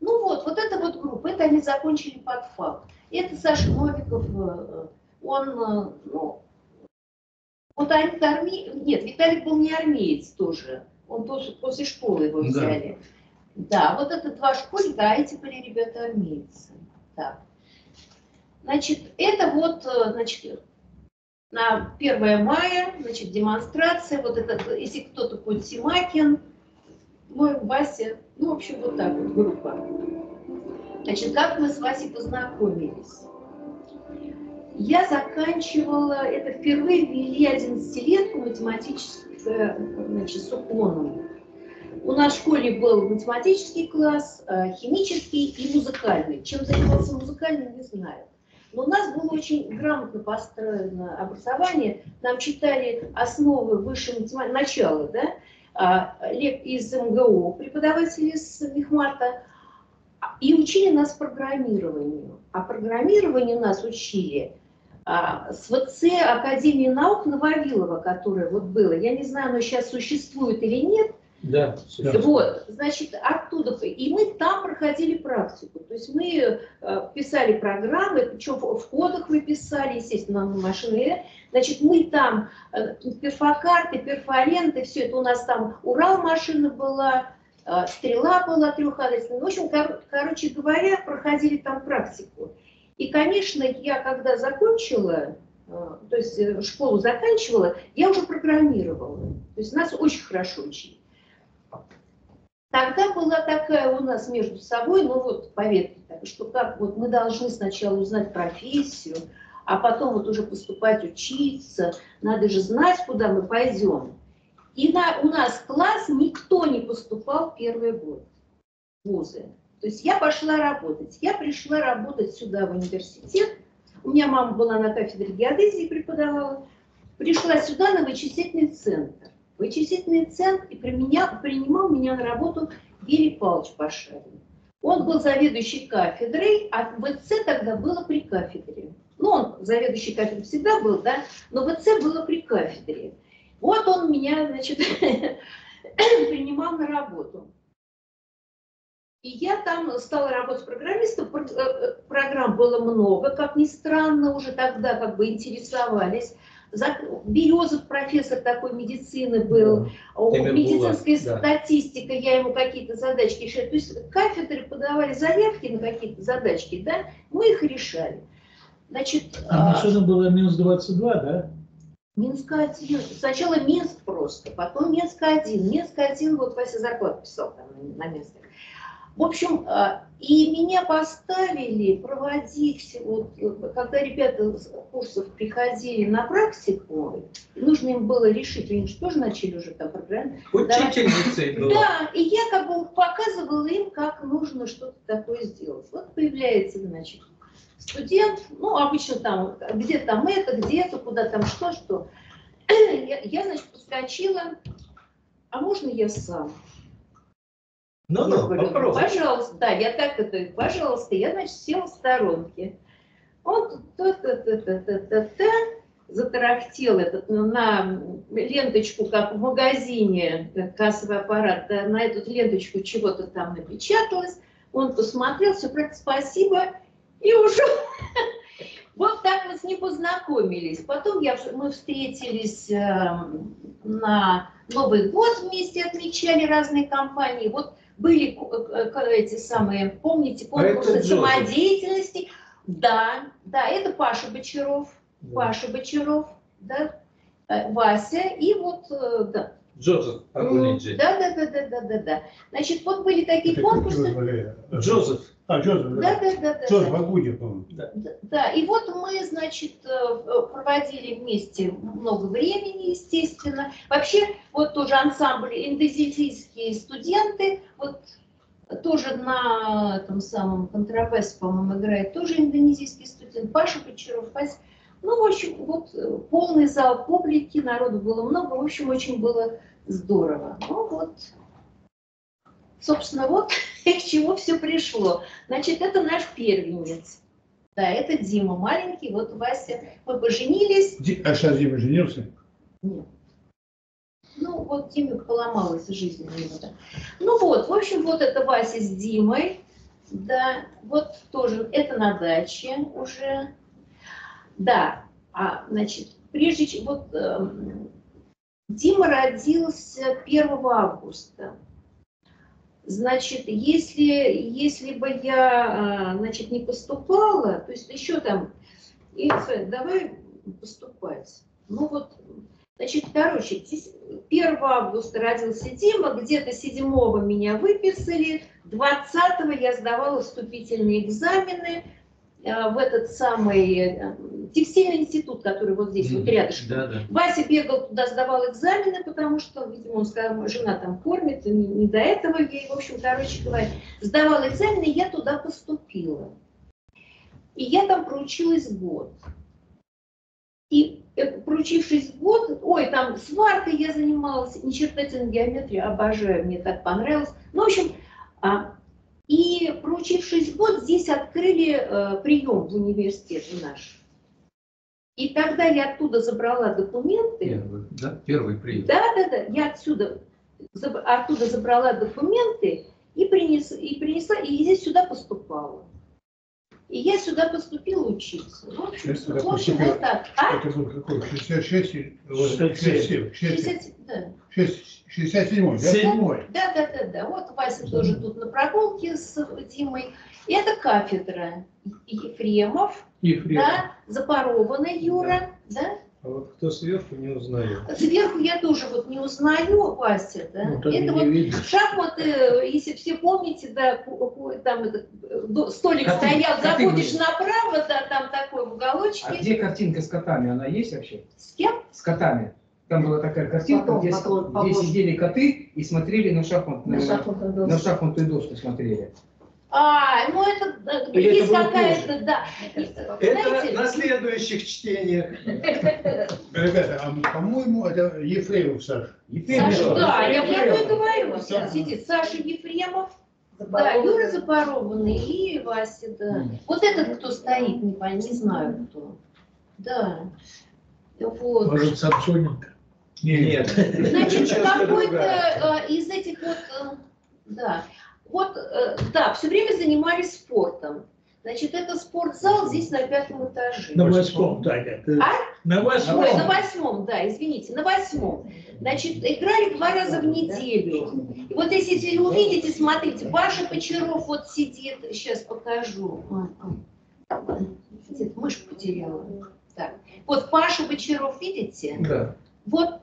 Ну вот, вот эта вот группа, это они закончили под факт. Это Саша Новиков, э, он, э, ну, вот они армей... Нет, Виталик был не армеец тоже. Он тоже после школы его взяли. Да, да вот это два школьника, а эти были ребята армейцы. Так. Значит, это вот, э, значит, на 1 мая, значит, демонстрация, вот этот, если кто-то Симакин, мой Вася, ну, в общем, вот так вот группа. Значит, как мы с Васей познакомились? Я заканчивала, это впервые ввели 11-летку математическое, значит, с уклоном. У нас в школе был математический класс, э, химический и музыкальный. Чем занимался музыкальный, не знаю. Но у нас было очень грамотно построено образование. Нам читали основы высшей математики, начало, да, а, из МГУ, преподаватели с Мехмата, и учили нас программированию. А программирование нас учили а, с ВЦ Академии наук Нововилова, которое вот было. Я не знаю, оно сейчас существует или нет, да. Вот, значит, оттуда, и мы там проходили практику. То есть мы э, писали программы, причем в кодах вы писали, естественно, на машине. Значит, мы там э, перфокарты, перфоленты, все это у нас там Урал машина была, стрела была трехадресная. В общем, кор короче говоря, проходили там практику. И, конечно, я когда закончила, то есть школу заканчивала, я уже программировала. То есть нас очень хорошо учили. Тогда была такая у нас между собой, ну вот поверьте, что как вот мы должны сначала узнать профессию, а потом вот уже поступать учиться, надо же знать, куда мы пойдем. И на, у нас класс никто не поступал первый год в вузы. То есть я пошла работать. Я пришла работать сюда, в университет. У меня мама была на кафедре геодезии, преподавала. Пришла сюда на вычислительный центр вычислительный центр и применял, принимал меня на работу Герий Павлович Пашарин. Он был заведующий кафедрой, а ВЦ тогда было при кафедре. Ну, он заведующий кафедрой всегда был, да, но ВЦ было при кафедре. Вот он меня, значит, принимал на работу. И я там стала работать программистом, э, программ было много, как ни странно, уже тогда как бы интересовались. Березов профессор такой медицины был, да. медицинская да. статистика, я ему какие-то задачки решаю. То есть кафедры подавали заявки на какие-то задачки, да, мы их решали. Значит, А а, машина была минус 22, да? Минск-1. Сначала Минск просто, потом Минск-1. Минск-1, вот Вася зарплату писал там на, место. В общем, а, и меня поставили проводить, вот, когда ребята с курсов приходили на практику, нужно им было решить, они же тоже начали уже там программу. Учительницей была. Да, и я как бы показывала им, как нужно что-то такое сделать. Вот появляется, значит, студент, ну, обычно там, где там это, где это, куда там что, что. Я, я значит, подскочила, а можно я сам? Ну, ну, говорю, попробуй. Пожалуйста, да, я так это, пожалуйста, я, значит, села в сторонке. Он та-та-та-та-та-та, затарахтел этот на ленточку, как в магазине, э, кассовый аппарат, на эту ленточку чего-то там напечаталось. Он посмотрел, все, спасибо, и ушел. Вот так мы с ним познакомились. Потом я, мы встретились э, на Новый год вместе, отмечали разные компании. Вот были э, э, эти самые, помните, конкурсы это Джозеф. самодеятельности. Да, да, это Паша Бочаров, Паша Бочаров, да, э, Вася и вот, да. Джозеф Агулиджи. Да, да, да, да, да, да, да. Значит, вот были такие Это конкурсы. Джозеф. А, Джозеф, Да, да, да, да. Джозеф да. Агудин, по-моему. Да, да, и вот мы, значит, э, проводили вместе много времени, естественно. Вообще, вот тоже ансамбль индонезийские студенты, вот тоже на этом самом контрабасе, по-моему, играет тоже индонезийский студент, Паша Вася. Ну, в общем, вот э, полный зал публики, народу было много, в общем, очень было здорово. Ну, вот, собственно, вот к чему все пришло. Значит, это наш первенец. Да, это Дима маленький, вот Вася. Мы поженились. Ди- А сейчас Дима женился? Нет. Ну, вот Диме поломалась жизнь у него, да. Ну вот, в общем, вот это Вася с Димой. Да, вот тоже, это на даче уже. Да, а, значит, прежде чем, вот эм, Дима родился 1 августа. Значит, если, если бы я, а, значит, не поступала, то есть еще там, Ильфа, давай поступать. Ну вот, значит, короче, тес- 1 августа родился Дима, где-то 7 меня выписали, 20 я сдавала вступительные экзамены в этот самый э, текстильный институт, который вот здесь, вот рядышком. Да, да. Вася бегал туда, сдавал экзамены, потому что, видимо, он сказал, жена там кормит, не, не до этого ей, в общем, короче говоря. Сдавал экзамены, и я туда поступила. И я там проучилась год. И э, проучившись год, ой, там сваркой я занималась, нечертательной геометрией, обожаю, мне так понравилось. Ну, в общем, а, и проучившись год, здесь открыли э, прием в университет наш. И тогда я оттуда забрала документы. Первый, да? Первый прием. Да, да, да. Я отсюда, заб- оттуда забрала документы и, принес, и принесла, и здесь сюда поступала. И я сюда поступила учиться. В общем, в общем поступила. вот так. А? Это был какой? 66 или 67. 67? 67. 60, да. 67, да? Седьмой. Да, да, да, да. Вот Вася тоже тут на прогулке с Димой. И это кафедра Ефремов, Ефремов. да, Запорованный Юра, да. А вот кто сверху не узнает. Сверху я тоже вот не узнаю Вася, да. Ну, это вот видно. шахматы, если все помните, да, там этот столик Коты- стоял, заходишь направо, да, там такой в уголочке. А где картинка с котами? Она есть вообще? С кем? С котами. Там была такая картинка, Потом, где, сидели коты и смотрели на шахматную, На шахматную доску. на шахматную доску смотрели. А, ну это, э, Или есть это какая-то, да. Знаете, на следующих чтениях. Ребята, а по-моему, это Ефремов Саша. Саша, да, я про это говорю. Сидит Саша Ефремов, да, Юра Запорованный и Вася, да. Вот этот, кто стоит, не, не знаю кто. Да. Вот. Может, Самсоненко? Нет. Значит, какой-то э, из этих вот, э, да, вот, э, да, все время занимались спортом. Значит, это спортзал здесь на пятом этаже. На восьмом, Таня. ты- А? На восьмом. Ой, на восьмом, да, извините, на восьмом. Значит, играли два раза в неделю. И вот если, увидите, смотрите, Паша Почаров вот сидит, сейчас покажу. Где-то мышь потеряла. Так. Вот Паша Бочаров, видите? Да. Вот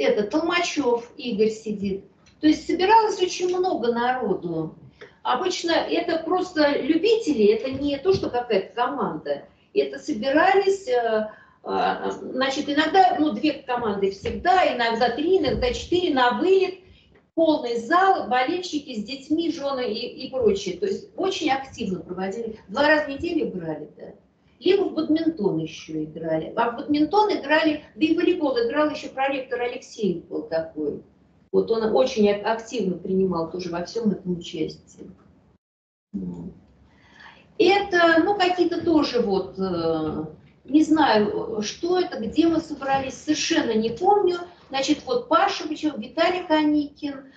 это Толмачев Игорь сидит. То есть собиралось очень много народу. Обычно это просто любители, это не то, что какая-то команда. Это собирались, э, э, значит, иногда, ну, две команды всегда, иногда три, иногда четыре на вылет, полный зал, болельщики с детьми, жены и, и прочее. То есть очень активно проводили. Два раза в неделю играли, да. Либо в бадминтон еще играли. А в бадминтон играли, да и волейбол играл еще проректор Алексеев был такой. Вот он очень активно принимал тоже во всем этом участие. Это, ну, какие-то тоже вот, э, не знаю, что это, где мы собрались, совершенно не помню. Значит, вот Паша Виталий Ханикин.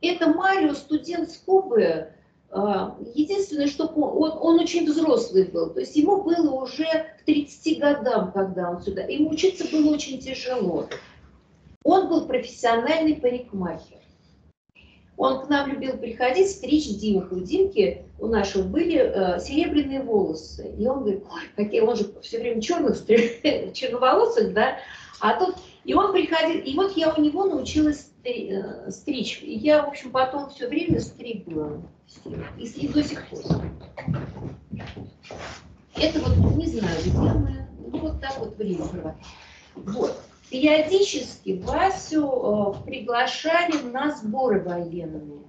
Это Марио, студент с Кубы. Э, единственное, что он, он очень взрослый был, то есть ему было уже к 30 годам, когда он сюда, ему учиться было очень тяжело. Он был профессиональный парикмахер. Он к нам любил приходить, стричь Димку. У Димки у нашего были э, серебряные волосы. И он говорит, ой, какие, он же все время черных, черноволосых, да, а тут, и он приходил, и вот я у него научилась э, стричь. И я, в общем, потом все время стригла. И, и до сих пор. Это вот, не знаю, где мы, ну вот так вот время проводим. Вот. Периодически Васю э, приглашали на сборы военные.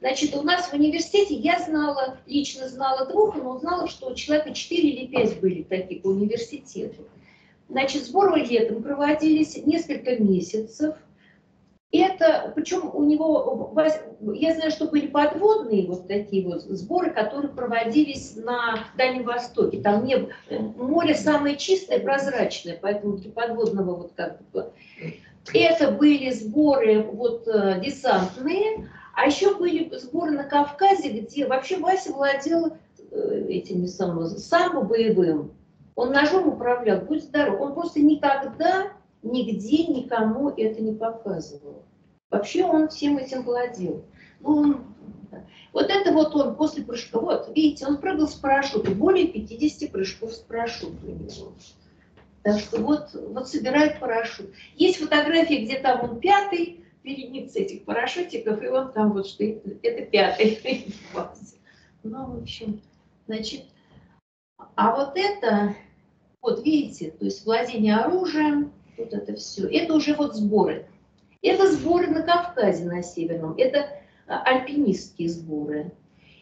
Значит, у нас в университете я знала, лично знала двух, но узнала, что у человека 4 или 5 были таких университетов. Значит, сборы летом проводились несколько месяцев – это, причем у него, я знаю, что были подводные вот такие вот сборы, которые проводились на Дальнем Востоке. Там не, море самое чистое, прозрачное, поэтому для подводного вот как бы. Это были сборы вот э, десантные, а еще были сборы на Кавказе, где вообще Вася владел э, этими самыми, самым боевым. Он ножом управлял, будь здоров. Он просто никогда нигде никому это не показывал. Вообще он всем этим владел. Ну, вот это вот он после прыжка, вот, видите, он прыгал с парашюта, более 50 прыжков с парашюта у него. Так что вот, вот собирает парашют. Есть фотографии, где там он пятый, с этих парашютиков, и он там вот что это пятый. Ну, в общем, значит, а вот это, вот видите, то есть владение оружием, вот это все. Это уже вот сборы. Это сборы на Кавказе, на Северном. Это а, альпинистские сборы.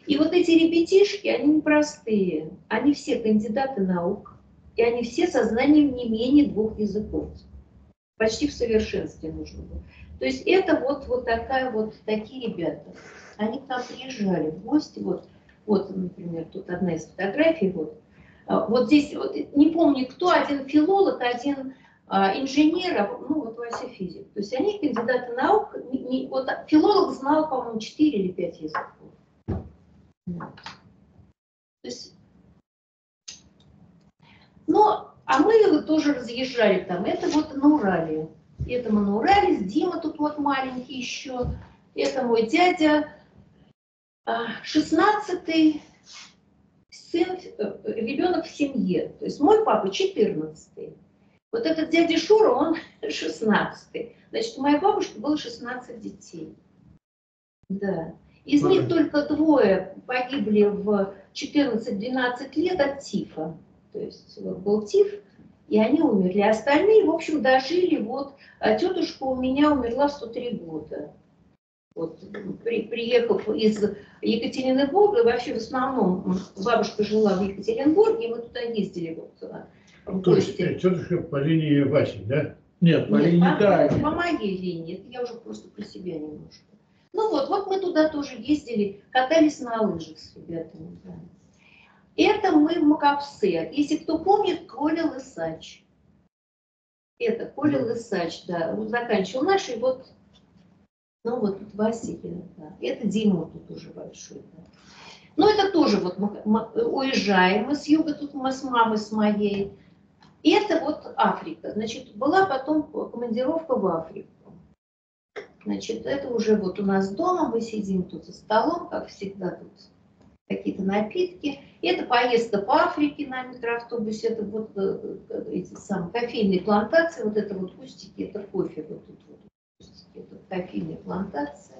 И вот эти ребятишки, они непростые. Они все кандидаты наук. И они все со знанием не менее двух языков. Почти в совершенстве нужно было. То есть это вот, вот такая вот такие ребята. Они к нам приезжали в гости. Вот, вот, например, тут одна из фотографий. Вот, а, вот здесь, вот, не помню кто, один филолог, один инженеров, ну вот Вася физик. То есть они кандидаты наук, не, вот филолог знал, по-моему, 4 или 5 языков. То есть, ну, а мы тоже разъезжали там. Это вот на Урале. Это мы на Урале, Дима тут вот маленький еще. Это мой дядя, 16-й а, сын, э, ребенок в семье. То есть мой папа 14-й. Вот этот дядя Шура, он 16-й. Значит, у моей бабушки было 16 детей. Да. Из них только двое погибли в 14-12 лет от тифа. То есть вот был тиф, и они умерли. Остальные, в общем, дожили. Вот а тетушка у меня умерла в 103 года. Вот, при, приехав из Екатеринбурга, вообще в основном бабушка жила в Екатеринбурге, и мы туда ездили вот а, то есть тетушка по линии Васи, да? Нет, по Нет, линии по, Тани. по моей линии. Это я уже просто про себя немножко. Ну вот, вот мы туда тоже ездили, катались на лыжах с ребятами. Да. Это мы в Макапсе. Если кто помнит, Коля Лысач. Это Коля да. Лысач, да. Вот заканчивал наш, и вот, ну вот тут Василий, да. Это Дима тут уже большой, да. Ну это тоже вот мы, мы уезжаем, мы с юга тут мы с мамой, с моей, и это вот Африка. Значит, была потом командировка в Африку. Значит, это уже вот у нас дома, мы сидим тут за столом, как всегда тут какие-то напитки. Это поездка по Африке на микроавтобусе, это вот э, э, эти самые кофейные плантации, вот это вот кустики, это кофе вот тут вот кустики, это кофейные плантации.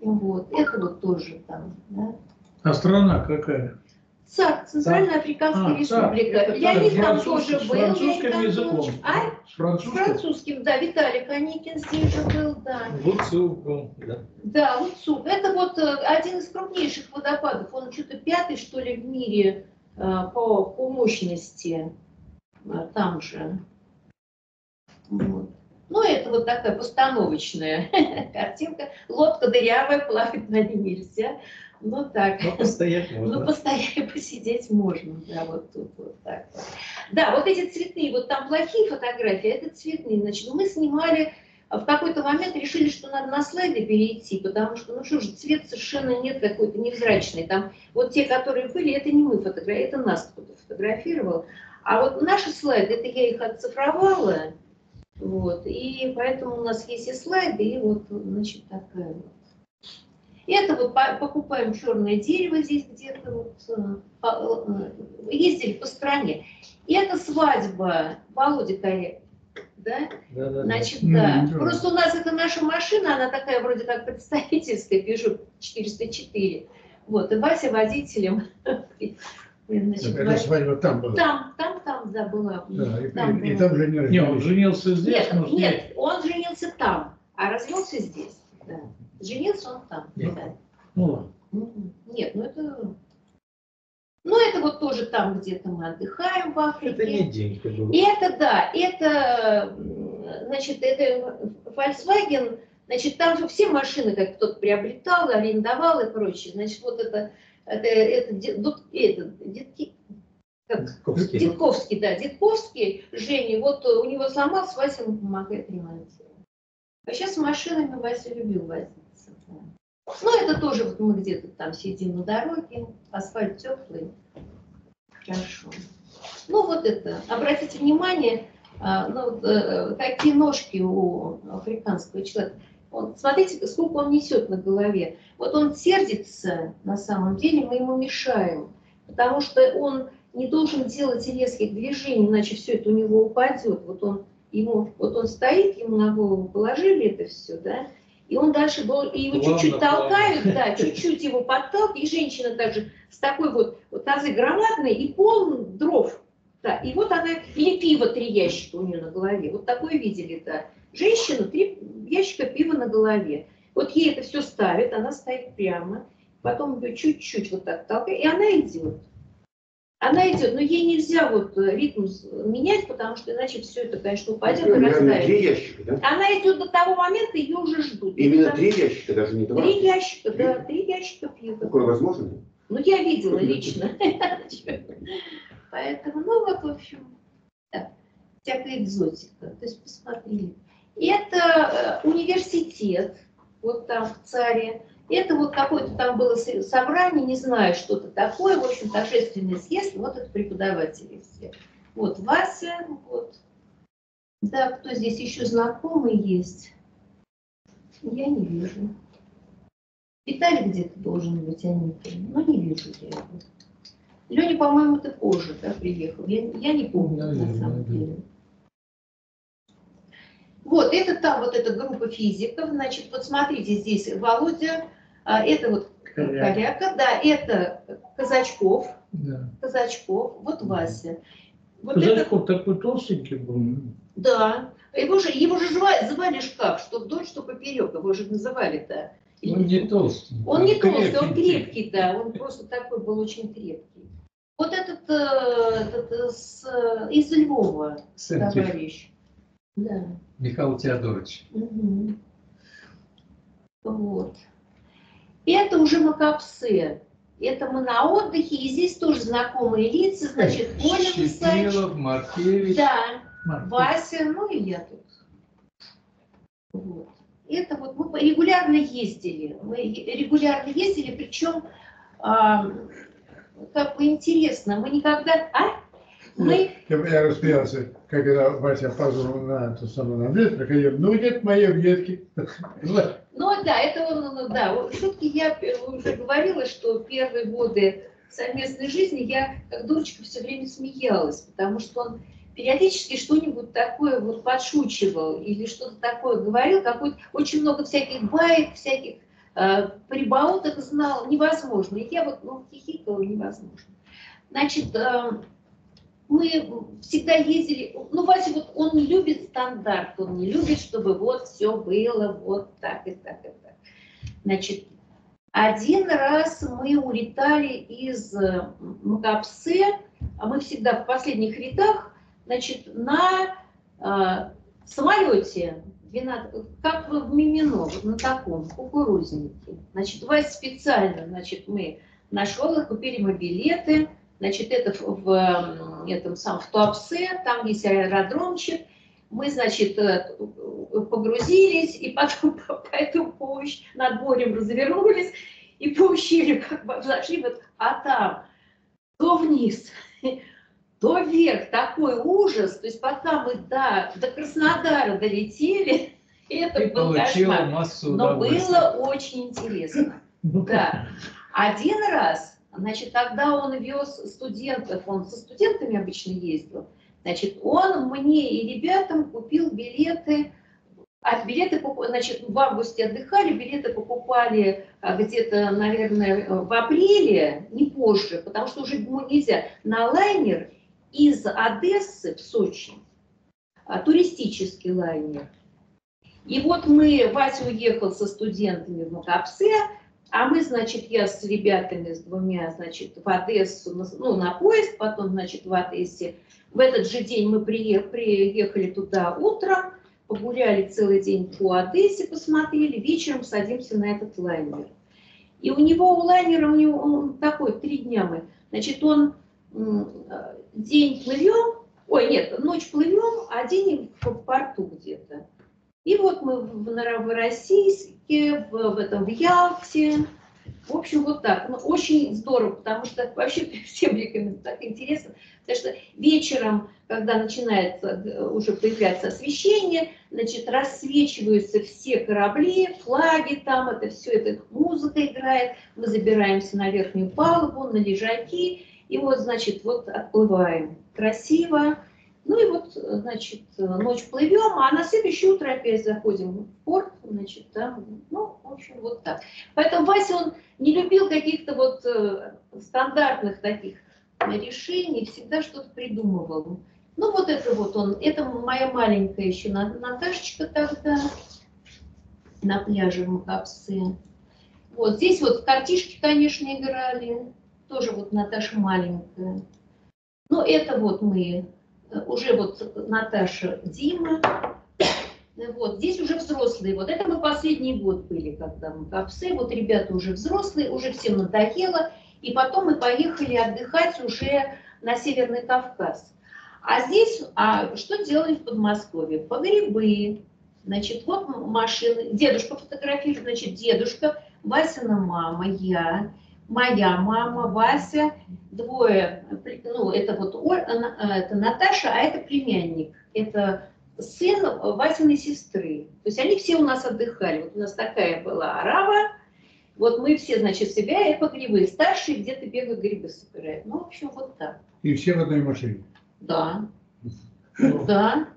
Вот, это вот тоже там, да. А страна какая? ЦАР, Центральноафриканская А, республика. ЦАР. Это Леонид там тоже был. французским Леонид Антонович. А? С французским? Французским, да. Виталий Коникин здесь же был, да. Луцук был, да. Да, Луцук. Это вот э, один из крупнейших водопадов. Он что-то пятый, что ли, в мире э, по, по мощности. А, Там же. Вот. Ну, это вот такая постановочная картинка. Лодка дырявая, плавать на ней нельзя. Ну, так. Но постоять Ну, можно. постоять и посидеть можно, да, вот тут вот так. Да, вот эти цветные, вот там плохие фотографии, это цветные. Значит, ну, мы снимали, а в какой-то момент решили, что надо на слайды перейти, потому что, ну что же, цвет совершенно нет какой-то невзрачный. Там вот те, которые были, это не мы фотографировали, это нас кто-то фотографировал. А вот наши слайды, это я их отцифровала, вот, и поэтому у нас есть и слайды, и вот, значит, такая вот. И это вот по- покупаем черное дерево здесь где-то, вот, э, э, ездили по стране. И это свадьба Володи Коряк, да? Да, да. Значит, да. да. Просто у нас это наша машина, она такая вроде как представительская, Peugeot 404. Вот, и Вася водителем. Значит, Это Вася- свадьба там была. Там, там, там, да, была. Да, и, Там и была. там же не Не, он женился здесь, Нет, но нет, он женился там, а развелся здесь. Да. Женился он там. Да. Ну. Мгм. Нет, ну это... Ну это вот тоже там где-то мы отдыхаем в Африке. Это не деньги было. Это, да, это, значит, это Volkswagen, значит, там же все машины, как кто-то приобретал, арендовал и прочее. Значит, вот это, это, это, это, Детки-? Дедковский. Дедковский, да, Дедковский, Женя, вот у него сломался, Вася ему помогает ремонтировать. А сейчас с машинами Вася любил возиться. Ну, это тоже вот мы где-то там сидим на дороге, асфальт теплый. Хорошо. Ну, вот это. Обратите внимание, а, ну, вот, э, какие ножки у африканского человека. Он, смотрите, сколько он несет на голове. Вот он сердится, на самом деле, мы ему мешаем. Потому что он не должен делать резких движений, иначе все это у него упадет. Вот он, ему, вот он стоит, ему на голову положили это все, да, и он дальше был, и его чуть-чуть толкают, да, чуть-чуть его подталкивают, и женщина также с такой вот, вот тазы громадные и полный дров. Да, и вот она, или пиво три ящика у нее на голове. Вот такое видели, да. Женщина, три ящика пива на голове. Вот ей это все ставит, она стоит прямо, потом ее чуть-чуть вот так толкает, и она идет. Она идет, но ей нельзя вот э, ритм менять, потому что иначе все это, конечно, упадет и Наверное, три ящика, да? Она идет до того момента, ее уже ждут. Именно Там три ящика, даже не два. Три ящика, да, три ящика пива. Такое возможно? Ну, я видела лично. Поэтому, ну вот, в общем, да, всякая экзотика. То есть посмотрели. Это э, университет, вот там в Царе. Это вот какое-то там было со- собрание, не знаю, что-то такое, в общем, торжественный съезд, вот это преподаватели все. Вот Вася, вот. Да, кто здесь еще знакомый есть? Я не вижу. Виталий где-то должен быть, а не помню. Ну, не вижу я его. Леня, по-моему, ты позже да, приехал. Я, я не помню, на самом деле. Вот, это там вот эта группа физиков. Значит, вот смотрите, здесь Володя, а, это вот Коряк. Коряка, да, это Казачков, Да. Казачков, вот Вася. Вот это, Казачков такой толстенький был. да, его же, его же звали, звали ж как, что вдоль, что поперек, его же называли-то. Он не толстый. Он не толстый, крепкий. он крепкий, да, он просто такой был очень крепкий. Вот этот, э, этот э, с, э, из Львова Сын Тих- товарищ. Да. Михаил Теодорович. Мгм. Вот. Это уже Макапсе. Это мы на отдыхе, и здесь тоже знакомые лица, значит, Высач, Щепилов, Маркевич. да, Маркевич. Вася, ну и я тут. Вот. Это вот мы регулярно ездили. Мы регулярно ездили, причем а, как бы интересно, мы никогда... А? Мы... Я, я рассмеялся, когда Вася опаздывал на ту самую на обед, приходил, ну нет моей ветки. Ну, Ну да, это он, ну да, шутки я уже говорила, что первые годы совместной жизни я как дурочка все время смеялась, потому что он периодически что-нибудь такое вот подшучивал или что-то такое говорил, какой очень много всяких баек, всяких э, прибауток знал, невозможно. И я вот, ну, хихикала невозможно. Значит, э, мы всегда ездили, ну, Вася, вот он не любит стандарт, он не любит, чтобы вот все было вот так и так и так. Значит, один раз мы улетали из Макапсе, а мы всегда в последних рядах, значит, на э, самолете, 12, как в Мимино, на таком, кукурузнике. Значит, Вася специально, значит, мы на школах купили мы билеты, Значит, это в, в этом сам в Туапсе, там есть аэродромчик. Мы, значит, э, погрузились, и потом по этому помощь над морем развернулись, и по ущелью как бы зашли, вот, а там то вниз, то вверх, такой ужас. То есть пока мы до, до Краснодара долетели, это Ты был кошмар. массу Но было очень интересно. Да. Один раз Значит, когда он вез студентов, он со студентами обычно ездил, значит, он мне и ребятам купил билеты, а билеты, значит, в августе отдыхали, билеты покупали а, где-то, наверное, в апреле, не позже, потому что уже нельзя, на лайнер из Одессы в Сочи, а, туристический лайнер. И вот мы, Вася уехал со студентами в Макапсе, а мы, значит, я с ребятами, с двумя, значит, в Одессу, ну, на поезд, потом, значит, в Одессе. В этот же день мы приехали туда утром, погуляли целый день по Одессе, посмотрели, вечером садимся на этот лайнер. И у него, у лайнера, у него он такой, три дня мы, значит, он день плывем, ой, нет, ночь плывем, а день в порту где-то. И вот мы в Новороссийске, в, в этом в Ялте. В общем, вот так. Ну, очень здорово, потому что вообще всем рекомендую, так интересно. Потому что вечером, когда начинает э, уже появляться освещение, значит, рассвечиваются все корабли, флаги там, это все, это музыка играет. Мы забираемся на верхнюю палубу, на лежаки, и вот, значит, вот отплываем. Красиво, ну и вот, значит, ночь плывем, а на следующее утро опять заходим в порт, значит, там, ну, в общем, вот так. Поэтому Вася, он не любил каких-то вот э, стандартных таких решений, всегда что-то придумывал. Ну вот это вот он, это моя маленькая еще Наташечка тогда на пляже в Макапсе. Вот здесь вот картишки, конечно, играли, тоже вот Наташа маленькая. Ну это вот мы уже вот Наташа, Дима, вот, здесь уже взрослые. Вот это мы последний год были, когда мы в АПСе. Вот ребята уже взрослые, уже всем надоело. И потом мы поехали отдыхать уже на Северный Кавказ. А здесь, а что делали в Подмосковье? По грибы. Значит, вот машины. Дедушка фотографирует, значит, дедушка, Васина мама, я моя мама, Вася, двое, ну, это вот это Наташа, а это племянник, это сын Васиной сестры. То есть они все у нас отдыхали. Вот у нас такая была арава, вот мы все, значит, себя и по грибы. Старшие где-то бегают грибы собирают. Ну, в общем, вот так. И все в одной машине? Да. Да.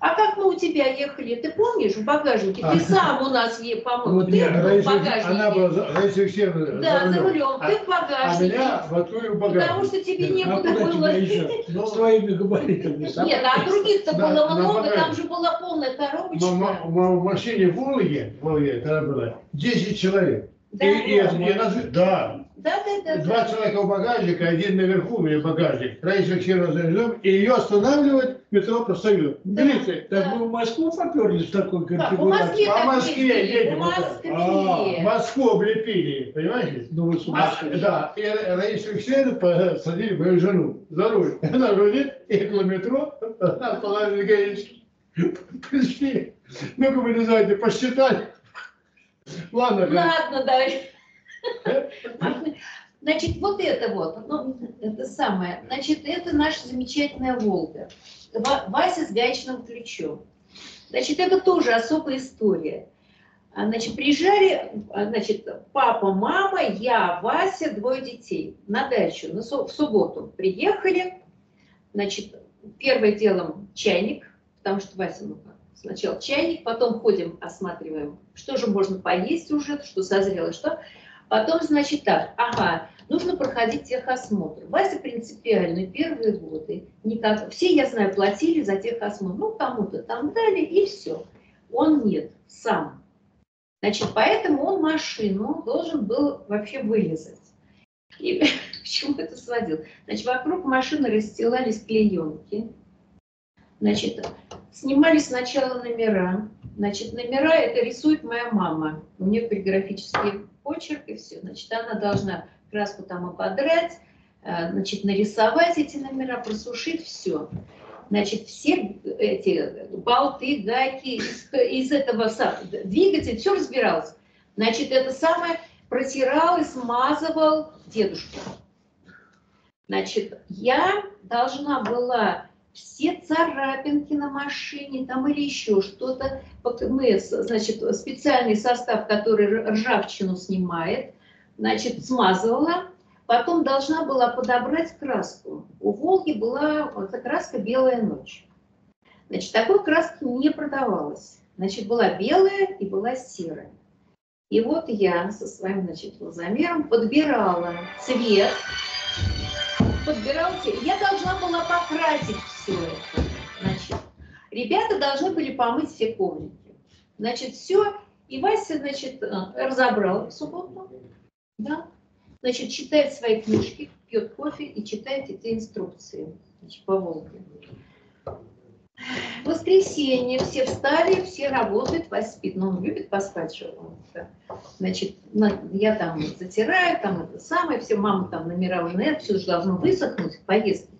А как мы у тебя ехали, ты помнишь, в багажнике? Ты сам у нас, по-моему, ты нет, был в Раиса, багажнике. она была, Раиса Алексеевна Да, за за рулем. рулем, ты в А багажнике. меня воткнули в багажник. Потому что тебе А некуда куда было. еще? Ну, своими габаритами. Нет, а других-то На- было на много, багажнике. там же была полная коробочка. Ма- ма- В машине в Волге, в Волге, когда было, 10 человек. Да, и, и, да. и нас- да, Да, да, да. два да. человека в багажнике, один наверху у меня багажник. Раиса Алексеевна за рулем, и ее останавливает метро профсоюз. Берите. Так вы в Москву поперлись в такой конфигурации? По Москве едем. в. Москве. А, Москву облепили, понимаете? Ну вы А, да, и Раису Алексеевну посадили мою жену за руль. Она рулит, ехала метро, она положили гаишки. Пришли. Ну-ка, вы не знаете, посчитали. Ладно, Ладно, давай. Значит, вот это вот, ну, это самое. Значит, это наша замечательная Волга. Ва- Вася с гаечным ключом. Значит, это тоже особая история. А, Значит, приезжали, а, значит, папа, мама, я, Вася, двое детей на дачу. На в субботу приехали. Значит, первым делом чайник, потому что Вася, ну сначала чайник, потом ходим, осматриваем, что же можно поесть уже, что созрело, что. Потом, значит, так, ага, нужно проходить техосмотр. Вася принципиально первые годы, никак, все, я знаю, платили за техосмотр, ну, кому-то там дали, и все. Он нет, сам. Значит, поэтому он машину должен был вообще вылезать. И к чему это сводил? Значит, вокруг машины расстилались клеенки. Значит, снимали сначала номера. Значит, номера это рисует моя мама. У нее каллиграфический почерк и все. Значит, она должна краску там ободрать, э, значит, нарисовать эти номера, просушить все. Значит, все эти болты, гайки из, из этого двигателя, все разбиралось. Значит, это самое протирал и смазывал дедушка. Значит, я должна была все царапинки на машине там или еще что-то, мы, значит, специальный состав, который ржавчину снимает, значит, смазывала, потом должна была подобрать краску. У Волги была эта краска «Белая ночь». Значит, такой краски не продавалось. Значит, была белая и была серая. И вот я со своим, значит, замером подбирала цвет, подбирала цвет. Я должна была покрасить это. Значит, ребята должны были помыть все коврики. Значит, все. И Вася, значит, э, разобрал в субботу. Да. Значит, читает свои книжки, пьет кофе и читает эти инструкции значит, по Волге. В воскресенье все встали, все работают, Вася спит, но он любит поспать же. он, да. Значит, на- я там затираю, там это самое, все, мама там номера наверное, все же должно высохнуть к поездке.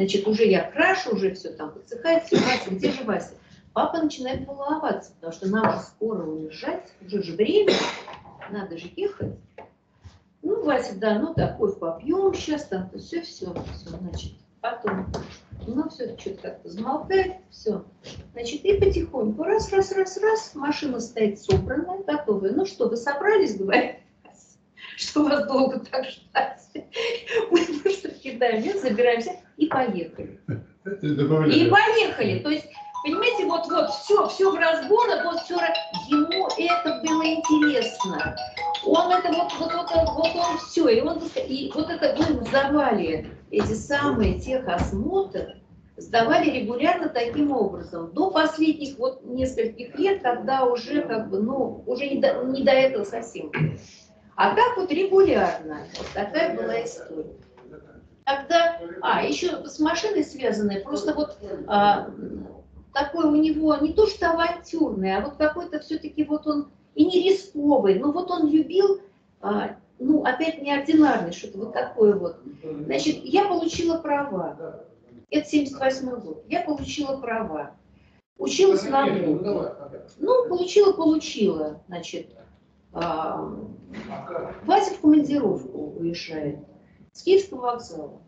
Значит, уже я крашу, уже все там подсыхает, все, Вася, где же Вася? Папа начинает волноваться, потому что нам же скоро уезжать, уже же время, надо же ехать. Ну, Вася, да, ну да, кофе попьем сейчас, там, все, все, все, значит, потом. Ну, все, что-то как-то замолкает, все. Значит, и потихоньку, раз, раз, раз, раз, машина стоит собранная, готовая. Ну что, вы собрались, говорят? Что вас долго так ждать? Мы просто кидаем, вес, забираемся и поехали. И поехали. То есть, понимаете, вот, вот, все, все в разборах, вот все, ему это было интересно. Он это вот, вот, вот, вот он все, и он, и вот это мы сдавали эти самые техосмотр, сдавали регулярно таким образом, до последних вот нескольких лет, когда уже как бы, ну, уже не до, не до этого совсем. А так вот регулярно, вот такая была история. Тогда, а, еще с машиной связанная, просто вот а, такой у него не то что авантюрный, а вот какой-то все-таки вот он и не рисковый, но вот он любил, а, ну, опять неординарный, что-то вот такое вот. Значит, я получила права. Это 78 год. Я получила права. Училась на двух. Ну, получила, получила. Значит, Вася в командировку уезжает с Киевского вокзала.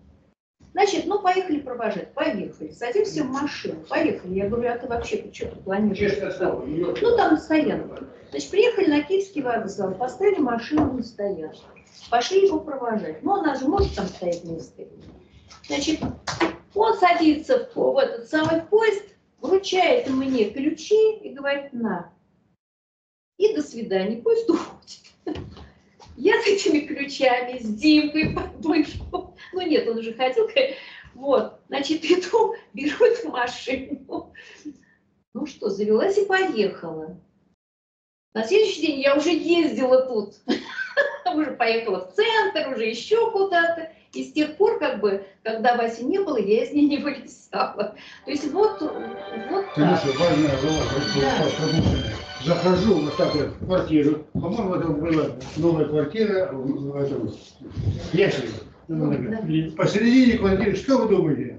Значит, ну поехали провожать, поехали. Садимся в машину, поехали. Я говорю, а ты вообще что ты планируешь? Ну там стоянка. Значит, приехали на Киевский вокзал, поставили машину на стоянку. Пошли его провожать. Ну, она же может там стоять место. Значит, он садится в, в этот самый поезд, вручает мне ключи и говорит, на. И до свидания, поезд уходит. Я с этими ключами, с Димкой под мышку. Ну нет, он уже хотел. Вот, значит, иду, беру эту машину. Ну что, завелась и поехала. На следующий день я уже ездила тут. Уже поехала в центр, уже еще куда-то. И с тех пор, как бы, когда Васи не было, я из нее не вылезала. То есть вот, вот Ты так. важная была Захожу вот так вот в квартиру. По-моему, это была новая квартира в в этом Ясене. Посередине квартиры, что вы думаете?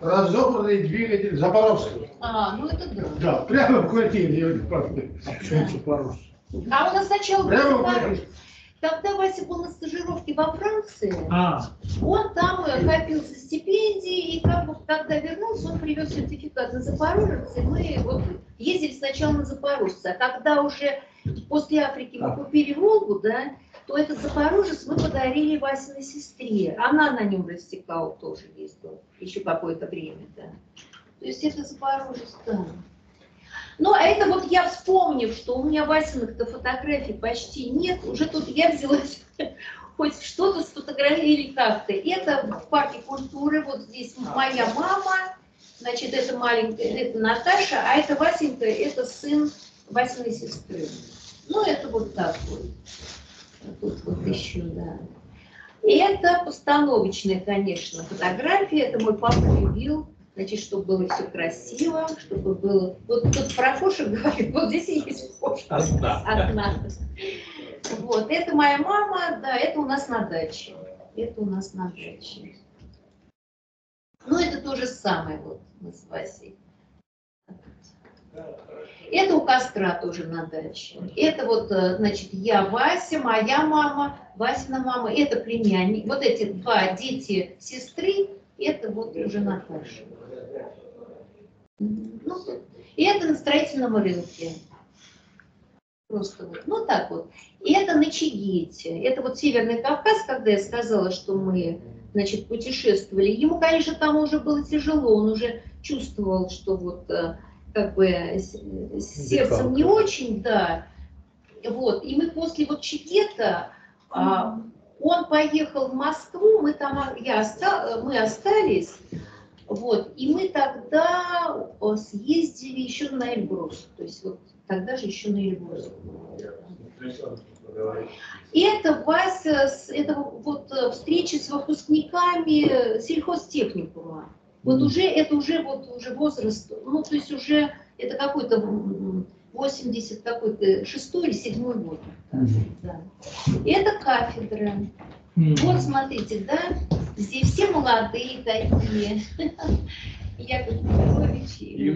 Разобранный двигатель Запорожского. А, ну это да. Да, прямо в квартире. А у нас сначала был Прямо в квартире. Когда Вася был на стажировке во Франции, А, он там э, копился стипендии, и как бы, когда вернулся, он привез сертификат на Запорожец, и мы вот ездили сначала на Запорожце, а когда уже после Африки мы купили Волгу, да, то этот Запорожец мы подарили Васиной сестре. Она на нем растекала тоже ездила еще какое-то время, да. То есть это Запорожец, да. Ну, а это вот я вспомнив, что у меня Васиных-то фотографий почти нет, уже тут я взялась хоть что-то сфотографировали как-то. Это в парке культуры, вот здесь моя мама, значит, это маленькая, это Наташа, а это Васенька, это сын Васиной сестры. Ну, это вот так вот. Тут вот еще, да. И это постановочная, конечно, фотография. Это мой папа любил, значит, чтобы было все красиво, чтобы было... Вот тут про кошек говорит, вот здесь есть кошка. Одна. Одна. Вот, это моя мама, да, это у нас на даче. Это у нас на даче. Ну, это то же самое, вот, мы с Васей. Это у костра тоже на даче. Это вот, э, значит, я Вася, моя мама, Васина мама, это племянник. Вот эти два дети сестры, это вот уже Наташа. Ну, и это на строительном рынке. Просто вот, ну так вот. И это на Чигите. Это вот Северный Кавказ, когда я сказала, что мы, значит, путешествовали. Ему, конечно, там уже было тяжело, он уже чувствовал, что вот э, как бы сердцем не очень, да. Вот. И мы после вот Чигета, а, он поехал в Москву, мы там, а, я оста, мы остались, вот, и мы тогда э, съездили еще на Эльбрус, то есть вот тогда же еще на Эльбрус. И это Вася, с- это вот э, встречи с выпускниками сельхозтехникума. Вот уже, это уже вот уже возраст, ну то есть уже это какой-то м, 80 какой-то шестой или седьмой год. Да. Это кафедра. Вот смотрите, да, здесь все молодые такие. Яков Петрович. и-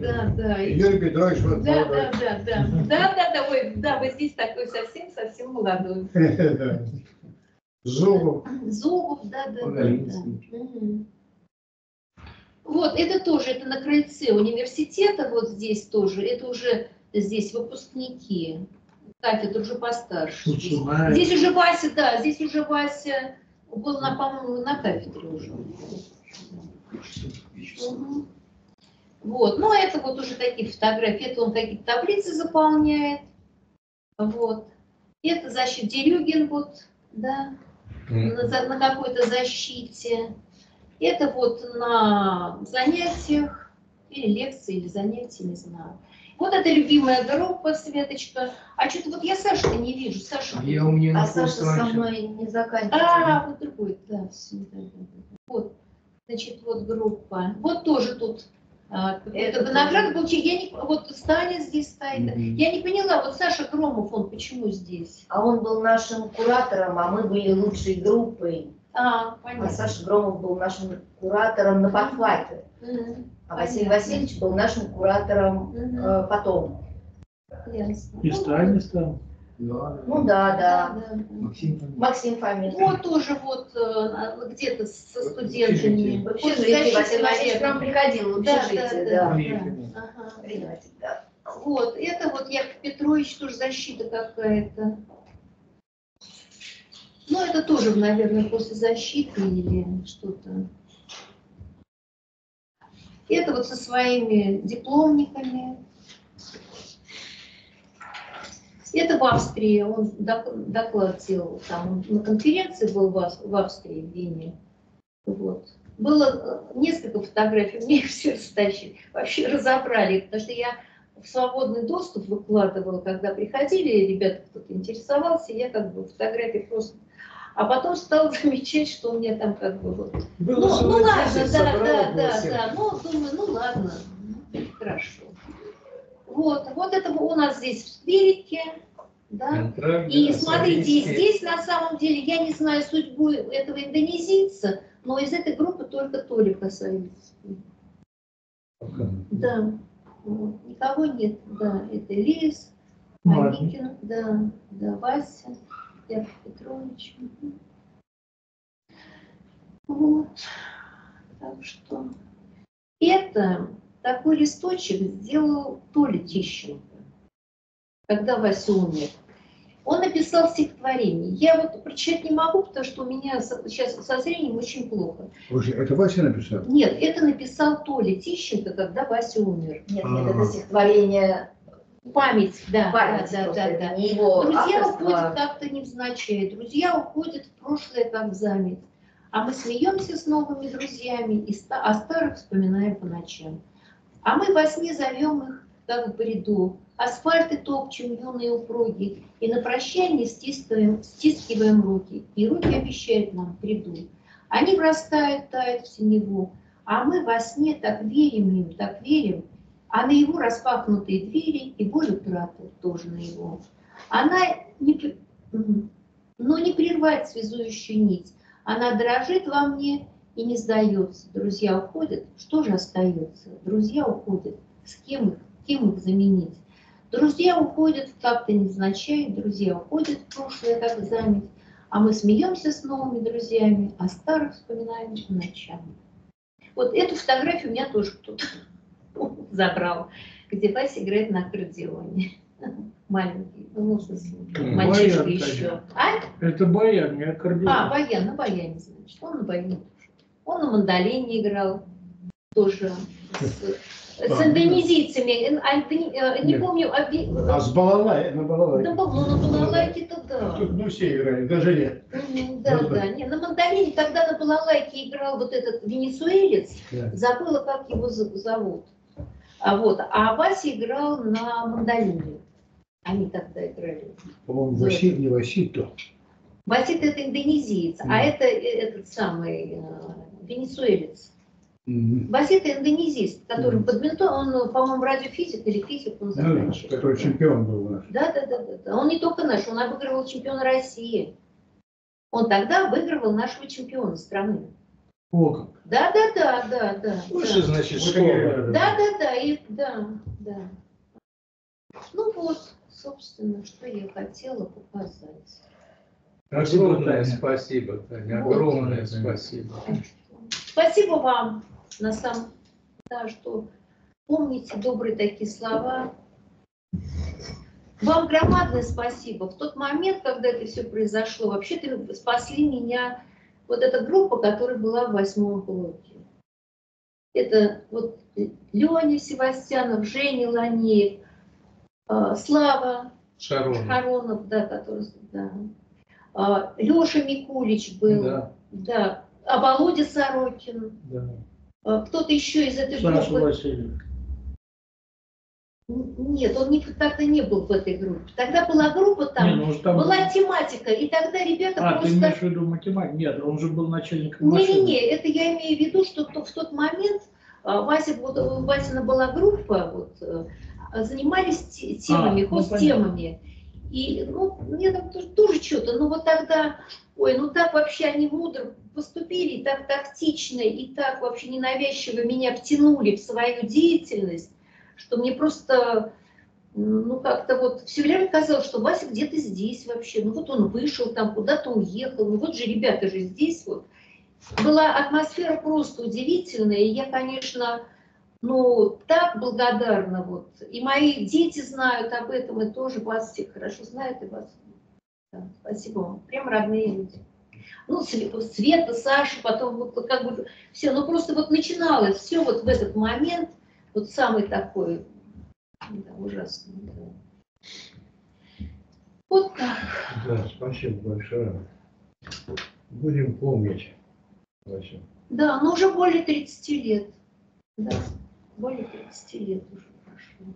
Да, да. Юрий Петрович, вот Да, да, молодой. да, да. Да, да, да, ой, да, вы здесь такой совсем-совсем молодой. Зубов. Зубов, да, да, да. да. Вот, это тоже, это на крыльце университета, вот здесь тоже, это уже здесь выпускники, кафедра уже постарше. Здесь уже Вася, да, здесь уже Вася был, на, по-моему, на кафедре уже. Мгм. Вот, ну это вот уже такие фотографии, это он какие-то таблицы заполняет, вот. Это защита Дерюгин, вот, да, на, на какой-то защите. Это вот на занятиях, или лекции, или занятия, не знаю. Вот это любимая группа, Светочка. А что-то вот я Сашу не вижу. Саша. Я у меня А Саша со мной не заканчивает. А, вот другой, да, все, да, да, да. Вот, значит, вот группа. Вот тоже тут. а, это виноград был, я не, вот Сталин здесь стоит. Я не поняла, вот Саша Громов, он почему здесь? А он был нашим куратором, а мы были лучшей группой. А, А понятно. Саша Громов был нашим куратором на подхвате. Мгм, А Василий. Васильевич был нашим куратором э, потом. ясно. И Сталин стал. Ну да, да. Да, да. Максим Фомин. Максим Фомин. Вот тоже вот э, где-то со студентами. В общежитие Василий Васильевич к нам приходил в Да, общежитие, да, да. да. Ага. Приниматель, да. Вот, это вот Яков Петрович, тоже защита какая-то. Ну, это тоже, наверное, после защиты или что-то. Это вот со своими дипломниками. Это в Австрии, он док- доклад делал, там на конференции был в Австрии, в Вене. Вот. Было э, несколько фотографий, мне их все растащили, вообще разобрали, потому что я в свободный доступ выкладывала, когда приходили ребята, кто-то интересовался, я как бы фотографии просто... А потом стала замечать, что у меня там как бы вот... Было ну, ну ладно, 10 да, да, да, да, ну думаю, ну ладно, ну, хорошо. Вот, вот это у нас здесь в скверике, да. И смотрите, здесь на самом деле, я не знаю судьбу этого индонезийца, но из этой группы только Толя Косовицкий. Да, вот. никого нет, да, это Младший. Аникин, да, да, Вася, Яков Петрович. Вот. Так что это такой листочек сделал Толя Тищенко, когда Вася умер. Он написал стихотворение. Я вот прочитать не могу, потому что у меня сейчас со зрением очень плохо. Слушай, это Вася написал? Нет, это написал Толя Тищенко, когда Вася умер. Нет, нет, это стихотворение Память, да, Память да, да, да, да. не его Друзья авторство. уходят как-то невзначай, друзья уходят в прошлое как в заметь. А мы смеемся с новыми друзьями, и ста- о старых вспоминаем по ночам. А мы во сне зовем их, как в бреду, асфальты топчем юные упруги, и на прощание стискиваем, стискиваем руки, и руки обещают нам приду. Они врастают, тают в синеву, а мы во сне так верим им, так верим, а на его распахнутые двери и боль утраты тоже на его. Она не, но не прервать связующую нить. Она дрожит во мне и не сдается. Друзья уходят, что же остается? Друзья уходят, с кем их, кем их заменить? Друзья уходят как-то невзначай, друзья уходят в прошлое, как заметь, а мы смеемся с новыми друзьями, а старых вспоминаем по ночам. Вот эту фотографию у меня тоже кто-то забрал, где Вася играет на аккордеоне. Маленький, ну, в смысле, М, мальчишка еще. А? Это баян, не аккордеон. А, баян, на баяне, значит. Он на баяне тоже. Он на мандолине играл тоже. С, А, индонезийцами. А, э, Не Нет. помню. оби- А с балалай, на балалайке? Да, ну, на балалайке-то да. Тут ну все играли, даже нет. Мгм, Да, Ну, да. да. Не, на мандолине, когда на балалайке играл вот этот венесуэлец, Да. забыла, как его зовут. А, вот. а Вася играл на мандолине. Они тогда играли. По-моему. Василь, не Василь, то. Васит это индонезиец, а Мгм. это э, этот самый э, венесуэлец. Васит это индонезист, который бадминтон, он, по-моему, радиофизик или физик, он Ну, да, заканчивал. который чемпион был у нас. Да, да, да, да, да. Он не только наш, он обыгрывал чемпиона России. Он тогда обыгрывал нашего чемпиона страны. Как. Да, да, да, да, да. Лучше, да. значит, Вот школа. такие, Да, да, да, и да, да. Ну вот, собственно, что я хотела показать. Огромное спасибо, Таня, Вот. огромное спасибо. Спасибо вам, на самом да, что помните добрые такие слова. Вам громадное спасибо. В тот момент, когда это все произошло, вообще-то спасли меня вот эта группа, которая была в восьмом блоке. Это вот Леня Севастьянов, Женя Ланеев, э, Слава Шарон. Харонов, да, который, да. А, Леша Микулич был, Да, да. А Володя Сорокин, да. а, кто-то еще из этой Саша группы. Васильев. Нет, он не, тогда не был в этой группе. Тогда была группа там, Не, ну, там была был. тематика, и тогда ребята А, ты просто... имеешь в виду математик? Нет, он же был начальником. Не-не-не, это я имею в виду, что то- в тот момент а, Вася, вот, у Васина была группа, вот, э, а, занимались те- темами, А, ну, хостемами. И, ну, мне там тоже, тоже что-то, ну вот тогда, ой, ну так вообще они мудро поступили, и так тактично, и так вообще ненавязчиво меня втянули в свою деятельность, что мне просто, ну как-то вот все время казалось, что Вася где-то здесь вообще, ну вот он вышел там, куда-то уехал, ну вот же ребята же здесь вот. Была атмосфера просто удивительная, и я, конечно, ну, так благодарна, вот, и мои дети знают об этом, и тоже вас всех хорошо знают, и вас, да, спасибо вам, прям родные люди. Ну, Све- Света, Саша, потом вот как бы все, ну просто вот начиналось все вот в этот момент, вот самый такой, да, ужасный. да. Вот так. Да, спасибо большое. Будем помнить. Вася. Да, но уже более 30 лет. Да, более 30 лет уже прошло.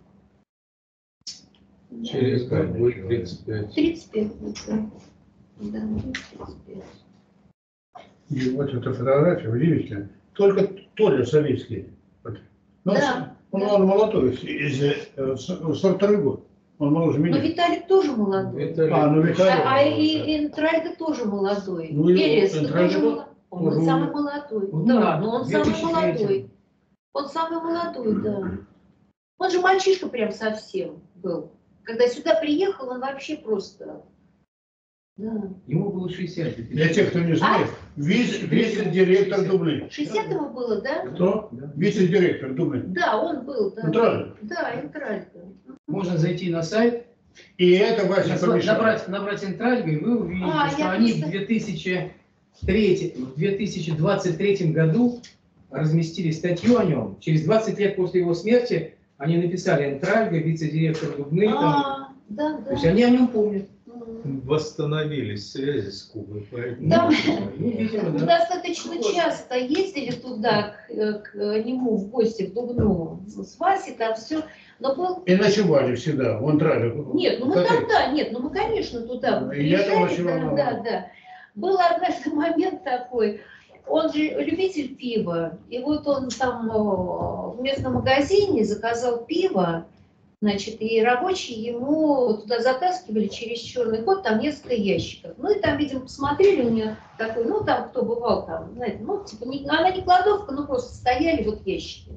Да. Через год будет 35. 35 будет, да. Да, будет 35. И вот эта фотография удивительная. Только Толя советский. Ну, Да, он, он молодой, из, э, с- 42 год. Он моложе Но меня. Виталик тоже молодой. А, ну Виталик. А, а и Энтральда тоже молодой. Ну, Перес тоже молодой. Он тоже- самый молодой. Ну, да, да, но он самый 2003. молодой. Он самый молодой, да. Он же мальчишка прям совсем был. Когда сюда приехал, он вообще просто Да. Ему было 60. Для тех, кто не знает, вице- вице-директор Дублин. 60 ему было, да? Кто? Вице-директор Дублин. Да, он был, да. Интральда? Да, Интральда. Можно зайти на сайт, И это Вася Назва- помешал. набрать, набрать Интральго, и вы увидите, А, что они просто- в 2003, в 2023 году разместили статью о нем. Через 20 лет после его смерти они написали Интральго, вице-директор Дубны. там. А, да, То есть да. они о нем помнят. Восстановились связи с Кубой. поэтому- Да. Ну, видимо, Мы да. достаточно часто ездили туда, к, э, к нему в гости в Дубну. С Васей там все. Но был... И ночевали всегда, вон трали. Нет, ну мы тогда, нет, ну мы, конечно, туда Ну, и я там приезжали, да, да. Был однажды момент такой, он же любитель пива, и вот он там э, в местном магазине заказал пиво, значит, и рабочие ему туда затаскивали через черный ход, там несколько ящиков. Ну и там, видимо, посмотрели у нее такой, ну там кто бывал там, знаете, ну типа, не, она не кладовка, ну просто стояли вот ящики.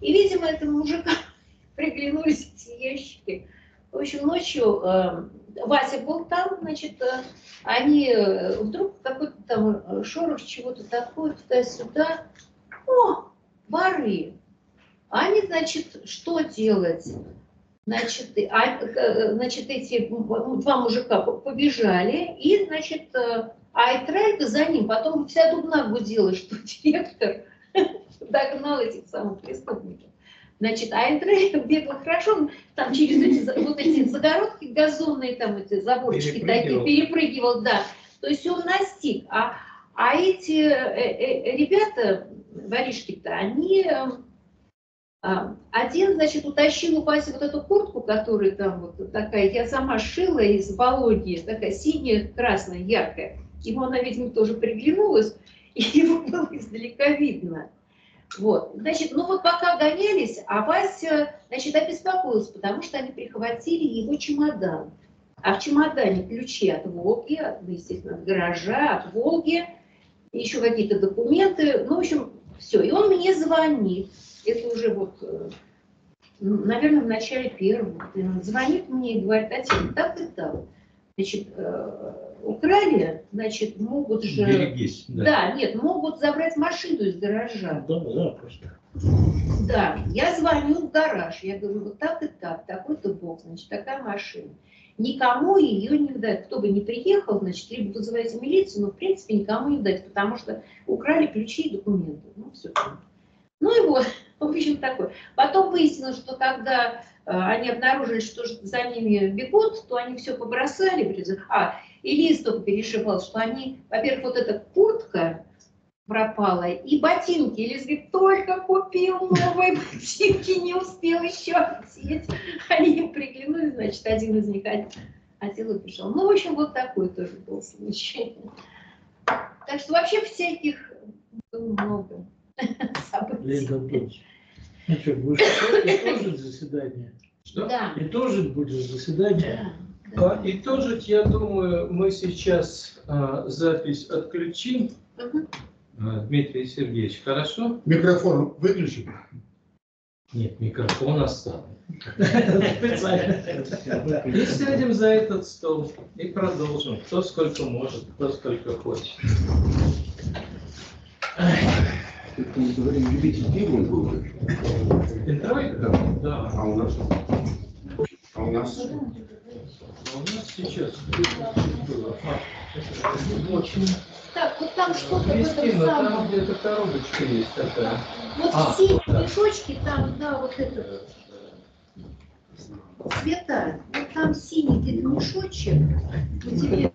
И, видимо, этому мужика приглянулись эти ящики. В общем, ночью э, Вася был там, значит, э, они э, вдруг какой-то там э, шорох чего-то такое, туда-сюда. О, воры! Они, значит, что делать? Значит, а, э, значит, эти м- два мужика по- побежали, и, значит, э, а Этральда за ним, потом вся Дубна гудела, что директор догнал этих самых преступников. Значит, а Эндрей бегал хорошо, там через эти, вот эти загородки газонные, там эти заборчики такие, Перепрыгивал. перепрыгивал, да. То есть он настиг. А, а эти э, э, ребята, воришки-то, они... а, Один, значит, утащил у Васи вот эту куртку, которая там вот такая, я сама шила из Вологи, такая синяя, красная, яркая. Ему она, видимо, тоже приглянулась, и его было издалека видно. Вот, значит, ну вот пока гонялись, а Вася, значит, обеспокоился, потому что они прихватили его чемодан. А в чемодане ключи от Волги, от, ну, естественно, от гаража, от Волги, еще какие-то документы, ну, в общем, все. И он мне звонит, это уже вот, э, наверное, в начале первого. Звонит мне и говорит, Татьяна, так и так. Значит, э, украли, значит, могут же... Берегись, да. Да, нет, могут забрать машину из гаража. Да, запросто. Да, я звоню в гараж, я говорю, вот так и так, такой-то бог, значит, такая машина. Никому ее не дать, кто бы не приехал, значит, либо вызывайте милицию, но в принципе никому не дать, потому что украли ключи и документы. Ну, все. Ну и вот, в общем, такой. Потом выяснилось, что когда э, они обнаружили, что за ними бегут, то они все побросали. А, и Лиз только перешивал, что они, во-первых, вот эта куртка пропала, и ботинки. Лиз говорит, только купил новые ботинки, не успел еще одеть. Они им приглянули, значит, один из них од- одел и пришел. Ну, в общем, вот такой тоже был случай. Так что вообще всяких было много Лена Анатольевич, ну что, будешь итожить заседание? Что? Да. Итожить будешь заседание? А, и тоже, я думаю, мы сейчас а, запись отключим. А, Дмитрий Сергеевич, хорошо? Микрофон выключи. Нет, микрофон оставим. И сядем за этот стол и продолжим. Кто сколько может, кто сколько хочет. Это мы говорим, любитель пива он был. Интрой? Да. Да. А у нас? А у нас? А у нас сейчас было. А, это очень. Так, вот там что-то в этом Кристина, там самом... где-то коробочка есть такая. Вот А, в синем да. мешочке, там, да, вот этот цвета, вот там синий где-то мешочек, у тебя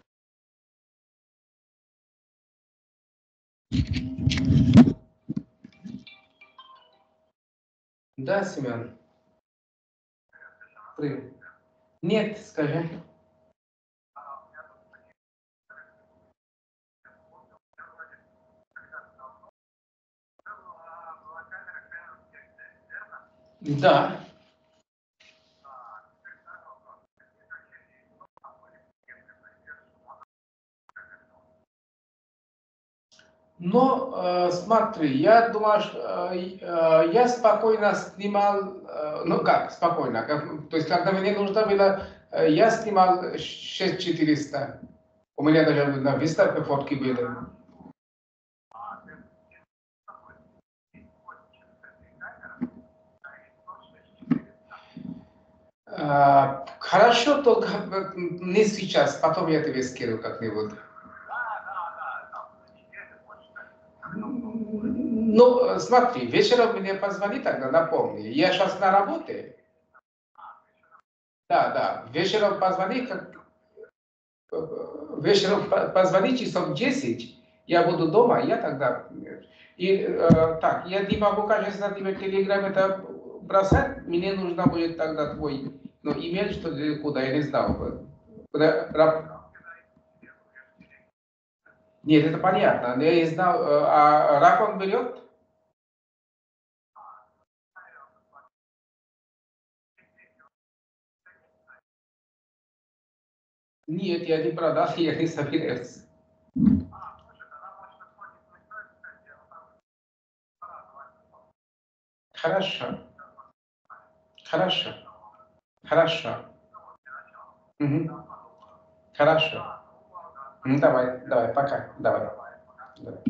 Да, Семен? Привет. Нет, скажи. Да. Но э, смотри, я думаю, что э, э, я спокойно снимал, э, ну как спокойно, как- то есть когда мне нужно было, э, я снимал 6400 У меня даже на выставке фотки были. А, Хорошо, только э, не сейчас, потом я тебе скину как-нибудь. Ну, смотри, вечером мне позвони тогда, напомни. Я сейчас на работе. Да, да. Вечером позвони, как... вечером по- позвони часов 10, я буду дома, я тогда... И э, так, я не могу, кажется, тебе телеграм это бросать, мне нужно будет тогда твой ну, имейл, что ли, куда, я не знал. Нет, это понятно, я не знал, э, а раб он берет? Нет, я не продал, я не собираюсь. Хорошо. Хорошо. Хорошо. Мгм. Хорошо. Ну, давай, давай, пока. Давай. давай.